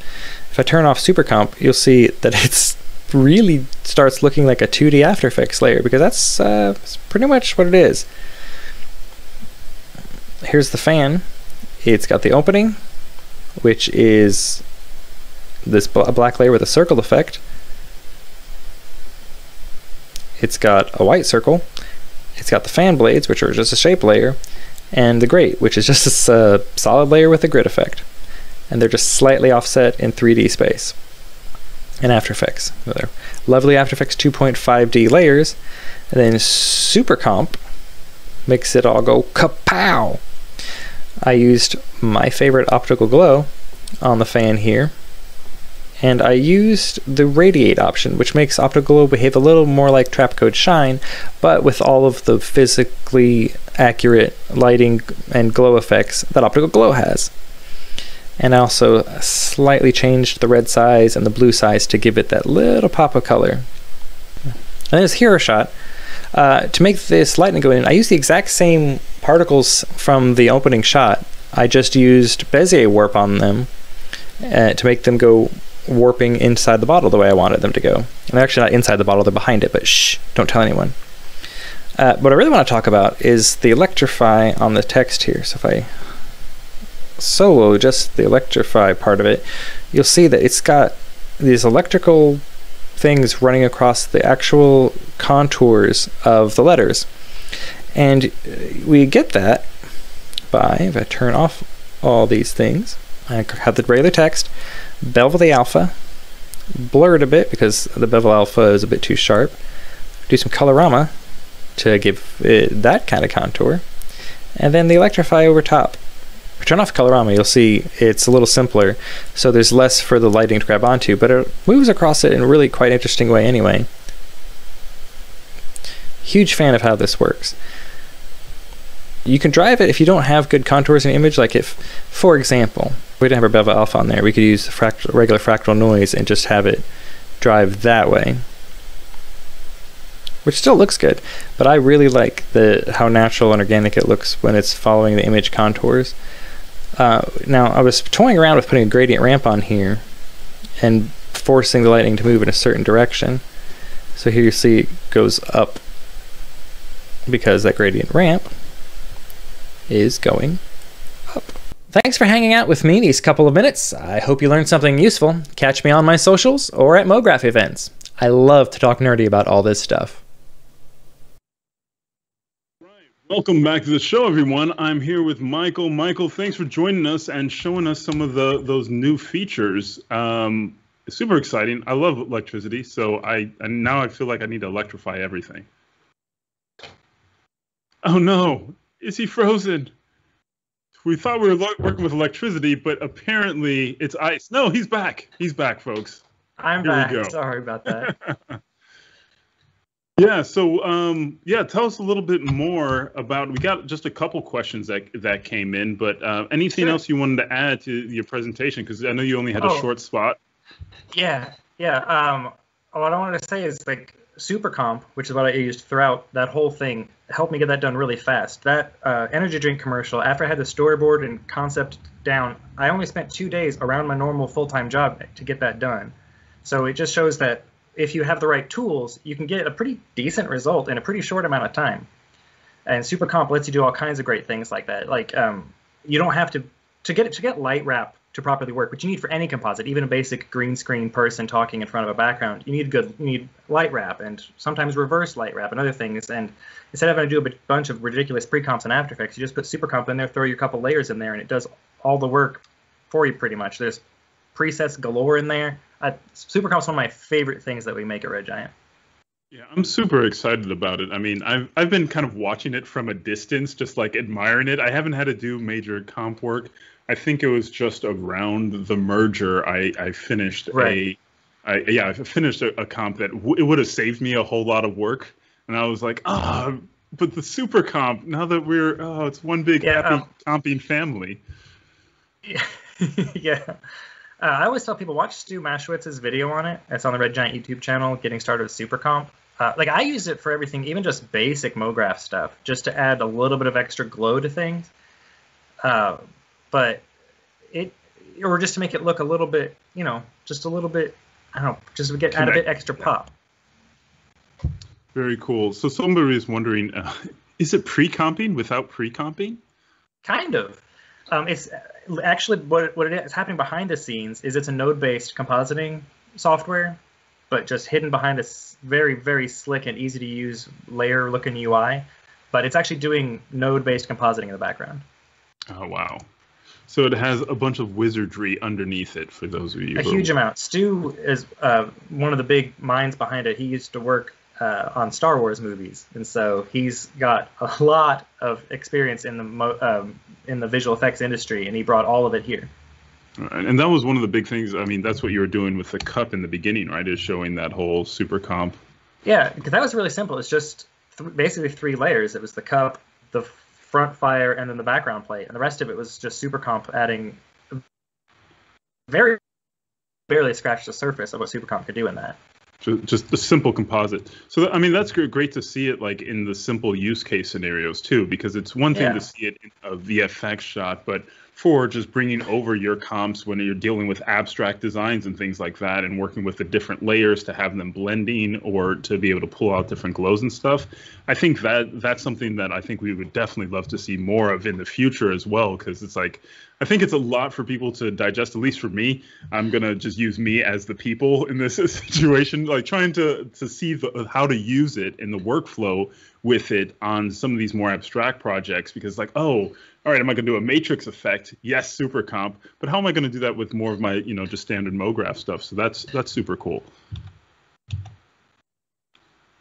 If I turn off Super Comp, you'll see that it's really starts looking like a 2D After Effects layer because that's uh, pretty much what it is. Here's the fan. It's got the opening, which is this bl black layer with a circle effect. It's got a white circle. It's got the fan blades, which are just a shape layer, and the grate, which is just a uh, solid layer with a grid effect. And they're just slightly offset in 3D space. And After Effects. Lovely After Effects 2.5D layers. And then Super Comp makes it all go kapow. I used my favorite optical glow on the fan here. And I used the radiate option, which makes optical glow behave a little more like Trapcode Shine, but with all of the physically accurate lighting and glow effects that optical glow has. And I also slightly changed the red size and the blue size to give it that little pop of color. And this hero shot. Uh, to make this lightning go in, I used the exact same particles from the opening shot. I just used Bezier warp on them uh, to make them go warping inside the bottle the way I wanted them to go. And they're actually not inside the bottle, they're behind it, but shh, don't tell anyone. Uh, what I really want to talk about is the electrify on the text here. So if I solo just the electrify part of it, you'll see that it's got these electrical things running across the actual contours of the letters. And uh, we get that by, if I turn off all these things, I have the regular text, bevel the alpha, blur it a bit because the bevel alpha is a bit too sharp, do some colorama to give it that kind of contour, and then the electrify over top. If you turn off colorama, you'll see it's a little simpler, so there's less for the lighting to grab onto, but it moves across it in a really quite interesting way anyway. Huge fan of how this works. You can drive it if you don't have good contours in the image, like if, for example, we didn't have our bevel alpha on there, we could use the regular fractal noise and just have it drive that way which still looks good. But I really like the how natural and organic it looks when it's following the image contours. Uh, now I was toying around with putting a gradient ramp on here and forcing the lighting to move in a certain direction. So here you see it goes up because that gradient ramp is going up. Thanks for hanging out with me these couple of minutes. I hope you learned something useful. Catch me on my socials or at MoGraph events. I love to talk nerdy about all this stuff. Welcome back to the show, everyone. I'm here with Michael. Michael, thanks for joining us and showing us some of the those new features. Um, super exciting. I love electricity, so I and now I feel like I need to electrify everything. Oh no, is he frozen? We thought we were working with electricity, but apparently it's ice. No, he's back. He's back, folks. I'm Here back. Sorry about that. Yeah. So, um, yeah, tell us a little bit more about. We got just a couple questions that that came in, but uh, anything Sure. else you wanted to add to your presentation? Because I know you only had a Oh. short spot. yeah, yeah. Um, what I wanted to say is like Supercomp, which is what I used throughout that whole thing, helped me get that done really fast. That uh, energy drink commercial, after I had the storyboard and concept down, I only spent two days around my normal full time job to get that done. So it just shows that if you have the right tools, you can get a pretty decent result in a pretty short amount of time. And Supercomp lets you do all kinds of great things like that. Like um, you don't have to to get to get light wrap to properly work, which you need for any composite, even a basic green screen person talking in front of a background. You need good, you need light wrap and sometimes reverse light wrap and other things. And instead of having to do a bunch of ridiculous pre-comps and After Effects, you just put Supercomp in there, throw your couple layers in there, and it does all the work for you pretty much. There's presets galore in there. Uh, Supercomp's one of my favorite things that we make at Red Giant. Yeah, I'm super excited about it. I mean, I've I've been kind of watching it from a distance, just like admiring it. I haven't had to do major comp work. I think it was just around the merger I I finished Right. a, I yeah I finished a, a comp that w- it would have saved me a whole lot of work, and I was like ah, but the super comp now that we're oh it's one big happy um, comping family. yeah yeah. Uh, I always tell people watch Stu Maschwitz's video on it. It's on the Red Giant YouTube channel, Getting Started with Supercomp. Uh, like I use it for everything, even just basic MoGraph stuff, just to add a little bit of extra glow to things. Uh, but it, or just to make it look a little bit, you know, just a little bit, I don't know, just to get add a bit extra pop. Very cool. So somebody is wondering, uh, is it pre-comping without pre-comping? Kind of. Um, it's actually what what it is happening behind the scenes is it's a node-based compositing software, but just hidden behind a very very slick and easy to use layer-looking UI. But it's actually doing node-based compositing in the background. Oh wow. So it has a bunch of wizardry underneath it for those of you. A huge amount. Stu is uh, one of the big minds behind it. He used to work uh, on Star Wars movies, and so he's got a lot of experience in the mo- um, in the visual effects industry, and he brought all of it here. And and that was one of the big things. I mean, that's what you were doing with the cup in the beginning, right? Is showing that whole super comp. Yeah, because that was really simple. It's just th- basically three layers. It was the cup, the front fire, and then the background plate, and the rest of it was just super comp adding very barely scratched the surface of what super comp could do in that. Just, just a simple composite. So I mean, that's great to see it like in the simple use case scenarios too, because it's one thing Yeah. to see it in a VFX shot, but for just bringing over your comps when you're dealing with abstract designs and things like that, and working with the different layers to have them blending or to be able to pull out different glows and stuff. I think that that's something that I think we would definitely love to see more of in the future as well, because it's like I think it's a lot for people to digest. At least for me, I'm gonna just use me as the people in this situation, like trying to to see the, how to use it in the workflow with it on some of these more abstract projects. Because like, oh, all right, am I gonna do a matrix effect? Yes, super comp. But how am I gonna do that with more of my you know just standard MoGraph stuff? So that's that's super cool.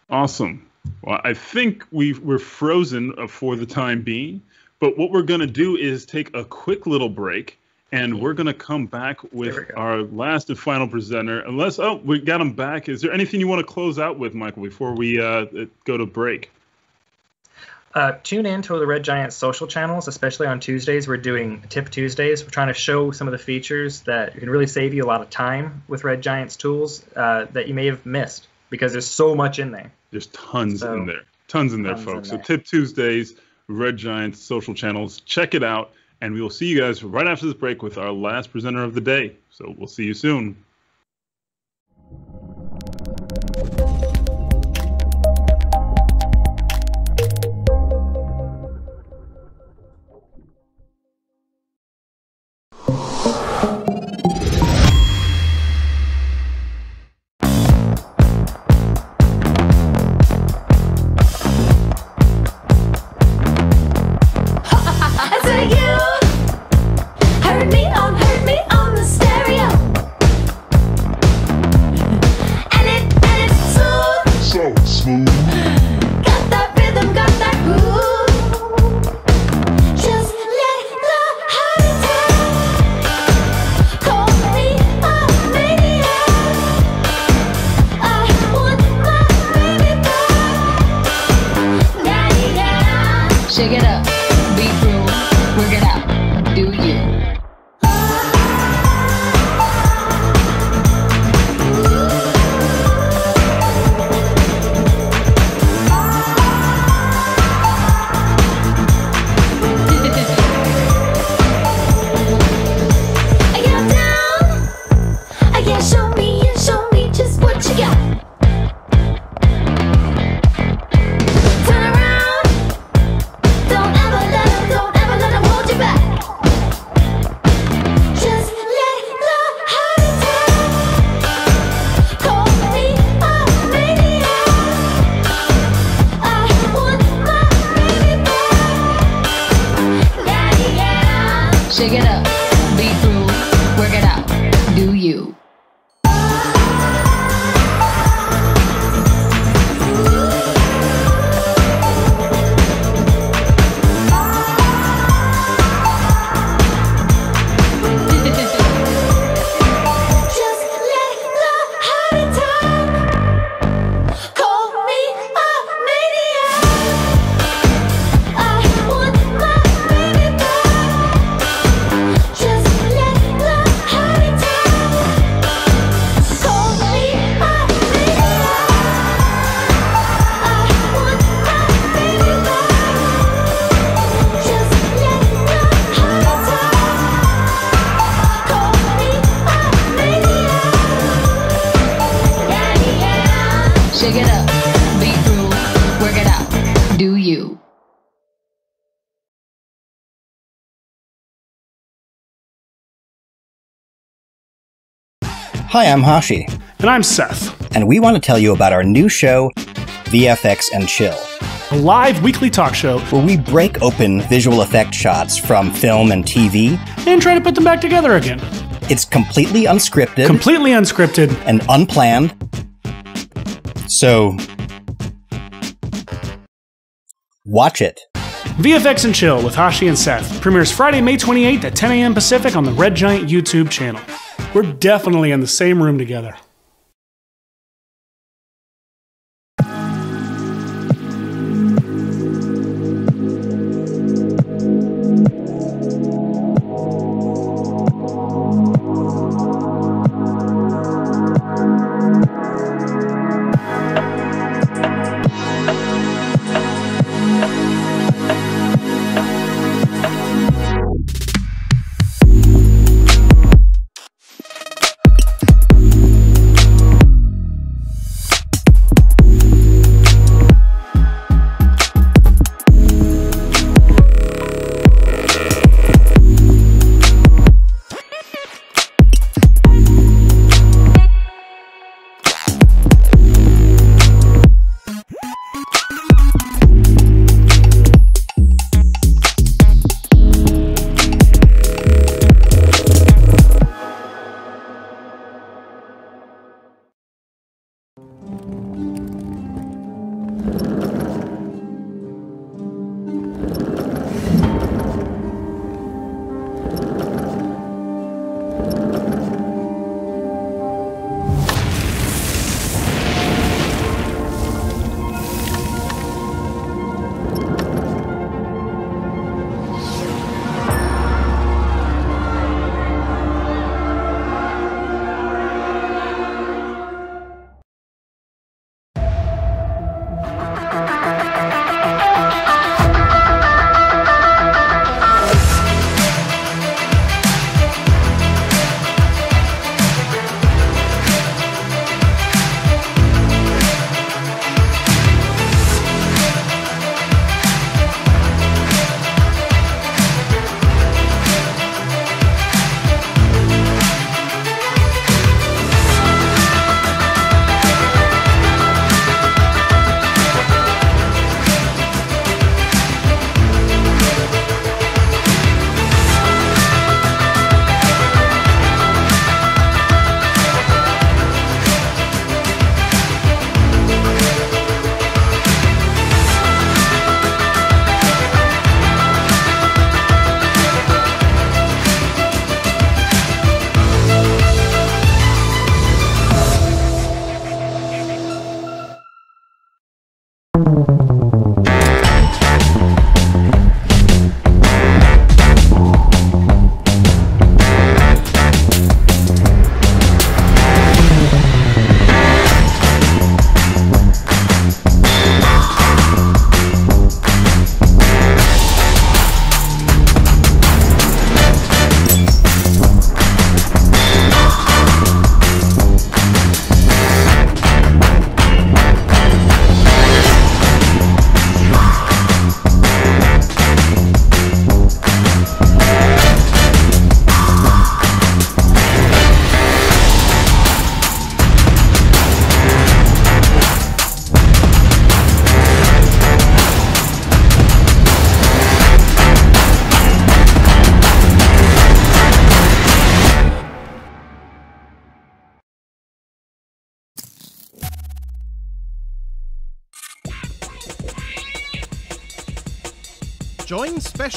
Awesome. Well, I think we we're frozen uh, for the time being. But what we're going to do is take a quick little break and we're going to come back with our last and final presenter. Unless, oh, we got him back. Is there anything you want to close out with, Michael, before we uh, go to break? Uh, tune in to the Red Giant social channels, especially on Tuesdays. We're doing Tip Tuesdays. We're trying to show some of the features that can really save you a lot of time with Red Giant's tools uh, that you may have missed because there's so much in there. There's tons So, in there. Tons in there, tons in folks. there. So Tip Tuesdays, Red Giants social channels. Check it out. And we will see you guys right after this break with our last presenter of the day. So we'll see you soon. You. Hi, I'm Hashi. And I'm Seth. And we want to tell you about our new show, VFX and Chill. A live weekly talk show where we break open visual effect shots from film and TV and try to put them back together again. It's completely unscripted, completely unscripted, and unplanned. So, watch it. VFX and Chill with Hashi and Seth premieres Friday, May 28th at 10 a.m. Pacific on the Red Giant YouTube channel. We're definitely in the same room together.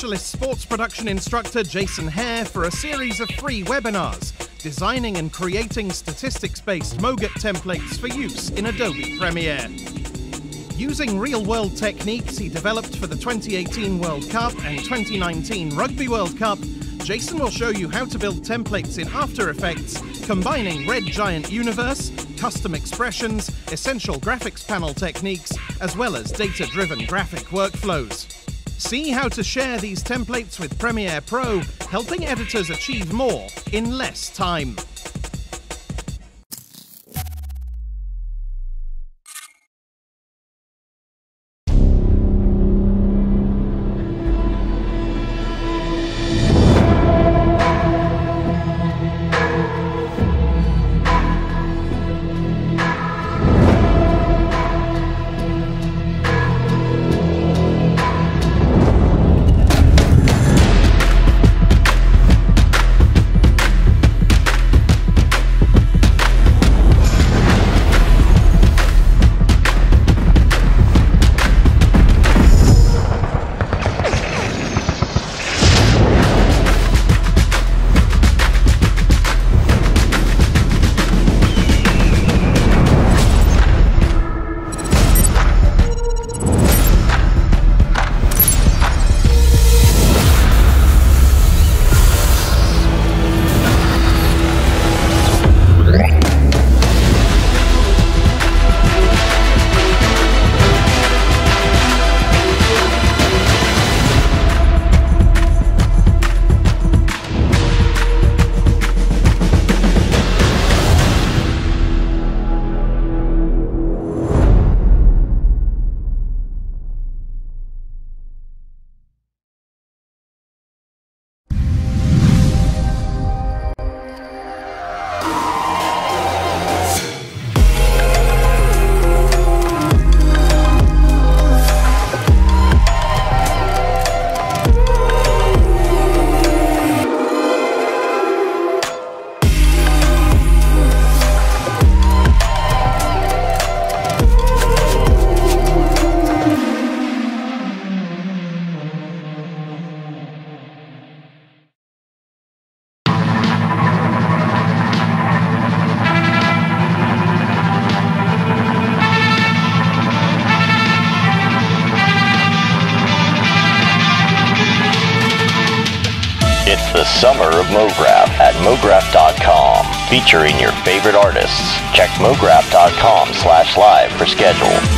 Specialist sports production instructor Jason Hare for a series of free webinars designing and creating statistics based MOGRT templates for use in Adobe Premiere. Using real world techniques he developed for the 2018 World Cup and 2019 Rugby World Cup, Jason will show you how to build templates in After Effects, combining Red Giant Universe, custom expressions, essential graphics panel techniques, as well as data driven graphic workflows. See how to share these templates with Premiere Pro, helping editors achieve more in less time. Featuring your favorite artists. Check MoGraph.com slash live for schedule.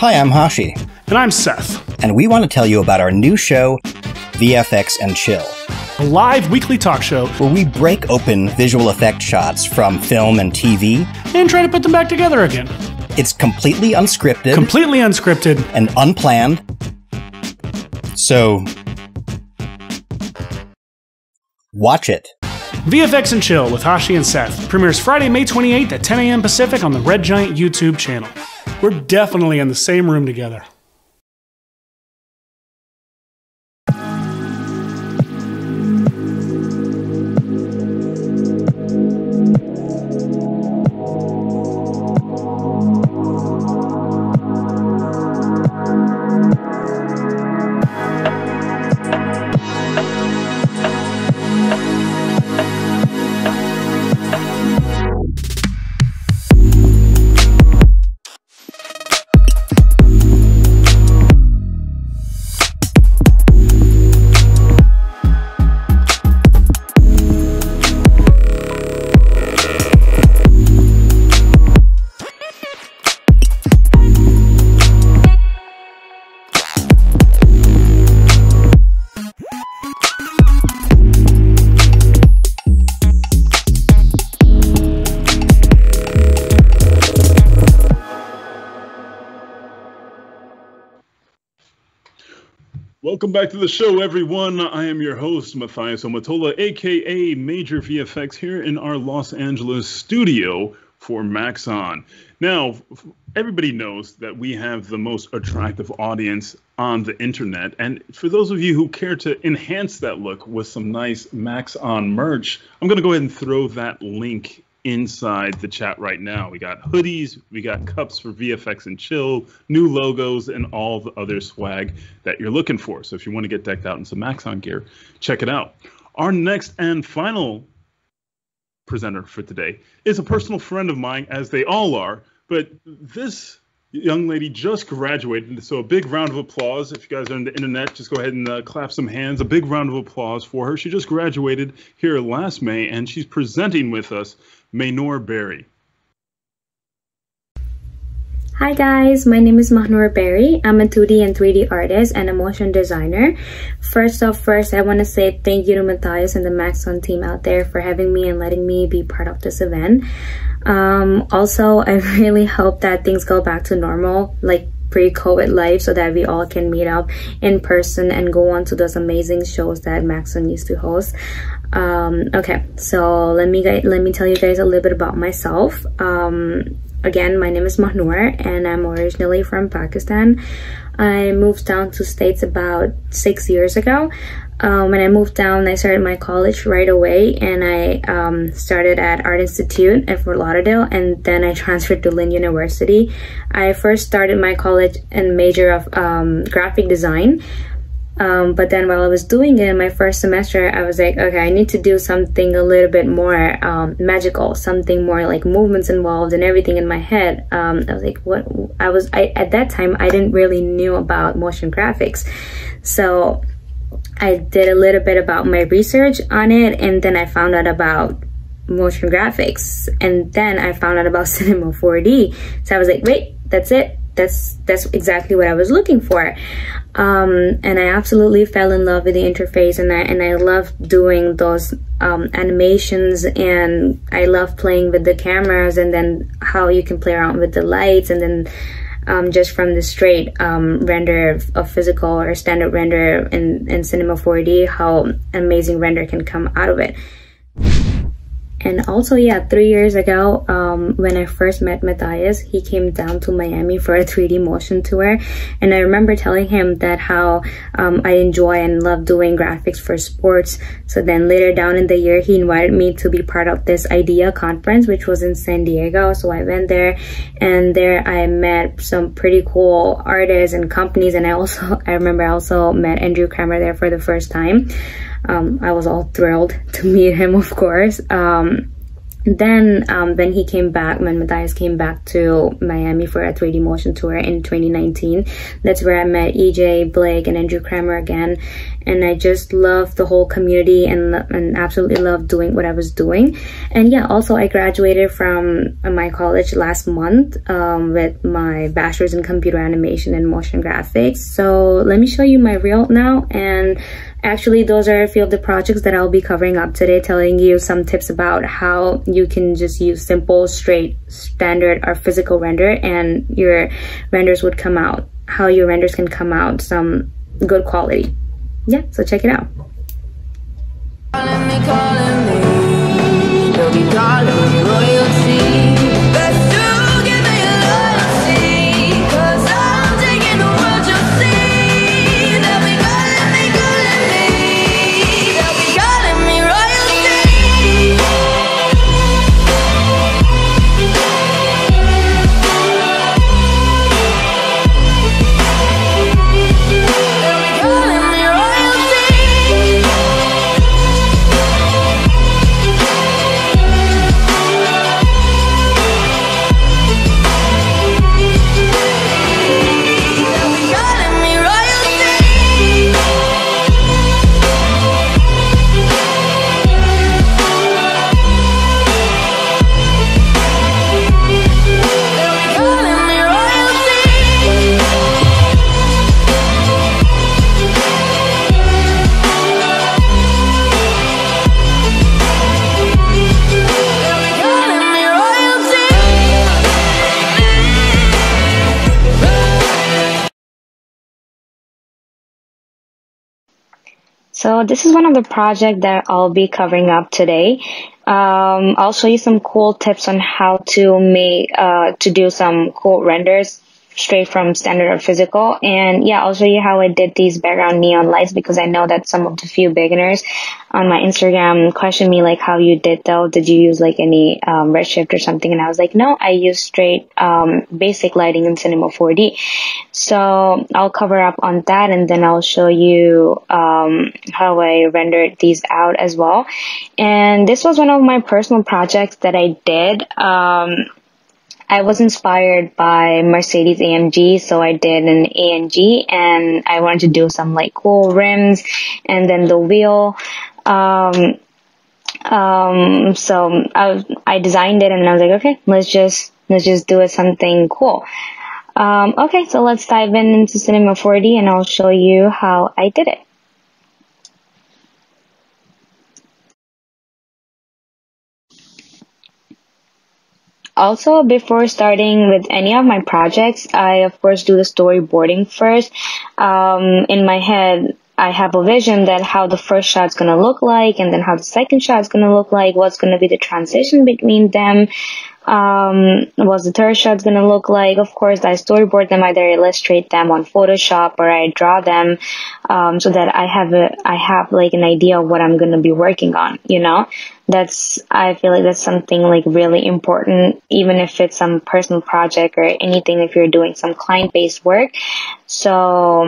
Hi, I'm Hashi. And I'm Seth. And we want to tell you about our new show, VFX and Chill. A live weekly talk show where we break open visual effect shots from film and TV and try to put them back together again. It's completely unscripted, completely unscripted, and unplanned. So, watch it. VFX and Chill with Hashi and Seth premieres Friday, May 28th at 10 a.m. Pacific on the Red Giant YouTube channel. We're definitely in the same room together. Welcome back to the show, everyone. I am your host, Matthias Omotola, aka Major VFX, here in our Los Angeles studio for Maxon. Now, everybody knows that we have the most attractive audience on the internet. And for those of you who care to enhance that look with some nice Maxon merch, I'm going to go ahead and throw that link inside the chat right now. We got hoodies, we got cups for VFX and chill, new logos, and all the other swag that you're looking for. So if you want to get decked out in some Maxon gear, check it out. Our next and final presenter for today is a personal friend of mine, as they all are. But this young lady just graduated, so a big round of applause. If you guys are on the internet, just go ahead and uh, clap some hands. A big round of applause for her. She just graduated here last May, and she's presenting with us Mahnur Berry. Hi guys, my name is Mahnur Berry. I'm a 2D and 3D artist and a motion designer. First off, first I want to say thank you to Matthias and the Maxon team out there for having me and letting me be part of this event. Um, also, I really hope that things go back to normal, like pre-COVID life so that we all can meet up in person and go on to those amazing shows that Maxon used to host. Um, okay, so let me let me tell you guys a little bit about myself. Um, again, my name is Mahnur and I'm originally from Pakistan. I moved down to States about six years ago. Um, when I moved down, I started my college right away and I um, started at Art Institute at Fort Lauderdale and then I transferred to Lynn University. I first started my college and major of um, graphic design. Um, but then while I was doing it in my first semester, I was like, okay, I need to do something a little bit more um, magical, something more like movements involved and everything in my head. Um, I was like, what? I was I, at that time I didn't really knew about motion graphics, so I did a little bit about my research on it, and then I found out about motion graphics, and then I found out about Cinema 4D. So I was like, wait, that's it that's that's exactly what I was looking for. Um, and I absolutely fell in love with the interface and I and I love doing those um, animations and I love playing with the cameras and then how you can play around with the lights and then um, just from the straight um, render of, of, physical or standard render in, in Cinema 4D, how amazing render can come out of it. And also, yeah, three years ago, um, when I first met Matthias, he came down to Miami for a 3D motion tour. And I remember telling him that how um, I enjoy and love doing graphics for sports. So then later down in the year, he invited me to be part of this IDEA conference, which was in San Diego. So I went there and there I met some pretty cool artists and companies. And I also, I remember I also met Andrew Kramer there for the first time. Um, I was all thrilled to meet him, of course. Um, then um, when he came back when matthias came back to miami for a 3d motion tour in 2019 that's where i met ej blake and andrew kramer again. And i just loved the whole community and, and absolutely loved doing what i was doing. And yeah also i graduated from my college last month um, with my bachelor's in computer animation and motion graphics. So let me show you my reel now and Actually, those are a few of the projects that I'll be covering up today, telling you some tips about how you can just use simple, straight, standard, or physical render and your renders would come out, how your renders can come out some good quality. Yeah, so check it out. So this is one of the projects that I'll be covering up today. Um, I'll show you some cool tips on how to make, uh, to do some cool renders straight from standard or physical. And yeah, I'll show you how I did these background neon lights because I know that some of the few beginners on my Instagram question me like how you did though. Did you use like any um, redshift or something? And I was like, no, I use straight um, basic lighting in Cinema 4D. So I'll cover up on that and then I'll show you um, how I rendered these out as well. And this was one of my personal projects that I did. Um, I was inspired by Mercedes AMG, so I did an AMG and I wanted to do some like cool rims and then the wheel. Um, um, so I, I designed it and I was like, okay, let's just, let's just do it something cool. Um, okay, so let's dive in into Cinema 4D and I'll show you how I did it. Also, before starting with any of my projects, I of course do the storyboarding first. Um, in my head, I have a vision that how the first shot's gonna look like, and then how the second shot's gonna look like, what's gonna be the transition between them, um, what the third shot's gonna look like. Of course, I storyboard them, either illustrate them on Photoshop or I draw them, um, so that I have a, I have like an idea of what I'm gonna be working on, you know? that's I feel like that's something like really important, even if it's some personal project or anything. If you're doing some client-based work, so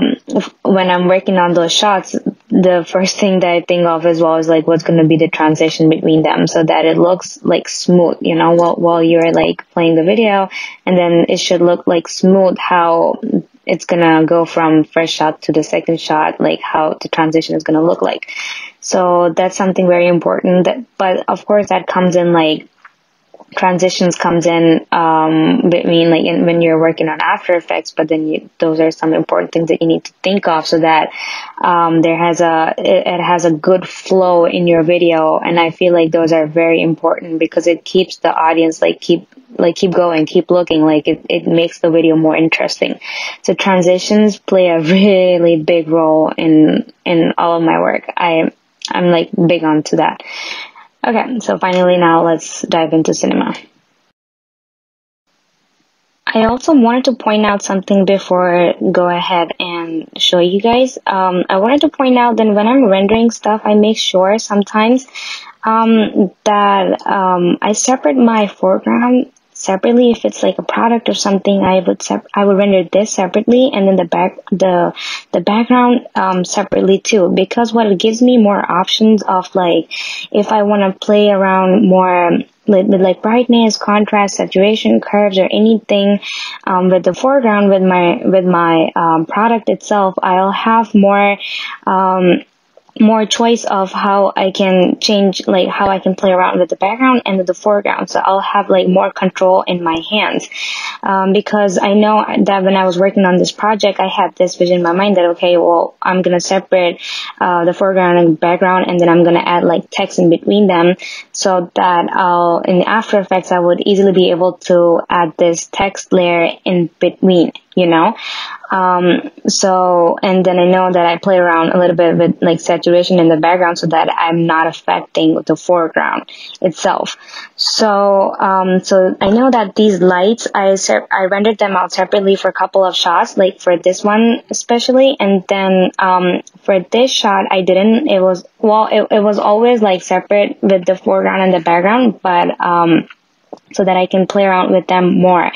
when I'm working on those shots, the first thing that I think of as well is like what's going to be the transition between them, so that it looks like smooth, you know, while while you're like playing the video, and then it should look like smooth how it's gonna go from first shot to the second shot, like how the transition is gonna look like. So that's something very important. That, but of course, that comes in like transitions comes in um, between like in, when you're working on After Effects, but then you, those are some important things that you need to think of so that um, there has a it, it, has a good flow in your video, and I feel like those are very important because it keeps the audience like keep like keep going, keep looking, like it, it makes the video more interesting. So transitions play a really big role in in all of my work. I I'm like big onto that. Okay, so finally now let's dive into cinema. I also wanted to point out something before I go ahead and show you guys. Um, I wanted to point out that when I'm rendering stuff, I make sure sometimes um, that um, I separate my foreground separately. If it's like a product or something, I would sep- I would render this separately and then the back the the background um, separately too. Because what it gives me more options of like if I want to play around more with, with like brightness, contrast, saturation, curves, or anything um, with the foreground with my with my um, product itself, I'll have more um, more choice of how I can change, like how I can play around with the background and the foreground. So I'll have like more control in my hands. Um, because I know that when I was working on this project, I had this vision in my mind that, okay, well, I'm going to separate, uh, the foreground and background and then I'm going to add like text in between them so that I'll, in After Effects, I would easily be able to add this text layer in between, you know? Um, so, and then I know that I play around a little bit with like saturation in the background so that I'm not affecting the foreground itself. So, um, so I know that these lights, I, I rendered them out separately for a couple of shots, like for this one especially. And then, um, for this shot, I didn't, it was, well, it, it was always like separate with the foreground and the background, but, um, so that I can play around with them more.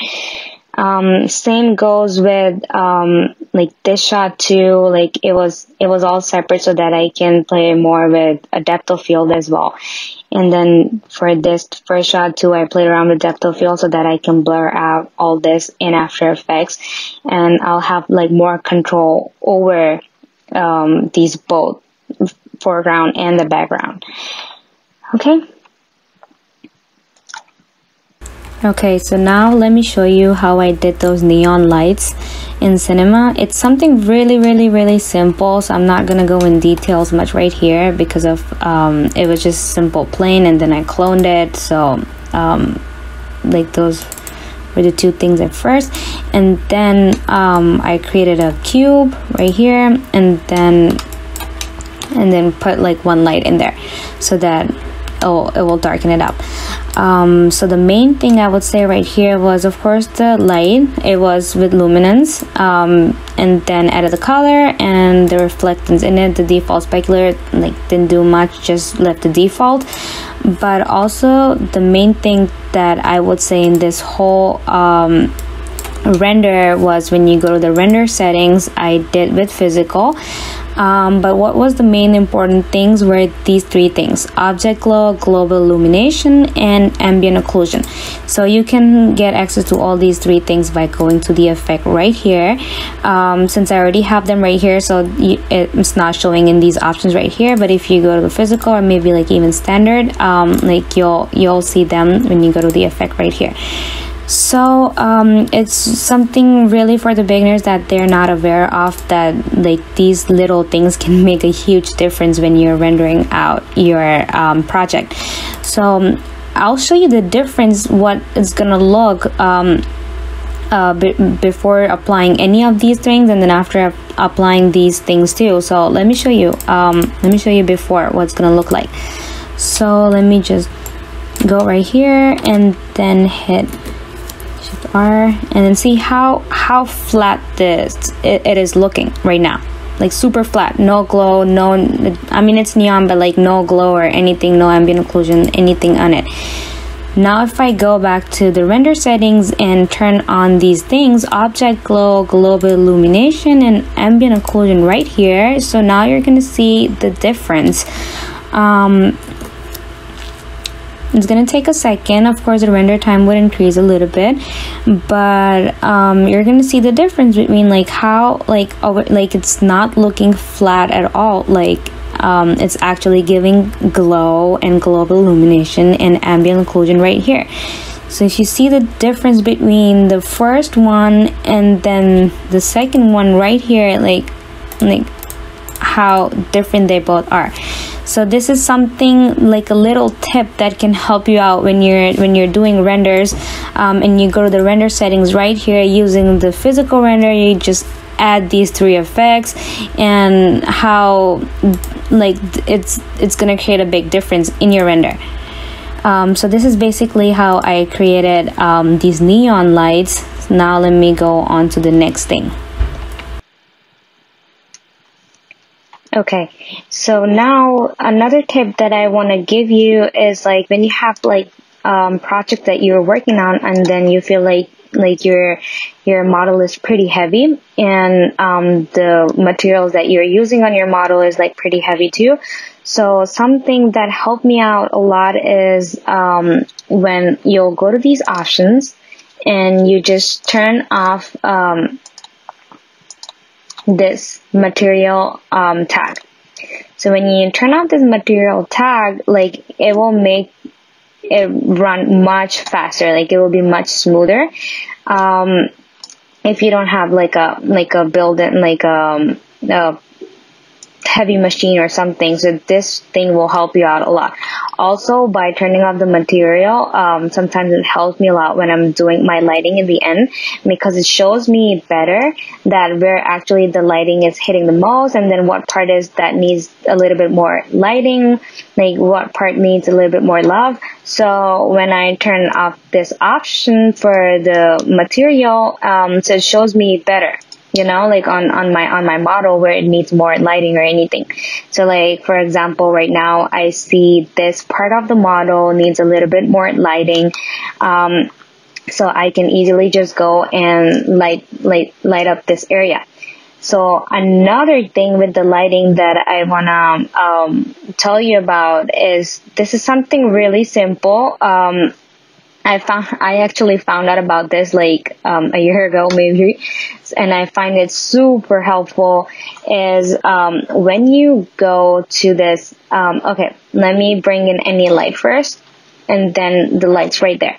Um, same goes with, um, like this shot too, like it was, it was all separate so that I can play more with a depth of field as well. And then for this first shot too, I played around with depth of field so that I can blur out all this in After Effects and I'll have like more control over, um, these both foreground and the background. Okay. Okay, so now let me show you how I did those neon lights in cinema. It's something really, really, really simple, so I'm not gonna go in details much right here because of um, it was just simple plain and then I cloned it. So, um, like those were the two things at first, and then um, I created a cube right here, and then and then put like one light in there so that oh, it will darken it up. Um, so the main thing I would say right here was of course the light. It was with luminance um, and then added the color and the reflectance in it. The default specular like didn't do much just left the default. But also the main thing that I would say in this whole um, render was when you go to the render settings I did with physical um, but what was the main important things were these three things object glow global illumination and ambient occlusion. So you can get access to all these three things by going to the effect right here. Um, since I already have them right here so it's not showing in these options right here but if you go to the physical or maybe like even standard um, like you'll you'll see them when you go to the effect right here so um, it's something really for the beginners that they're not aware of that like these little things can make a huge difference when you're rendering out your um, project. So um, i'll show you the difference what it's gonna look um, uh, before applying any of these things and then after applying these things too. So let me show you um, let me show you before what's gonna look like. So let me just go right here and then hit R and then see how how flat this it, it is looking right now. Like super flat no glow no I mean it's neon but like no glow or anything no ambient occlusion anything on it. Now if I go back to the render settings and turn on these things object glow global illumination and ambient occlusion right here so now you're gonna see the difference. Um, it's gonna take a second. Of course the render time would increase a little bit but um, you're gonna see the difference between like how like over like it's not looking flat at all. Like um, it's actually giving glow and global illumination and ambient occlusion right here. So if you see the difference between the first one and then the second one right here like like how different they both are so this is something like a little tip that can help you out when you're when you're doing renders. Um, and you go to the render settings right here using the physical render. You just add these three effects and how like it's it's gonna create a big difference in your render. Um, so this is basically how I created um, these neon lights. Now let me go on to the next thing Okay, so now another tip that I want to give you is like when you have like um, project that you're working on and then you feel like like your your model is pretty heavy and um, the materials that you're using on your model is like pretty heavy too. So something that helped me out a lot is um, when you'll go to these options and you just turn off um, this material um, tag. So when you turn off this material tag, like it will make it run much faster. Like it will be much smoother. Um, if you don't have like a like a build in like um, a heavy machine or something. So this thing will help you out a lot. Also, by turning off the material, um, sometimes it helps me a lot when I'm doing my lighting in the end because it shows me better that where actually the lighting is hitting the most and then what part is that needs a little bit more lighting, like what part needs a little bit more love. So when I turn off this option for the material, um, so it shows me better you know like on on my on my model where it needs more lighting or anything. So like for example right now i see this part of the model needs a little bit more lighting. Um, so i can easily just go and light light light up this area. So another thing with the lighting that I wanna um, tell you about is this is something really simple. Um, I found I actually found out about this like um, a year ago maybe, and I find it super helpful. Is um, when you go to this. Um, okay, let me bring in any light first, and then the lights right there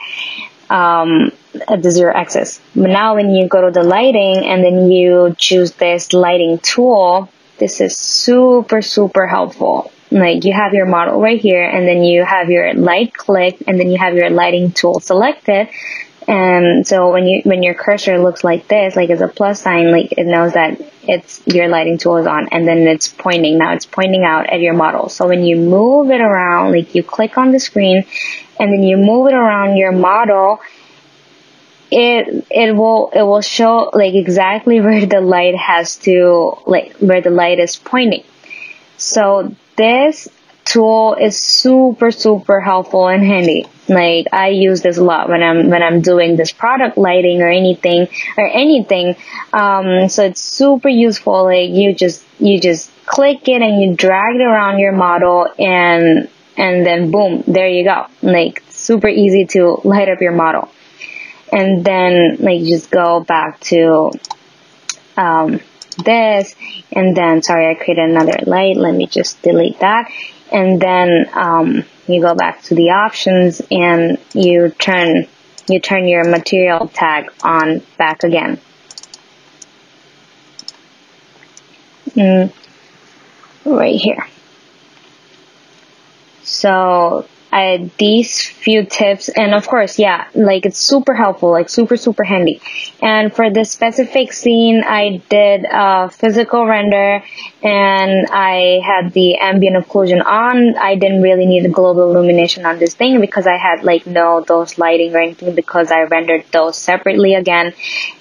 um, at the zero axis. But now when you go to the lighting and then you choose this lighting tool, this is super super helpful like you have your model right here and then you have your light click and then you have your lighting tool selected. And so when you when your cursor looks like this like as a plus sign like it knows that it's your lighting tool is on and then it's pointing. Now it's pointing out at your model. So when you move it around like you click on the screen and then you move it around your model it it will it will show like exactly where the light has to like where the light is pointing. So this tool is super super helpful and handy. Like i use this a lot when i'm when i'm doing this product lighting or anything or anything. Um, so it's super useful. Like you just you just click it and you drag it around your model and and then boom there you go. Like super easy to light up your model. And then like just go back to um, this and then sorry I created another light. Let me just delete that. And then um, you go back to the options and you turn you turn your material tag on back again. Mm, right here. So uh, these few tips. And of course yeah like it's super helpful like super super handy. And for this specific scene i did a physical render and i had the ambient occlusion on. I didn't really need global illumination on this thing because i had like no those lighting or anything because i rendered those separately again.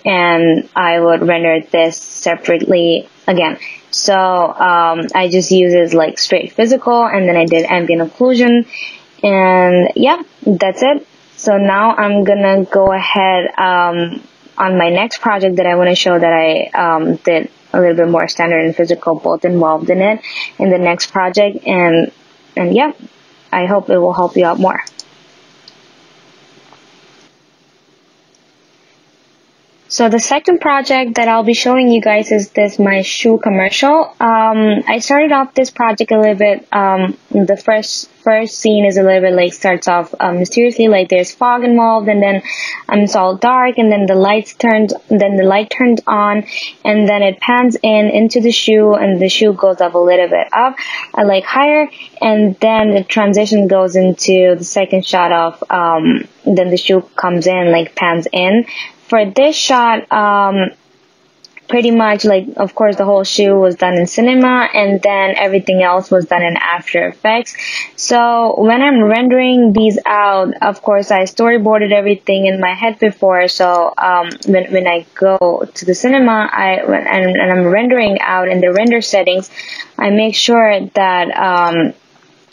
And i would render this separately again. So um, I just use it like straight physical and then I did ambient occlusion and yeah, that's it. So now I'm gonna go ahead um, on my next project that I want to show that I um, did a little bit more standard and physical both involved in it in the next project and and yeah, I hope it will help you out more. So the second project that I'll be showing you guys is this my shoe commercial. Um, I started off this project a little bit. Um, the first first scene is a little bit like starts off um, mysteriously, like there's fog involved, and then um, it's all dark, and then the lights turned, then the light turns on, and then it pans in into the shoe, and the shoe goes up a little bit up, uh, like higher, and then the transition goes into the second shot of um, then the shoe comes in, like pans in for this shot, um, pretty much like, of course, the whole shoe was done in cinema and then everything else was done in After Effects. So when I'm rendering these out, of course, I storyboarded everything in my head before. So, um, when, when I go to the cinema, I, when, and, and I'm rendering out in the render settings, I make sure that, um,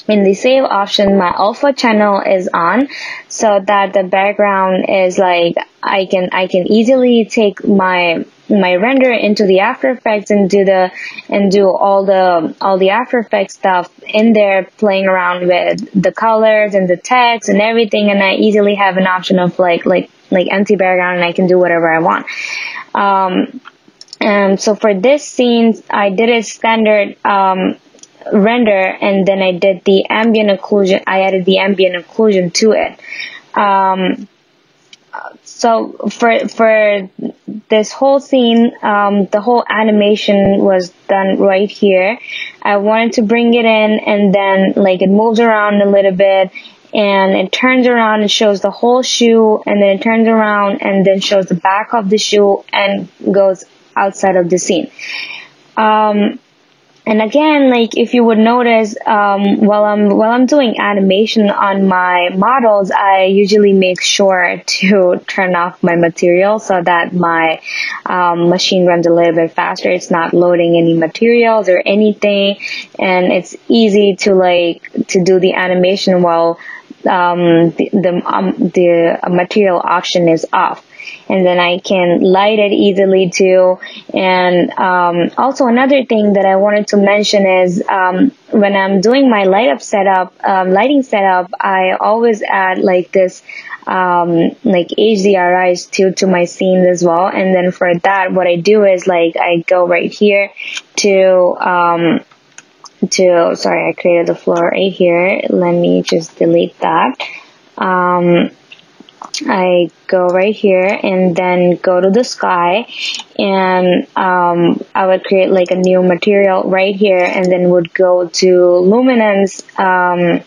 in the save option my alpha channel is on so that the background is like I can I can easily take my my render into the After Effects and do the and do all the all the After Effects stuff in there playing around with the colors and the text and everything and I easily have an option of like like like empty background and I can do whatever I want. Um, um, so for this scene, I did a standard um, render and then I did the ambient occlusion. I added the ambient occlusion to it. Um, so for for this whole scene, um, the whole animation was done right here. I wanted to bring it in and then like it moves around a little bit and it turns around and shows the whole shoe and then it turns around and then shows the back of the shoe and goes outside of the scene. Um, and again, like if you would notice, um, while I'm while I'm doing animation on my models, I usually make sure to turn off my material so that my um, machine runs a little bit faster. It's not loading any materials or anything, and it's easy to like to do the animation while um, the the, um, the material option is off and then I can light it easily too. And um, also another thing that I wanted to mention is um, when I'm doing my light up setup, um, lighting setup, I always add like this um, like HDRIs to to my scenes as well. And then for that, what I do is like I go right here to um, to sorry, I created the floor right here. Let me just delete that. Um, I go right here and then go to the sky and um, I would create like a new material right here and then would go to luminance um,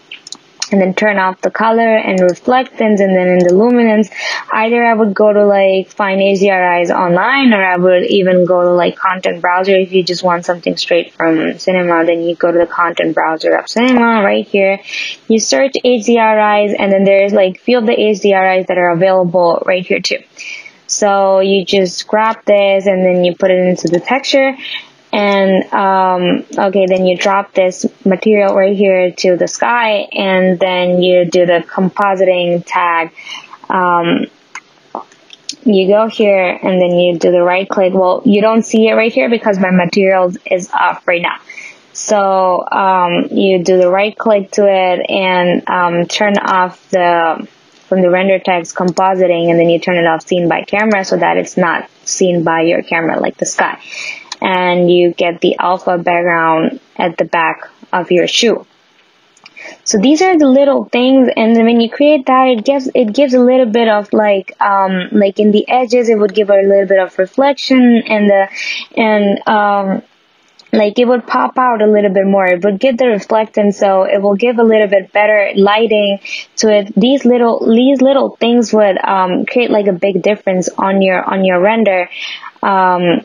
and then turn off the color and reflectance and then in the luminance either I would go to like find HDRIs online or I would even go to like content browser. If you just want something straight from cinema then you go to the content browser of cinema right here. You search HDRIs and then there's like few of the HDRIs that are available right here too. So you just grab this and then you put it into the texture and um, okay then you drop this material right here to the sky and then you do the compositing tag. Um, you go here and then you do the right click. Well you don't see it right here because my material is off right now. So um, you do the right click to it and um, turn off the from the render text compositing and then you turn it off seen by camera so that it's not seen by your camera like the sky and you get the alpha background at the back of your shoe. So these are the little things, and when you create that, it gives it gives a little bit of like um like in the edges, it would give a little bit of reflection, and the and um like it would pop out a little bit more. It would get the reflectance, so it will give a little bit better lighting to it. These little these little things would um create like a big difference on your on your render. Um,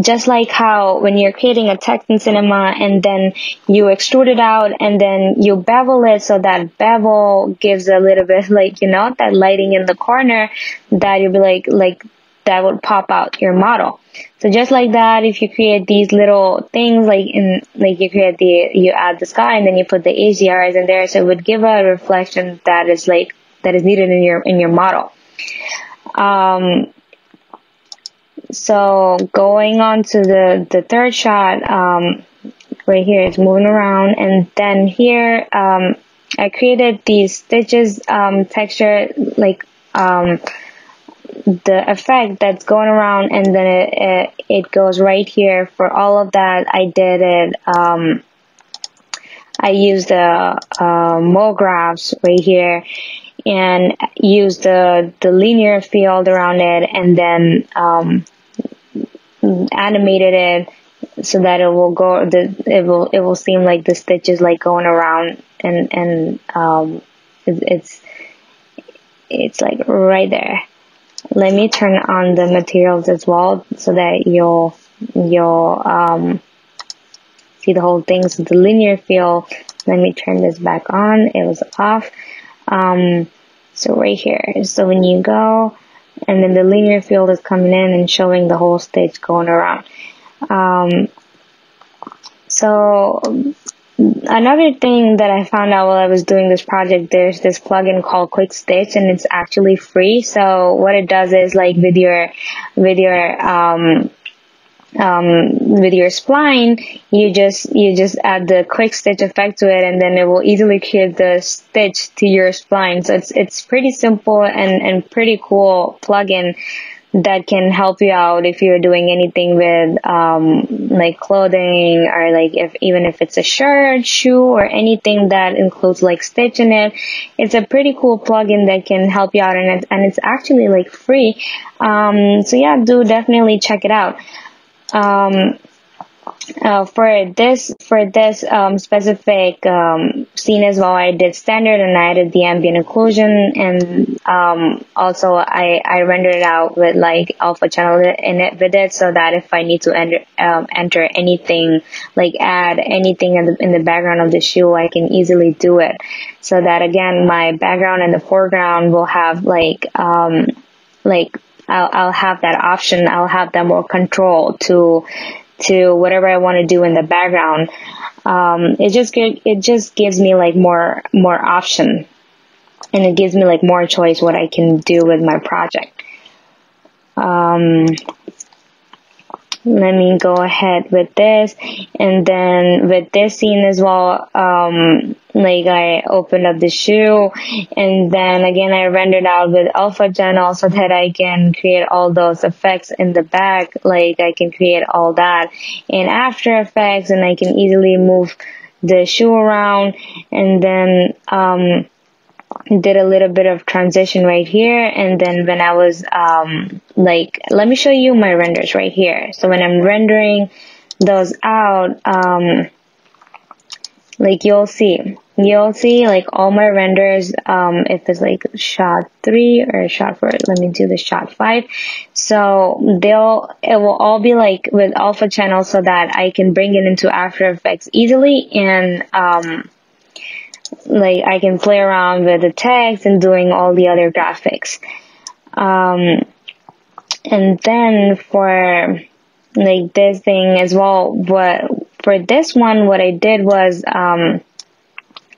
just like how when you're creating a text in cinema and then you extrude it out and then you bevel it so that bevel gives a little bit like you know that lighting in the corner that you'll be like like that would pop out your model. So just like that if you create these little things like in like you create the you add the sky and then you put the HDRs in there so it would give a reflection that is like that is needed in your in your model. Um so going on to the, the third shot, um, right here, it's moving around. And then here, um, I created these stitches, um, texture, like, um, the effect that's going around. And then it, it, it, goes right here. For all of that I did it um, I used the uh, MoGraphs right here and use the the linear field around it. And then um, animated it so that it will go the it will it will seem like the stitch is like going around and and um it, it's it's like right there. Let me turn on the materials as well so that you'll you'll um see the whole thing. So the linear field let me turn this back on. It was off. Um so right here so when you go and then the linear field is coming in and showing the whole stage going around. Um, so another thing that I found out while I was doing this project, there's this plugin called Quick Stitch, and it's actually free. So what it does is like with your with your um, um, with your spline, you just you just add the quick stitch effect to it, and then it will easily create the stitch to your spline. So it's it's pretty simple and and pretty cool plugin that can help you out if you're doing anything with um, like clothing or like if even if it's a shirt, shoe, or anything that includes like stitch in it. It's a pretty cool plugin that can help you out, and it, and it's actually like free. Um, so yeah, do definitely check it out um, uh, for this for this um, specific um, scene as well, I did standard and I did the ambient occlusion, and um, also I I rendered it out with like alpha channel in it with it, so that if I need to enter um, enter anything like add anything in the in the background of the shoe, I can easily do it. So that again, my background and the foreground will have like um like I'll, I'll have that option. I'll have that more control to, to whatever I want to do in the background. Um, it just, it just gives me like more, more option and it gives me like more choice what I can do with my project. Um, let me go ahead with this and then with this scene as well um like i opened up the shoe. And then again i rendered out with alpha channel so that i can create all those effects in the back. Like i can create all that in after effects and i can easily move the shoe around. And then um did a little bit of transition right here. And then when I was um like let me show you my renders right here. So when I'm rendering those out um like you'll see you'll see like all my renders um if it's like shot three or shot four let me do the shot five so they'll it will all be like with alpha channel so that I can bring it into after effects easily and um like I can play around with the text and doing all the other graphics. Um, and then for like this thing as well, what for this one, what I did was, um,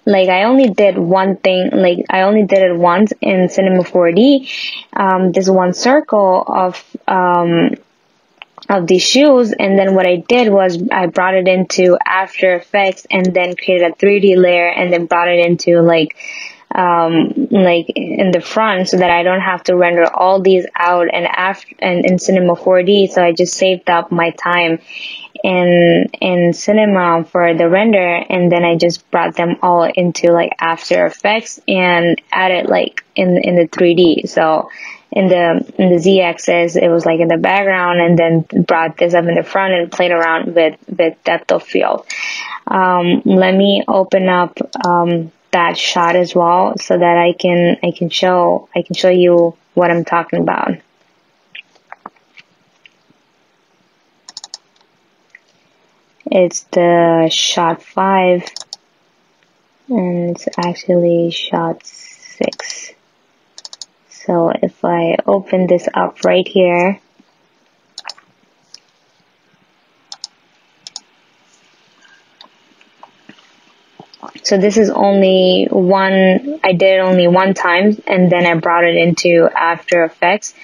like I only did one thing, like I only did it once in Cinema 4D, um, this one circle of, um, of these shoes. And then what I did was I brought it into After Effects and then created a 3D layer and then brought it into like um, like in the front so that I don't have to render all these out and after and in Cinema 4D so I just saved up my time in in Cinema for the render and then I just brought them all into like After Effects and added like in in the 3D so in the in the z-axis it was like in the background and then brought this up in the front and played around with with depth of field. Um, let me open up um, that shot as well so that I can I can show I can show you what I'm talking about it's the shot 5 and it's actually shot 6 so if I open this up right here, so this is only one, I did it only one time and then I brought it into After Effects.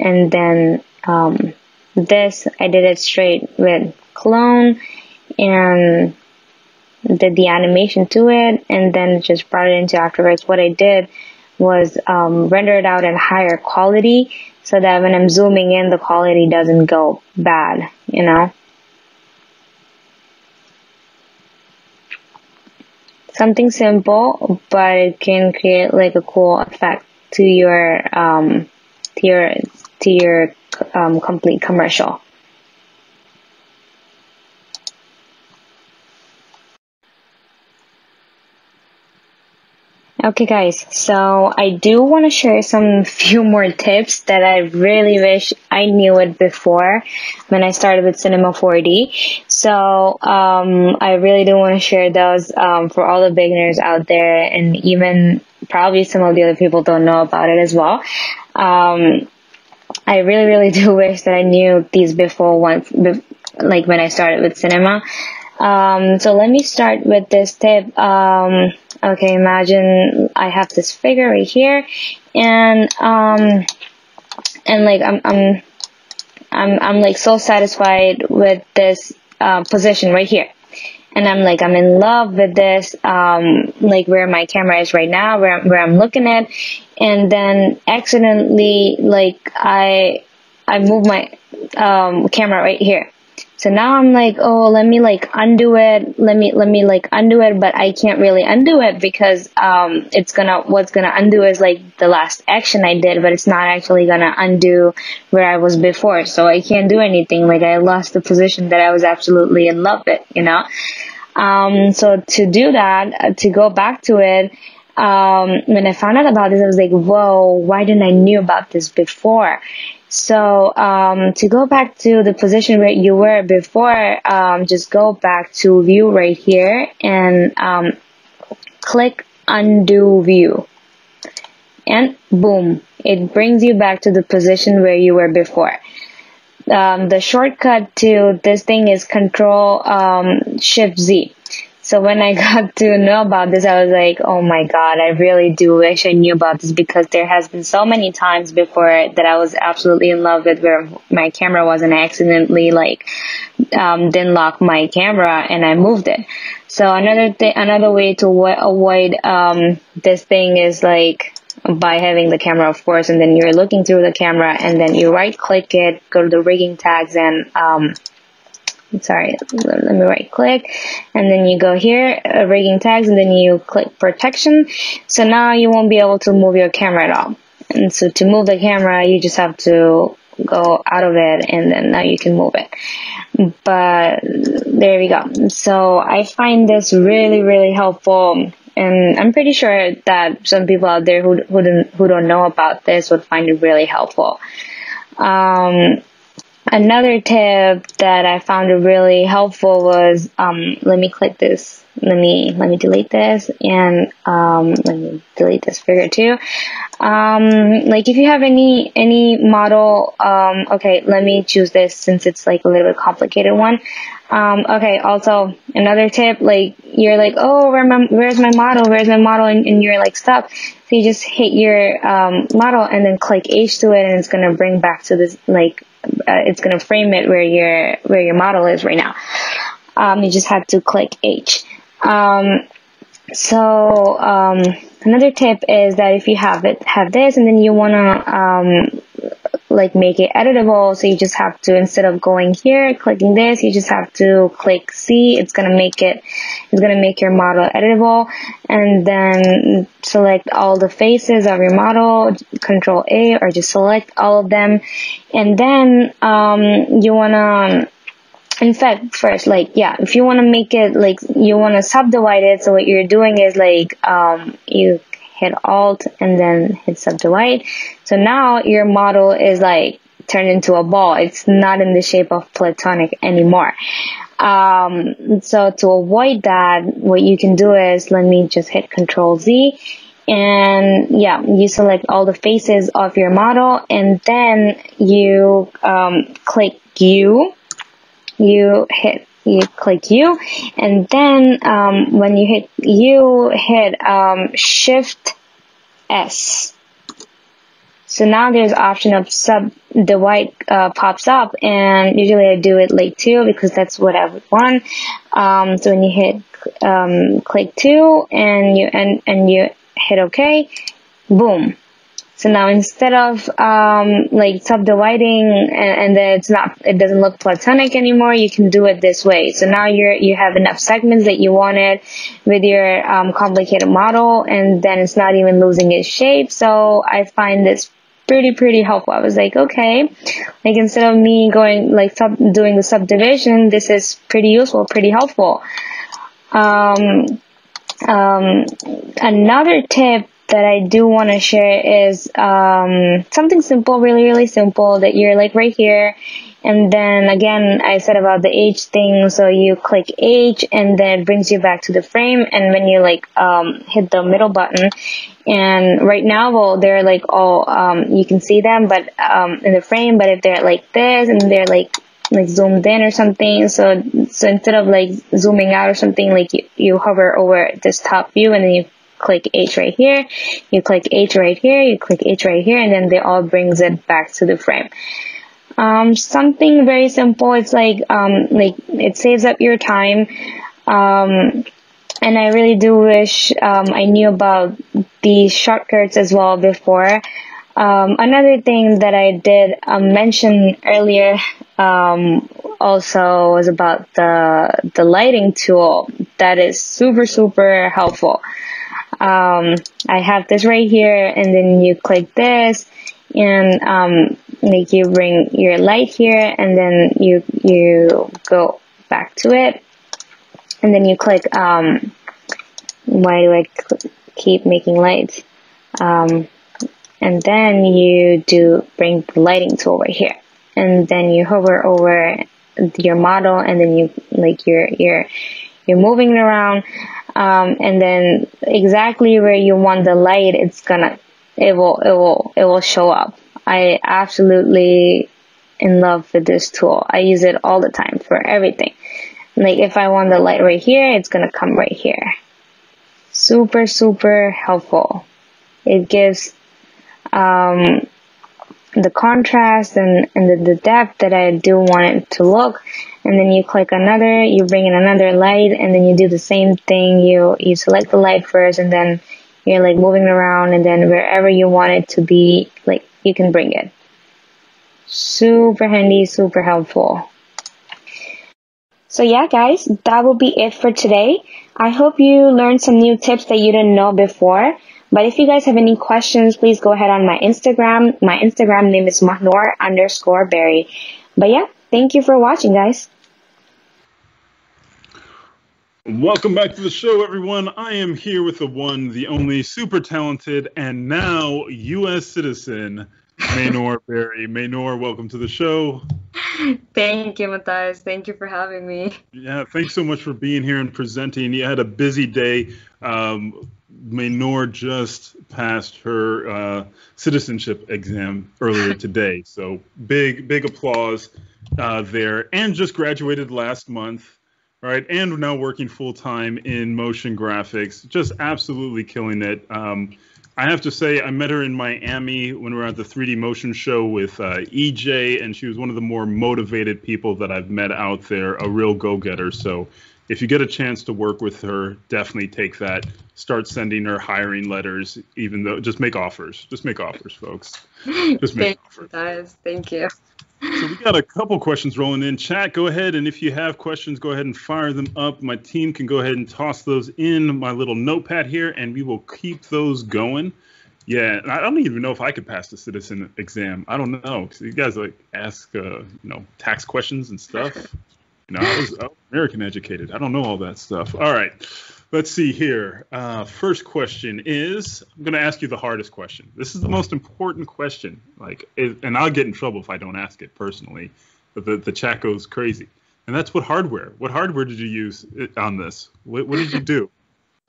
And then um, this I did it straight with clone and did the animation to it and then just brought it into After Effects. What I did was um, it out in higher quality so that when I'm zooming in, the quality doesn't go bad, you know? Something simple, but it can create like a cool effect to your, um, to your, to your, um, complete commercial. Okay guys, so I do want to share some few more tips that I really wish I knew it before when I started with Cinema 4D. So um, I really do want to share those um, for all the beginners out there and even probably some of the other people don't know about it as well. Um, I really, really do wish that I knew these before once, like when I started with cinema. Um, so let me start with this tip. Um, okay, imagine I have this figure right here, and um, and like I'm I'm I'm I'm like so satisfied with this uh, position right here. And I'm like, I'm in love with this, um, like where my camera is right now, where, where I'm looking at. And then accidentally, like I, I move my, um, camera right here. So now I'm like, oh, let me like undo it. Let me, let me like undo it, but I can't really undo it because, um, it's gonna, what's gonna undo is like the last action I did, but it's not actually gonna undo where I was before. So I can't do anything. Like I lost the position that I was absolutely in love with, you know? Um, so to do that, uh, to go back to it, um, when I found out about this, I was like, whoa, why didn't I knew about this before? So um, to go back to the position where you were before, um, just go back to view right here and um, click undo view. And boom, it brings you back to the position where you were before. Um, the shortcut to this thing is Control um, Shift Z. So when I got to know about this, I was like, oh my god, I really do wish I knew about this because there has been so many times before that I was absolutely in love with where my camera was and I accidentally like um, didn't lock my camera and I moved it. So another th- another way to avoid um, this thing is like by having the camera, of course, and then you're looking through the camera and then you right click it, go to the rigging tags and um, sorry, let me right click and then you go here, uh, rigging tags and then you click protection. So now you won't be able to move your camera at all. And so to move the camera, you just have to go out of it and then now you can move it. But there we go. So I find this really, really helpful. And I'm pretty sure that some people out there who, who, don't, who don't know about this would find it really helpful. Um, Another tip that I found really helpful was um, let me click this. Let me let me delete this and um, let me delete this figure too. Um, like if you have any any model, um, okay, let me choose this since it's like a little bit complicated one. Um, okay, also another tip, like you're like, oh, where my, where's my model? Where's my model? And, and you're like stuck. So you just hit your um, model and then click H to it, and it's gonna bring back to this like uh, it's going to frame it where your where your model is right now. Um, you just have to click H. Um, so um, another tip is that if you have it have this and then you want to um, like make it editable. So you just have to instead of going here clicking this you just have to click C. It's gonna make it it's gonna make your model editable. And then select all the faces of your model control A or just select all of them. And then um, you wanna in fact first like yeah if you want to make it like you want to subdivide it. So what you're doing is like um you hit alt and then hit subdivide. So now your model is like turned into a ball. It's not in the shape of platonic anymore. Um so to avoid that what you can do is let me just hit control z. And yeah you select all the faces of your model and then you um, click u. You hit you click U and then um, when you hit U hit um, shift S. So now there's option of sub the white uh, pops up and usually I do it like 2 because that's what I would want. Um, so when you hit um, click 2 and you and, and you hit OK boom so now instead of um, like subdividing and, and then it's not, it doesn't look platonic anymore, you can do it this way. So now you're, you have enough segments that you wanted with your um, complicated model and then it's not even losing its shape. So I find this pretty, pretty helpful. I was like, okay, like instead of me going like sub, doing the subdivision, this is pretty useful, pretty helpful. Um, um, another tip that I do want to share is um, something simple, really, really simple that you're like right here. And then again, I said about the H thing. So you click H and then it brings you back to the frame. And when you like um, hit the middle button, and right now, well, they're like all um, you can see them, but um, in the frame. But if they're like this and they're like like zoomed in or something. So so instead of like zooming out or something, like you, you hover over this top view and then you click H right here, you click H right here, you click H right here, and then they all brings it back to the frame. Um, something very simple. It's like um, like it saves up your time. Um, and I really do wish um, I knew about these shortcuts as well before. Um, another thing that I did um, mention earlier also was about the the lighting tool that is super super helpful. Um, I have this right here, and then you click this, and um, like you bring your light here, and then you you go back to it, and then you click. Um, why do I keep making lights? Um, and then you do bring the lighting tool right here, and then you hover over your model, and then you like you're you're you're moving it around, um, and then exactly where you want the light, it's gonna it will it will it will show up. I absolutely in love with this tool. I use it all the time for everything. Like if I want the light right here, it's gonna come right here. Super, super helpful. It gives um, the contrast and, and the, the depth that I do want it to look. And then you click another, you bring in another light, and then you do the same thing. You, you select the light first, and then you're like moving around, and then wherever you want it to be, like you can bring it. Super handy, super helpful. So yeah, guys, that will be it for today. I hope you learned some new tips that you didn't know before. But if you guys have any questions, please go ahead on my Instagram. My Instagram name is Mahnur underscore Barry. But yeah, thank you for watching, guys. Welcome back to the show, everyone. I am here with the one, the only super talented, and now U.S. citizen, Mahnur Berry. Mahnur, welcome to the show. Thank you, Matthias. Thank you for having me. Yeah, thanks so much for being here and presenting. You had a busy day. Um, Mahnur just passed her uh, citizenship exam earlier today, so big, big applause uh, there. And just graduated last month, right? And now working full time in motion graphics, just absolutely killing it. Um, I have to say, I met her in Miami when we were at the 3D Motion Show with uh, EJ, and she was one of the more motivated people that I've met out there, a real go getter. So if you get a chance to work with her, definitely take that. Start sending her hiring letters, even though just make offers. Just make offers, folks. Just make Thank you, Matthias. Thank you. so we got a couple questions rolling in. Chat, go ahead, and if you have questions, go ahead and fire them up. My team can go ahead and toss those in my little notepad here, and we will keep those going. Yeah, I don't even know if I could pass the citizen exam. I don't know. you guys like ask, uh, you know, tax questions and stuff. You know, I was, American educated. I don't know all that stuff. All right, let's see here. Uh, first question is, I'm going to ask you the hardest question. This is the most important question. Like, and I'll get in trouble if I don't ask it personally. But the the chat goes crazy. And that's what hardware. What hardware did you use on this? What, what did you do?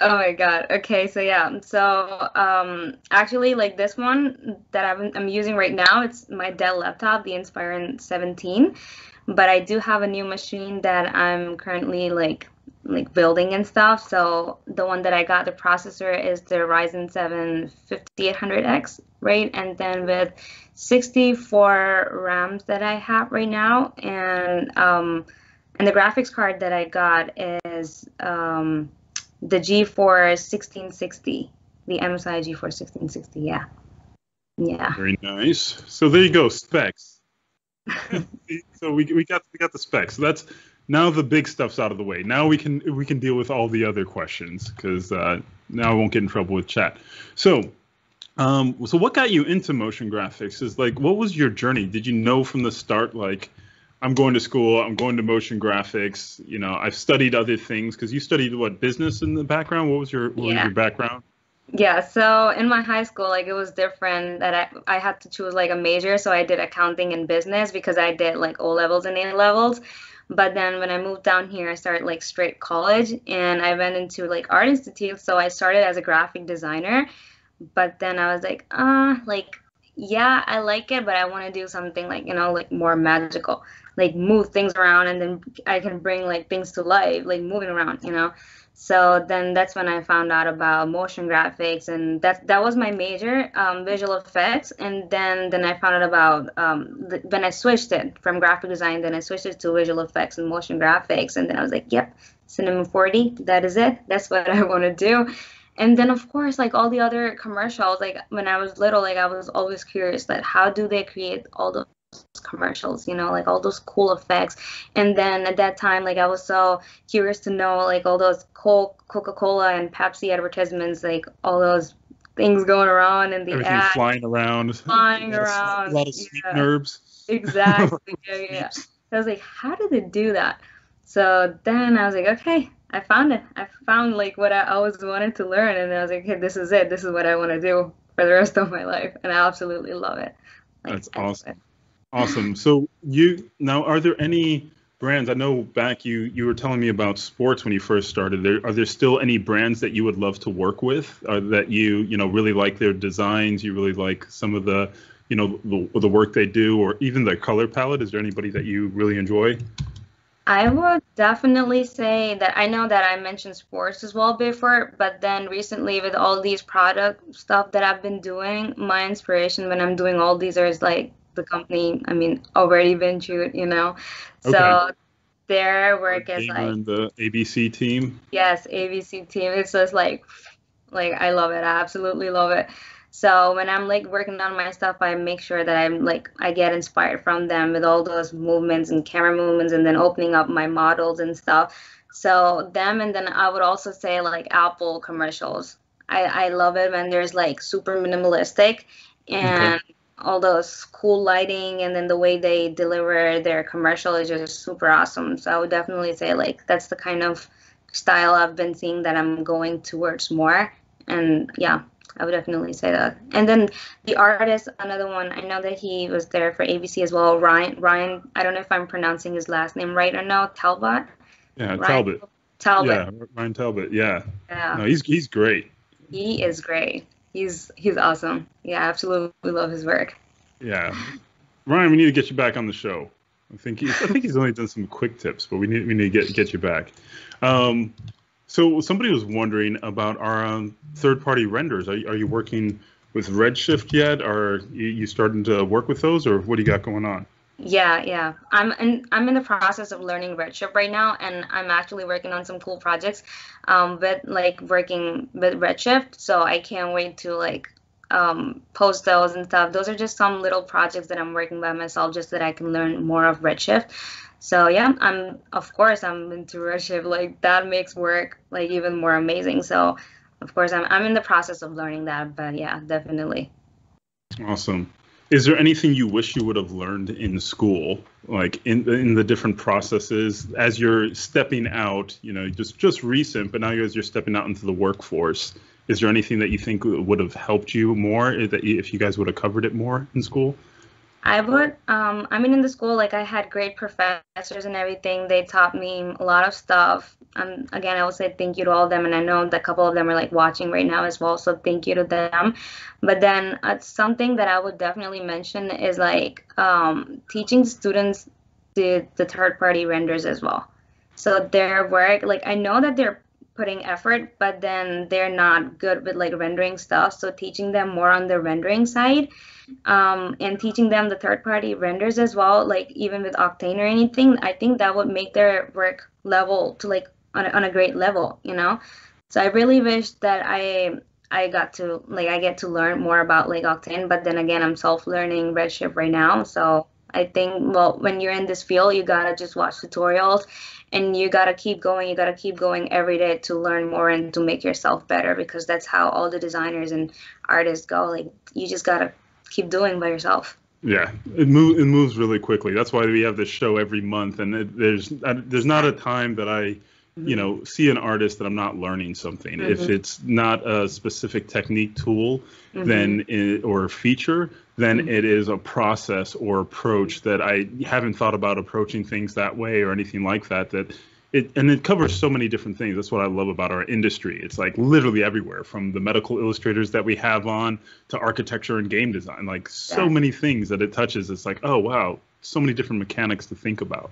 Oh my god. Okay, so yeah. So um actually like this one that I'm I'm using right now, it's my Dell laptop, the Inspiron 17. But I do have a new machine that I'm currently like like building and stuff. So the one that I got, the processor is the Ryzen 7 5800X, right? And then with 64 RAMs that I have right now, and um, and the graphics card that I got is um, the GeForce 1660, the MSI GeForce 1660. Yeah, yeah. Very nice. So there you go, specs. so we, we got we got the specs. So that's now the big stuff's out of the way. Now we can we can deal with all the other questions because uh, now I won't get in trouble with chat. So. Um, so what got you into motion graphics is like what was your journey did you know from the start like i'm going to school i'm going to motion graphics you know i've studied other things because you studied what business in the background what was your what was your background Yeah, so in my high school, like it was different that I, I had to choose like a major. So I did accounting and business because I did like O levels and A levels. But then when I moved down here, I started like straight college and I went into like art institute. So I started as a graphic designer. But then I was like, ah, like, yeah, I like it, but I want to do something like you know like more magical, like move things around, and then I can bring like things to life, like moving around, you know. So then that's when I found out about motion graphics, and that that was my major, um, visual effects. And then then I found out about um, the, when I switched it from graphic design, then I switched it to visual effects and motion graphics, and then I was like, yep, Cinema 4D, that is it. That's what I want to do. And then of course, like all the other commercials, like when I was little, like I was always curious, like how do they create all those commercials you know like all those cool effects and then at that time like i was so curious to know like all those coca-cola and pepsi advertisements like all those things going around and the Everything ads flying around. flying A of- around A lot of sweet yeah. nerves. exactly yeah, yeah. So i was like how did they do that so then i was like okay i found it i found like what i always wanted to learn and i was like okay this is it this is what i want to do for the rest of my life and i absolutely love it That's awesome. Awesome. So you now are there any brands? I know back you you were telling me about sports when you first started. There are there still any brands that you would love to work with? Uh, that you you know really like their designs? You really like some of the you know the, the work they do, or even their color palette? Is there anybody that you really enjoy? I would definitely say that I know that I mentioned sports as well before, but then recently with all these product stuff that I've been doing, my inspiration when I'm doing all these is like the company, I mean, already ventured, you know. So Okay. their work is like and the ABC team. Yes, ABC team. It's just like, like I love it. I absolutely love it. So when I'm like working on my stuff, I make sure that I'm like I get inspired from them with all those movements and camera movements, and then opening up my models and stuff. So them, and then I would also say like Apple commercials. I I love it when there's like super minimalistic and all those cool lighting and then the way they deliver their commercial is just super awesome. So I would definitely say like that's the kind of style I've been seeing that I'm going towards more. And yeah, I would definitely say that. And then the artist, another one, I know that he was there for ABC as well. Ryan, Ryan, I don't know if I'm pronouncing his last name right or no, Talbot. Yeah, Ryan Talbot. Talbot. Yeah, Ryan Talbot. Yeah. Yeah. No, he's he's great. He is great. He's he's awesome. Yeah, I absolutely love his work. Yeah, Ryan, we need to get you back on the show. I think he's, I think he's only done some quick tips, but we need we need to get get you back. Um, so somebody was wondering about our um, third-party renders. Are you, are you working with Redshift yet? Are you starting to work with those, or what do you got going on? Yeah, yeah. I'm in I'm in the process of learning Redshift right now, and I'm actually working on some cool projects, um, with like working with Redshift. So I can't wait to like um, post those and stuff. Those are just some little projects that I'm working by myself, just that I can learn more of Redshift. So yeah, I'm of course I'm into Redshift. Like that makes work like even more amazing. So of course I'm I'm in the process of learning that, but yeah, definitely. Awesome. Is there anything you wish you would have learned in school, like in in the different processes as you're stepping out? You know, just just recent, but now as you're stepping out into the workforce, is there anything that you think would have helped you more eh, that if you guys would have covered it more in school? I would, um, I mean, in the school, like I had great professors and everything. They taught me a lot of stuff. Um, again, I would say thank you to all of them, and I know that a couple of them are like watching right now as well. So thank you to them. But then uh, something that I would definitely mention is like um, teaching students the the third party renders as well. So their work, like I know that they're putting effort, but then they're not good with like rendering stuff. So teaching them more on the rendering side um, and teaching them the third party renders as well, like even with Octane or anything, I think that would make their work level to like on a, on a great level, you know? So I really wish that I I got to like I get to learn more about like Octane, but then again I'm self learning Redshift right now. So I think well when you're in this field you gotta just watch tutorials and you gotta keep going, you gotta keep going every day to learn more and to make yourself better because that's how all the designers and artists go. Like you just gotta keep doing by yourself. Yeah, it moves. It moves really quickly. That's why we have this show every month, and it, there's there's not a time that I, you know, see an artist that I'm not learning something. If Mhm. it's not a specific technique tool, Mhm. then it, or feature, then it is a process or approach that I haven't thought about approaching things that way or anything like that. That it and it covers so many different things. That's what I love about our industry. It's like literally everywhere, from the medical illustrators that we have on to architecture and game design. Like so Yeah. many things that it touches. It's like, oh wow, so many different mechanics to think about.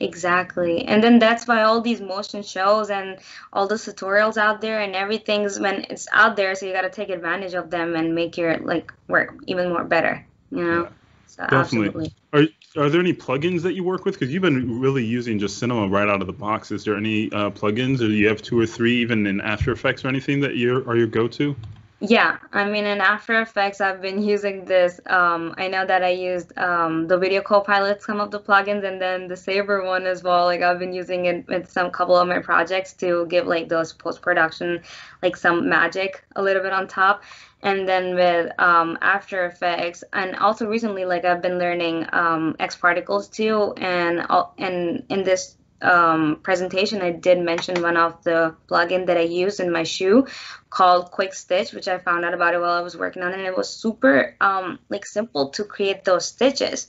Exactly. And then that's why all these motion shows and all the tutorials out there and everything's when it's out there, so you got to take advantage of them and make your like work even more better, you know? So Definitely. absolutely. Are are there any plugins that you work with? Because you've been really using just Cinema right out of the box. Is there any uh, plugins, or do you have two or three, even in After Effects or anything that you are your go-to? Yeah, I mean, in After Effects, I've been using this. Um, I know that I used um, the Video Copilot, some of the plugins, and then the Saber one as well. Like I've been using it with some couple of my projects to give like those post-production, like some magic a little bit on top. And then with um, After Effects, and also recently, like I've been learning um, X Particles too, and and in this um, presentation, I did mention one of the plugin that I use in my shoe called Quick Stitch, which I found out about it while I was working on it. And it was super um, like simple to create those stitches.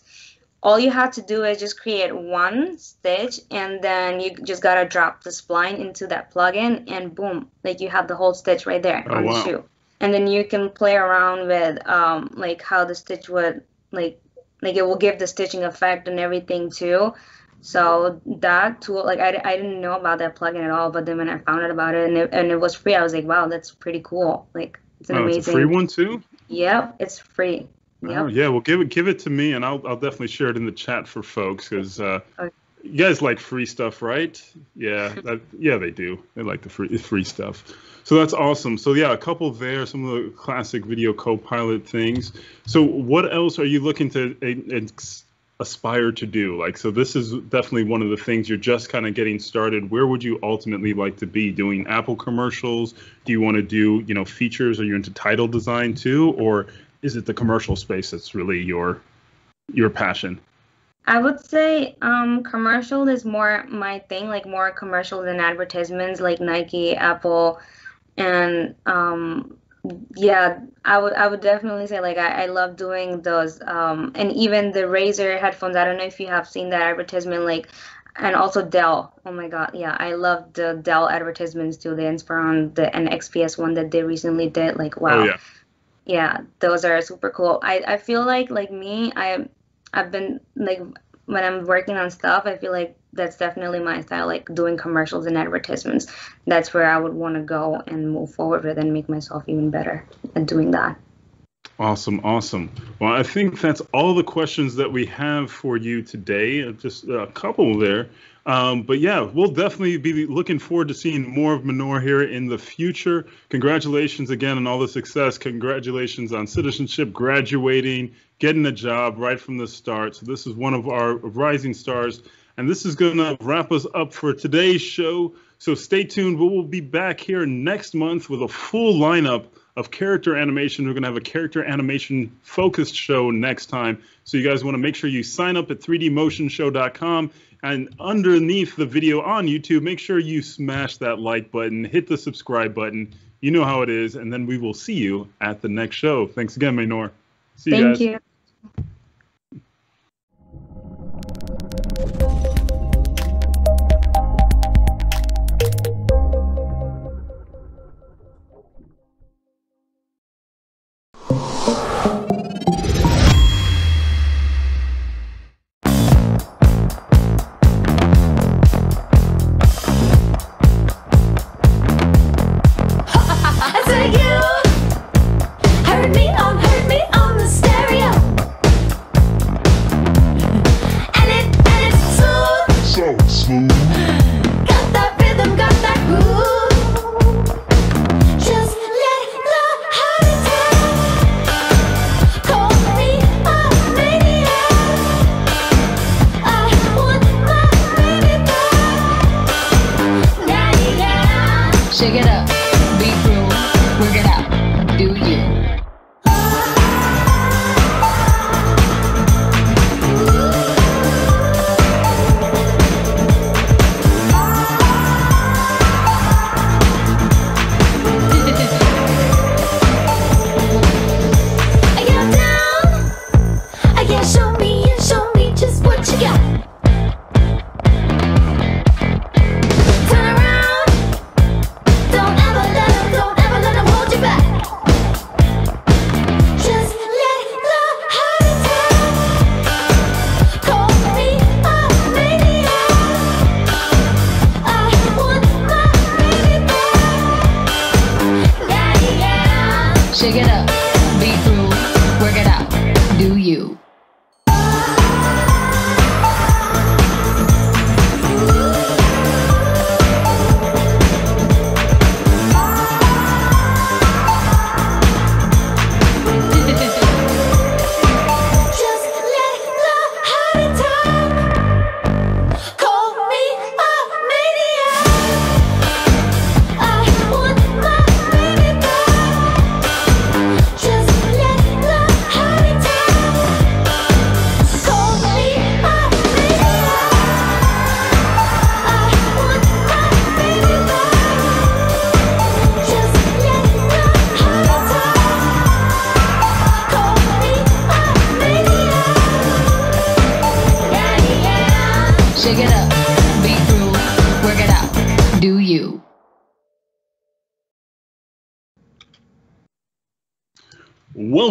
All you have to do is just create one stitch, and then you just gotta drop the spline into that plugin, and boom, like you have the whole stitch right there Oh, on wow. the shoe. And then you can play around with um, like how the stitch would like like it will give the stitching effect and everything too. So that tool, like I, I didn't know about that plugin at all, but then when I found out about it and it, and it was free, I was like, wow, that's pretty cool. Like it's an oh, amazing. it's a free one too. Yep, it's free. Oh, yeah, well, give it give it to me, and I'll I'll definitely share it in the chat for folks because uh, Okay. you guys like free stuff, right? Yeah, that, yeah, they do. They like the free free stuff. So that's awesome. So yeah, a couple there, some of the classic video co-pilot things. So what else are you looking to uh, ex- aspire to do? Like, so this is definitely one of the things you're just kind of getting started. Where would you ultimately like to be? Doing Apple commercials? Do you want to do you know features? Are you into title design too, or is it the commercial space that's really your your passion? I would say um, commercial is more my thing, like more commercials and advertisements, like Nike, Apple, and um, yeah, I would I would definitely say like I, I love doing those, um, and even the Razer headphones. I don't know if you have seen that advertisement, like, and also Dell. Oh my God, yeah, I love the Dell advertisements too. The Inspiron, the and XPS one that they recently did. Like, wow Oh yeah. yeah those are super cool i i feel like like me i i've been like when i'm working on stuff i feel like that's definitely my style like doing commercials and advertisements that's where i would want to go and move forward with and make myself even better at doing that Awesome, awesome. Well, I think that's all the questions that we have for you today. Uh, Just a couple there. Um, but yeah, we'll definitely be looking forward to seeing more of Mahnur here in the future. Congratulations again on all the success. Congratulations on citizenship, graduating, getting a job right from the start. So this is one of our rising stars. And this is going to wrap us up for today's show. So stay tuned. We will be back here next month with a full lineup of character animation. We're going to have a character animation focused show next time. So you guys want to make sure you sign up at 3dmotionshow.com. And underneath the video on YouTube, make sure you smash that like button, hit the subscribe button. You know how it is. And then we will see you at the next show. Thanks again, Mahnur. See you thank guys. you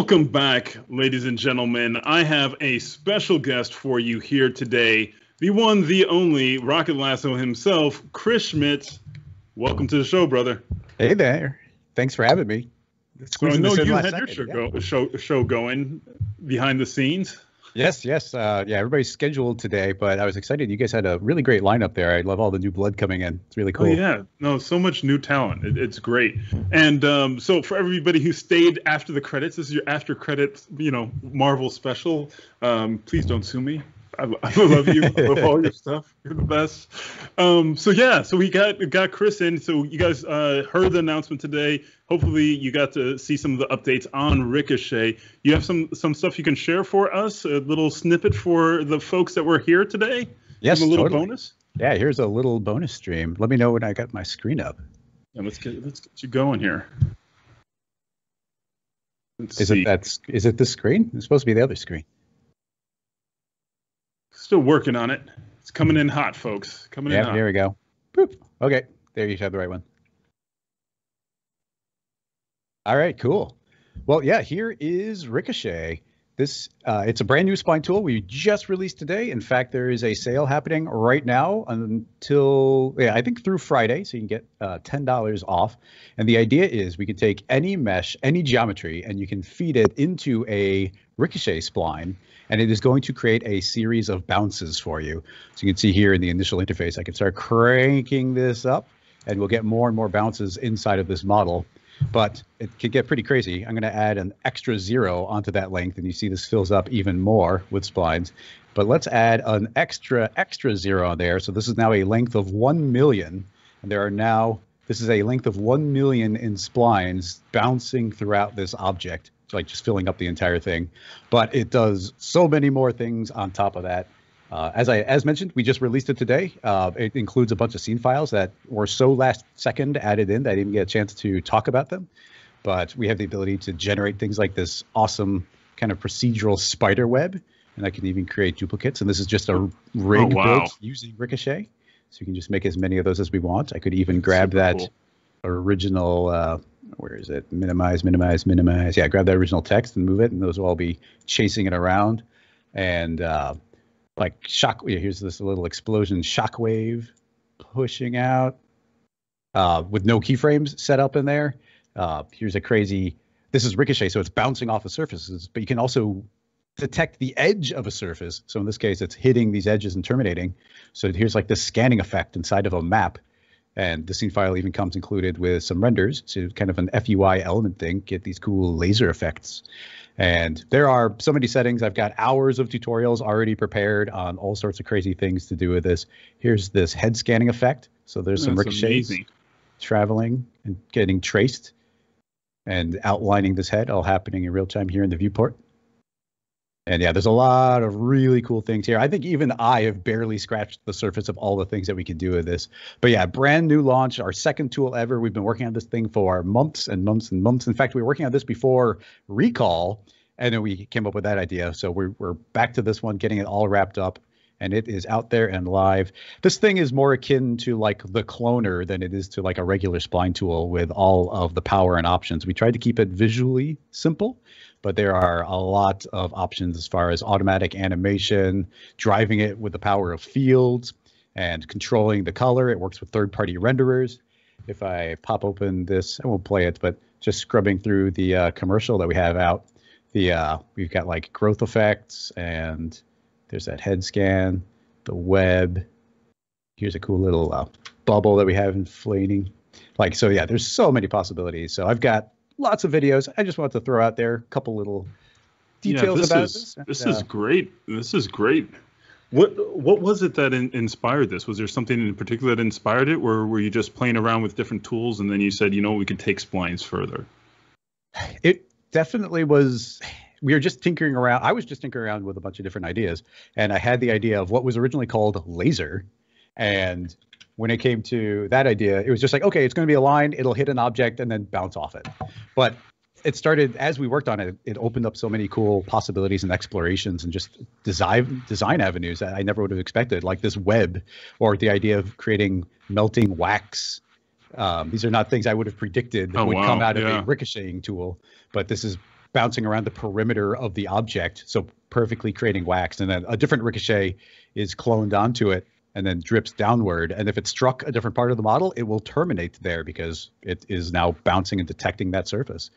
Welcome back, ladies and gentlemen. I have a special guest for you here today. The one, the only Rocket Lasso himself, Chris Schmidt. Welcome to the show, brother. Hey there. Thanks for having me. So I know you had your show, yeah. go, show, show going behind the scenes. Yes, yes. Uh, yeah, everybody's scheduled today, but I was excited. You guys had a really great lineup there. I love all the new blood coming in. It's really cool. Oh yeah, no, so much new talent. It, it's great. And um, so for everybody who stayed after the credits, this is your after credits, you know, Marvel special. Um, please don't sue me. I, I love you. I love all your stuff. You're the best. Um, so yeah, so we got we got Chris in. So you guys uh, heard the announcement today. Hopefully you got to see some of the updates on Ricochet. You have some some stuff you can share for us. A little snippet for the folks that were here today. Yes, Give a little totally. bonus. Yeah, here's a little bonus stream. Let me know when I got my screen up. Yeah, let's get let's get you going here. Let's Is see. it that's is it this screen? It's supposed to be the other screen. Still working on it. It's coming in hot, folks. Coming in Yeah, hot. here we go. Boop. Okay, there you have the right one. All right, cool. Well, yeah, here is Ricochet. This uh, it's a brand new spline tool we just released today. In fact, there is a sale happening right now until yeah, I think through Friday, so you can get uh, ten dollars off. And the idea is we can take any mesh, any geometry, and you can feed it into a Ricochet spline, and it is going to create a series of bounces for you. So you can see here in the initial interface, I can start cranking this up, and we'll get more and more bounces inside of this model but it could get pretty crazy. I'm going to add an extra zero onto that length, and you see this fills up even more with splines. But let's add an extra extra zero there. So this is now a length of one million, and there are now this is a length of one million in splines bouncing throughout this object, like just filling up the entire thing. But it does so many more things on top of that. Uh, as I as mentioned, we just released it today. Uh, it includes a bunch of scene files that were so last second added in that I didn't get a chance to talk about them. But we have the ability to generate things like this awesome kind of procedural spider web, and I can even create duplicates. And this is just a rig Oh, wow. built using Ricochet, so you can just make as many of those as we want. I could even grab Super that cool. original. Uh, where is it? Minimize, minimize, minimize. Yeah, grab that original text and move it, and those will all be chasing it around. And uh, like shock. Yeah, here's this little explosion shockwave pushing out uh, with no keyframes set up in there. Uh, here's a crazy. This is ricochet, so it's bouncing off of surfaces, but you can also detect the edge of a surface. So in this case, it's hitting these edges and terminating. So here's like this scanning effect inside of a map. And the scene file even comes included with some renders, so kind of an FUI element thing, get these cool laser effects. And there are so many settings. I've got hours of tutorials already prepared on all sorts of crazy things to do with this. Here's this head scanning effect. So there's some That's ricochets amazing. traveling and getting traced and outlining this head, all happening in real time here in the viewport. And yeah, there's a lot of really cool things here. I think even I have barely scratched the surface of all the things that we can do with this. But yeah, brand new launch, our second tool ever. We've been working on this thing for months and months and months. In fact, we were working on this before Recall, and then we came up with that idea. So we're, we're back to this one, getting it all wrapped up, and it is out there and live. This thing is more akin to like the cloner than it is to like a regular spline tool with all of the power and options. We tried to keep it visually simple but there are a lot of options as far as automatic animation, driving it with the power of fields, and controlling the color. It works with third party renderers. If I pop open this, I won't play it, but just scrubbing through the uh, commercial that we have out, the uh, we've got like growth effects, and there's that head scan, the web. Here's a cool little uh, bubble that we have inflating. Like, so yeah, there's so many possibilities. So I've got lots of videos. I just wanted to throw out there a couple little details yeah, this about is, this. This and, is uh, great. This is great. What what was it that in, inspired this? Was there something in particular that inspired it, or were you just playing around with different tools and then you said, you know, we could take splines further? it definitely was we were just tinkering around i was just tinkering around with a bunch of different ideas and i had the idea of what was originally called laser and when it came to that idea it was just like okay it's going to be a line it'll hit an object and then bounce off it but it started as we worked on it. It opened up so many cool possibilities and explorations and just design design avenues that I never would have expected, like this web or the idea of creating melting wax. Um, these are not things I would have predicted Oh, would wow, come out of yeah. a ricocheting tool, but this is bouncing around the perimeter of the object, so perfectly creating wax. And then a different ricochet is cloned onto it and then drips downward. And if it struck a different part of the model, it will terminate there because it is now bouncing and detecting that surface.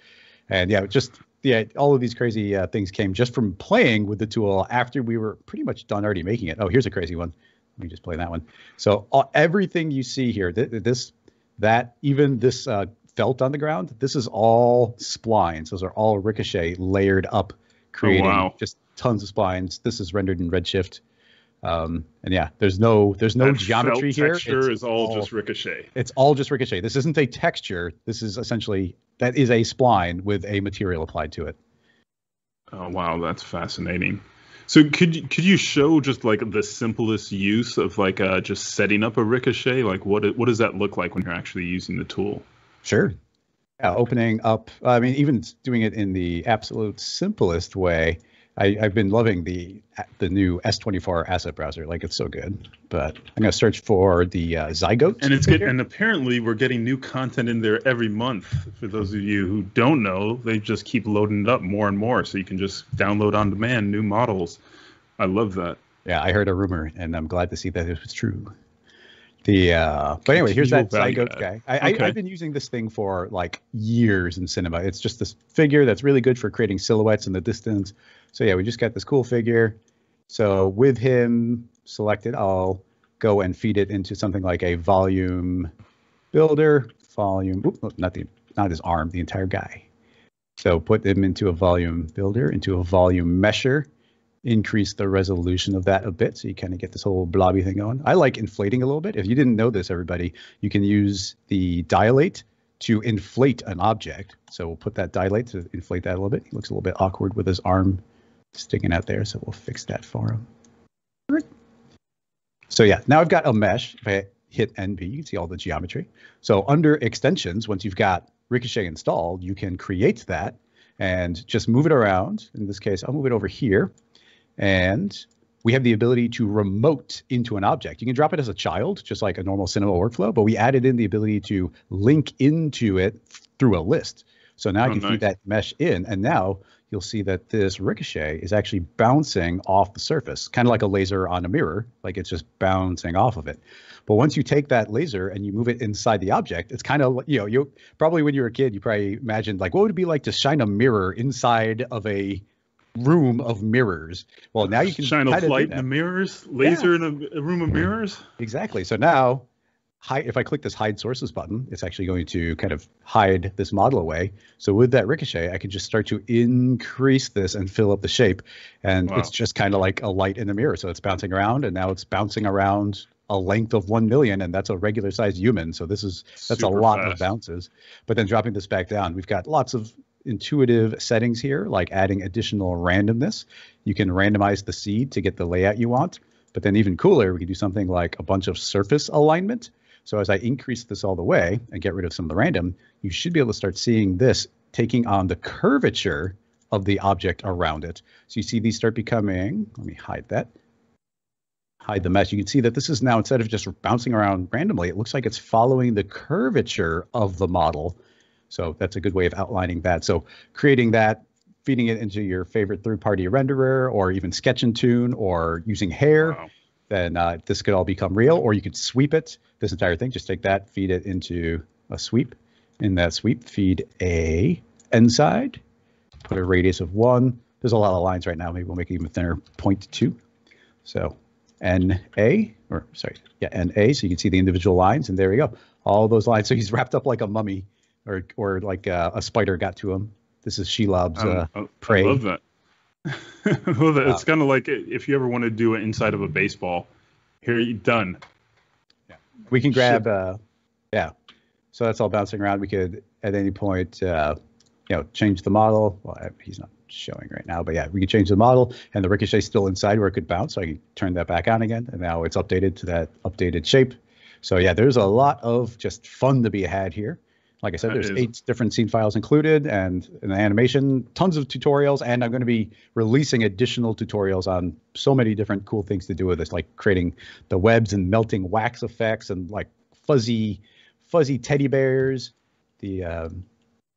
And yeah, just yeah, all of these crazy uh, things came just from playing with the tool after we were pretty much done already making it. Oh, here's a crazy one. Let me just play that one. So uh, everything you see here, th- th- this, that, even this uh, felt on the ground, this is all splines. Those are all ricochet layered up, creating wow. just tons of splines. This is rendered in Redshift. Um, and yeah, there's no there's no That geometry here. Texture It's is all, just ricochet. it's all just ricochet. This isn't a texture. This is essentially that is a spline with a material applied to it. Oh wow, that's fascinating. So could you, could you show just like the simplest use of like uh, just setting up a ricochet? Like what what does that look like when you're actually using the tool? Sure. Yeah, opening up. I mean, even doing it in the absolute simplest way. I, I've been loving the the new S24 asset browser. Like it's so good. But I'm gonna search for the uh, Zygote. And it's good. And apparently, we're getting new content in there every month. For those of you who don't know, they just keep loading it up more and more, so you can just download on demand new models. I love that. Yeah, I heard a rumor, and I'm glad to see that it was true. The uh, but anyway, here's that Zygote guy. I, Okay. I, I've been using this thing for like years in cinema. It's just this figure that's really good for creating silhouettes in the distance. So yeah, we just got this cool figure. So with him selected, I'll go and feed it into something like a volume builder. Volume, oop, not the not his arm, the entire guy. So put him into a volume builder, into a volume mesher, increase the resolution of that a bit so you kind of get this whole blobby thing going. I like inflating a little bit. If you didn't know this, everybody, you can use the dilate to inflate an object. So we'll put that dilate to inflate that a little bit. He looks a little bit awkward with his arm sticking out there, so we'll fix that for him. So yeah, now I've got a mesh. If I hit NB, you can see all the geometry. So under extensions, once you've got Ricochet installed, you can create that and just move it around. In this case, I'll move it over here. And we have the ability to remote into an object. You can drop it as a child, just like a normal cinema workflow, but we added in the ability to link into it through a list. So now I Oh, can nice. feed that mesh in, and now you'll see that this ricochet is actually bouncing off the surface, kind of like a laser on a mirror, like it's just bouncing off of it. But once you take that laser and you move it inside the object, it's kind of you know you probably when you were a kid you probably imagined like what would it be like to shine a mirror inside of a room of mirrors. Well, now you can shine a light in the mirrors, laser in a, room of mirrors. Exactly. So now, hide, if I click this hide sources button, it's actually going to kind of hide this model away. So with that ricochet, I can just start to increase this and fill up the shape. And Wow. it's just kind of like a light in the mirror. So it's bouncing around and now it's bouncing around a length of 1 million and that's a regular sized human. So this is, that's Super a lot of bounces. But then dropping this back down, we've got lots of intuitive settings here, like adding additional randomness. You can randomize the seed to get the layout you want. But then even cooler, we can do something like a bunch of surface alignment. So as I increase this all the way and get rid of some of the random, you should be able to start seeing this taking on the curvature of the object around it. So you see these start becoming, let me hide that, hide the mesh. You can see that this is now, instead of just bouncing around randomly, it looks like it's following the curvature of the model. So that's a good way of outlining that. So creating that, feeding it into your favorite third-party renderer or even Sketch and Toon or using hair, then uh, this could all become real. Or you could sweep it, this entire thing. Just take that, feed it into a sweep. In that sweep, feed a n-side, put a radius of one. There's a lot of lines right now. Maybe we'll make it even thinner, 0.2. So NA, or sorry, yeah, NA. So you can see the individual lines, and there we go. All those lines. So he's wrapped up like a mummy, or or like uh, a spider got to him. This is Shelob's uh, I- prey. I love that. I love that. It's kind of like if you ever want to do it inside of a baseball. Here, you done. Yeah, We can grab, uh, yeah. So that's all bouncing around. We could at any point, uh, you know, change the model. Well, he's not showing right now, but yeah, we could change the model, and the ricochet's still inside where it could bounce. So I can turn that back on again, and now it's updated to that updated shape. So yeah, there's a lot of just fun to be had here. Like I said, That there's is- eight different scene files included, and an animation, tons of tutorials, and I'm going to be releasing additional tutorials on so many different cool things to do with this, like creating the webs and melting wax effects, and like fuzzy, fuzzy teddy bears. The um,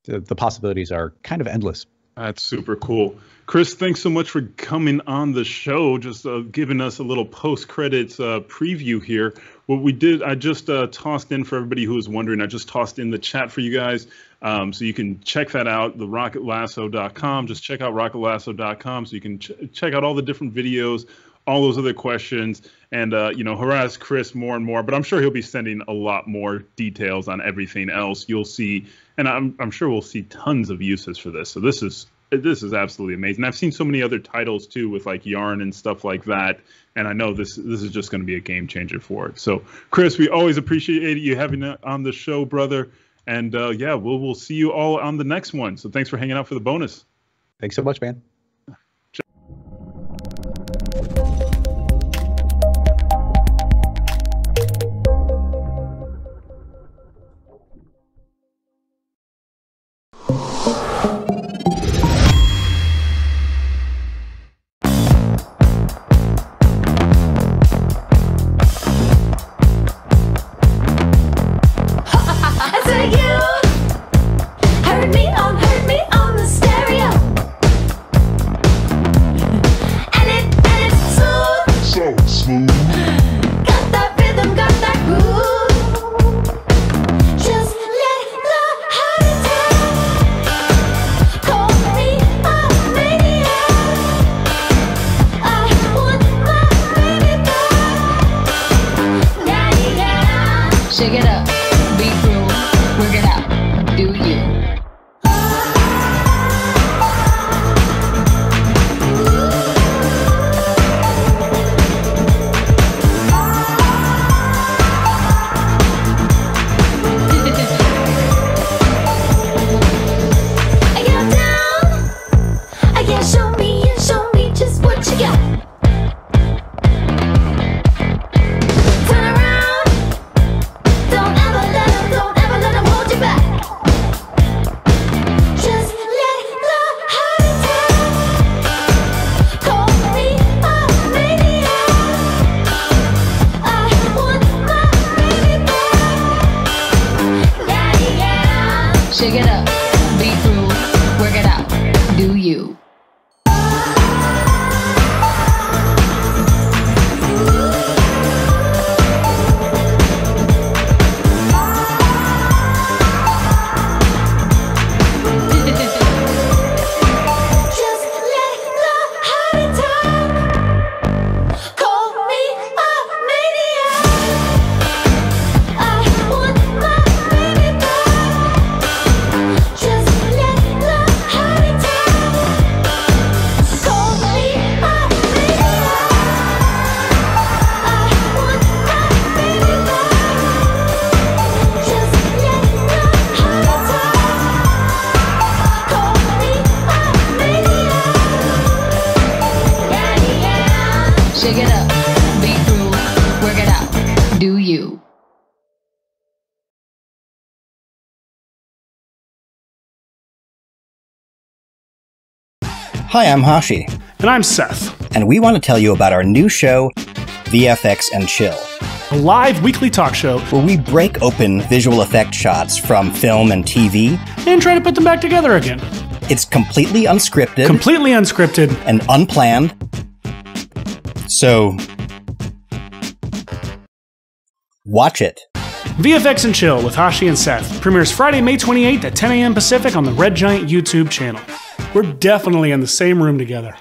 the, the possibilities are kind of endless. That's super cool. Chris, thanks so much for coming on the show, just uh, giving us a little post credits uh, preview here. What we did, I just uh, tossed in for everybody who was wondering, I just tossed in the chat for you guys. Um, so you can check that out, the rocketlasso.com. Just check out rocketlasso.com so you can ch- check out all the different videos, all those other questions, and uh, you know harass Chris more and more. But I'm sure he'll be sending a lot more details on everything else. You'll see, and I'm I'm sure we'll see tons of uses for this. So this is this is absolutely amazing. I've seen so many other titles too with like yarn and stuff like that, and I know this this is just going to be a game changer for it. So Chris, we always appreciate you having on the show, brother. And uh, yeah, we'll we'll see you all on the next one. So thanks for hanging out for the bonus. Thanks so much, man. Hi, I'm Hashi. And I'm Seth. And we want to tell you about our new show, VFX and Chill. A live weekly talk show where we break open visual effect shots from film and TV and try to put them back together again. It's completely unscripted, completely unscripted, and unplanned. So, watch it. VFX and Chill with Hashi and Seth premieres Friday, May 28th at 10 a.m. Pacific on the Red Giant YouTube channel. We're definitely in the same room together.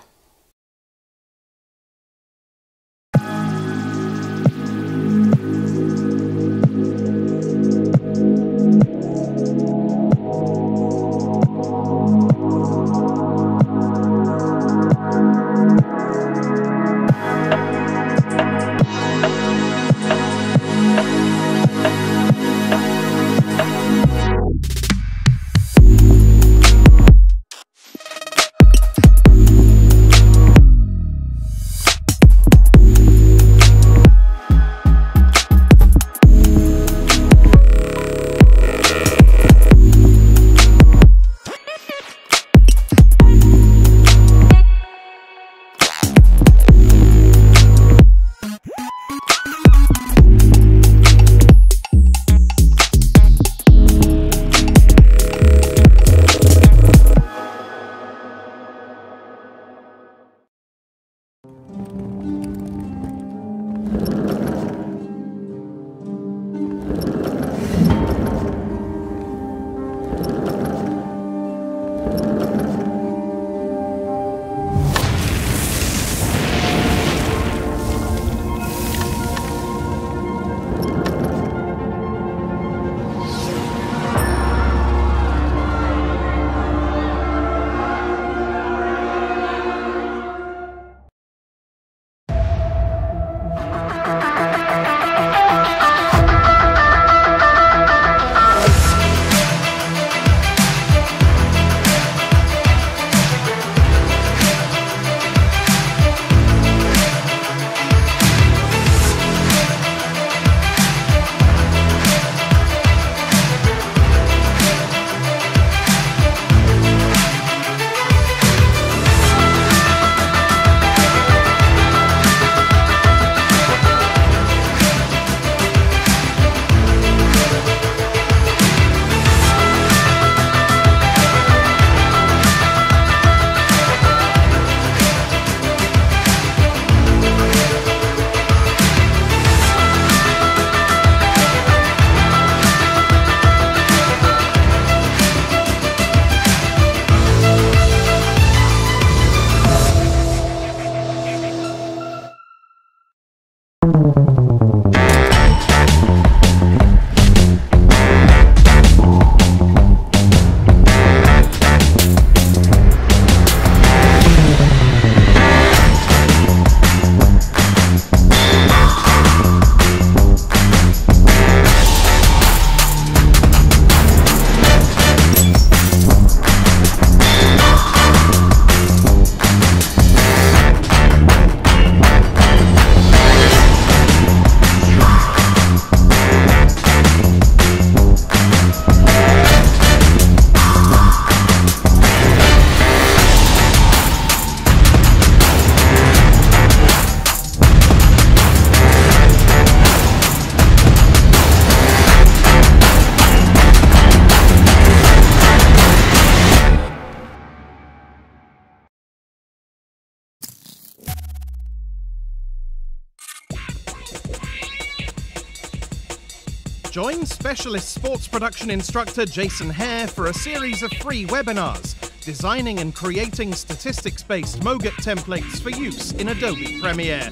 Specialist sports production instructor Jason Hare for a series of free webinars designing and creating statistics based MOGRT templates for use in Adobe Premiere.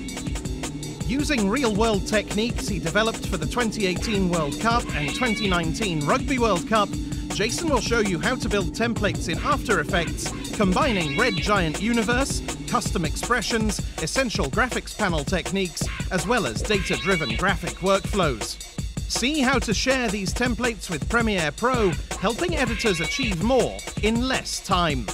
Using real world techniques he developed for the 2018 World Cup and 2019 Rugby World Cup, Jason will show you how to build templates in After Effects, combining Red Giant Universe, custom expressions, essential graphics panel techniques, as well as data driven graphic workflows. See how to share these templates with Premiere Pro, helping editors achieve more in less time.